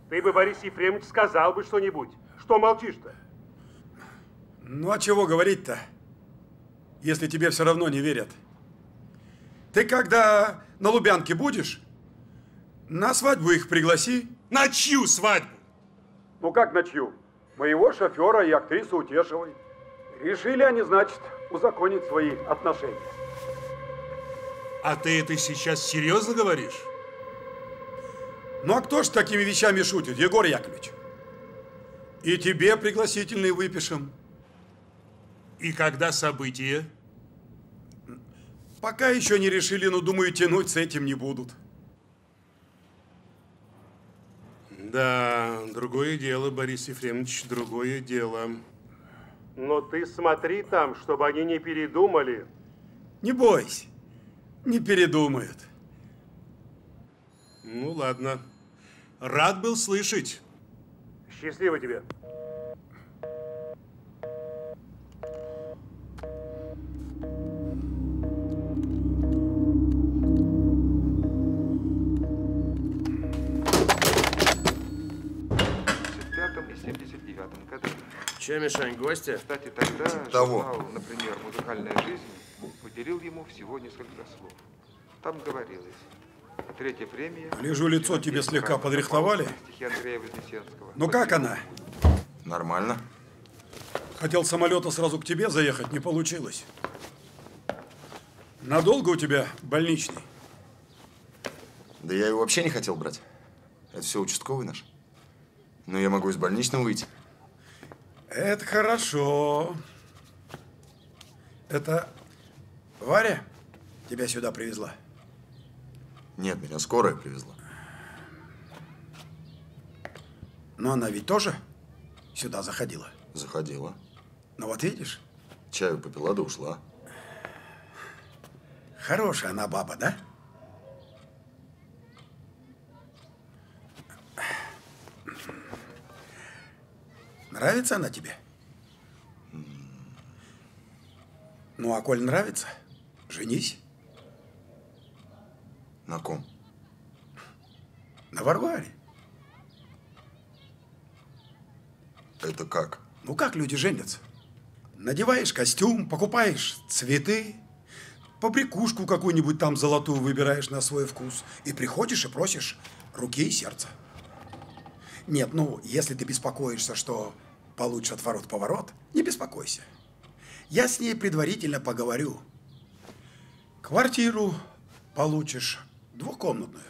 Ты бы, Борис Ефремович, сказал бы что-нибудь. Что молчишь-то? Ну а чего говорить-то, если тебе все равно не верят? Ты когда на Лубянке будешь, на свадьбу их пригласи. На чью свадьбу? Ну как на чью? Моего шофера и актрису Утешевой. Решили они, значит, узаконить свои отношения. А ты это сейчас серьезно говоришь? Ну а кто ж такими вещами шутит, Егор Яковлевич? И тебе пригласительные выпишем. И когда события? Пока еще не решили, но думаю, тянуть с этим не будут. Да, другое дело, Борис Ефремович, другое дело. Но ты смотри там, чтобы они не передумали. Не бойся, не передумают. Ну, ладно. Рад был слышать. Счастливо тебе. Че, Мишань, гости? Кстати, тогда Того. журнал, например, «Музыкальная жизнь» выделил ему всего несколько слов. Там говорилось, третья премия... Гляжу, лицо тебе слегка подрихтовали. Стихи Андрея Вознесенского. Ну как она? Нормально. Хотел самолета сразу к тебе заехать, не получилось. Надолго у тебя больничный? Да я его вообще не хотел брать. Это все участковый наш. Но я могу из больничного выйти. Это хорошо. Это Варя тебя сюда привезла? Нет, меня скорая привезла. Но она ведь тоже сюда заходила? Заходила. Ну вот видишь, Чаю попила, да ушла. хорошая она баба, да? Нравится она тебе? Ну, а коль нравится, женись На ком? на Варваре. Это как? Ну, как люди женятся? Надеваешь костюм, покупаешь цветы, побрякушку какую-нибудь там золотую выбираешь на свой вкус и приходишь и просишь руки и сердца. Нет, ну, если ты беспокоишься, что получишь отворот-поворот, не беспокойся. Я с ней предварительно поговорю. Квартиру получишь двухкомнатную.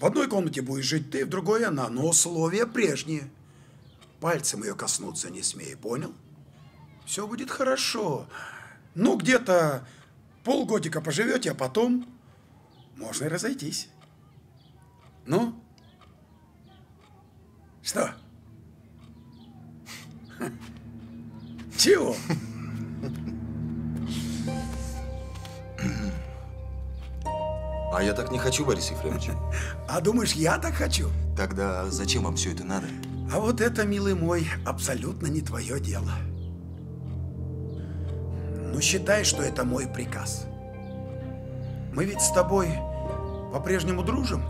В одной комнате будешь жить ты, в другой она, но условия прежние. Пальцем ее коснуться не смей, понял? Все будет хорошо. Ну, где-то полгодика поживете, а потом можно и разойтись. Ну? Что? Чего? А я так не хочу, Борис Ефремович. А думаешь, я так хочу? Тогда зачем вам все это надо? А вот это, милый мой, абсолютно не твое дело. Ну, считай, что это мой приказ. Мы ведь с тобой по-прежнему дружим?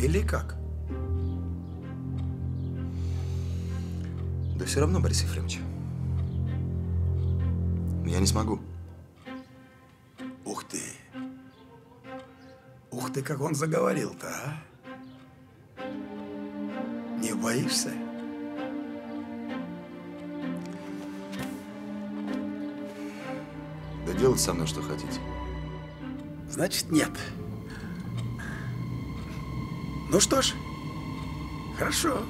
Или как? Да все равно, Борис Ефремович. Я не смогу. Ух ты. Ух ты, как он заговорил-то, а? Не боишься? Да делайте со мной, что хотите. Значит, нет. Ну что ж, хорошо.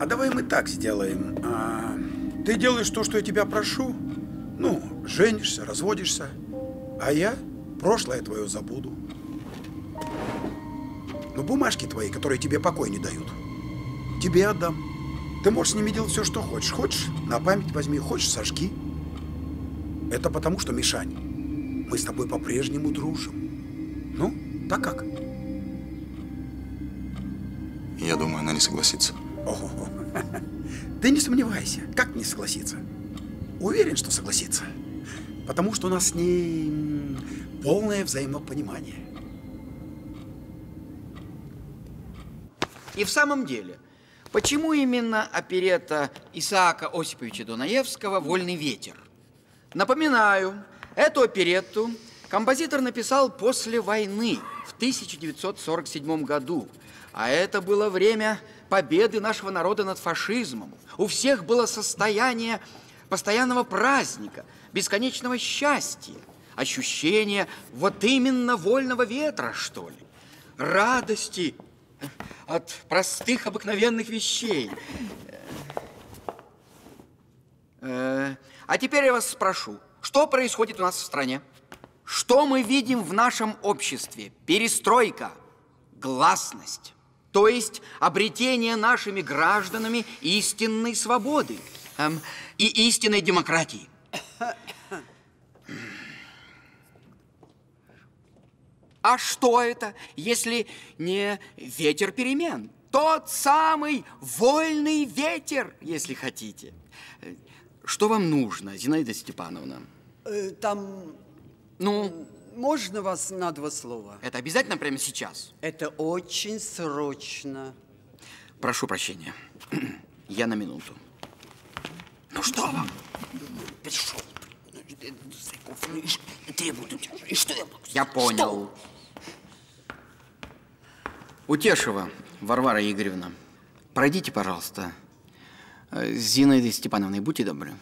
А давай мы так сделаем. А, ты делаешь то, что я тебя прошу. Ну, женишься, разводишься. А я прошлое твое забуду. Но бумажки твои, которые тебе покой не дают, тебе отдам. Ты можешь с ними делать все, что хочешь. Хочешь, на память возьми, хочешь, сожги. Это потому, что, Мишань, мы с тобой по-прежнему дружим. Ну, так как? Я думаю, она не согласится. Ого. Ты не сомневайся, как не согласиться? Уверен, что согласится. Потому что у нас с ней полное взаимопонимание. И в самом деле, почему именно оперета Исаака Осиповича Дунаевского «Вольный ветер»? Напоминаю, эту оперетту композитор написал после войны в 1947 году. А это было время победы нашего народа над фашизмом. У всех было состояние постоянного праздника, бесконечного счастья. ощущение вот именно вольного ветра, что ли. Радости от простых обыкновенных вещей. Э, А теперь я вас спрошу, что происходит у нас в стране? Что мы видим в нашем обществе? Перестройка, гласность, то есть обретение нашими гражданами истинной свободы эм, и истинной демократии. А что это, если не ветер перемен? Тот самый вольный ветер, если хотите. Э, Что вам нужно, Зинаида Степановна? Э, Там Ну, можно вас на два слова? это обязательно прямо сейчас? Это очень срочно. Прошу прощения. Я на минуту. Ну что вам? Пришел. И что я могу Я понял. Утешева, Варвара Игоревна, пройдите, пожалуйста. Э, С Зинаидой Степановной, будьте добры.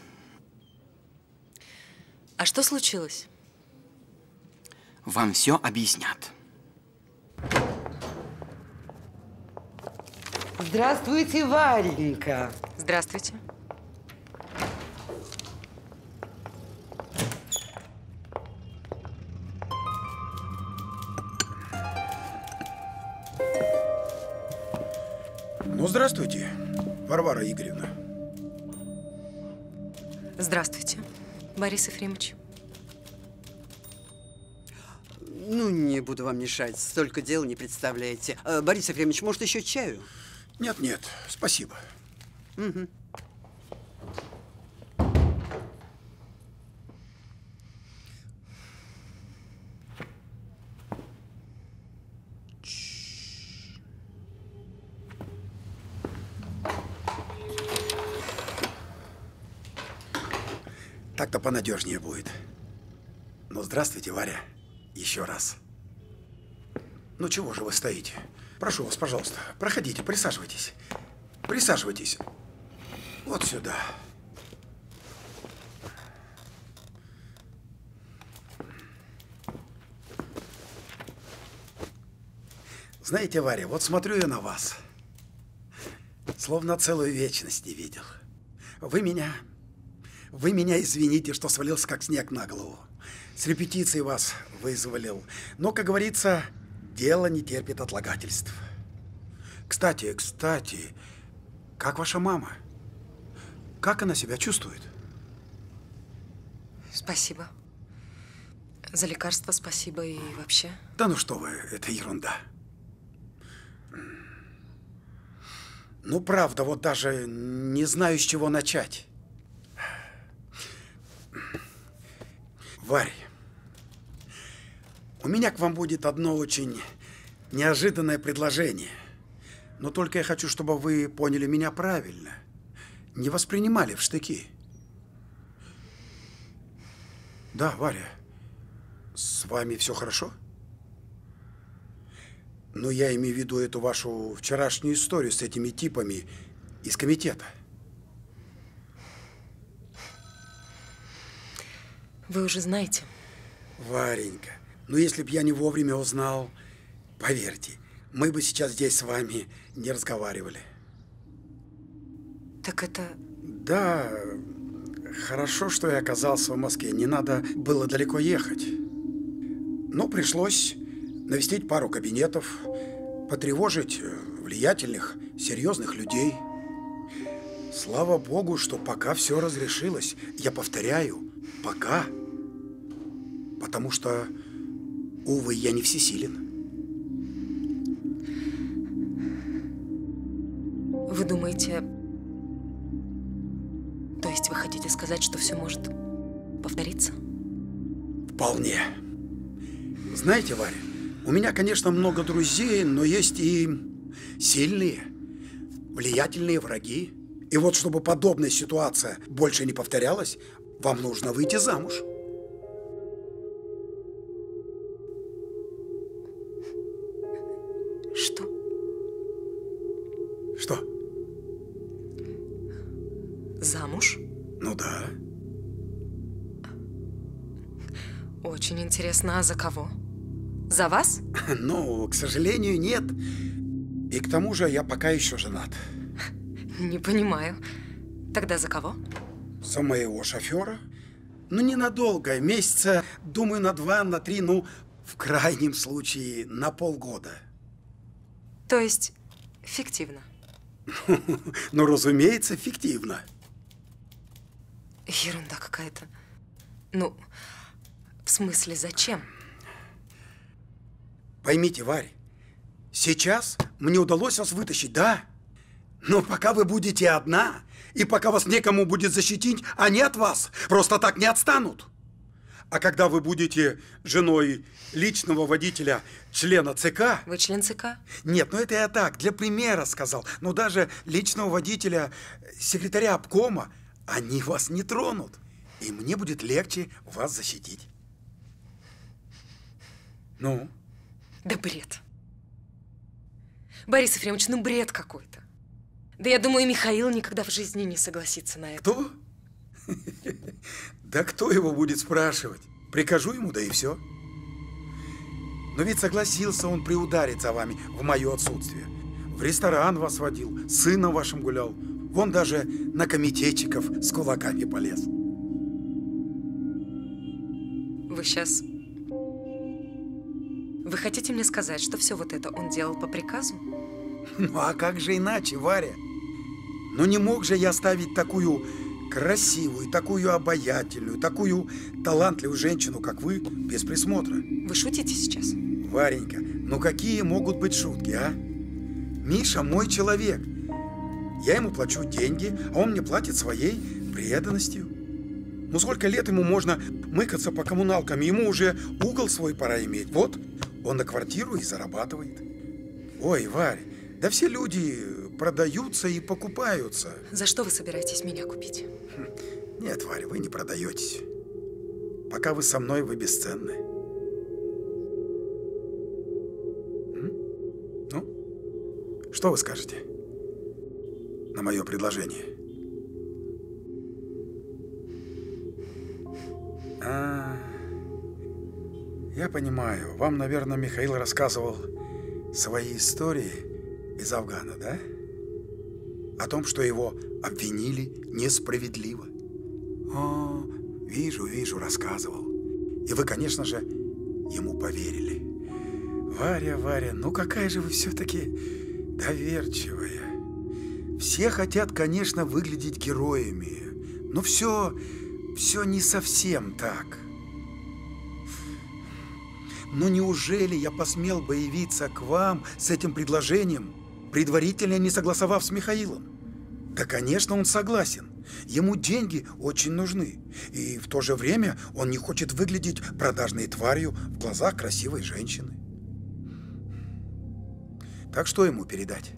А что случилось? Вам все объяснят. Здравствуйте, Варенька. Здравствуйте. Ну, здравствуйте, Варвара Игоревна. Здравствуйте, Борис Ефремович. Ну, не буду вам мешать, столько дел не представляете. Э, Борис Ефремович, может, еще чаю? Нет, нет, спасибо. Мгм. Так-то понадежнее будет. Ну, здравствуйте, Варя. Еще раз. Ну, чего же вы стоите? Прошу вас, пожалуйста, проходите, присаживайтесь. Присаживайтесь. Вот сюда. Знаете, Варя, вот смотрю я на вас. Словно целую вечность не видел. Вы меня... Вы меня извините, что свалился как снег на голову. С репетиции вас вызволил. Но, как говорится, дело не терпит отлагательств. Кстати, кстати, как ваша мама? Как она себя чувствует? Спасибо. За лекарство спасибо и вообще. Да ну что вы, это ерунда. Ну, правда, вот даже не знаю, с чего начать. Варь, у меня к вам будет одно очень неожиданное предложение. Но только я хочу, чтобы вы поняли меня правильно. Не воспринимали в штыки. Да, Варя, с вами все хорошо? Но я имею в виду эту вашу вчерашнюю историю с этими типами из комитета. Вы уже знаете. Варенька, ну если б я не вовремя узнал, поверьте, мы бы сейчас здесь с вами не разговаривали. Так это... Да, хорошо, что я оказался в Москве. Не надо было далеко ехать. Но пришлось навестить пару кабинетов, потревожить влиятельных, серьезных людей. Слава Богу, что пока все разрешилось. Я повторяю, пока. Потому что, увы, я не всесилен. Вы думаете... То есть вы хотите сказать, что все может повториться? Вполне. Знаете, Варя, у меня, конечно, много друзей, но есть и сильные, влиятельные враги. И вот, чтобы подобная ситуация больше не повторялась, вам нужно выйти замуж. Что? Замуж? Ну да. Очень интересно, а за кого? За вас? Ну, к сожалению, нет. И к тому же я пока еще женат. Не понимаю. Тогда за кого? За моего шофера. Ну, ненадолго, месяца, думаю, на два, на три, ну, в крайнем случае, на полгода. То есть фиктивно? Ну, разумеется, фиктивно. Ерунда какая-то. Ну, в смысле, зачем? Поймите, Варь, сейчас мне удалось вас вытащить, да? Но пока вы будете одна, и пока вас некому будет защитить, они от вас просто так не отстанут. А когда вы будете женой личного водителя, члена ЦК... Вы член ЦК? Нет, ну это я так, для примера сказал. Но даже личного водителя, секретаря обкома, они вас не тронут. И мне будет легче вас защитить. Ну? Да бред. Борис Ефремович, ну бред какой-то. Да я думаю, Михаил никогда в жизни не согласится на это. Кто? Да кто его будет спрашивать? Прикажу ему, да и все. Но ведь согласился он приударить за вами в мое отсутствие. В ресторан вас водил, с сыном вашим гулял. Вон даже на комитетчиков с кулаками полез. Вы сейчас... Вы хотите мне сказать, что все вот это он делал по приказу? Ну а как же иначе, Варя? Ну не мог же я оставить такую красивую, такую обаятельную, такую талантливую женщину, как вы, без присмотра. Вы шутите сейчас? Варенька, ну какие могут быть шутки, а? Миша мой человек. Я ему плачу деньги, а он мне платит своей преданностью. Ну сколько лет ему можно мыкаться по коммуналкам? Ему уже угол свой пора иметь. Вот, он на квартиру и зарабатывает. Ой, Варь, да все люди продаются и покупаются. За что вы собираетесь меня купить? Нет, Варя, вы не продаетесь. Пока вы со мной, вы бесценны. Ну, что вы скажете на мое предложение? А, я понимаю, вам, наверное, Михаил рассказывал свои истории из Афгана, да? О том, что его обвинили несправедливо. О, вижу, вижу, рассказывал. И вы, конечно же, ему поверили. Варя, Варя, ну какая же вы все-таки доверчивая. Все хотят, конечно, выглядеть героями, но все, все не совсем так. Но неужели я посмел бы явиться к вам с этим предложением, предварительно не согласовав с Михаилом? Да, конечно, он согласен. Ему деньги очень нужны. И в то же время он не хочет выглядеть продажной тварью в глазах красивой женщины. Так что ему передать?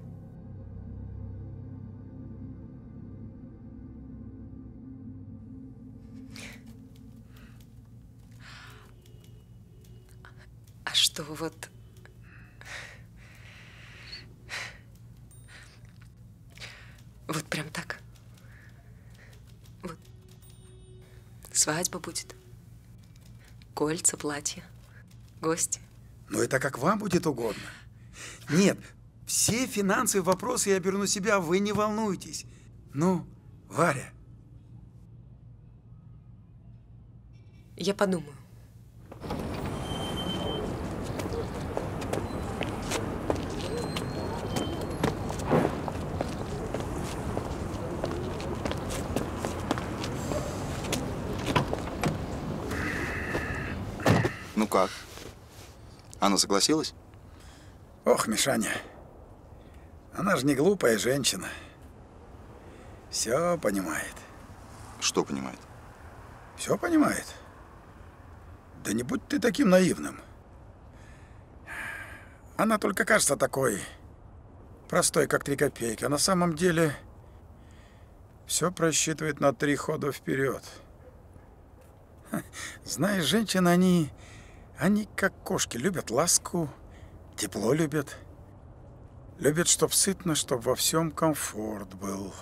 А что вот... Вот прям так? Вот. Свадьба будет. Кольца, платье, гости. Но это как вам будет угодно. Нет, все финансовые вопросы я беру на себя, вы не волнуйтесь. Ну, Варя. Я подумаю. Ну как? Она согласилась? Ох, Мишаня, она же не глупая женщина. Все понимает. Что понимает? Все понимает. Да не будь ты таким наивным. Она только кажется такой простой, как три копейки, а на самом деле все просчитывает на три хода вперед. Знаешь, женщины, они, они как кошки, любят ласку, тепло любят. Любят, чтоб сытно, чтоб во всем комфорт был.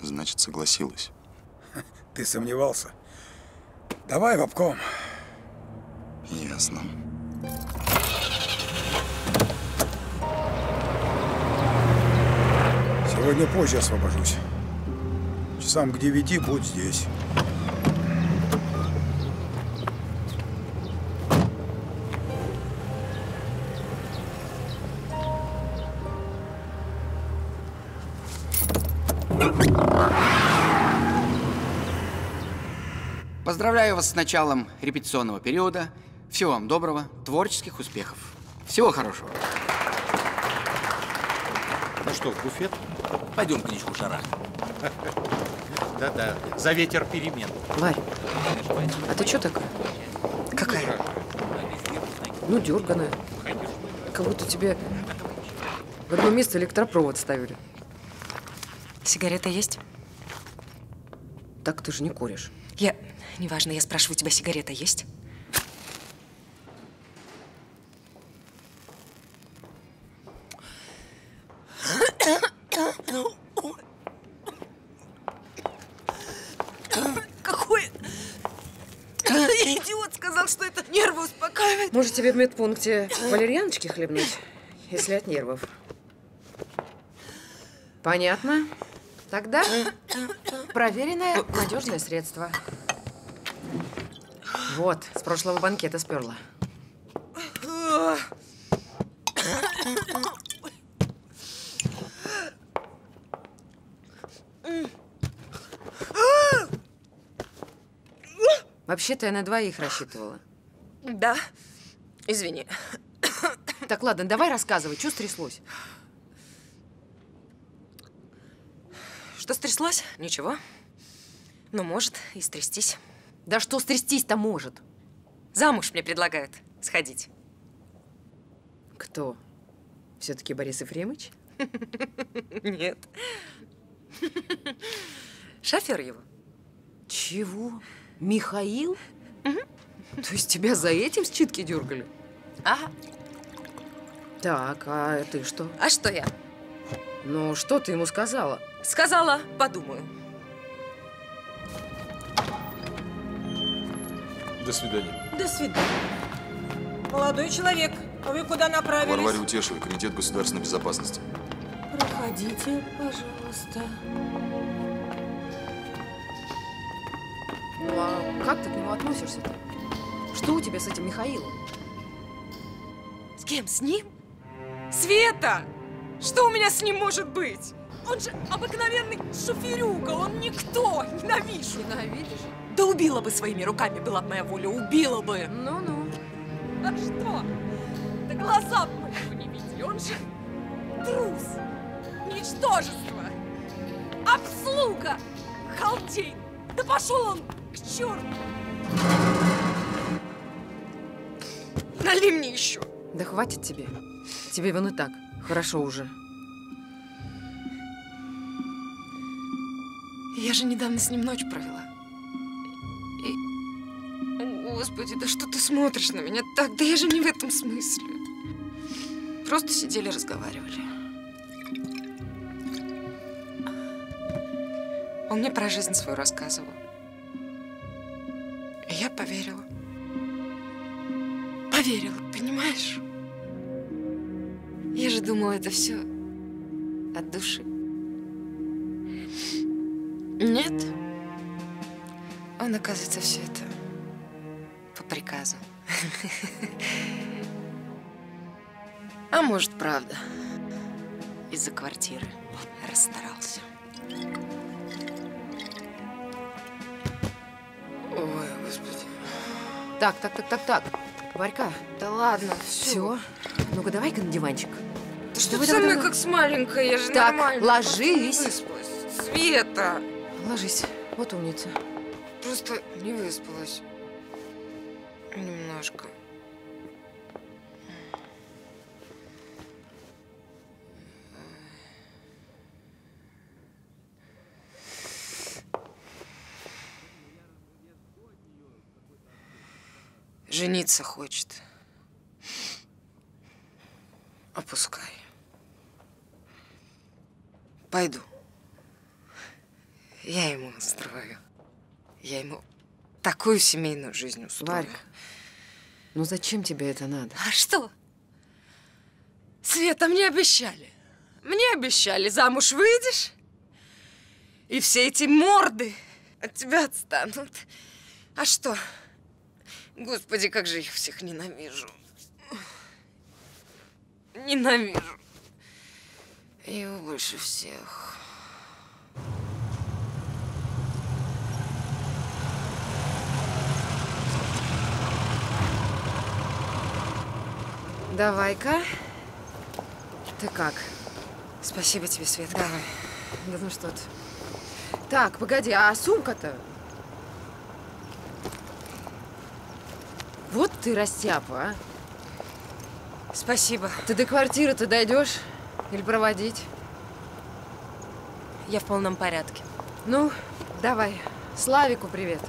Значит, согласилась. Ты сомневался? Давай в обком. Ясно. Сегодня позже освобожусь. Часам к девяти будь здесь. Поздравляю вас с началом репетиционного периода. Всего вам доброго, творческих успехов. Всего хорошего. Ну что, в буфет? Пойдем книжку шарахнем. Да-да, за ветер перемен. Варь, а ты что такая? Какая? Ну, дерганая. Как будто тебе в одно место электропровод ставили. Сигарета есть? Так ты же не куришь. Я... Неважно, я спрашиваю тебя, сигарета есть? Какой идиот сказал, что это нервы успокаивает. Может, тебе в медпункте валерьяночки хлебнуть, если от нервов? Понятно. Тогда проверенное, надежное средство. Вот, с прошлого банкета сперла. Вообще-то я на двоих рассчитывала. Да. Извини. Так, ладно, давай рассказывай, что стряслось? Что стряслось? Ничего. Ну, может, и стрястись. Да что стрястись-то может? Замуж мне предлагают сходить. Кто? Все-таки Борис Ефремович? Нет. Шофер его. Чего? Михаил? То есть тебя за этим с читки дергали? Ага. Так, а ты что? А что я? Ну, что ты ему сказала? Сказала, подумаю. До свидания. До свидания. Молодой человек, а вы куда направились? Варваре Утешевой, Комитет государственной безопасности. Проходите, пожалуйста. Ну, а как ты к нему относишься-то? Что у тебя с этим Михаилом? С кем? С ним? Света! Что у меня с ним может быть? Он же обыкновенный шоферюга, он никто, ненавижу. Ненавидишь? Да убила бы своими руками, была бы моя воля, убила бы. Ну-ну. А что? Да глаза бы моего не видели, он же трус, ничтожество, обслуга, халдей. Да пошел он к черту. Налей мне еще. Да хватит тебе. Тебе вон и так. Хорошо уже. Я же недавно с ним ночь провела. Господи, да что ты смотришь на меня так? Да я же не в этом смысле. Просто сидели, разговаривали. Он мне про жизнь свою рассказывал. И я поверила. Поверила, понимаешь? Я же думала, это все от души. Нет. Он, оказывается, все это приказу. А может, правда, из-за квартиры расстарался. Ой, господи. Так, так, так, так, так. Варька. Да ладно, Все. Ну-ка, давай-ка на диванчик. Да что ты со мной как с маленькой? Я же Так, нормально. ложись. выспалась. Света! Ложись. Вот умница. Просто не выспалась. Немножко. Жениться хочет. Опускай. Пойду. Я ему устрою. Я ему такую семейную жизнь устрою. Варька, ну зачем тебе это надо? А что? Света, мне обещали. Мне обещали, замуж выйдешь, и все эти морды от тебя отстанут. А что? Господи, как же их всех ненавижу. Ненавижу. Его больше всех. Давай-ка. Ты как? Спасибо тебе, Свет. Давай. Да ну что ты. Так, погоди, а сумка-то? Вот ты растяпа, а. Спасибо. Ты до квартиры-то дойдешь? Или проводить? Я в полном порядке. Ну, давай. Славику привет.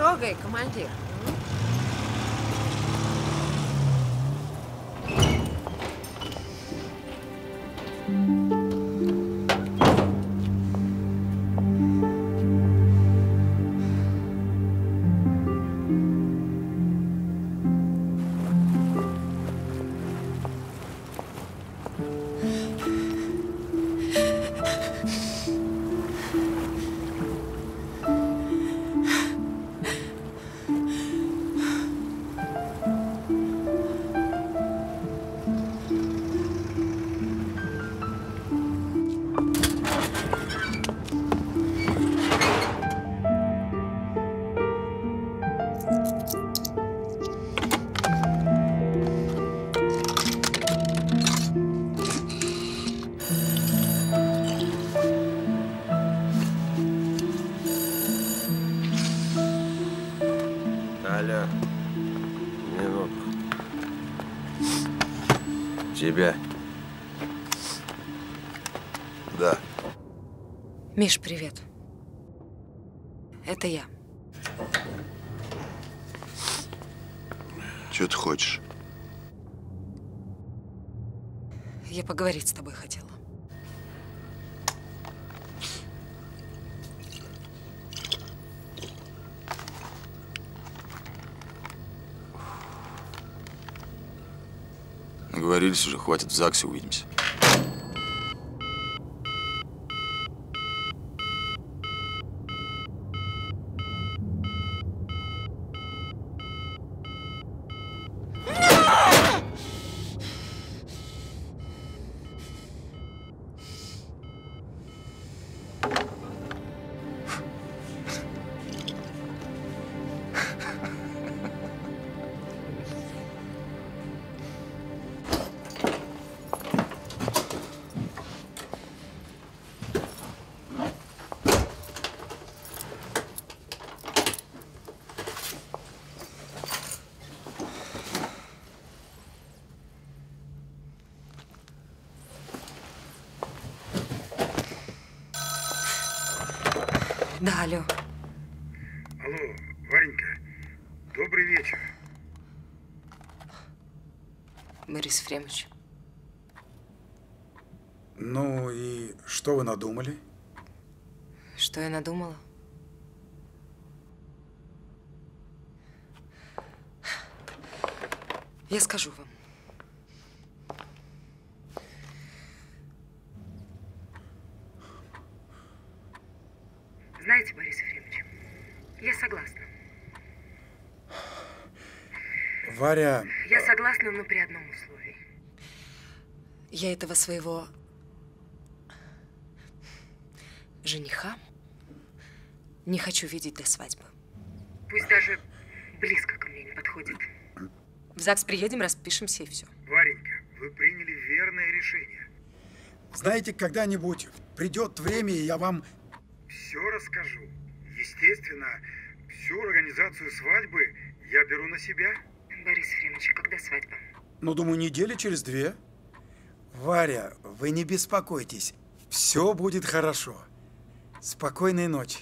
Трогай, командир. Миш, привет. Это я. Что ты хочешь? Я поговорить с тобой хотела. Наговорились уже, хватит, в ЗАГСе увидимся. Ефремович. Ну и что вы надумали? Что я надумала? Я скажу вам. Знаете, Борис Ефремович, я согласна. Варя, Я согласна, но при одном условии. Я этого своего жениха не хочу видеть до свадьбы. Пусть даже близко ко мне не подходит. В ЗАГС приедем, распишемся и все. Варенька, вы приняли верное решение. Знаете, когда-нибудь придет время, и я вам все расскажу. Естественно, всю организацию свадьбы я беру на себя. Борис Ефремович, а когда свадьба? Ну, думаю, недели через две. Варя, вы не беспокойтесь. Все будет хорошо. Спокойной ночи.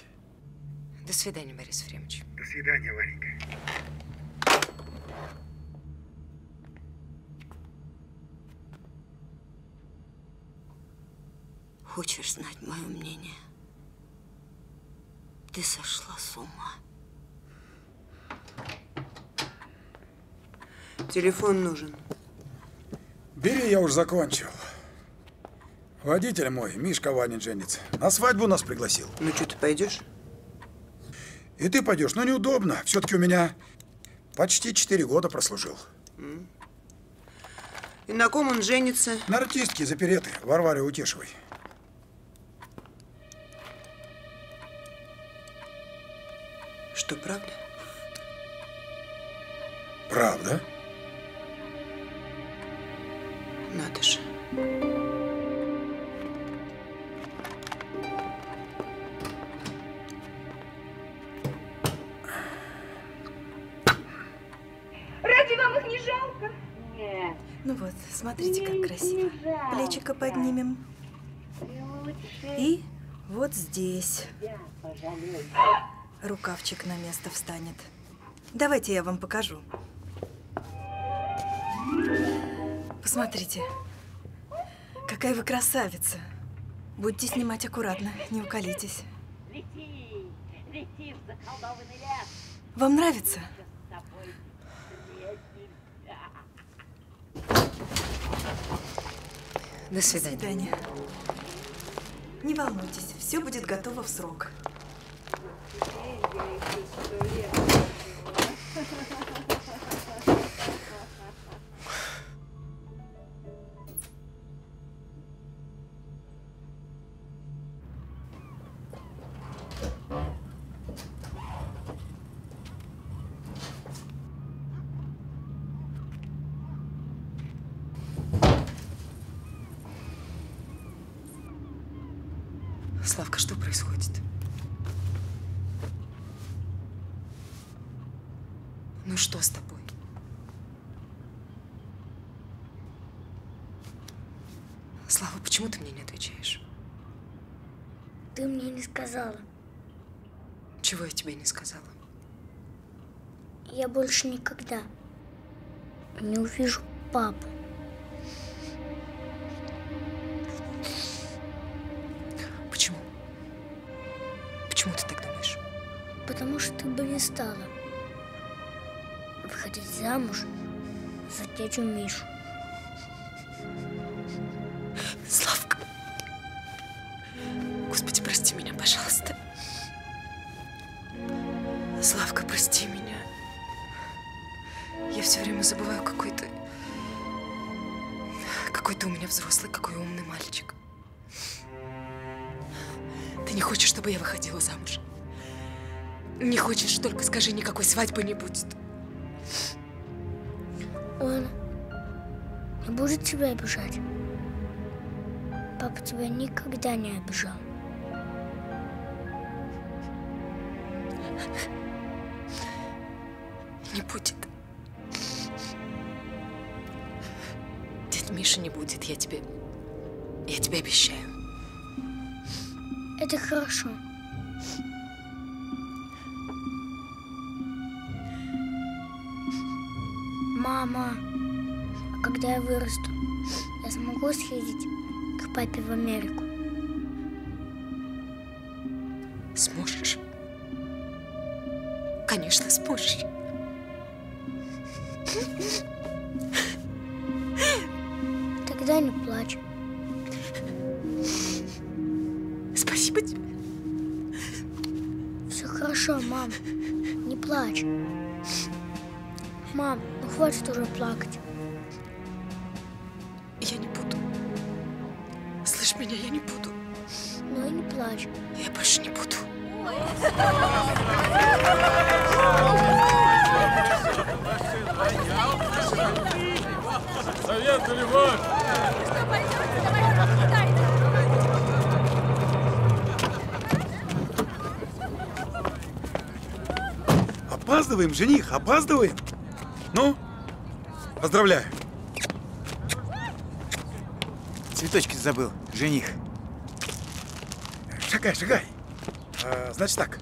До свидания, Борис Ефремович. До свидания, Варенька. хочешь знать мое мнение? Ты сошла с ума. Телефон нужен. Бери, я уже закончил. Водитель мой, Мишка Ванин женится. На свадьбу нас пригласил. Ну что, ты пойдешь? И ты пойдешь, но неудобно. Все-таки у меня почти четыре года прослужил. И на ком он женится? На артистке из опереты Варваре Утешевой. Что, правда? Правда? Смотрите, как красиво. Плечико поднимем. И вот здесь. Рукавчик на место встанет. Давайте я вам покажу. Посмотрите. Какая вы красавица. Будьте снимать аккуратно, не уколитесь. Лети, лети в заколдованный лес. Вам нравится? С тобой До свидания. До свидания. Не волнуйтесь, все будет готово в срок. Славка, тебе не сказала? Я больше никогда не увижу папу. Почему? Почему ты так думаешь? Потому что ты бы не стала выходить замуж за дядю Мишу. Только скажи, никакой свадьбы не будет. Он не будет тебя обижать. Папа тебя никогда не обижал. Не будет. Дядь Миша не будет, я тебе... Я тебе обещаю. Это хорошо. Вырасту, я смогу съездить к папе в Америку? Сможешь? Конечно, сможешь. Тогда не плачь. Спасибо тебе. Все хорошо, мам. Не плачь. Мам, ну хватит уже плакать. Опаздываем, жених, опаздываем. Ну, поздравляю. Цветочки забыл, жених. Шагай, шагай. А, значит так,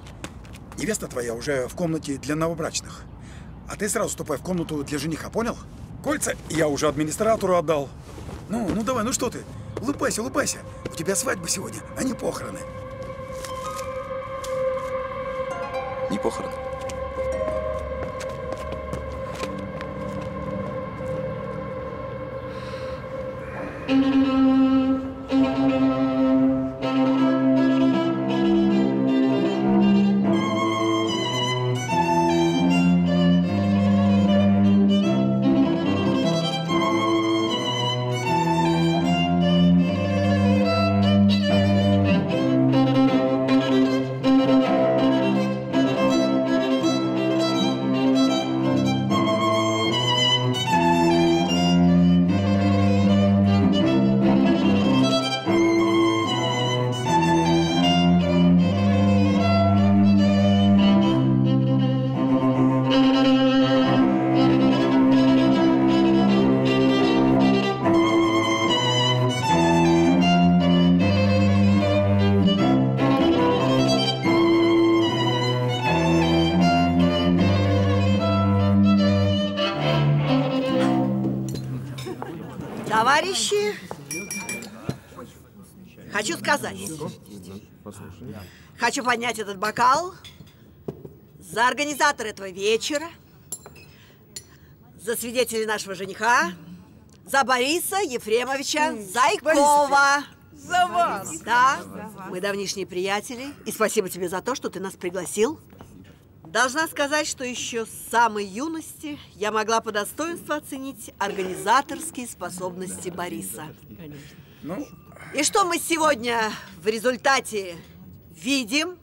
невеста твоя уже в комнате для новобрачных. А ты сразу ступай в комнату для жениха, понял? Кольца я уже администратору отдал. Ну, ну давай, ну что ты? улыбайся, улыбайся. У тебя свадьба сегодня, а не похороны. Не Хочу поднять этот бокал за организатора этого вечера, за свидетелей нашего жениха, за Бориса Ефремовича Зайкова. За вас. Да, мы давнишние приятели, и спасибо тебе за то, что ты нас пригласил. Должна сказать, что еще с самой юности я могла по достоинству оценить организаторские способности Бориса. Ну, И что мы сегодня в результате видим?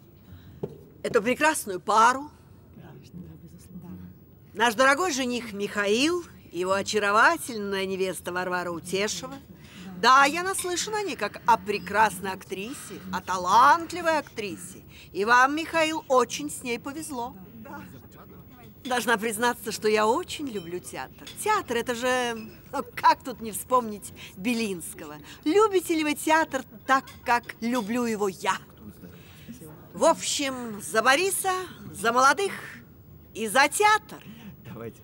Эту прекрасную пару. Наш дорогой жених Михаил, его очаровательная невеста Варвара Утешева. Да, я наслышана о ней как о прекрасной актрисе, о талантливой актрисе. И вам, Михаил, очень с ней повезло. Должна признаться, что я очень люблю театр. Театр – это же, ну, как тут не вспомнить Белинского? Любите ли вы театр так, как люблю его я? В общем, за Бориса, за молодых и за театр. Давайте.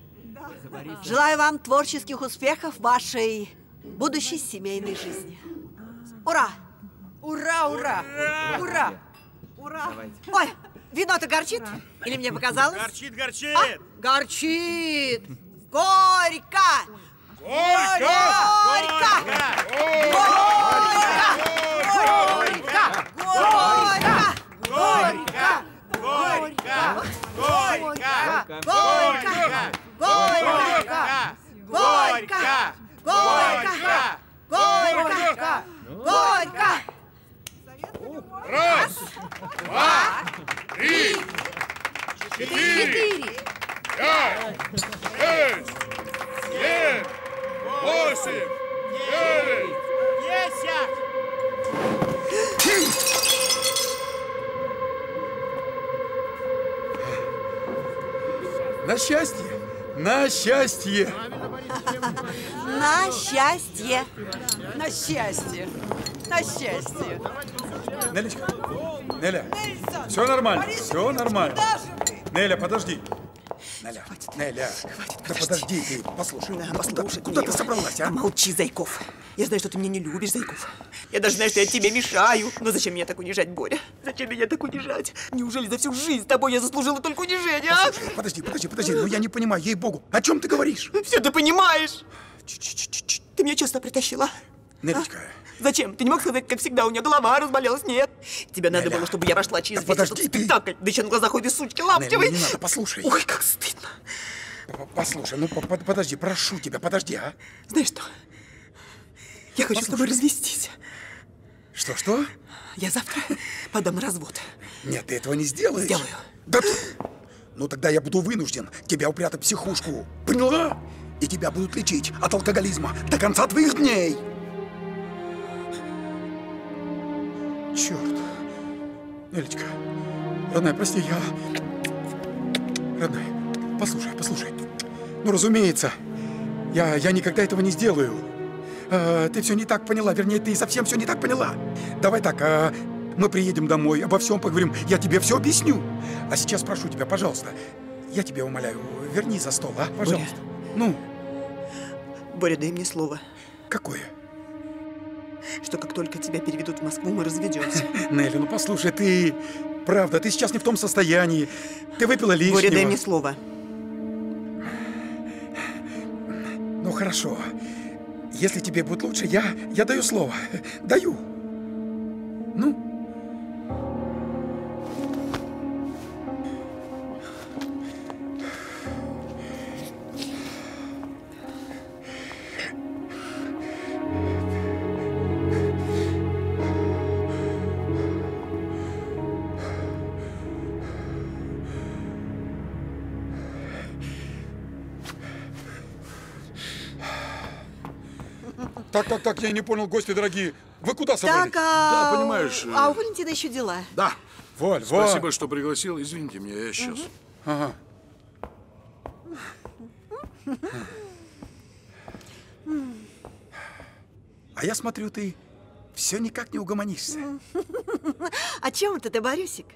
Желаю вам творческих успехов в вашей будущей семейной жизни. Ура! Ура, ура! Ура! Ура! Ой, вино-то горчит? Или мне показалось? Горчит, горчит! А, горчит! Горько! Горько! Горько! Горько! Горько! Горько! Горько! Горько! Горько! Горько! Горько! Горько! Горько! Горько! Раз, два, три, четыре, пять, шесть, семь, восемь, девять, десять. на счастье, на счастье. На счастье! На счастье! На счастье! Нелечка, Неля, все нормально, все нормально. Неля, подожди. Неля, Неля, да подожди ты, послушай. Да, послушай Куда, куда ты собралась, а? Молчи, Зайков. Я знаю, что ты меня не любишь, Зайков. Я даже знаю, что я тебе мешаю. Но зачем меня так унижать, Боря? Зачем меня так унижать? Неужели за всю жизнь с тобой я заслужила только унижение, а? Послушай, подожди, подожди, подожди, ну я не понимаю, ей-богу, о чем ты говоришь? Все ты понимаешь. Ты меня честно притащила? Нелечка, Зачем? Ты не мог сказать, как всегда, у меня голова разболелась? Нет. Тебе надо было, чтобы я прошла через Да весь этот ты. спектакль. Да еще на глазах у этой сучки лаптевой. не надо, послушай. Ой, как стыдно. Послушай, ну по- по- подожди, прошу тебя, подожди, а? Знаешь что? Я хочу с тобой развестись. Что, что? Я завтра подам на развод. Нет, ты этого не сделаешь. Сделаю. Да ты... Ну тогда я буду вынужден тебя упрятать в психушку. Поняла? И тебя будут лечить от алкоголизма до конца твоих дней. Черт. Нелечка, родная, прости, я... Родная, послушай, послушай. Ну, разумеется, я, я никогда этого не сделаю. А, ты все не так поняла, вернее, ты совсем все не так поняла. Давай так, а, мы приедем домой, обо всем поговорим, я тебе все объясню. А сейчас прошу тебя, пожалуйста, я тебя умоляю, верни за стол, а, пожалуйста. Ну, Боря, дай мне слово. какое? Что как только тебя переведут в Москву, мы разведемся. Нелли, ну послушай, ты... Правда, ты сейчас не в том состоянии. Ты выпила лишнего. Боря, дай мне слово. Ну, хорошо. Если тебе будет лучше, я, я даю слово. Даю. Ну? Так, так, так, я не понял, гости дорогие. Вы куда собрались? Так, а... Да, понимаешь. э, А у Валентина еще дела. Да. Воль, Спасибо, что пригласил. Извините меня, я сейчас. Ага. А я смотрю, ты все никак не угомонишься. О чем это ты, Борисик?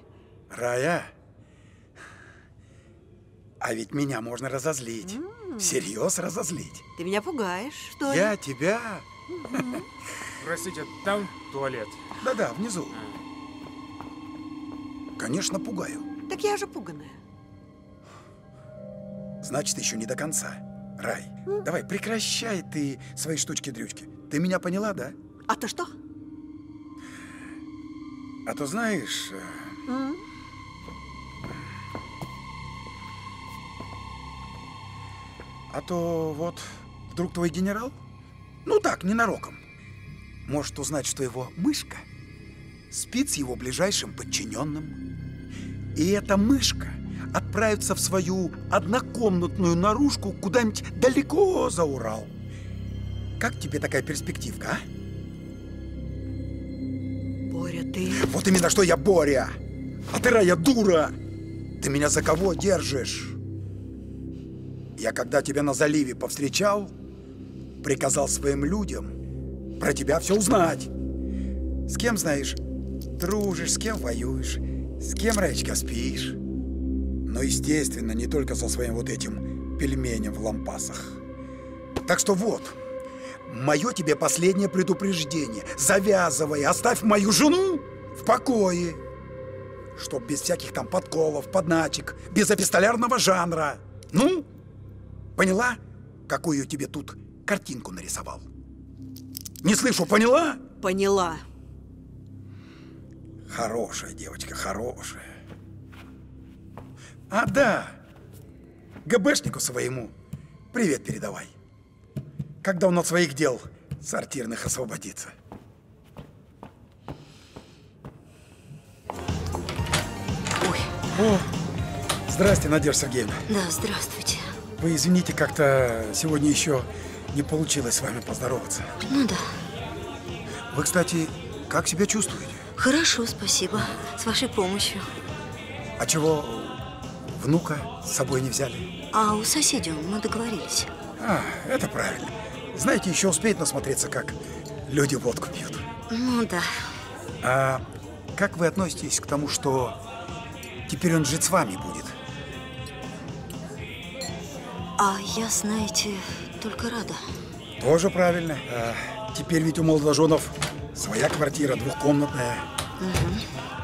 Рая, а ведь меня можно разозлить. Всерьез разозлить. Ты меня пугаешь, что ли? Я тебя... Простите, там туалет. Да-да, внизу. Конечно, пугаю. Так я же пуганая. Значит, еще не до конца. Рай, давай, прекращай ты свои штучки-дрючки. Ты меня поняла, да? А то что? А то знаешь, М? а то вот вдруг твой генерал, ну так, ненароком, может узнать, что его мышка спит с его ближайшим подчиненным. И эта мышка отправится в свою однокомнатную наружку куда-нибудь далеко за Урал. Как тебе такая перспективка, а? Боря, ты... Вот именно что я Боря! А ты, Рая, дура! Ты меня за кого держишь? Я когда тебя на заливе повстречал, приказал своим людям про тебя все узнать. С кем, знаешь, дружишь, с кем воюешь, с кем, Раечка, спишь. Но, естественно, не только со своим вот этим пельменем в лампасах. Так что вот, мое тебе последнее предупреждение. Завязывай, оставь мою жену в покое. Чтоб без всяких там подколов, подначек, без эпистолярного жанра. Ну, поняла, какую тебе тут картинку нарисовал? Не слышу, поняла? Поняла. Хорошая девочка, хорошая. А, да. ГБшнику своему привет передавай. Когда он от своих дел сортирных освободится. Ой. О, здрасте, Надежда Сергеевна. Да, здравствуйте. Вы извините, как-то сегодня еще не получилось с вами поздороваться. Ну да. Вы, кстати, как себя чувствуете? Хорошо, спасибо. С вашей помощью. А чего внука с собой не взяли? А у соседей мы договорились. А, это правильно. Знаете, еще успеет насмотреться, как люди водку пьют. Ну да. А как вы относитесь к тому, что теперь он жить с вами будет? А я, знаете, только рада. Тоже правильно. А, теперь ведь у молодоженов своя квартира двухкомнатная. Мгм.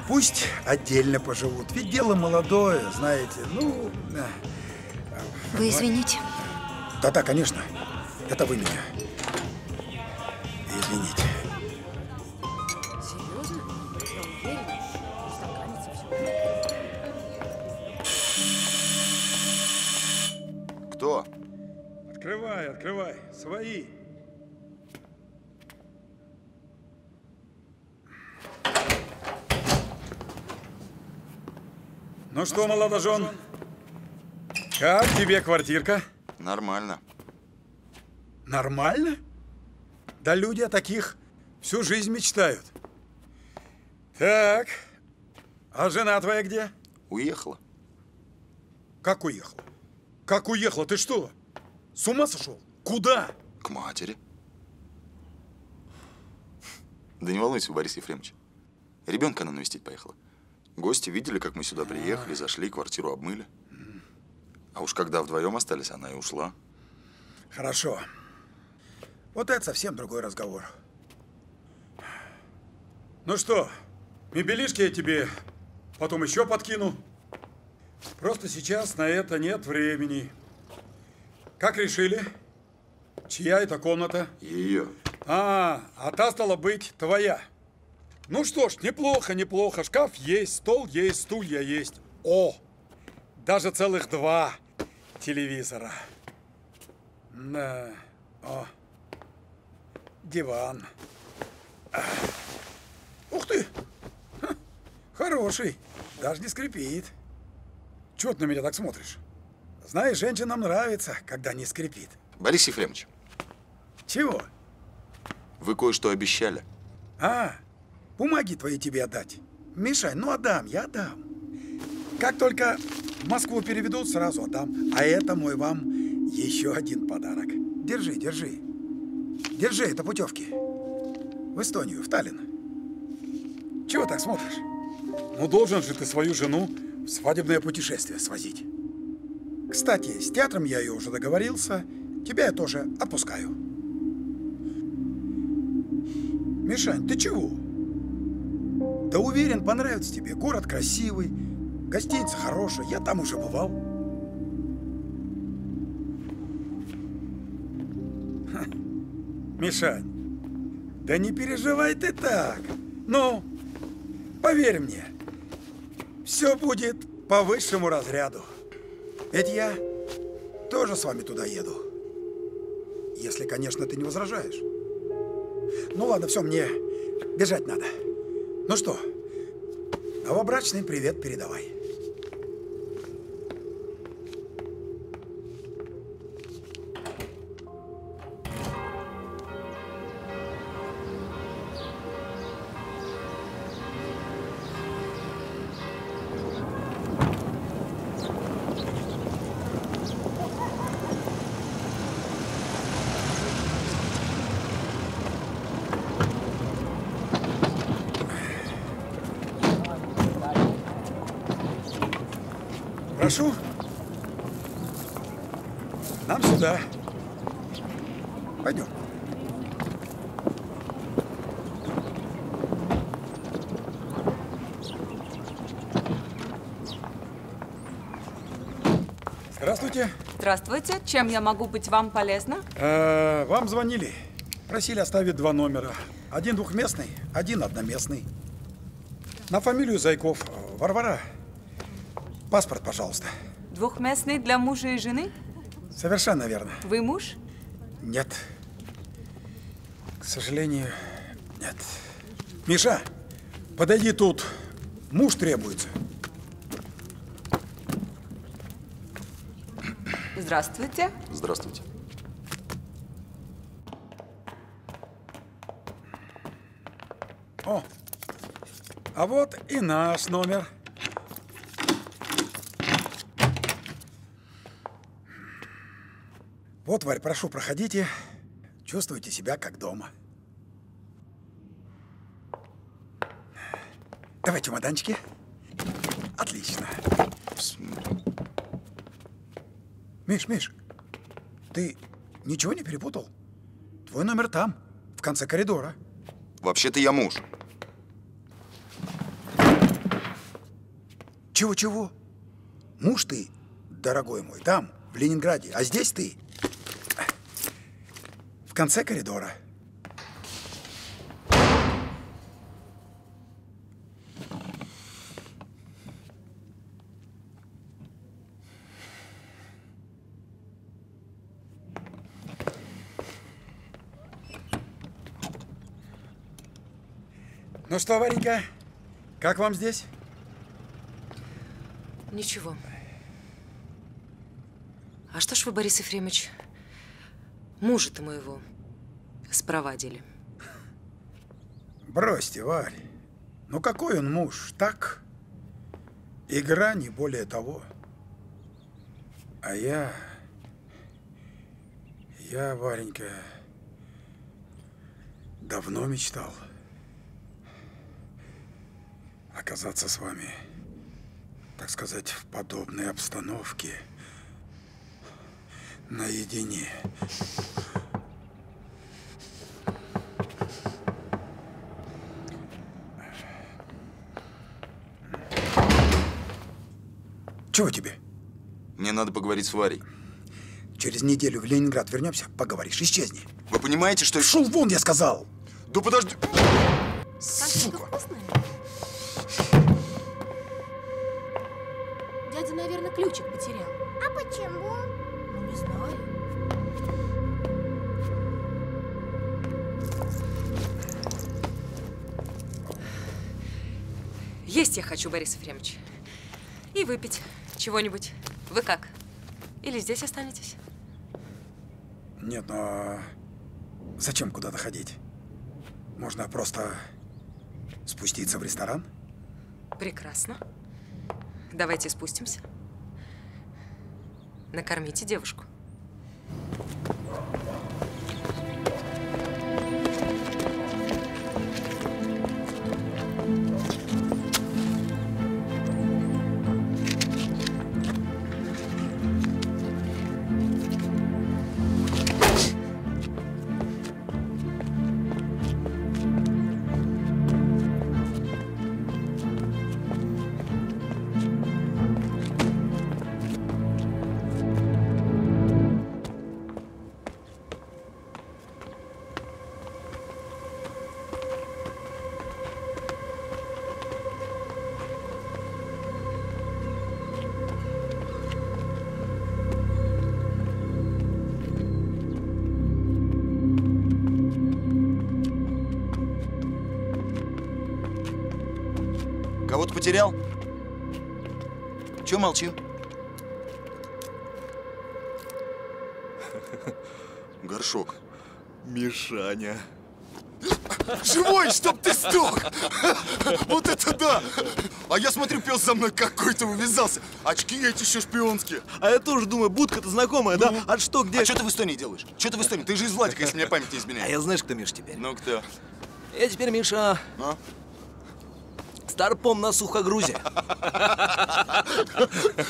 Пусть отдельно поживут. Ведь дело молодое, знаете. Ну, да. Вы извините. Да-да, конечно. Это вы меня. Извините. Кто? Открывай, открывай. Свои. Ну что, молодожен, как тебе квартирка? Нормально. Нормально? Да люди о таких всю жизнь мечтают. Так, а жена твоя где? Уехала. Как уехала? Как уехала? Ты что? С ума сошел? Куда? К матери. Да не волнуйся, Борис Ефремович. Ребенка она навестить поехала. Гости видели, как мы сюда приехали, зашли, квартиру обмыли. А уж когда вдвоем остались, она и ушла. Хорошо. Вот это совсем другой разговор. Ну что, мебелишки я тебе потом еще подкину. Просто сейчас на это нет времени. Как решили? Чья это комната? Ее. А, а та стала быть твоя. Ну что ж, неплохо, неплохо. Шкаф есть, стол есть, стулья есть. О, даже целых два телевизора. Да, о, диван. А. Ух ты! Ха, Хороший, даже не скрипит. Чего ты на меня так смотришь? Знаешь, женщинам нравится, когда не скрипит. Борис Ефремович, Чего? вы кое-что обещали. А, бумаги твои тебе отдать. Мишань, ну отдам, я отдам. Как только в Москву переведут, сразу отдам. А это мой вам еще один подарок. Держи, держи. Держи, это путевки. В Эстонию, в Таллин. Чего так смотришь? Ну, должен же ты свою жену в свадебное путешествие свозить. Кстати, с театром я ее уже договорился. Тебя я тоже отпускаю. Мишань, ты чего? Да уверен, понравится тебе. Город красивый, гостиница хорошая. Я там уже бывал. Ха. Мишань, да не переживай ты так. Ну, поверь мне, все будет по высшему разряду. Ведь я тоже с вами туда еду. Если, конечно, ты не возражаешь. Ну ладно, все, мне бежать надо. Ну что, новобрачный привет передавай. Прошу. Нам сюда. Пойдем. Здравствуйте. Здравствуйте. Чем я могу быть вам полезна? Э, вам звонили. Просили оставить два номера. Один двухместный, один одноместный. На фамилию Зайков. Варвара. Паспорт, пожалуйста. Двухместный для мужа и жены? Совершенно верно. Вы муж? Нет. К сожалению, нет. Миша, подойди тут. Муж требуется. Здравствуйте. Здравствуйте. О, а вот и наш номер. Вот, Варь, прошу, проходите. Чувствуйте себя как дома. Давай чемоданчики. Отлично. Миш, Миш, ты ничего не перепутал? Твой номер там, в конце коридора. Вообще-то я муж. Чего-чего? Муж ты, дорогой мой, там, в Ленинграде, а здесь ты в конце коридора. Ну что, Варенька, как вам здесь? Ничего. А что ж вы, Борис Ефремович, мужа-то моего спровадили? Бросьте, Варь. Ну какой он муж, так? Игра, не более того. А я... Я, Варенька, давно мечтал оказаться с вами, так сказать, в подобной обстановке наедине. Чего тебе? Мне надо поговорить с Варей. Через неделю в Ленинград вернемся, поговоришь, исчезни. Вы понимаете, что... Шел вон, я сказал! Да подожди... Сука! Дядя, наверное, ключик потерял. А почему? Ну, не знаю. Есть я хочу, Борис Ефремович. И выпить чего-нибудь. Вы как? Или здесь останетесь? Нет, но зачем куда-то ходить? Можно просто спуститься в ресторан? Прекрасно. Давайте спустимся. Накормите девушку. Че молчим? Горшок. Мишаня. Живой, чтоб ты сдох! Вот это да! А я смотрю, пес за мной какой-то увязался. Очки эти еще шпионские. А я тоже думаю, будка-то знакомая, да? А что, где? А что ты в Эстонии делаешь? Что ты в Эстонии? Ты же из Владика, если мне память не А изменяет. я знаешь, кто Миш теперь? Ну кто? Я теперь Миша. А? Старпом на сухогрузе.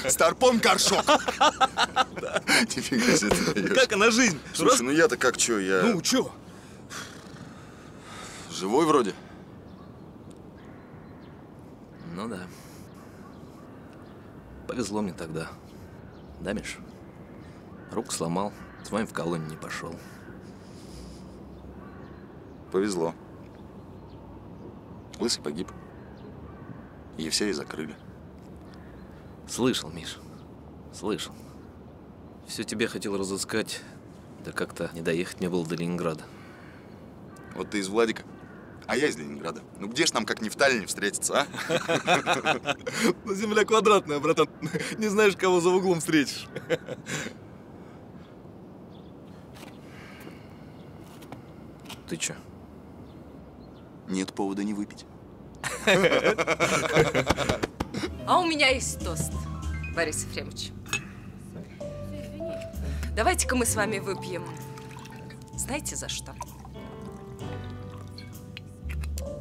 Старпом горшок. Нифига себе ты даешь. Как она жизнь? Слушай, ну я-то как чё, я... Ну, чё? Живой вроде. Ну да. Повезло мне тогда. Да, Миш? Руку сломал, с вами в колонию не пошел. Повезло. Лысый погиб. Евсея закрыли. Слышал, Миш. Слышал. Все тебе хотел разыскать, да как-то не доехать мне было до Ленинграда. Вот ты из Владика, а я из Ленинграда. Ну где ж нам, как не в Таллине, встретиться, а? Ну, земля квадратная, братан. Не знаешь, кого за углом встретишь. Ты чё? Нет повода не выпить. А у меня есть тост, Борис Ефремович. Давайте-ка мы с вами выпьем. Знаете, за что?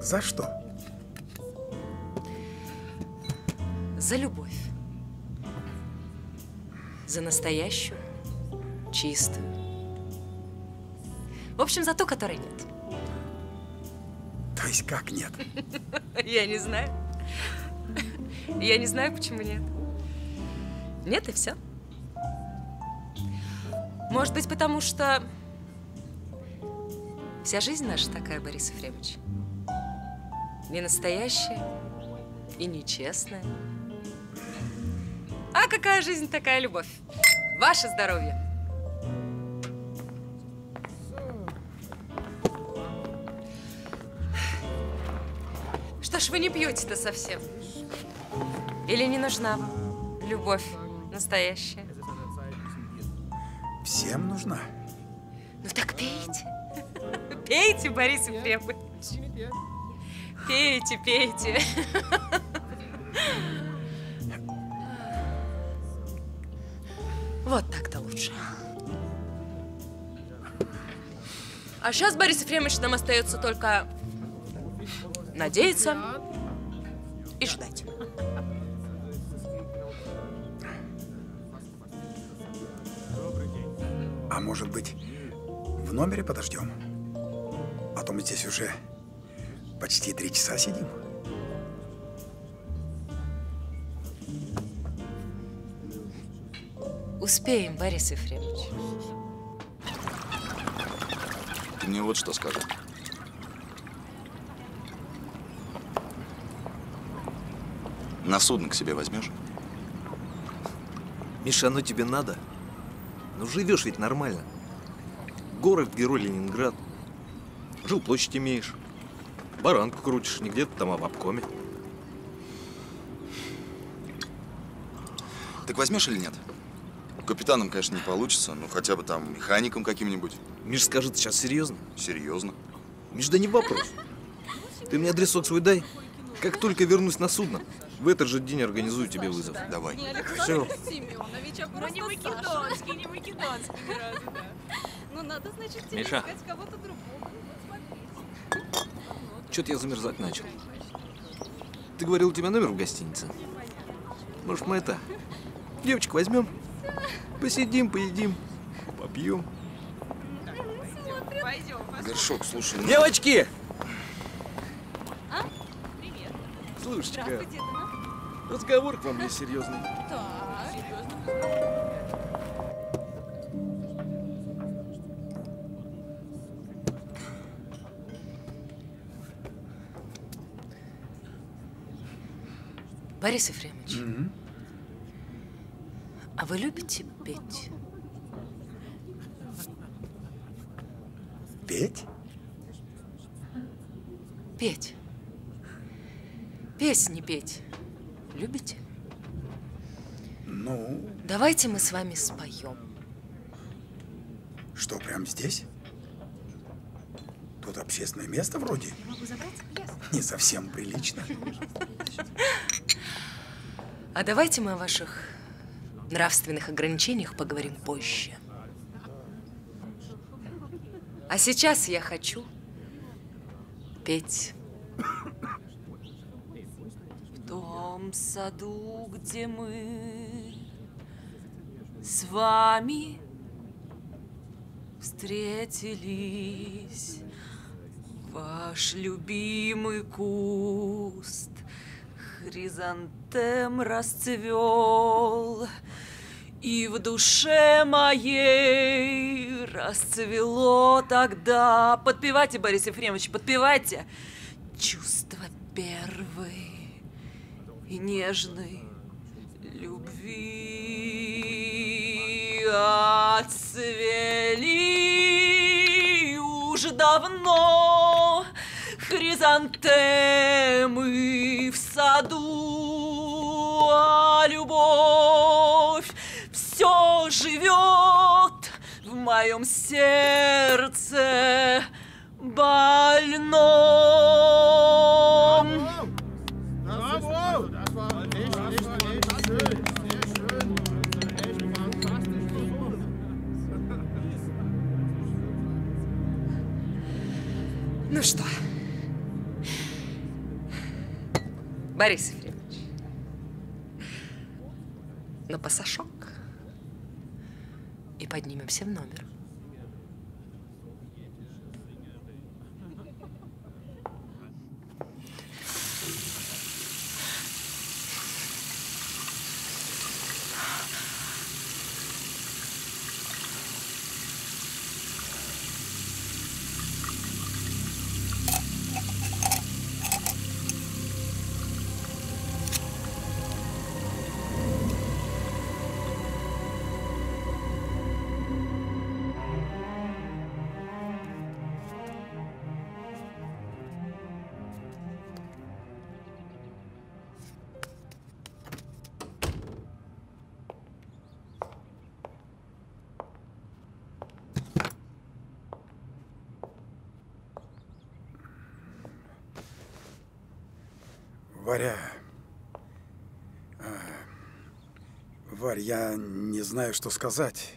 За что? За любовь. За настоящую, чистую. В общем, за ту, которой нет. То есть как нет? Я не знаю. Я не знаю, почему нет. Нет, и все. Может быть, потому что вся жизнь наша такая, Борис Ефремович. Не настоящая и нечестная. А какая жизнь, такая любовь. Ваше здоровье. Что ж вы не пьете-то совсем? Или не нужна вам любовь настоящая? Всем нужна. Ну так пейте. Пейте, Борис Ефремович. Пейте, пейте. Вот так-то лучше. А сейчас, Борис Ефремович, нам остается только надеяться и ждать. А может быть, в номере подождем? А то мы здесь уже почти три часа сидим. Успеем, Борис Ефремович. Ты мне вот что скажи. На судно к себе возьмешь? Миша, оно тебе надо? Ну живешь ведь нормально. Город герой Ленинград. Жил площадь имеешь. Баранку крутишь, не где-то там, а в обкоме. Так возьмешь или нет? Капитаном, конечно, не получится, но хотя бы там механиком каким-нибудь. Миш, скажи, ты сейчас серьезно? Серьезно. Миш, да не вопрос. Ты мне адресок свой дай. Как только вернусь на судно, в этот же день организую тебе вызов. Давай. Все. Семенович, а ну не македонский, не македонский ни разу, да. Ну надо, значит, тебе Миша. искать кого-то другого. Что-то я замерзать начал. Ты говорил, у тебя номер в гостинице? Может, мы это, девочек возьмем? Посидим, поедим, попьем. Пойдем. Горшок, слушай. ну- Девочки! А? Привет. Слушайте-ка, Здравствуйте? Разговор к вам есть серьезный. Так. Борис Ефремович, а вы любите петь? Петь? Петь. Песни петь. Любите? Ну, Давайте мы с вами споем. что, прям здесь? Тут общественное место вроде. Могу забрать? Не совсем прилично. А давайте мы о ваших нравственных ограничениях поговорим позже. А сейчас я хочу петь. Том саду, где мы с вами встретились, ваш любимый куст хризантем расцвел, и в душе моей расцвело тогда. Подпевайте, Борис Ефремович, подпевайте. Чувство первой и нежной любви отцвели уж давно хризантемы в саду, а любовь все живет в моем сердце больном. Ну что? Борис Ефремович, на пасашок и поднимемся в номер. Варя. а, Варь, я не знаю, что сказать.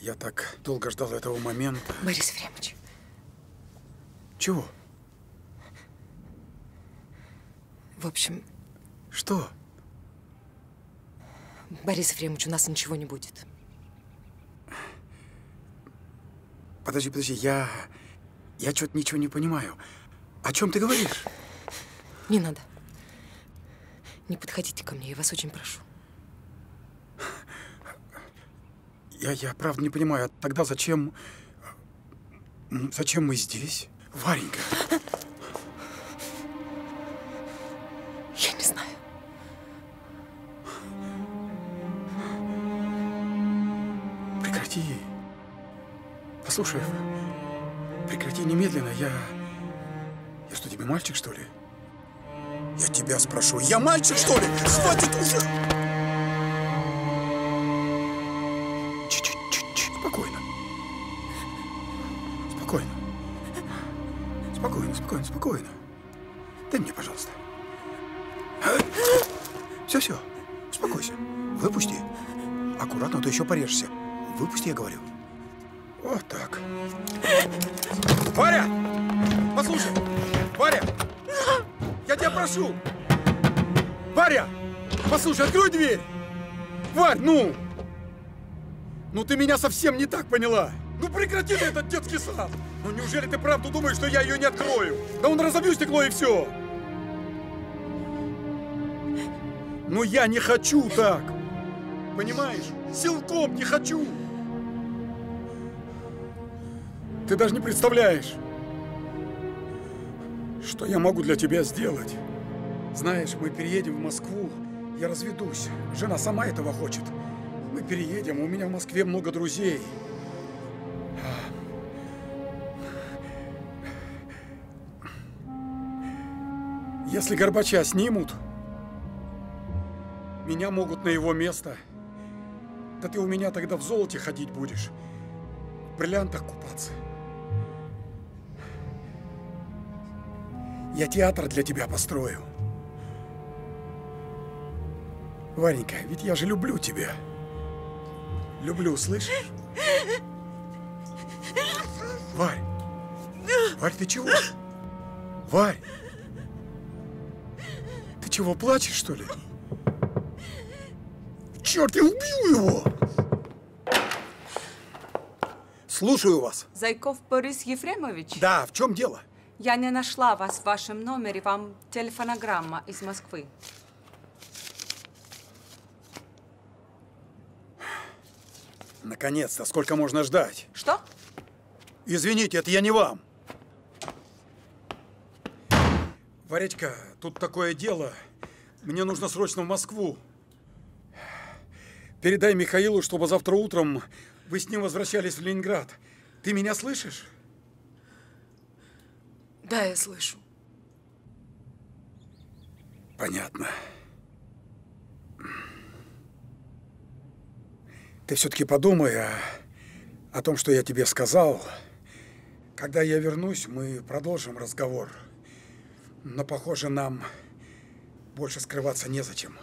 Я так долго ждал этого момента. Борис Ефремович, Чего? в общем, Что? Борис Ефремович, у нас ничего не будет. Подожди, подожди, я... Я что-то ничего не понимаю. О чем ты говоришь? Не надо. Не подходите ко мне, я вас очень прошу. Я, я правда не понимаю, а тогда зачем... Зачем мы здесь? Варенька, Я не знаю. прекрати. Послушай, прекрати немедленно. Я... Мальчик, что ли? Я тебя спрошу, я мальчик, что ли? Хватит уже! Чуть-чуть, спокойно. Спокойно. Спокойно, спокойно, спокойно. Дай мне, пожалуйста. Все-все, успокойся. Выпусти. Аккуратно, а то еще порежешься. Выпусти, я говорю. Прошу! Варя! Послушай, открой дверь! Варь, ну! Ну ты меня совсем не так поняла! Ну прекрати ты этот детский сад! Ну неужели ты правду думаешь, что я ее не открою? Да он разобью стекло и все! Ну я не хочу так! Понимаешь? Силком не хочу! Ты даже не представляешь, что я могу для тебя сделать. Знаешь, мы переедем в Москву, я разведусь. Жена сама этого хочет. Мы переедем, у меня в Москве много друзей. Если Горбача снимут, меня могут на его место. Да ты у меня тогда в золоте ходить будешь, в бриллиантах купаться. Я театр для тебя построю. Варенька, ведь я же люблю тебя. Люблю, слышишь? Варь! Варь, ты чего? Варь! Ты чего, плачешь, что ли? Черт, я убью его! Слушаю вас. Зайков Борис Ефремович? Да, в чем дело? Я не нашла вас в вашем номере. Вам телефонограмма из Москвы. Наконец-то, сколько можно ждать? Что? Извините, это я не вам. Варечка, тут такое дело. Мне нужно срочно в Москву. Передай Михаилу, чтобы завтра утром вы с ним возвращались в Ленинград. Ты меня слышишь? Да, я слышу. Понятно. Ты все-таки подумай о, о том, что я тебе сказал. Когда я вернусь, мы продолжим разговор. Но, похоже, нам больше скрываться незачем.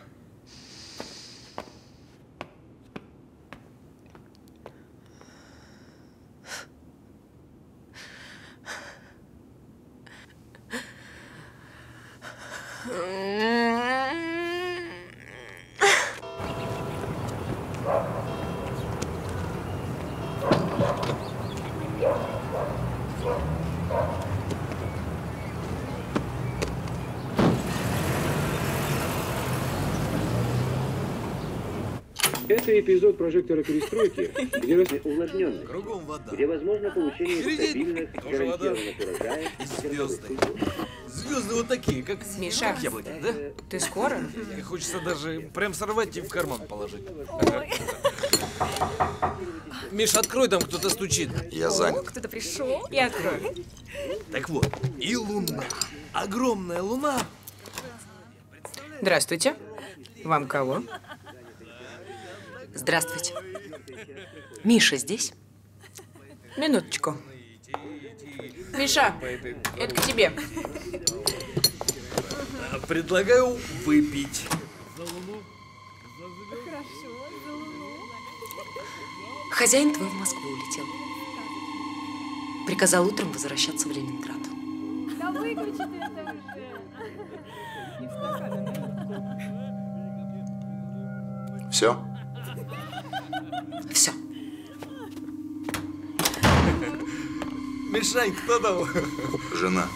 Прожектора перестройки, где раз увлажненный, Кругом вода. где возможно получение стабильных, Тоже вода. гарантированных урожаев И звезды. Звезды вот такие, как, Миша, как яблоки, да? Ты скоро? И хочется даже прям сорвать и в карман положить. Миш, открой, там кто-то стучит. Я занят. Кто-то пришел? И открой. Так вот, и луна. Огромная луна. Здравствуйте. Вам кого? Здравствуйте. Миша здесь? Минуточку. Миша, это к тебе. Предлагаю выпить. Хозяин твой в Москву улетел. Приказал утром возвращаться в Ленинград. Да выключи ты это уже. Все? Все. Мишань, кто там? Жена.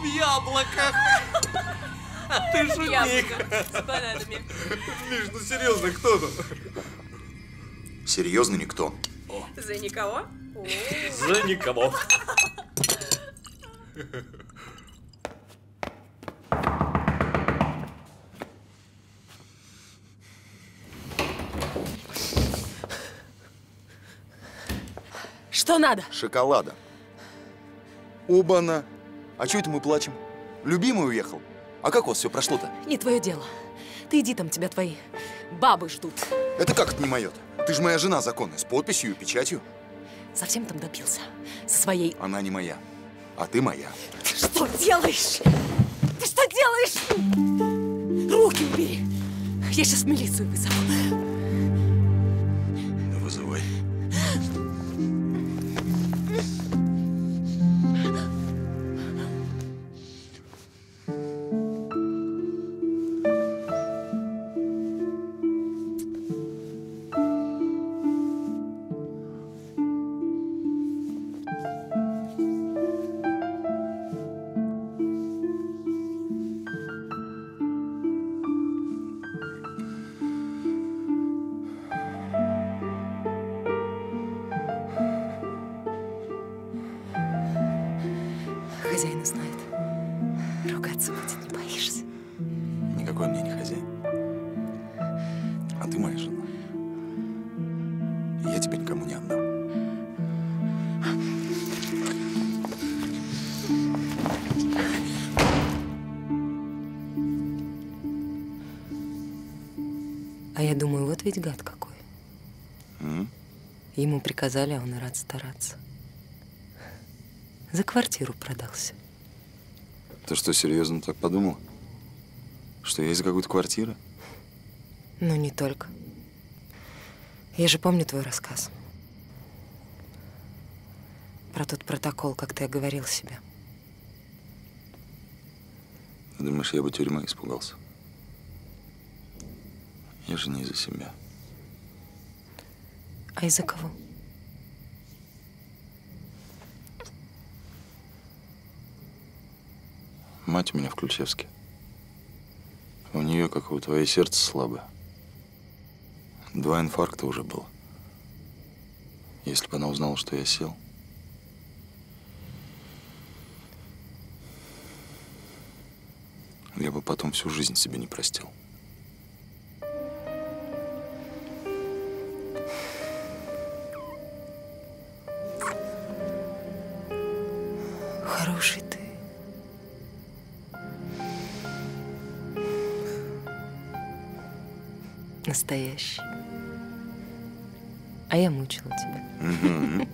В яблоках. Ты шутник. Миш, ну серьезно, кто тут? Серьезно никто. За никого? За никого. Что надо? Шоколада. Оба-на. А что это мы плачем? Любимый уехал. А как у вас все прошло-то? Не твое дело. Ты иди, там тебя твои бабы ждут. Это как это не мое Ты же моя жена законная, с подписью и печатью. Совсем там добился. Со своей... Она не моя, а ты моя. Ты что делаешь? Ты что делаешь? Руки убери. Я сейчас милицию вызову. Ему приказали, а он и рад стараться. За квартиру продался. Ты что, серьезно так подумал? Что я из-за какой-то квартиры? Ну, не только. Я же помню твой рассказ. Про тот протокол, как ты оговорил себя. Ты думаешь, я бы тюрьмы испугался? Я же не из-за себя. А из-за кого? Мать у меня в Ключевске. У нее, как и у твоей, сердце слабое. Два инфаркта уже было. Если бы она узнала, что я сел. Я бы потом всю жизнь себе не простил. Настоящий. А я мучила тебя.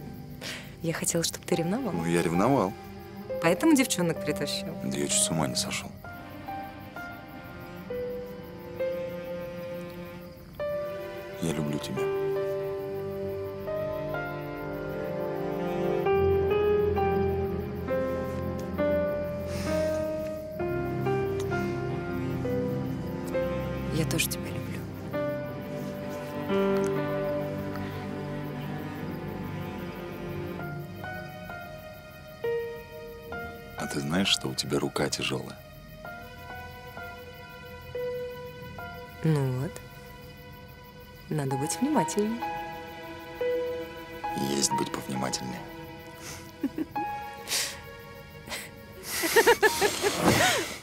Я хотела, чтобы ты ревновал. Ну, я ревновал. Поэтому девчонок притащил. Да я чуть с ума не сошел. Я люблю тебя. Тебя рука тяжелая? Ну вот. Надо быть внимательнее. Есть быть повнимательнее. Янко,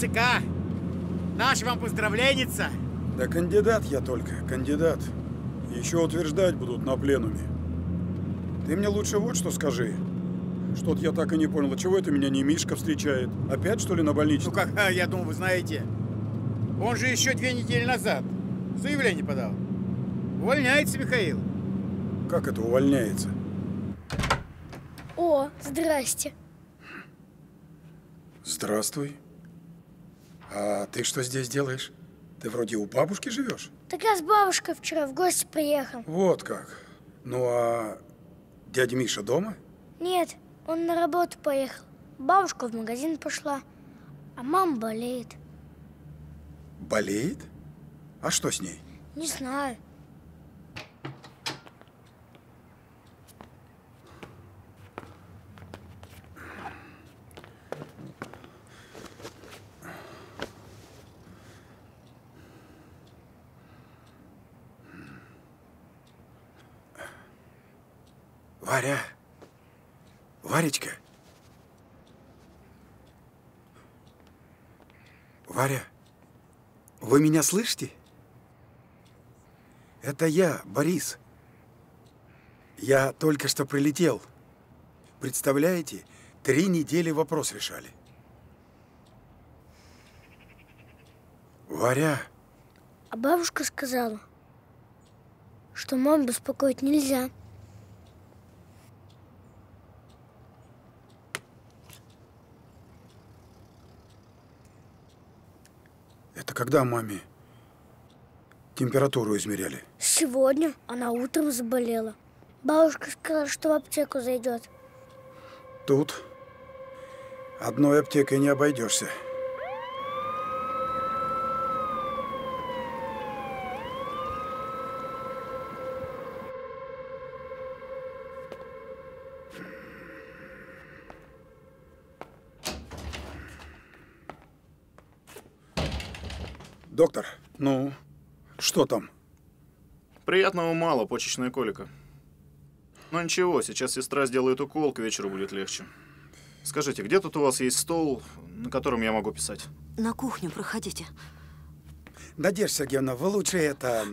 ЦК. Наш вам поздравленница. Да кандидат я только, кандидат. Еще утверждать будут на пленуме. Ты мне лучше вот что скажи. Что-то я так и не понял, чего это меня не Мишка встречает? Опять, что ли, на больничном? Ну как, а, я думал, вы знаете. Он же еще две недели назад заявление подал. Увольняется Михаил. Как это увольняется? О, здрасте. Здравствуй. Ты что здесь делаешь? Ты вроде у бабушки живешь? Так я с бабушкой вчера в гости приехал. Вот как. Ну а дядя Миша дома? Нет, он на работу поехал. Бабушка в магазин пошла, а мама болеет. Болеет? А что с ней? Не знаю. Варя. Варечка. Варя, вы меня слышите? Это я, Борис. Я только что прилетел. Представляете, три недели вопрос решали. Варя, А бабушка сказала, что маму беспокоить нельзя. это когда маме температуру измеряли? Сегодня она утром заболела. Бабушка сказала, что в аптеку зайдет. Тут одной аптекой не обойдешься. Доктор, ну, что там? Приятного мало, почечная колика. Но ничего, сейчас сестра сделает укол, к вечеру будет легче. Скажите, где тут у вас есть стол, на котором я могу писать? На кухню проходите. Надежда Сергеевна, вы лучше это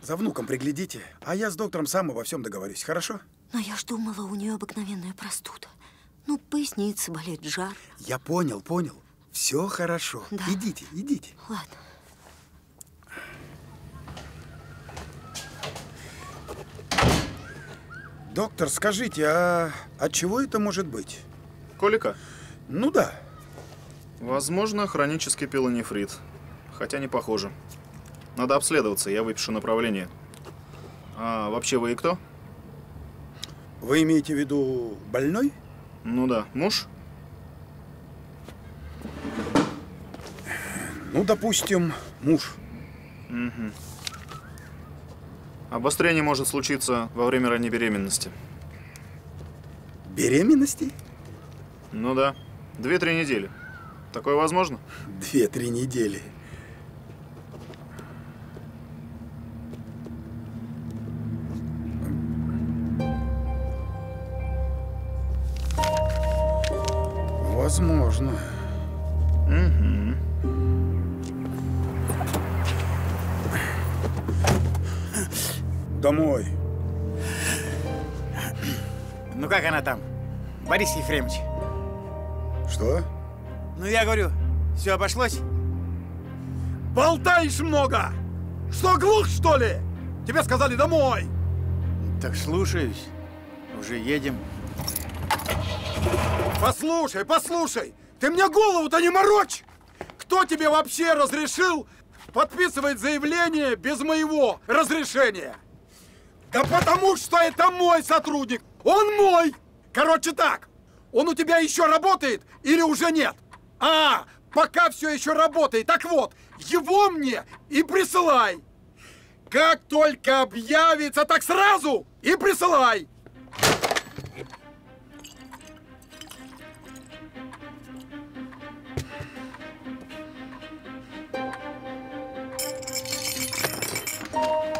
за внуком приглядите, а я с доктором сам обо всем договорюсь, хорошо? Но я ж думала, у нее обыкновенная простуда. Ну, поясница болит, жар. Я понял, понял. Все хорошо. Да. Идите, идите. Ладно. Доктор, скажите, а от чего это может быть? Колика? Ну да. Возможно, хронический пилонефрит. Хотя не похоже. Надо обследоваться, я выпишу направление. А вообще вы и кто? Вы имеете в виду больной? Ну да. Муж? Ну, допустим, муж. Угу. Обострение может случиться во время ранней беременности. Беременности? Ну да. Две-три недели. Такое возможно? Две-три недели. Борис Ефремович? Что? Ну я говорю, все обошлось? Болтаешь много! Что, глух, что ли? Тебе сказали домой! Так слушаюсь. Уже едем. Послушай, послушай! Ты мне голову-то не морочь! Кто тебе вообще разрешил подписывать заявление без моего разрешения? Да потому что это мой сотрудник! Он мой! Короче так, он у тебя еще работает или уже нет? А, пока все еще работает. Так вот, его мне и присылай. Как только объявится, так сразу и присылай. Thank you.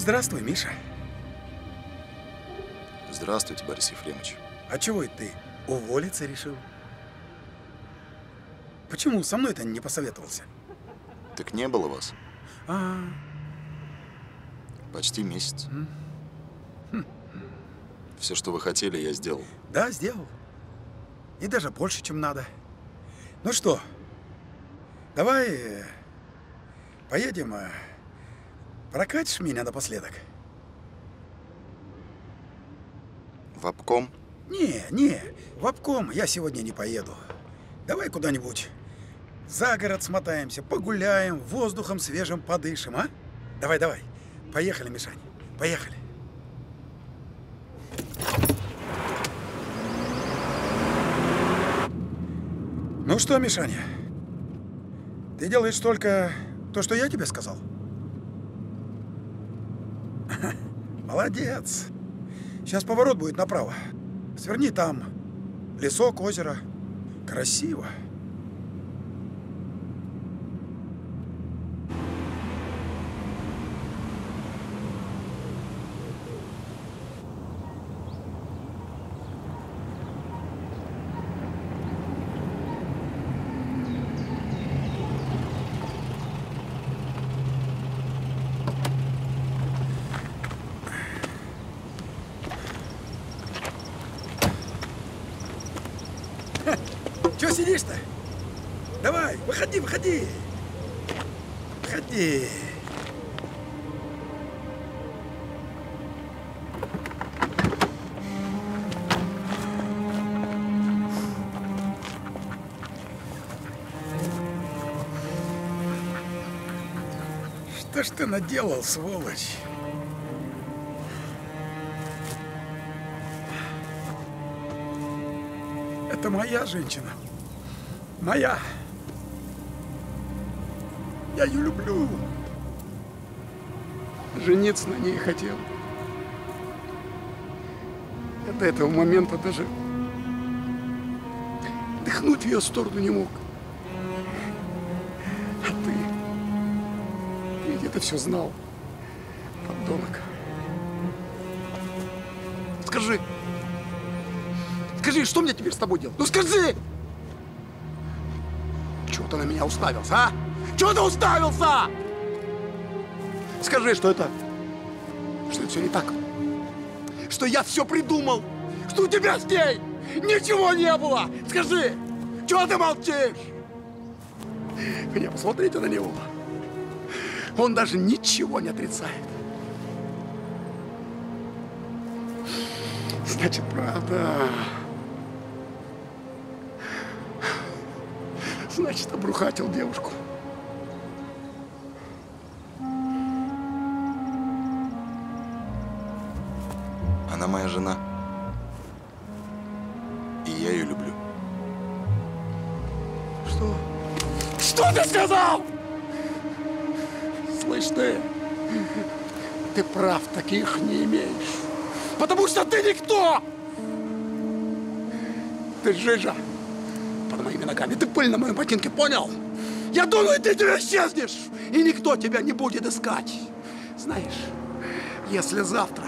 Здравствуй, Миша. Здравствуйте, Борис Ефремович. А чего это ты уволиться решил? Почему со мной-то не посоветовался? Так не было вас. А, Почти месяц. Хм. Все, что вы хотели, я сделал. да, сделал. И даже больше, чем надо. Ну что, давай э, поедем, э, прокатишь меня напоследок? В обком? Не, не, в обком я сегодня не поеду. Давай куда-нибудь за город смотаемся, погуляем, воздухом свежим подышим, а? Давай, давай. Поехали, Мишань, поехали. Ну что, Мишаня, ты делаешь только то, что я тебе сказал? Молодец. Сейчас поворот будет направо. Сверни там. Лесок, озеро. Красиво. Наделал, сволочь? Это моя женщина. Моя. Я ее люблю. Жениться на ней хотел. Я до этого момента даже дыхнуть в ее сторону не мог. Все знал, подонок. Скажи, скажи, что мне теперь с тобой делать? Ну скажи! Чего ты на меня уставился, а? Чего ты уставился? Скажи, что это... Что это все не так. Что я все придумал. Что у тебя с ней ничего не было. Скажи, чего ты молчишь? Мне посмотрите на него. Он даже ничего не отрицает. Значит, правда. Значит, обрухатил девушку. Она моя жена. И я ее люблю. Что? Что ты сказал? Ты, ты прав, таких не имеешь. Потому что ты никто! Ты жижа под моими ногами. Ты пыль на моем ботинке, понял? Я думаю, ты исчезнешь, и никто тебя не будет искать. Знаешь, если завтра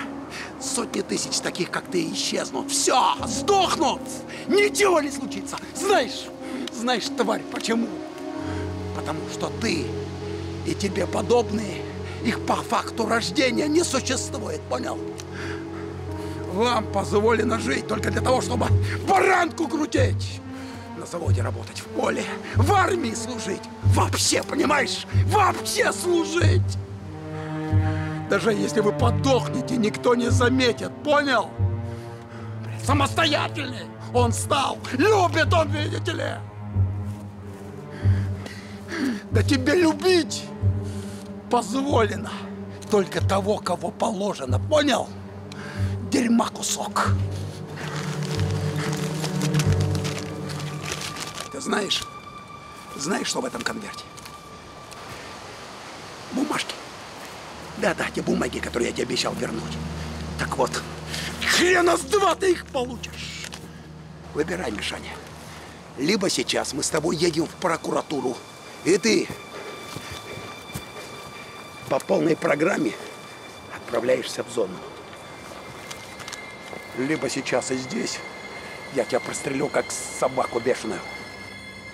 сотни тысяч таких, как ты, исчезнут, все, сдохнут, ничего не случится. Знаешь, знаешь, тварь, почему? Потому что ты и тебе подобные, их по факту рождения не существует, понял? Вам позволено жить только для того, чтобы баранку крутить. На заводе работать, в поле, в армии служить. Вообще, понимаешь? Вообще служить. Даже если вы подохнете, никто не заметит, понял? Самостоятельный он стал. Любит он, видите ли. Да тебе любить позволено только того, кого положено, понял? Дерьма кусок. Ты знаешь, знаешь, что в этом конверте? Бумажки. Да-да, те бумаги, которые я тебе обещал вернуть. Так вот, хрена с два ты их получишь. Выбирай, Мишаня. Либо сейчас мы с тобой едем в прокуратуру, и ты по полной программе отправляешься в зону. Либо сейчас и здесь я тебя пристрелю, как собаку бешеную.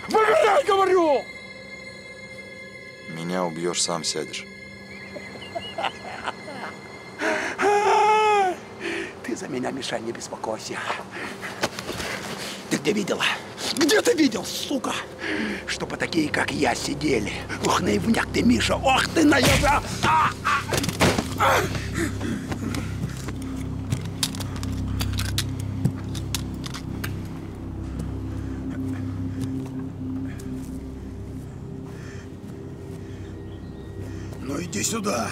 Выгоняй, говорю! Меня убьешь, сам сядешь. Ты за меня, Миша, не беспокойся. Ты видела? Где ты видел, сука? Чтобы такие, как я, сидели. Ох, наивняк ты, Миша, ох ты, наивняк! А, а, а. Ну иди сюда.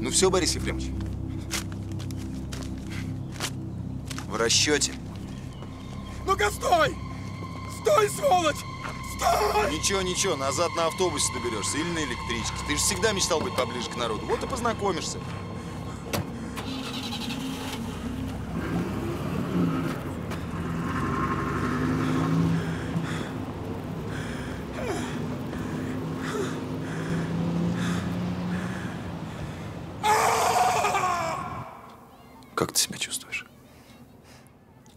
Ну все, Борис Ефремович. В расчете. Ну-ка, стой! Стой, сволочь! Стой! Ничего, ничего, назад на автобусе доберешься или на электричке. Ты же всегда мечтал быть поближе к народу. Вот и познакомишься. Как ты себя чувствуешь?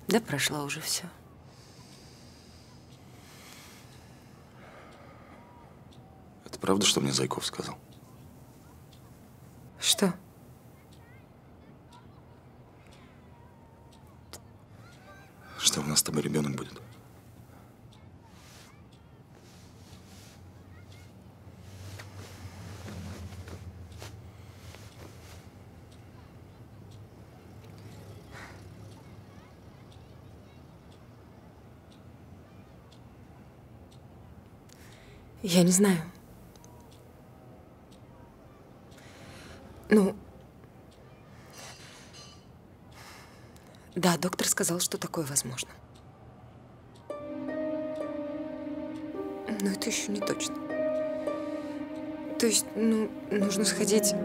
Да прошло уже все. Это правда, что мне Зайков сказал? Что? Что у нас с тобой ребенок будет? Я не знаю. Ну, да, доктор сказал, что такое возможно. Но это еще не точно. То есть, ну, нужно сходить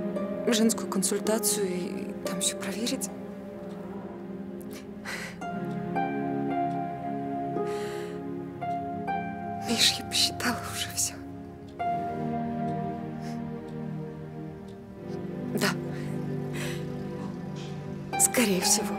в женскую консультацию и там все проверить. Миш, я посчитала уже все. Да. Скорее всего.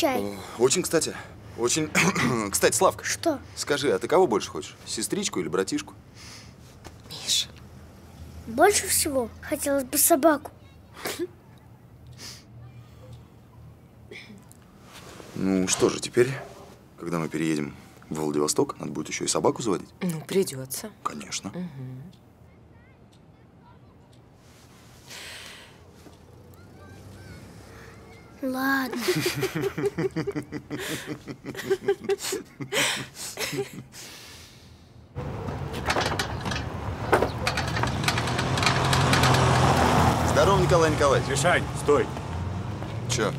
Чай. Очень, кстати. Очень. Кстати, Славка. Что? Скажи, а ты кого больше хочешь? Сестричку или братишку? Миша. Больше всего хотелось бы собаку. Ну что же, теперь, когда мы переедем в Владивосток, надо будет еще и собаку заводить? Ну, придется. Конечно. Ладно. Здорово, Николай Николаевич. Мишань, стой. Че?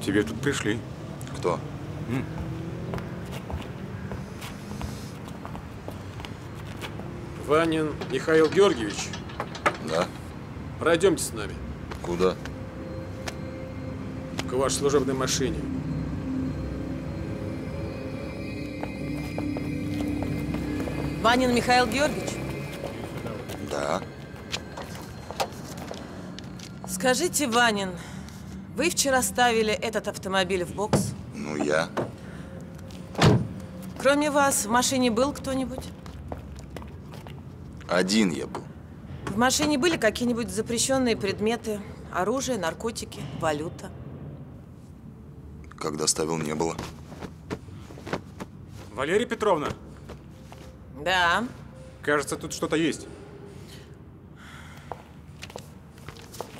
К тебе тут пришли. Кто? Ванин Михаил Георгиевич, Да. пройдемте с нами Куда? К вашей служебной машине. Ванин Михаил Георгиевич, Да. скажите, Ванин, вы вчера ставили этот автомобиль в бокс? Ну, я. Кроме вас, в машине был кто-нибудь? Один я был. В машине были какие-нибудь запрещенные предметы? Оружие, наркотики, валюта? Когда ставил, не было. Валерия Петровна, Да. кажется, тут что-то есть.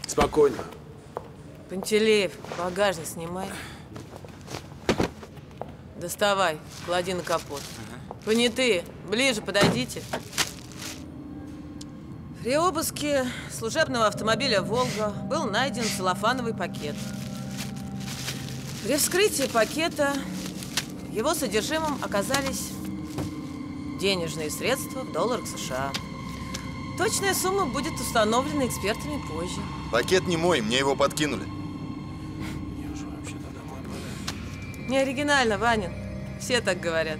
Спокойно. Пантелеев, багажник снимай. Доставай, клади на капот. Понятые, ближе подойдите. При обыске служебного автомобиля «Волга» был найден целлофановый пакет. При вскрытии пакета его содержимом оказались денежные средства в долларах США. Точная сумма будет установлена экспертами позже. Пакет не мой, мне его подкинули. Не оригинально, Ванин. Все так говорят.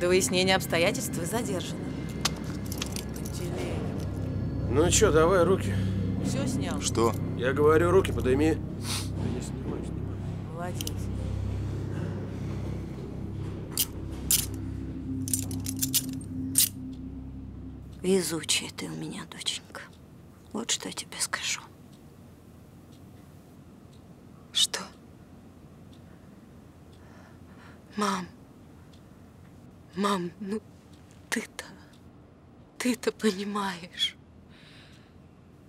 До выяснения обстоятельств вы задержаны. Ну что, давай руки. Все снял? Что? Я говорю, руки подойми. Молодец. Везучая ты у меня, доченька. Вот что я тебе скажу. Что? Мам. Мам, ну ты-то... Ты-то понимаешь.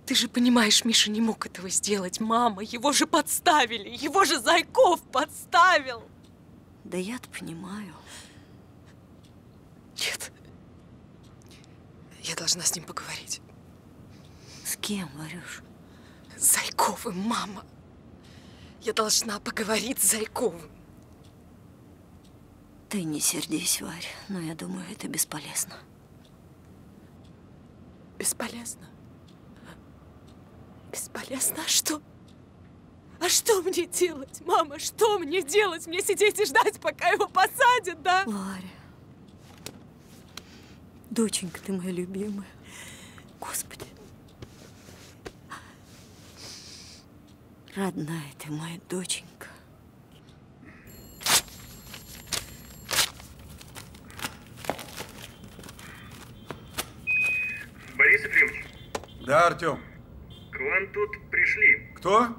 Ты же понимаешь, Миша не мог этого сделать. Мама, его же подставили. Его же Зайков подставил. Да я-то понимаю. Нет. Я должна с ним поговорить. С кем, Варюш? С Зайковым, мама. Я должна поговорить с Зайковым. Ты не сердись, Варя, но я думаю, это бесполезно. Бесполезно. Бесполезно? А что? А что мне делать, мама? Что мне делать? Мне сидеть и ждать, пока его посадят, да? Варя. Доченька ты моя любимая. Господи. Родная ты моя доченька. Борис Ефремович, Да, Артем. К вам тут пришли. Кто?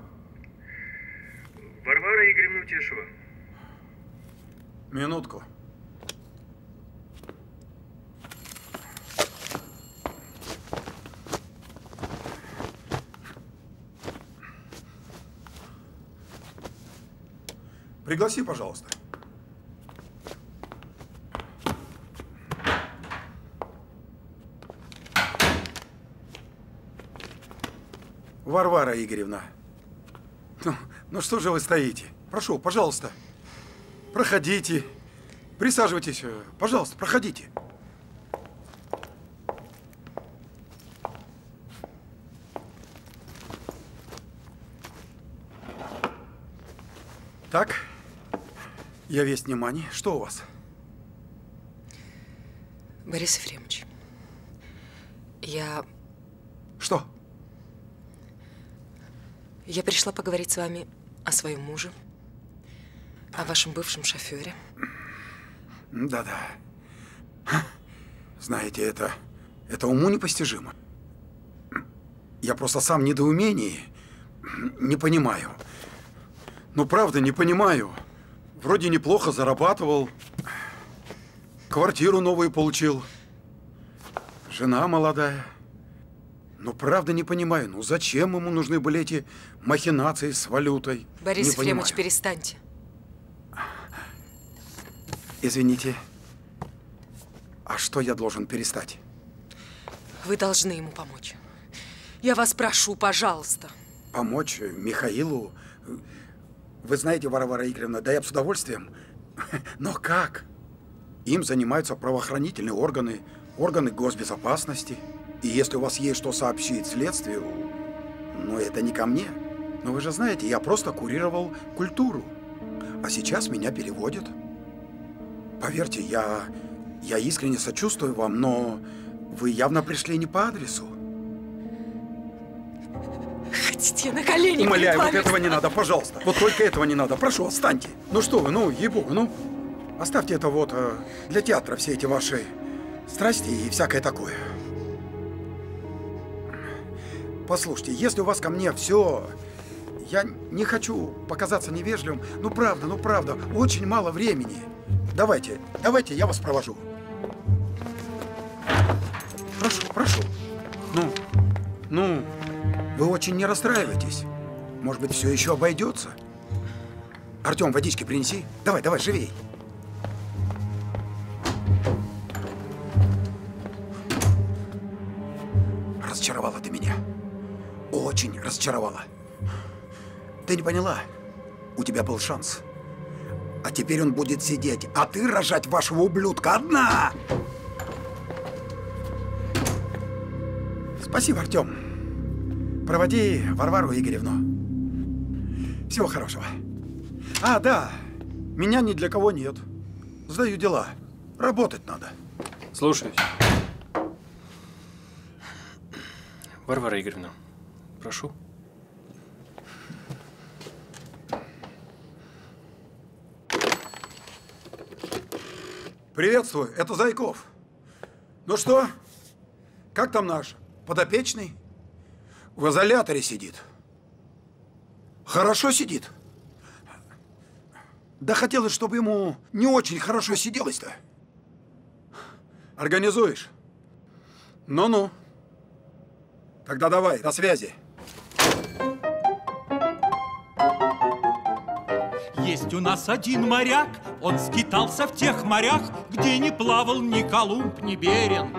Варвара Игоревна Утешева. Минутку. Пригласи, пожалуйста. Варвара Игоревна. Ну, ну что же вы стоите? Прошу, пожалуйста. Проходите. Присаживайтесь. э, Пожалуйста, проходите. Так, я весь внимание. Что у вас? Борис Ефремович, я... Что? Я пришла поговорить с вами о своем муже, о вашем бывшем шофере. Да-да. Знаете, это, это уму непостижимо. Я просто сам в недоумении не понимаю. Ну, правда, не понимаю. Вроде неплохо зарабатывал, квартиру новую получил, жена молодая. Но правда не понимаю, ну зачем ему нужны были эти махинации с валютой? Борис не Ефремович, понимаю. перестаньте. Извините. А что я должен перестать? Вы должны ему помочь. Я вас прошу, пожалуйста. Помочь Михаилу? Вы знаете, Варвара Игоревна, да я с удовольствием. Но как? Им занимаются правоохранительные органы, органы госбезопасности. И если у вас есть что сообщить следствию, ну это не ко мне. Но вы же знаете, я просто курировал культуру. А сейчас меня переводят. Поверьте, я, я искренне сочувствую вам, но вы явно пришли не по адресу. Хотите, я на колени Умоляю, вот этого не надо, пожалуйста. Вот только этого не надо. Прошу, отстаньте. Ну что вы, ну, ей-богу, ну. Оставьте это вот э, для театра, все эти ваши страсти и всякое такое. Послушайте, если у вас ко мне все... Я не хочу показаться невежливым. Ну, правда, ну, правда, очень мало времени. Давайте, давайте, я вас провожу. Прошу, прошу. Ну, ну, Вы очень не расстраивайтесь. Может быть, все еще обойдется. Артем, водички принеси. Давай, давай, живей. Разочаровала ты. Очень разочаровала. Ты не поняла? У тебя был шанс. А теперь он будет сидеть, а ты рожать вашего ублюдка одна! Спасибо, Артем. Проводи Варвару Игоревну. Всего хорошего. А, да, меня ни для кого нет. Сдаю дела. Работать надо. Слушаюсь. Варвара Игоревна, прошу. Приветствую, это Зайков. Ну что, как там наш подопечный? В изоляторе сидит. Хорошо сидит? Да хотелось, чтобы ему не очень хорошо сиделось-то. Организуешь? Ну-ну. Тогда давай, до связи. У нас один моряк, он скитался в тех морях, где не плавал ни Колумб, ни Беринг.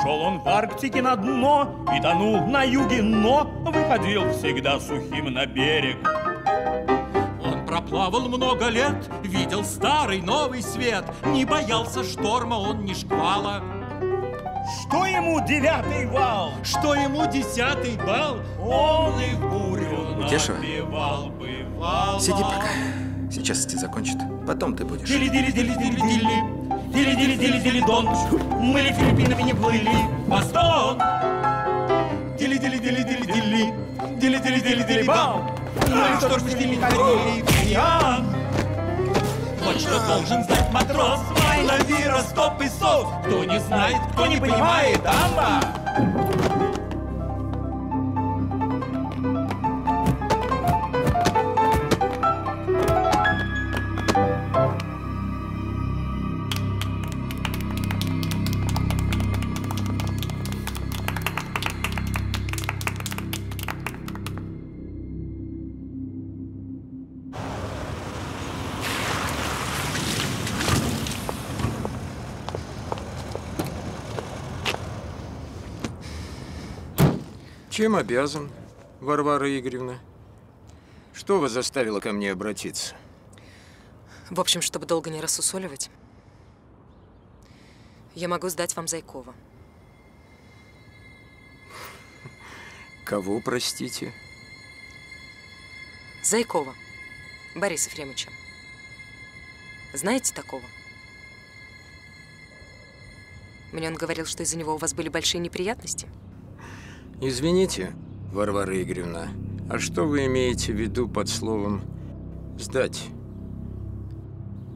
Шел он в Арктике на дно и тонул на юге, но выходил всегда сухим на берег. Он проплавал много лет, видел старый новый свет, не боялся шторма он ни шквала. Что ему девятый вал? Что ему десятый бал? Он и в бурю Утешила? напевал, бывало. Сиди пока. Сейчас эти закончат. Потом ты будешь. Дили-дили-дили-дили-дили. Дили-дили-дили-дили-дон. Мы ли Филиппинами не плыли? Бостон! Дили-дили-дили-дили-дили. Дили-дили-дили-дили-бам. Мы ли в шторм пустили не ходили? Пьян! Вот что должен знать матрос Вайна, Вира, Стоп и Сов Кто не знает, кто не понимает, амба! Чем обязан, Варвара Игоревна? Что вас заставило ко мне обратиться? В общем, чтобы долго не рассусоливать, я могу сдать вам Зайкова. Кого, простите? Зайкова. Бориса Ефремовича. Знаете такого? Мне он говорил, что из-за него у вас были большие неприятности. Извините, Варвара Игоревна, а что вы имеете в виду под словом «сдать»?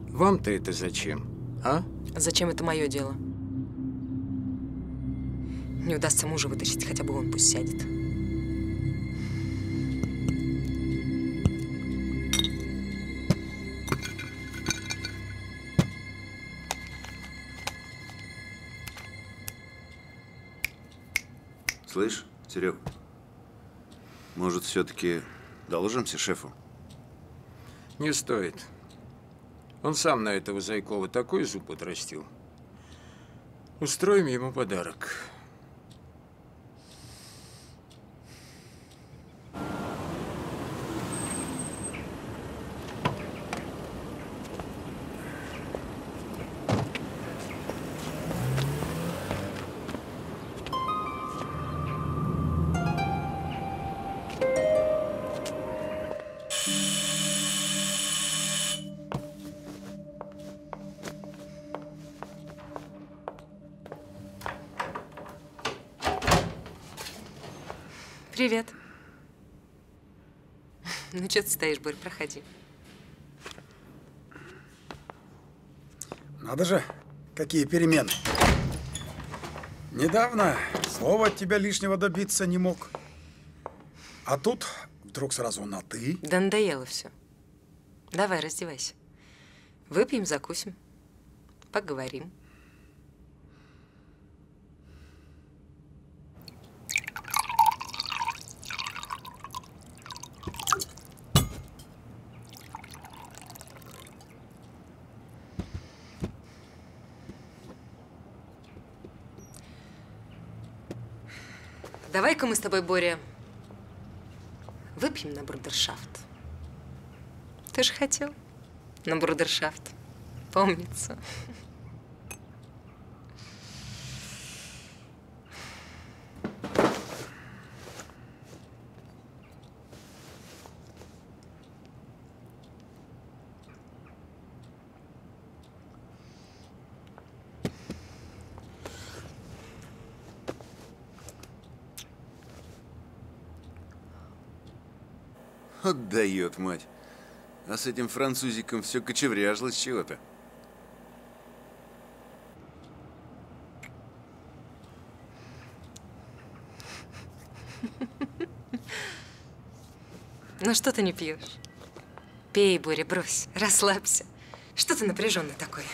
Вам-то это зачем, а? Зачем это мое дело? Не удастся мужа вытащить, хотя бы он пусть сядет. Слышь, Серег, может, все-таки доложимся шефу? Не стоит. Он сам на этого Зайкова такой зуб отрастил. Устроим ему подарок. Ну, что ты стоишь, Борь, проходи. Надо же, какие перемены. Недавно слова от тебя лишнего добиться не мог. А тут вдруг сразу на «ты». Да надоело все. Давай, раздевайся. Выпьем, закусим. Поговорим. Давай-ка мы с тобой, Боря, выпьем на брудершафт. Ты же хотел на брудершафт. Помнится. Отдает, мать. А с этим французиком все кочевряжлось чего-то. Ну что ты не пьешь? Пей, Боря, брось, расслабься. Что ты напряженный такой?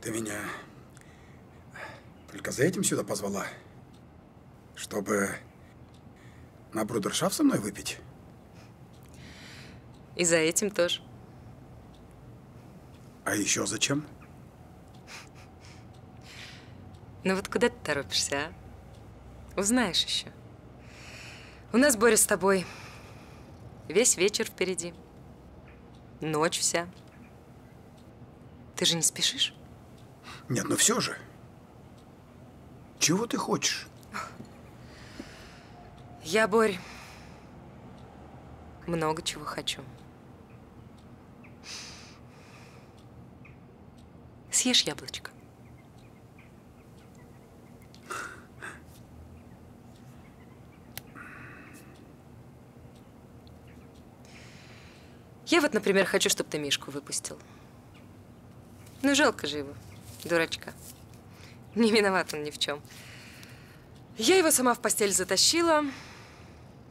Ты меня только за этим сюда позвала? Чтобы на брудершафт со мной выпить? И за этим тоже. А еще зачем? Ну вот куда ты торопишься, а? Узнаешь еще. У нас, Боря, с тобой весь вечер впереди. Ночь вся. Ты же не спешишь? Нет, ну все же. Чего ты хочешь? Я, Борь, много чего хочу. Съешь яблочко. Я вот, например, хочу, чтобы ты Мишку выпустил. Ну, жалко же его, дурачка. Не виноват он ни в чем. Я его сама в постель затащила.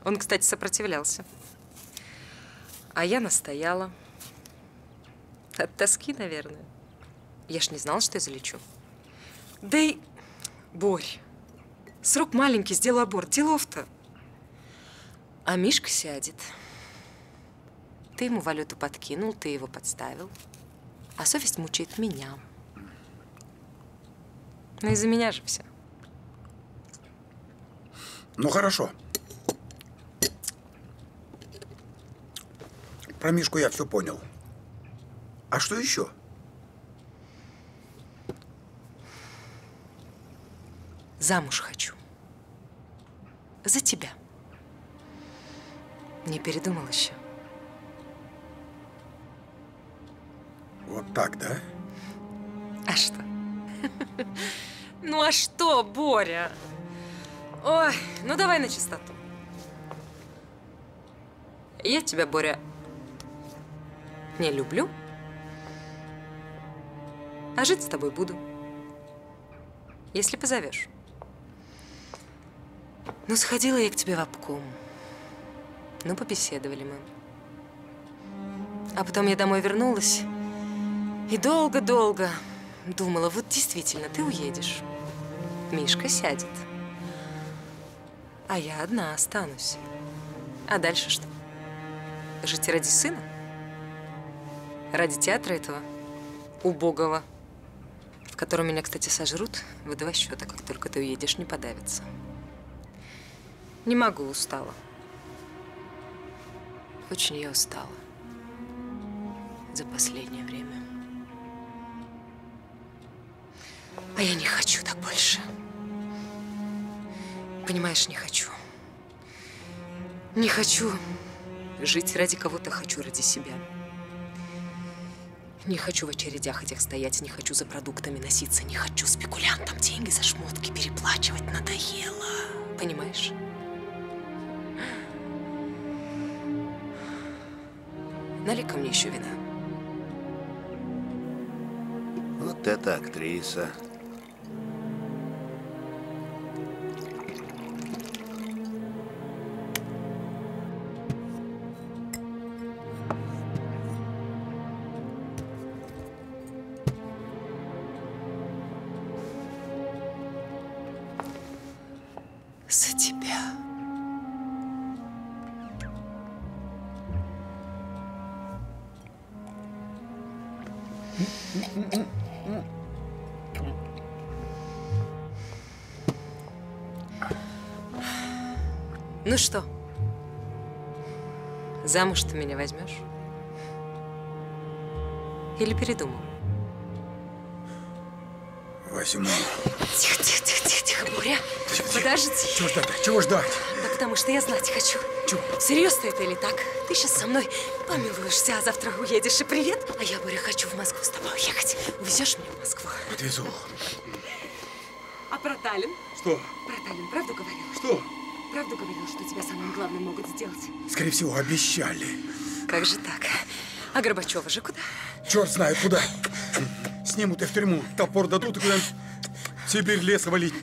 Он, кстати, сопротивлялся. А я настояла. От тоски, наверное. Я ж не знала, что я залечу. Да и, Борь, срок маленький, сделаю аборт. Делов-то. А Мишка сядет. Ты ему валюту подкинул, ты его подставил. А совесть мучает меня. Ну, из-за меня же все. Ну, хорошо. Про Мишку я все понял. А что еще? Замуж хочу. За тебя. Не передумал еще. Вот так, да? А что? Ну а что, Боря? Ой, ну давай на чистоту. Я тебя, Боря, не люблю, а жить с тобой буду, если позовешь. Ну, сходила я к тебе в обком. Ну, побеседовали мы. А потом я домой вернулась и долго-долго думала, вот действительно, ты уедешь. Мишка сядет. А я одна останусь. А дальше что? Жить ради сына? Ради театра этого убогого, в котором меня, кстати, сожрут в два счета, как только ты уедешь, не подавится. Не могу, устала. Очень я устала за последнее время. А я не хочу так больше. Понимаешь, не хочу. Не хочу жить ради кого-то, хочу ради себя. Не хочу в очередях этих стоять, не хочу за продуктами носиться, не хочу спекулянтам деньги за шмотки переплачивать. Надоело. Понимаешь? Налей-ка мне еще вина. Вот это актриса. Что, замуж ты меня возьмешь? Или передумал? Возьму. Тихо, тихо, тихо, тихо, тихо, Боря. Подожди. Чего ждать? Чего ждать? Да потому что я знать хочу. Всерьез ты это или так? Ты сейчас со мной помилуешься, а завтра уедешь и привет. А я, Боря, хочу в Москву с тобой уехать. Увезешь меня в Москву? Отвезу. А про Таллин? Что? Про Таллин правду говорил? Что? Правду говорил, что тебя самым главным могут сделать? Скорее всего, обещали. Как же так? А Горбачева же куда? Черт знает куда. Снимут и в тюрьму. Топор дадут и куда-нибудь в Сибирь лес валить.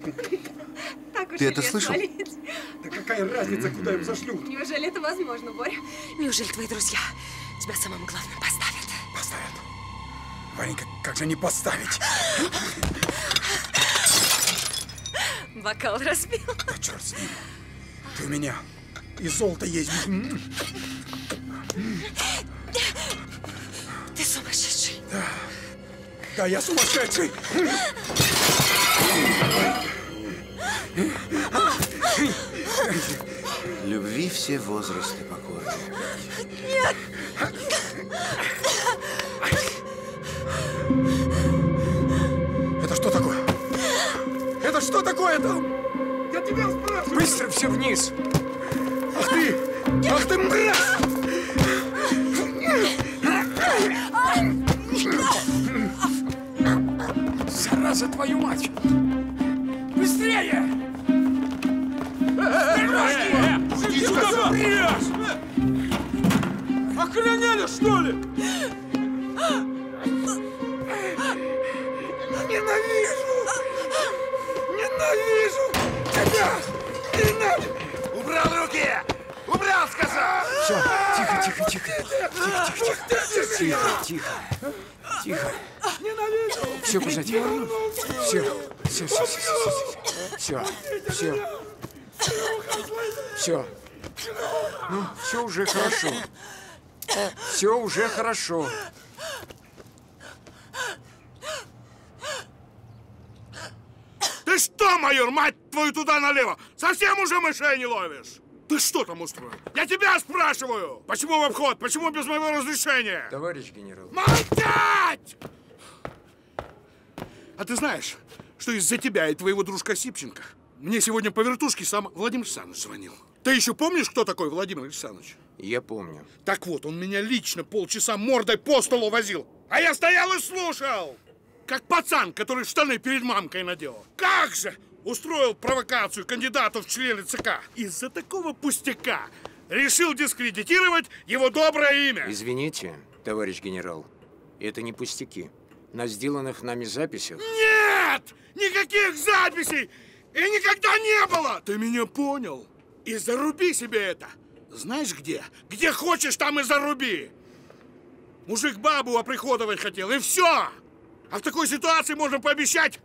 Так уж Ты это слышал? валить. Да какая разница, куда им зашлют? Неужели это возможно, Боря? Неужели твои друзья тебя самым главным поставят? Поставят. Варенька, как же не поставить? Бокал разбил. Да черт с ним. Ты у меня и золото есть. Ты сумасшедший. Да. Да, я сумасшедший. Любви все возрасты покорны. Нет! Это что такое? Это что такое там? Я тебя спрашиваю. Быстро все вниз. Ах ты! Ах ты мразь! Зараза твою мать! Быстрее! Иди сюда! Охренели, что ли? Ненавижу! Ненавижу! Убрал руки! Убрал, сказал! Все, тихо, тихо, тихо. Тихо, тихо, тихо. Тихо, тихо. Тихо. Все, кузати. Все, все, все, все, все, все, все. Все. Ну, все уже хорошо. Все уже хорошо. Ты что, майор, мать твою, туда налево? Совсем уже мышей не ловишь? Ты что там устроил? Я тебя спрашиваю! Почему в обход? Почему без моего разрешения? Товарищ генерал. Молчать! А ты знаешь, что из-за тебя и твоего дружка Сипченко мне сегодня по вертушке сам Владимир Александрович звонил. Ты еще помнишь, кто такой Владимир Александрович? Я помню. Так вот, он меня лично полчаса мордой по столу возил. А я стоял и слушал. Как пацан, который штаны перед мамкой надел. Как же! Устроил провокацию кандидату в члены ЦК. Из-за такого пустяка решил дискредитировать его доброе имя. Извините, товарищ генерал, это не пустяки. На сделанных нами записях Нет! Никаких записей! И никогда не было! Ты меня понял? И заруби себе это. Знаешь где? Где хочешь, там и заруби. Мужик бабу оприходовать хотел, и все. А в такой ситуации можно пообещать,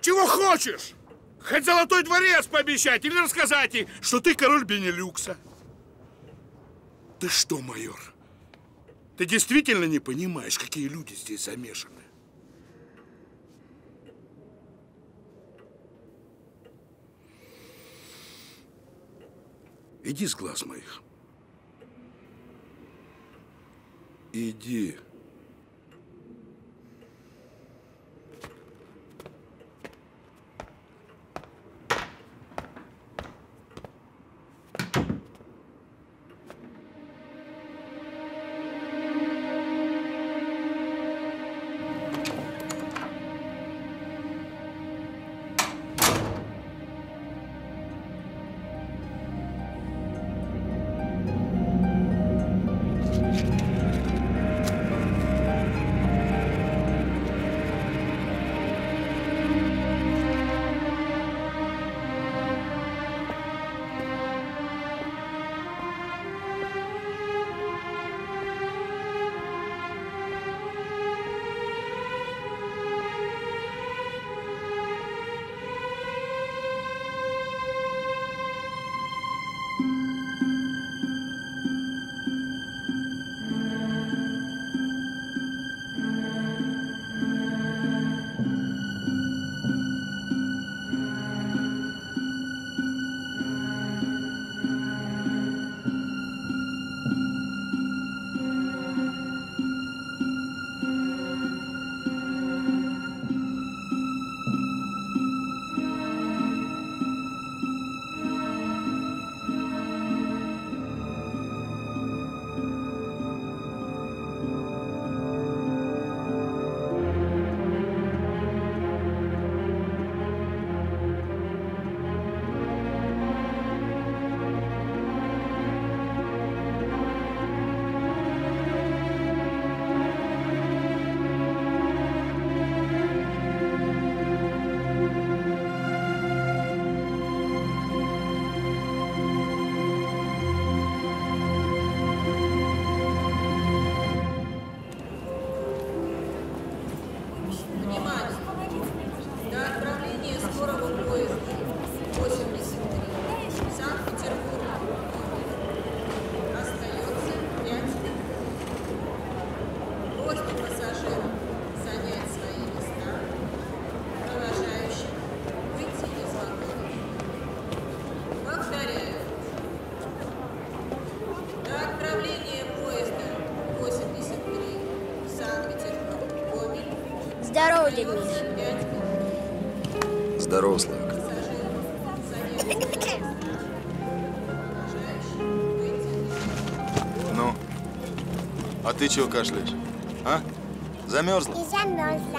чего хочешь. Хоть золотой дворец пообещать или рассказать ей, что ты король Бенелюкса. Ты что, майор? Ты действительно не понимаешь, какие люди здесь замешаны? Иди с глаз моих. Иди. Славик. Ну, а ты чего кашляешь? А? Замерзла? И замерзла.